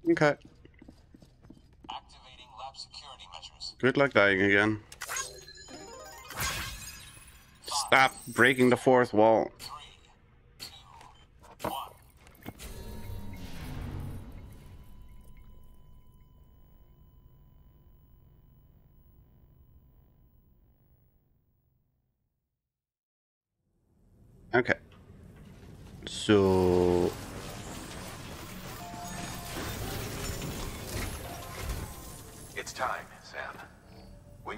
[SPEAKER 1] Okay.
[SPEAKER 17] Activating lab security measures.
[SPEAKER 1] Good luck dying again. Stop breaking the fourth wall. Okay. So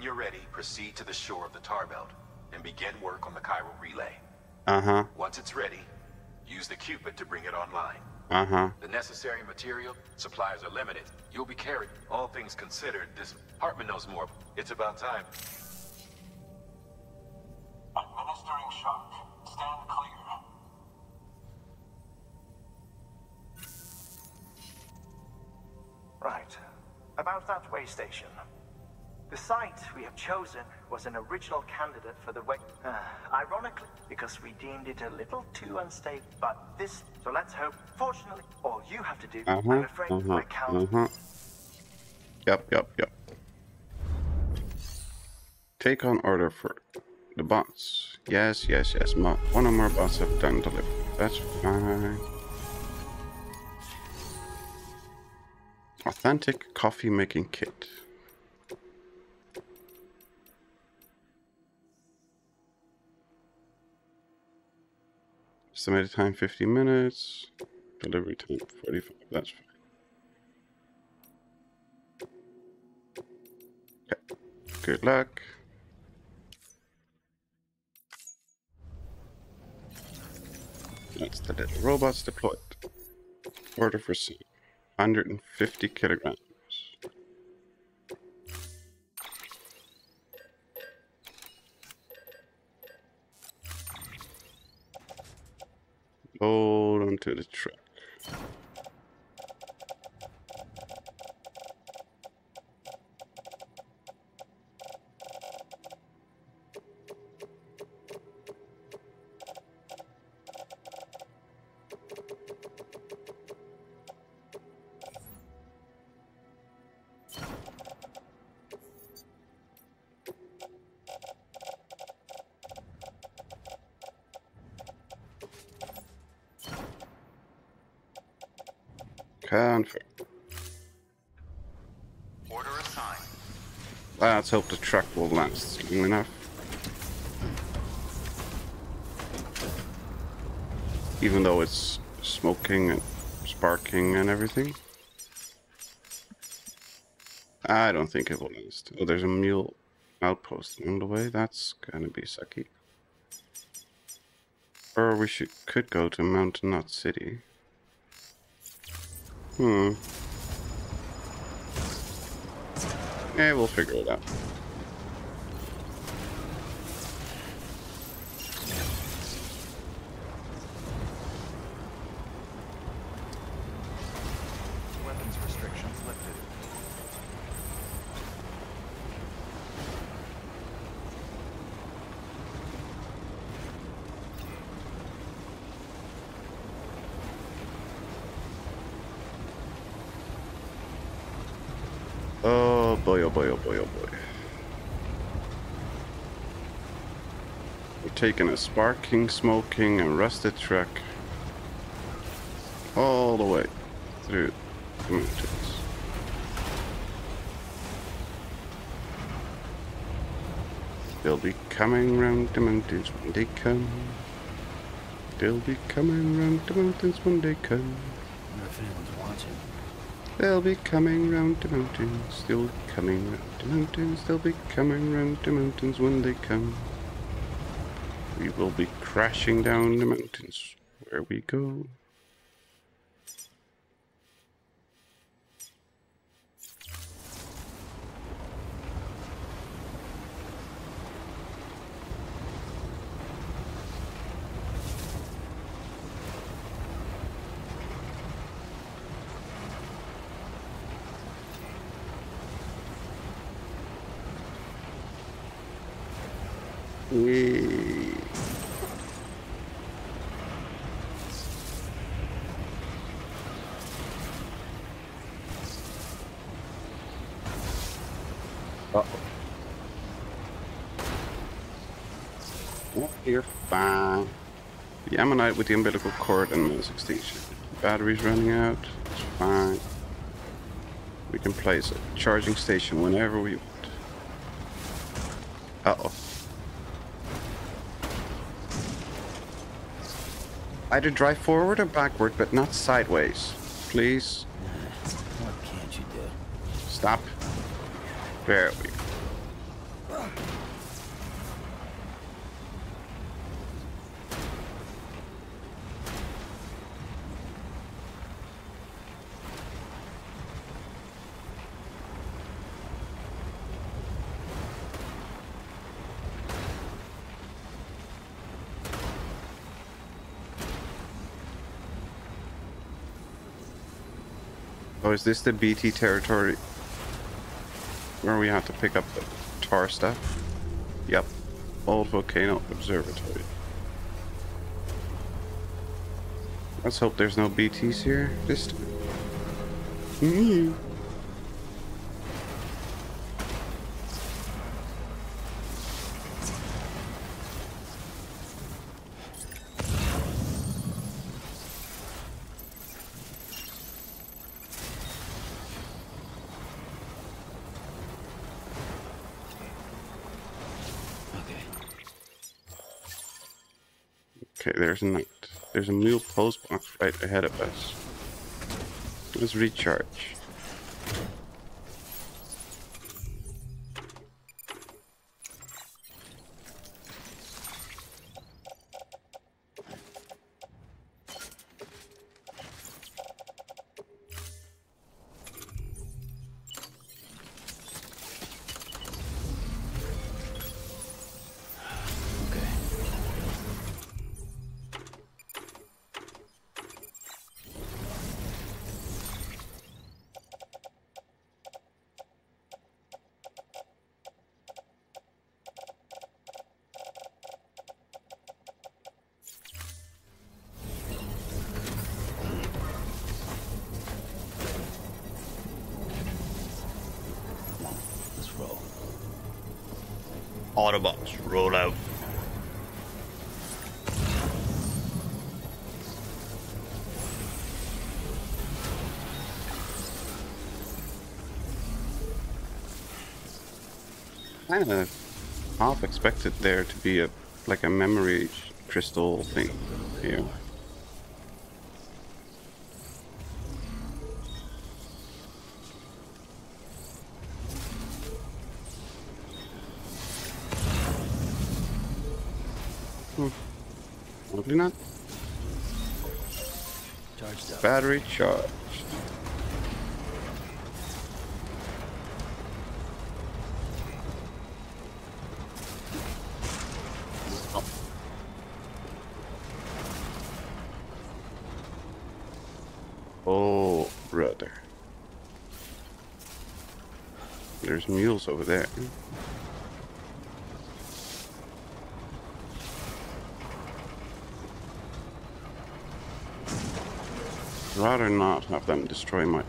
[SPEAKER 7] you're ready, proceed to the shore of the tar belt and begin work on the chiral relay.
[SPEAKER 1] Uh-huh.
[SPEAKER 7] Once it's ready, use the Q-pid to bring it online.
[SPEAKER 1] Uh-huh.
[SPEAKER 7] The necessary material, supplies are limited. You'll be carried. All things considered, this Heartman knows more. It's about time.
[SPEAKER 17] Administering shock. Stand clear.
[SPEAKER 8] Right. About that way station. The site we have chosen was an original candidate for the way... Uh, ironically, because we deemed it a little too unstable. But this... So let's hope. Fortunately, all you have to do,
[SPEAKER 1] Uh-huh.
[SPEAKER 8] I'm afraid,
[SPEAKER 1] Uh-huh.
[SPEAKER 8] my count...
[SPEAKER 1] Uh-huh. Yep, yep, yep. Take on order for the bots. Yes, yes, yes. Mo one or more bots have done delivery. That's fine. Authentic coffee making kit. Estimated time 50 minutes. Delivery time 45. That's fine. Okay. Good luck. That's the little robots deployed. Order for C. 150 kilograms. Hold on to the truck. Let's hope the truck will last long enough. Even though it's smoking and sparking and everything. I don't think it will last. Oh, there's a mule outpost on the way. That's gonna be sucky. Or we should could go to Mountain Knot City. Hmm. Yeah, we'll figure it out.
[SPEAKER 3] Weapons restrictions lifted.
[SPEAKER 1] Oh boy, oh boy, oh boy, oh boy. Taking a sparking, smoking, and rusted truck all the way through the mountains. They'll be coming round the mountains when they come. They'll be coming round the mountains when they come.
[SPEAKER 2] if anyone's watching.
[SPEAKER 1] They'll be coming round the mountains, they'll be coming round the mountains, they'll be coming round the mountains when they come. We will be crashing down the mountains where we go. Whee. Uh-oh. Oh, you're fine. The ammonite with the umbilical cord and mass extinction. Battery's running out. It's fine. We can place a charging station whenever we want. Uh-oh. Either drive forward or backward, but not sideways. Please.
[SPEAKER 2] What can't you do?
[SPEAKER 1] Stop. There we go. Oh, is this the BT territory? Where we have to pick up the tar stuff? Yep. Old Volcano Observatory. Let's hope there's no BTs here this time. Mm. Okay, there's a note. There's a mule post box right ahead of us. Let's recharge. Expected there to be a like a memory crystal thing here. Hmm. Probably not. Battery charged. Oh. Oh, brother. Over there. Rather not have them destroy my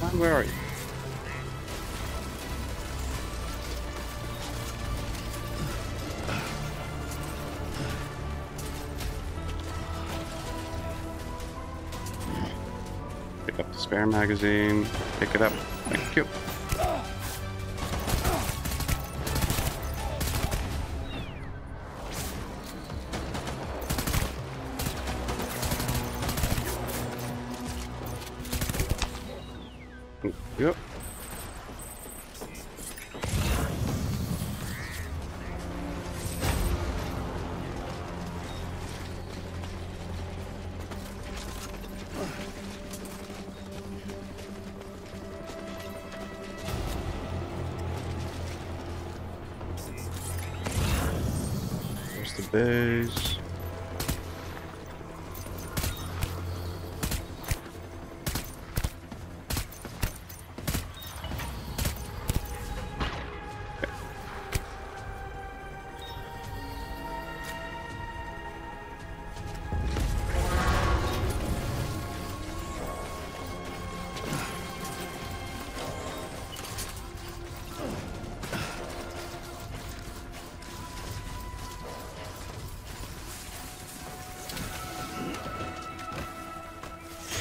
[SPEAKER 1] Man, where are you? Pick up the spare magazine. Pick it up. Thank you.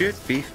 [SPEAKER 1] Should be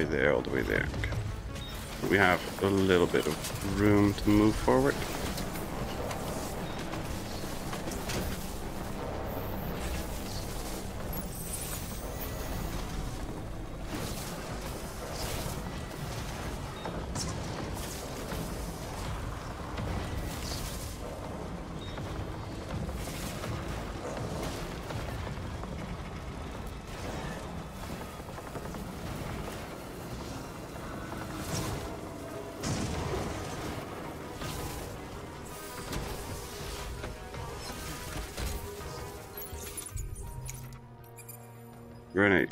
[SPEAKER 1] way there, all the way there. Okay. We have a little bit of room to move forward.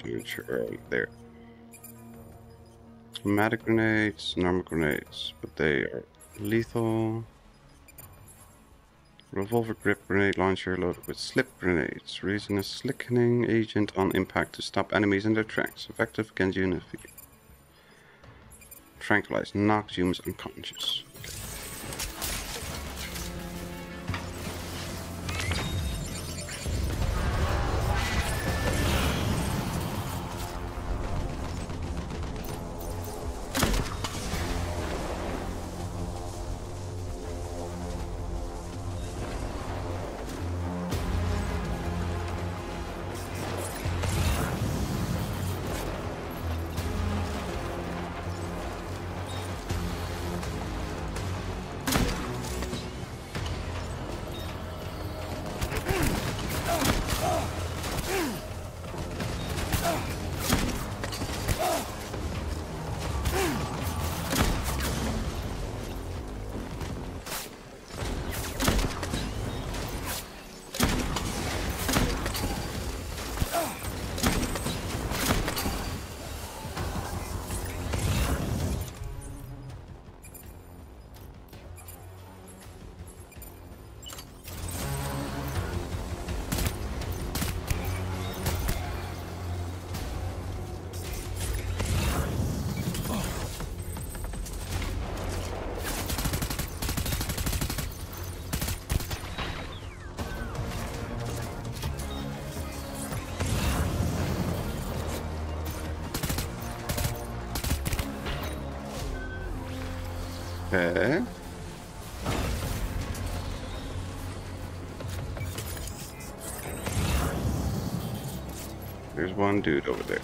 [SPEAKER 1] Launcher right uh, there. Automatic grenades, normal grenades, but they are lethal. Revolver grip grenade launcher loaded with slip grenades. Raising a slickening agent on impact to stop enemies in their tracks. Effective against units. Tranquilize knocks humans unconscious. Dude over. There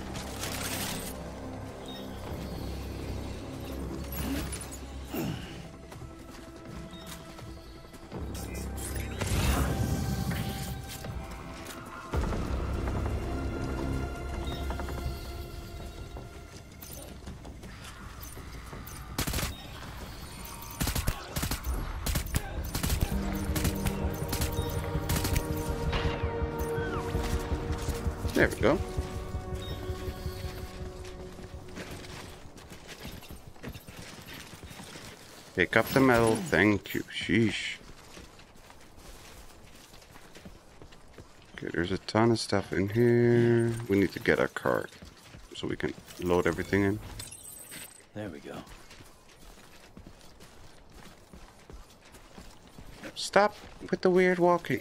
[SPEAKER 1] Pick up the metal, thank you. Sheesh. Okay, there's a ton of stuff in here. We need to get a cart so we can load everything in.
[SPEAKER 2] There we go.
[SPEAKER 1] Stop with the weird walking.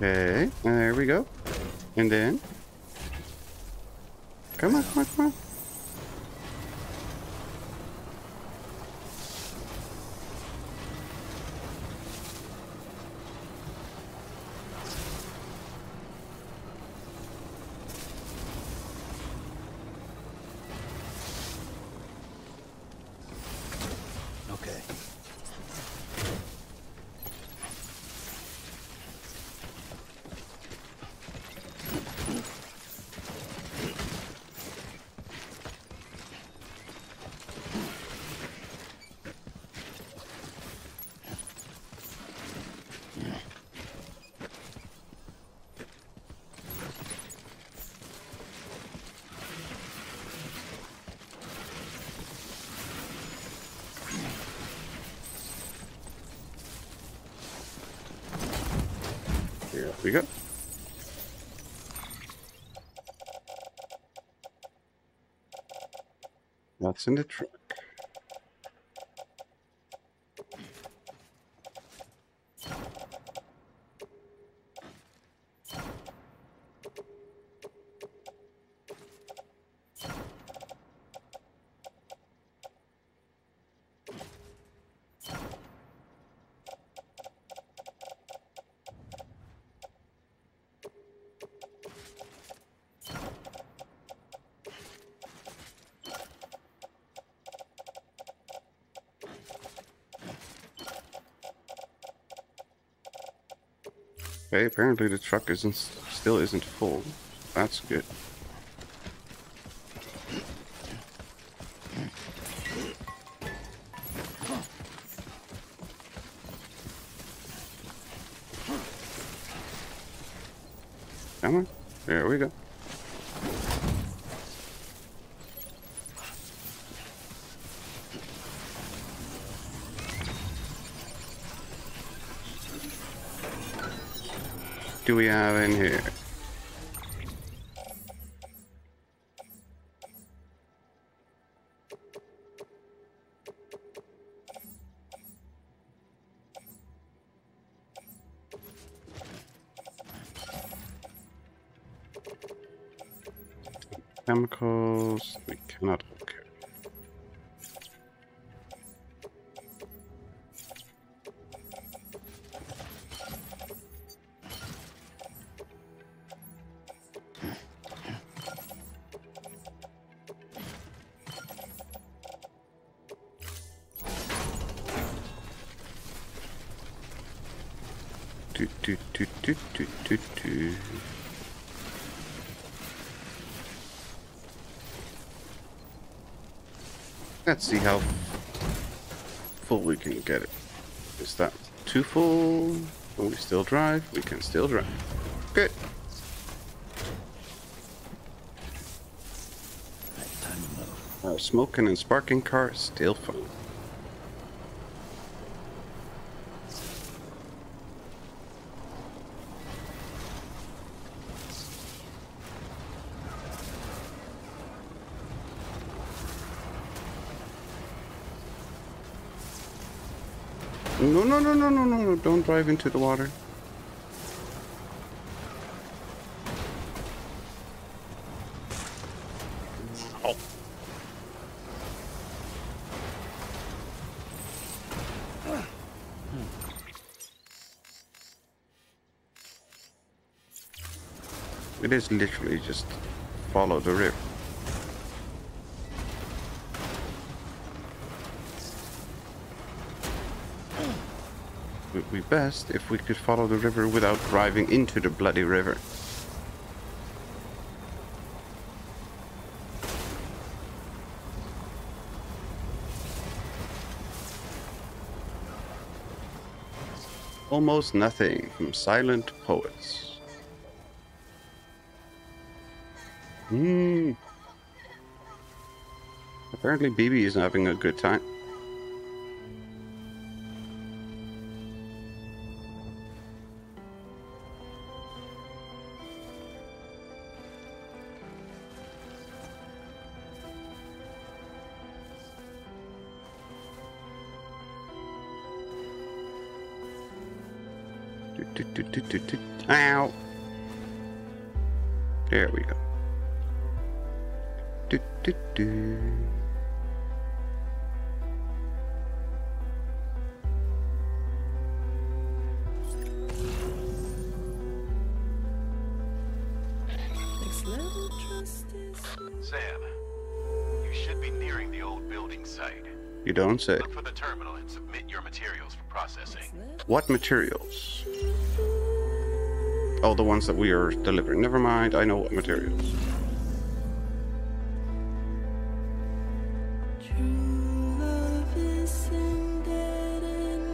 [SPEAKER 1] Okay, there we go. And then... Come on, come on, come on.
[SPEAKER 2] Okay.
[SPEAKER 1] we go. What's in the Okay, apparently the truck isn't still isn't full. That's good. We have in here? Let's see how full we can get it. Is that too full? Will we still drive? We can still drive. Good. Our smoking and sparking car still fun. No, no, no, no, no, Drive into the water. Oh. It is literally just follow the river. Be best if we could follow the river without driving into the bloody river. Almost nothing from Silent Poets. Hmm. Apparently BB is having a good time. What materials? Oh, the ones that we are delivering. Never mind, I know what materials.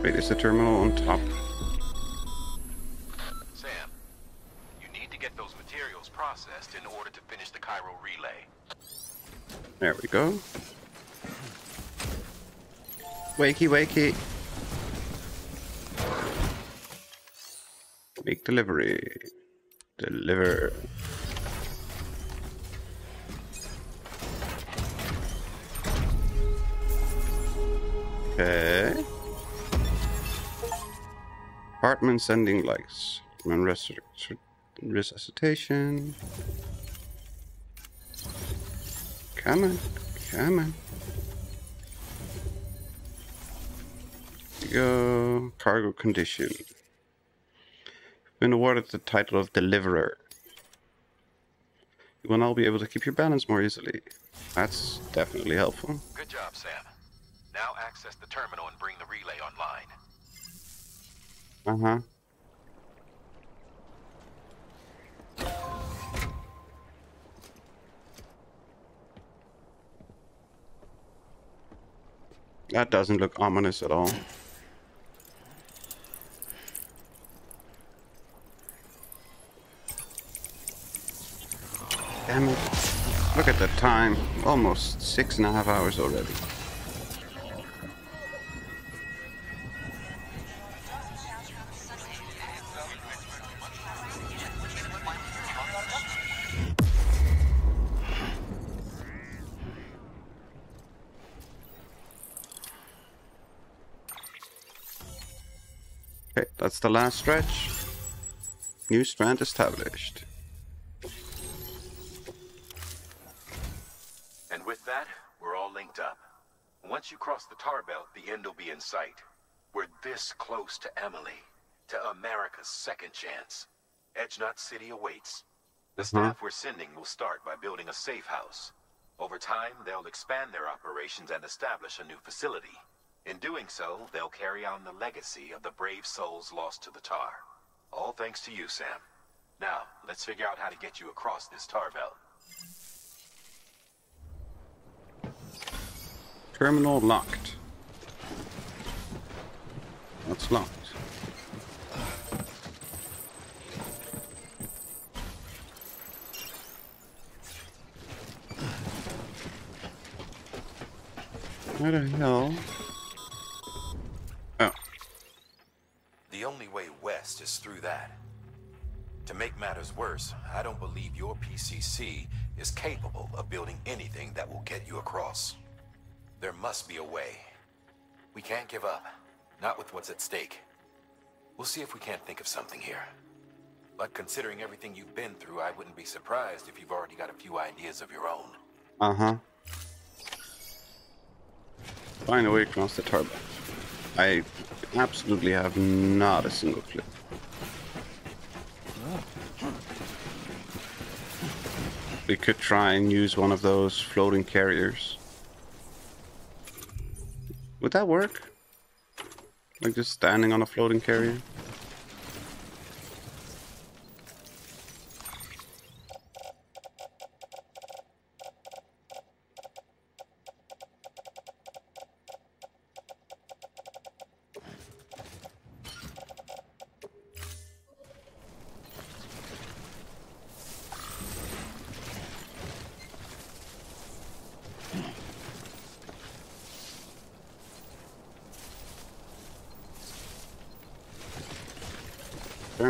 [SPEAKER 1] Wait, is the terminal on top?
[SPEAKER 7] Sam, you need to get those materials processed in order to finish the chiral relay.
[SPEAKER 1] There we go. Wakey, wakey. Delivery. Deliver. Okay. Apartment sending lights. And res resuscitation. Come on. Come on. Go. Cargo condition. Been awarded the title of Deliverer. You will now be able to keep your balance more easily. That's definitely helpful.
[SPEAKER 7] Good job, Sam. Now access the terminal and bring the relay online.
[SPEAKER 1] Uh-huh. That doesn't look ominous at all. Damn it. Look at the time. Almost six and a half hours already. Okay, that's the last stretch. New strand established.
[SPEAKER 7] And with that, we're all linked up. Once you cross the tar belt, the end will be in sight. We're this close to Amelie, to America's second chance. Edge Knot City awaits. The hmm? staff we're sending will start by building a safe house. Over time, they'll expand their operations and establish a new facility. In doing so, they'll carry on the legacy of the brave souls lost to the tar. All thanks to you, Sam. Now, let's figure out how to get you across this tar belt.
[SPEAKER 1] Terminal locked. That's locked. Where the hell? Oh.
[SPEAKER 7] The only way west is through that. To make matters worse, I don't believe your PCC is capable of building anything that will get you across. There must be a way. We can't give up. Not with what's at stake. We'll see if we can't think of something here. But considering everything you've been through, I wouldn't be surprised if you've already got a few ideas of your own.
[SPEAKER 1] Uh-huh. Find a way across the tar belt. I absolutely have not a single clue. We could try and use one of those floating carriers. Would that work? Like just standing on a floating carrier?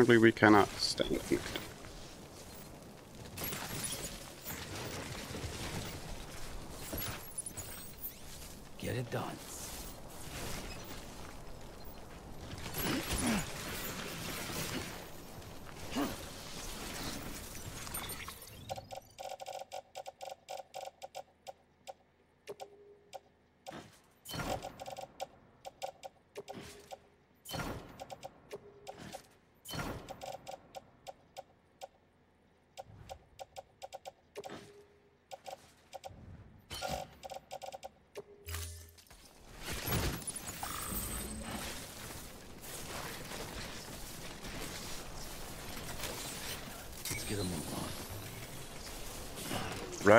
[SPEAKER 1] Apparently we cannot stand it.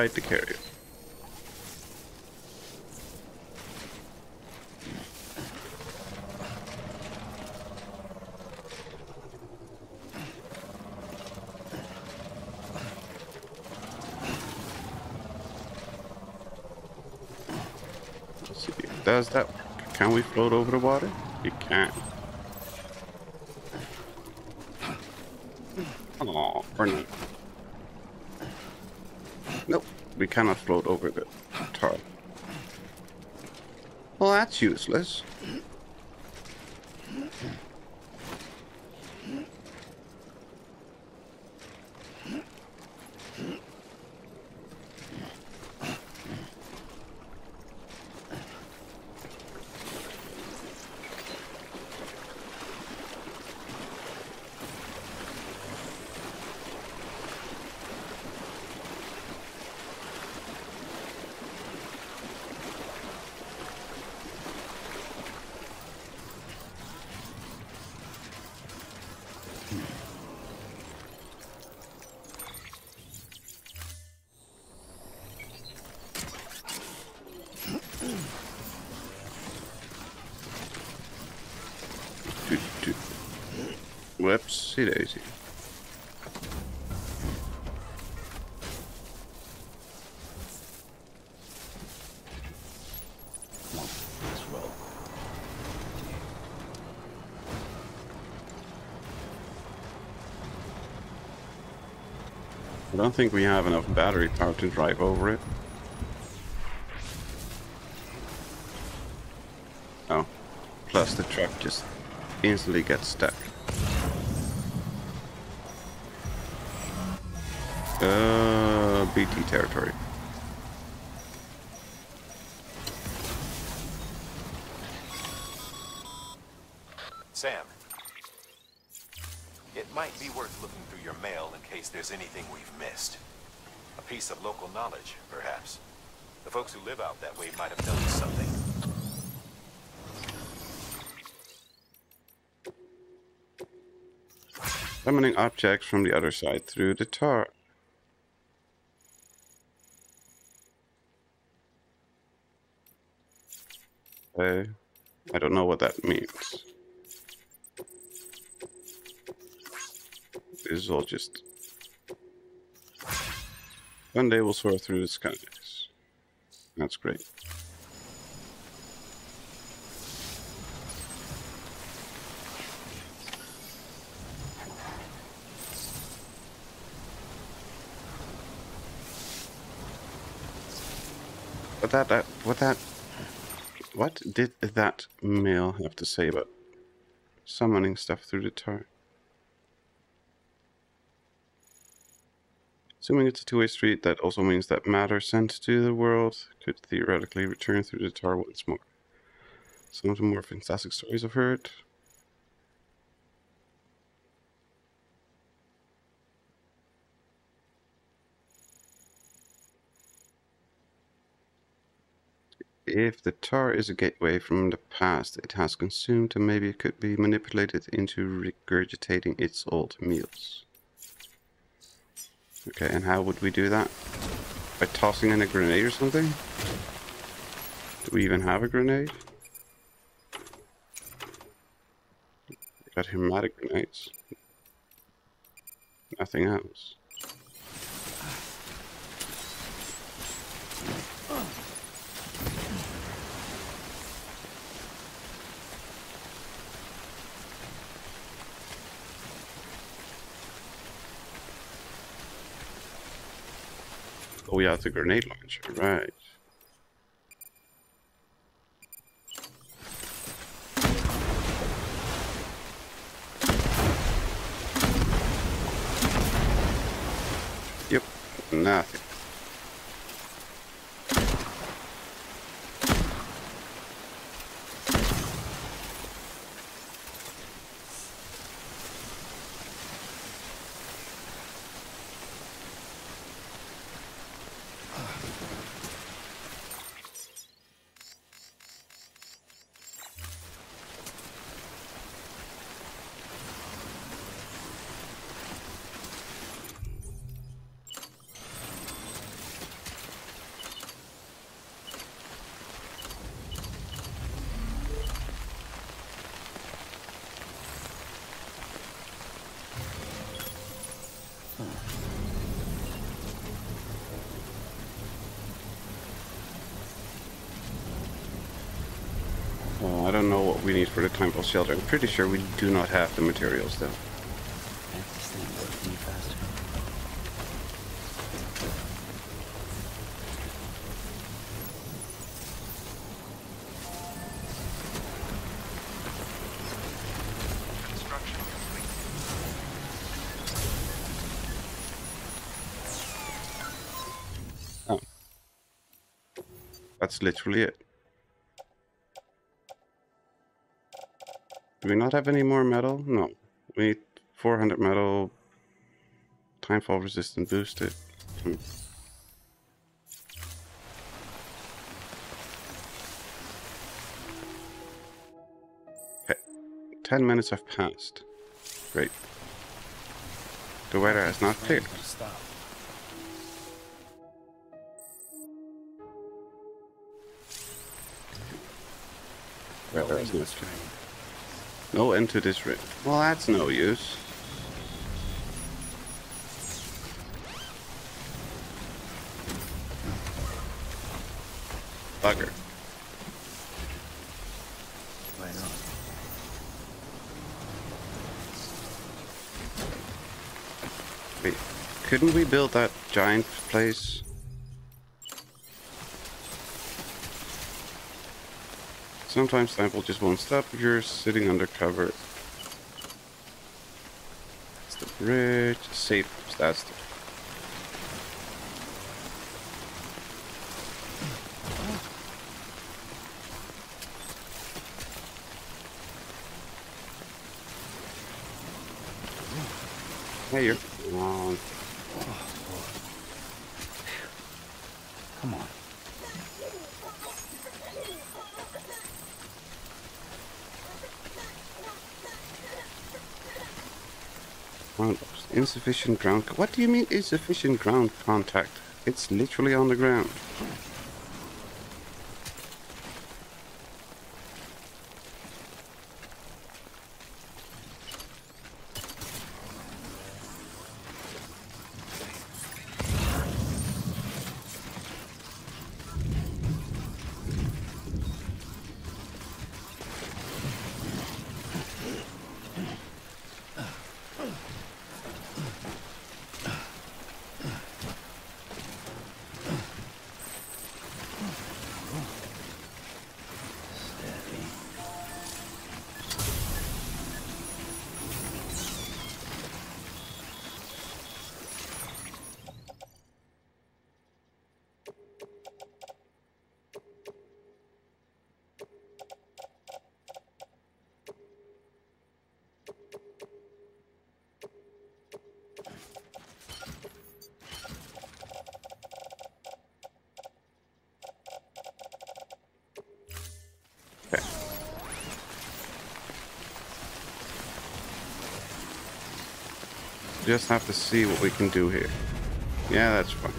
[SPEAKER 2] On.
[SPEAKER 1] Ride the carrier. Let's see, does that work? Can we float over the water? We can. Or not. Nope, we cannot float over the tar. Well, that's useless. Don't think we have enough battery power to drive over it. Oh. Plus the truck just instantly gets stuck. Uh, BT territory.
[SPEAKER 7] Knowledge, perhaps. The folks who live out that way might have noticed something.
[SPEAKER 1] Summoning objects from the other side through the tar. Okay. I don't know what that means. This is all just... One day we'll soar through the skies. That's great. But that, what that, what did that male have to say about summoning stuff through the tar? Assuming it's a two-way street, that also means that matter sent to the world could theoretically return through the tar once more. Some of the more fantastic stories I've heard. If the tar is a gateway from the past it has consumed, then maybe it could be manipulated into regurgitating its old meals. Okay, and how would we do that? By tossing in a grenade or something? Do we even have a grenade? We got hematic grenades. Nothing else. Oh yeah, it's a grenade launcher, right. Yep, nothing. we need for the timefall shelter. I'm pretty sure we do not have the materials though.
[SPEAKER 2] Oh.
[SPEAKER 1] That's literally it. Do we not have any more metal? No. We need 400 metal. Timefall resistant boosted. Hmm. Okay. 10 minutes have passed. Great. The weather has not cleared. Weather has not. No end to this rig. Well, that's no use. Bugger.
[SPEAKER 2] Why not?
[SPEAKER 1] Wait, couldn't we build that giant place? Sometimes Timefall just won't stop if you're sitting under cover. That's the bridge. Safe. That's the... Hey, you're wrong.
[SPEAKER 2] Come on.
[SPEAKER 1] Ground lost. Insufficient ground. What do you mean insufficient ground contact? It's literally on the ground. Just have to see what we can do here. Yeah, that's fine.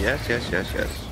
[SPEAKER 1] Yes, yes, yes, yes.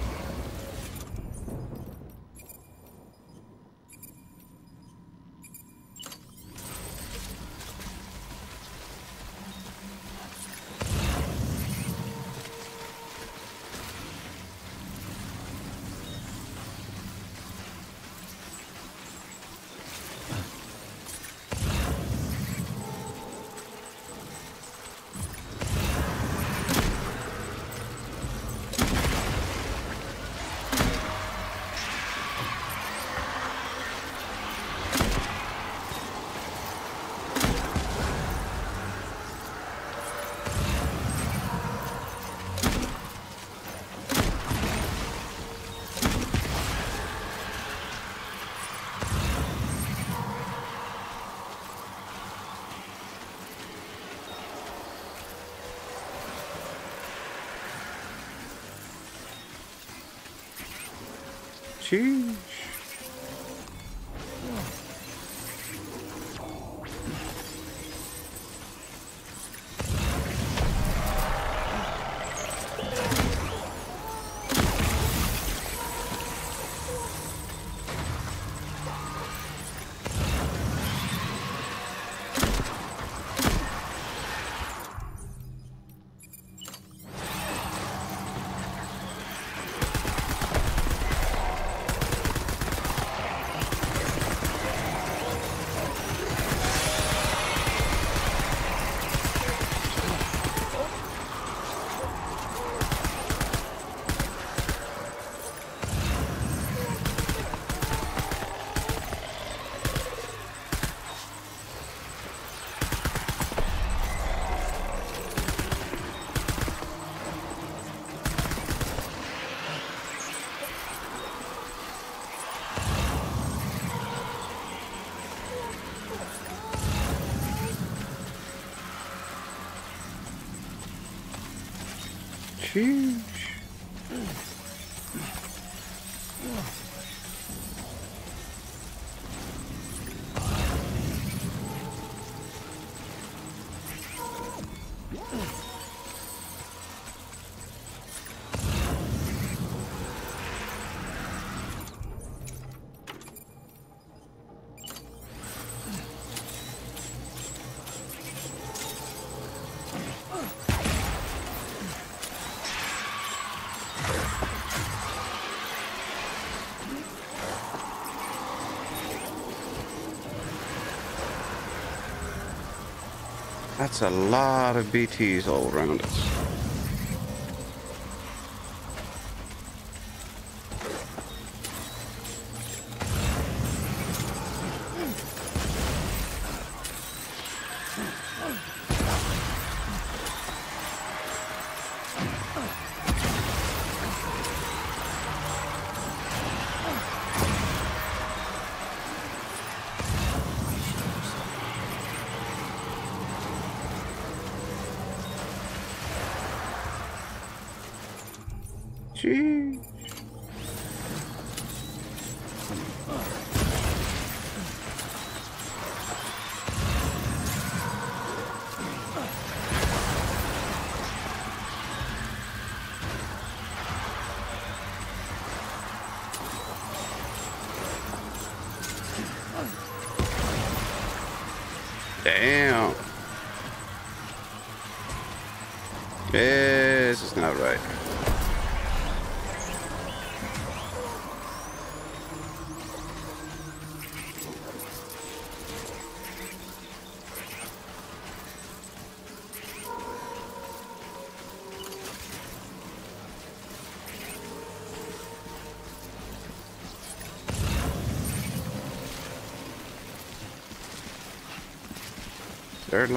[SPEAKER 1] That's a lot of BTs all around us.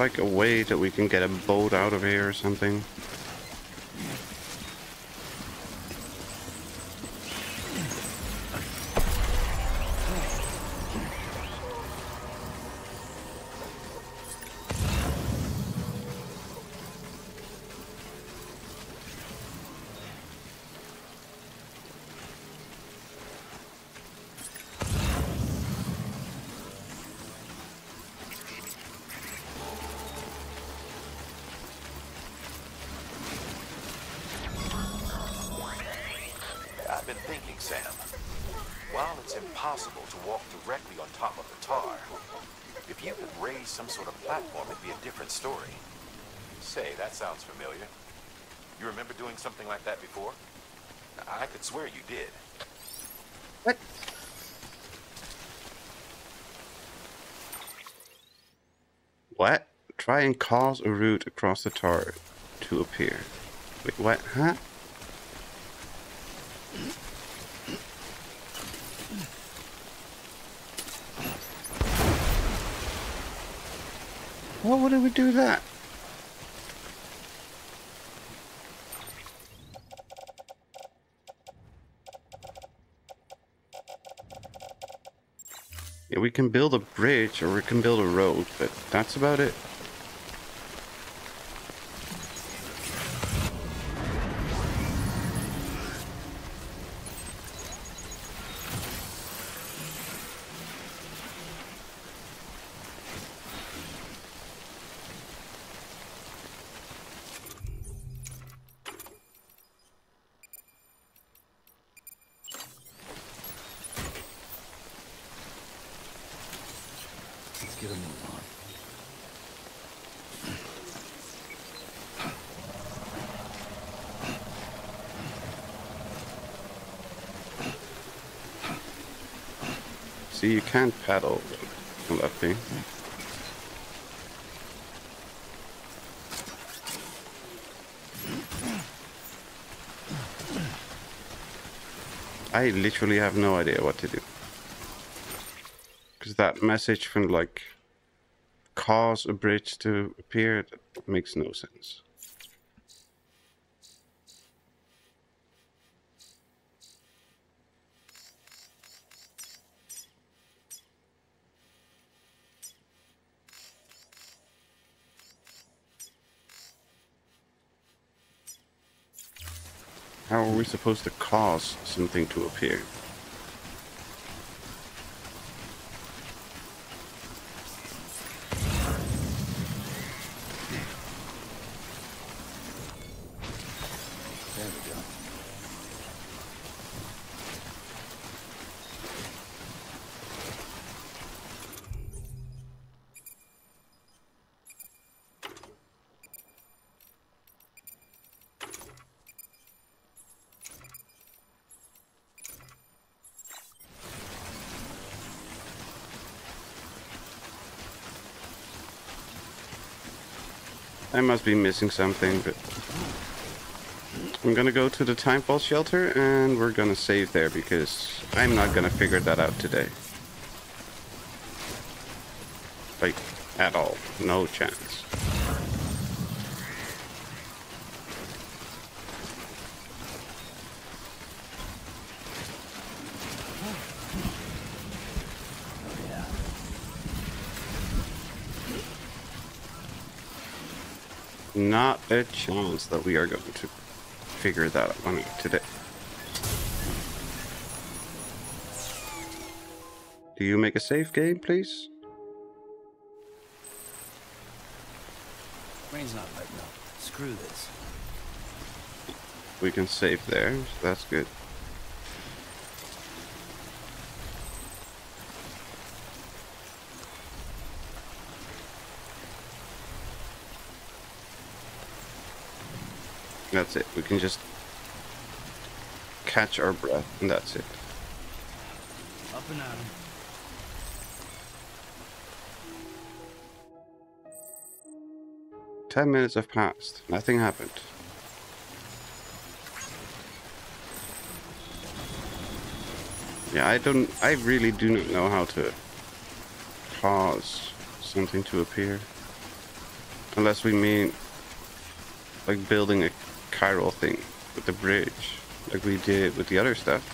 [SPEAKER 1] Like a way that we can get a boat out of here or something?
[SPEAKER 7] Something like that before? I could swear you did.
[SPEAKER 1] What? What? Try and cause a route across the tar to appear. Wait, what? Huh? Why would we do that? We can build a bridge or we can build a road, but that's about it.
[SPEAKER 2] Let's get a move on.
[SPEAKER 1] See, you can't paddle that. I literally have no idea what to do. Because that message from like cause a bridge to appear that makes no sense. Supposed to cause something to appear? Be missing something, but I'm gonna go to the Timefall shelter and we're gonna save there because I'm not gonna figure that out today. Like, at all. No chance. Not a chance that we are going to figure that one out today. Do you make a safe game, please?
[SPEAKER 2] Rain's not letting up. Screw this.
[SPEAKER 1] We can save there, so that's good. That's it. We can just catch our breath, and that's it.
[SPEAKER 2] Up and 'em.
[SPEAKER 1] Ten minutes have passed. Nothing happened. Yeah, I don't. I really do not know how to cause something to appear. Unless we mean like building a chiral thing with the bridge, like we did with the other stuff.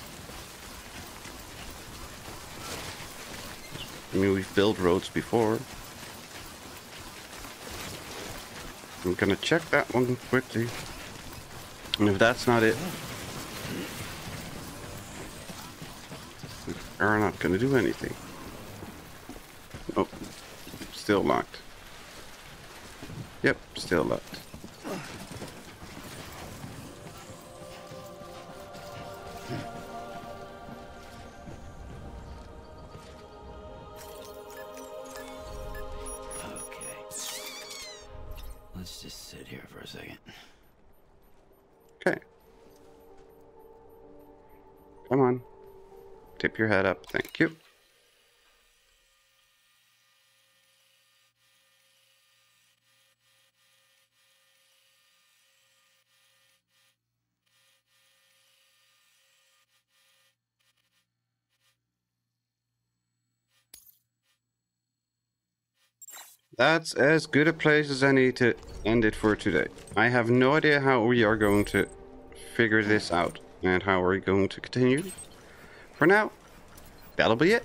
[SPEAKER 1] I mean, we've built roads before. I'm gonna check that one quickly. And if that's not it, we are not gonna do anything. Oh, still locked. Yep, still locked. Your head up. Thank you. That's as good a place as any to end it for today. I have no idea how we are going to figure this out and how we're going to continue. For now, that'll be it.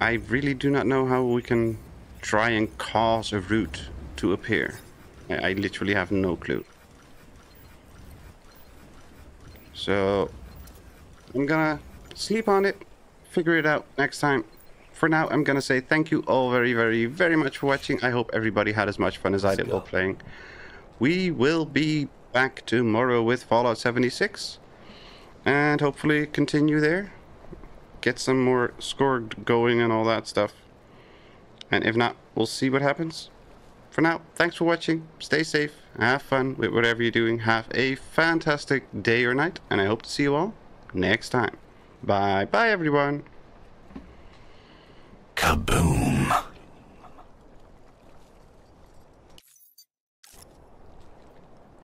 [SPEAKER 1] I really do not know how we can try and cause a route to appear. I, I literally have no clue. So, I'm gonna sleep on it, figure it out next time. For now, I'm gonna say thank you all very, very, very much for watching. I hope everybody had as much fun as I did while playing. We will be back tomorrow with Fallout 76 and hopefully continue there. Get some more score going and all that stuff. And if not, we'll see what happens. For now, thanks for watching. Stay safe. Have fun with whatever you're doing. Have a fantastic day or night. And I hope to see you all next time. Bye bye, everyone.
[SPEAKER 7] Kaboom.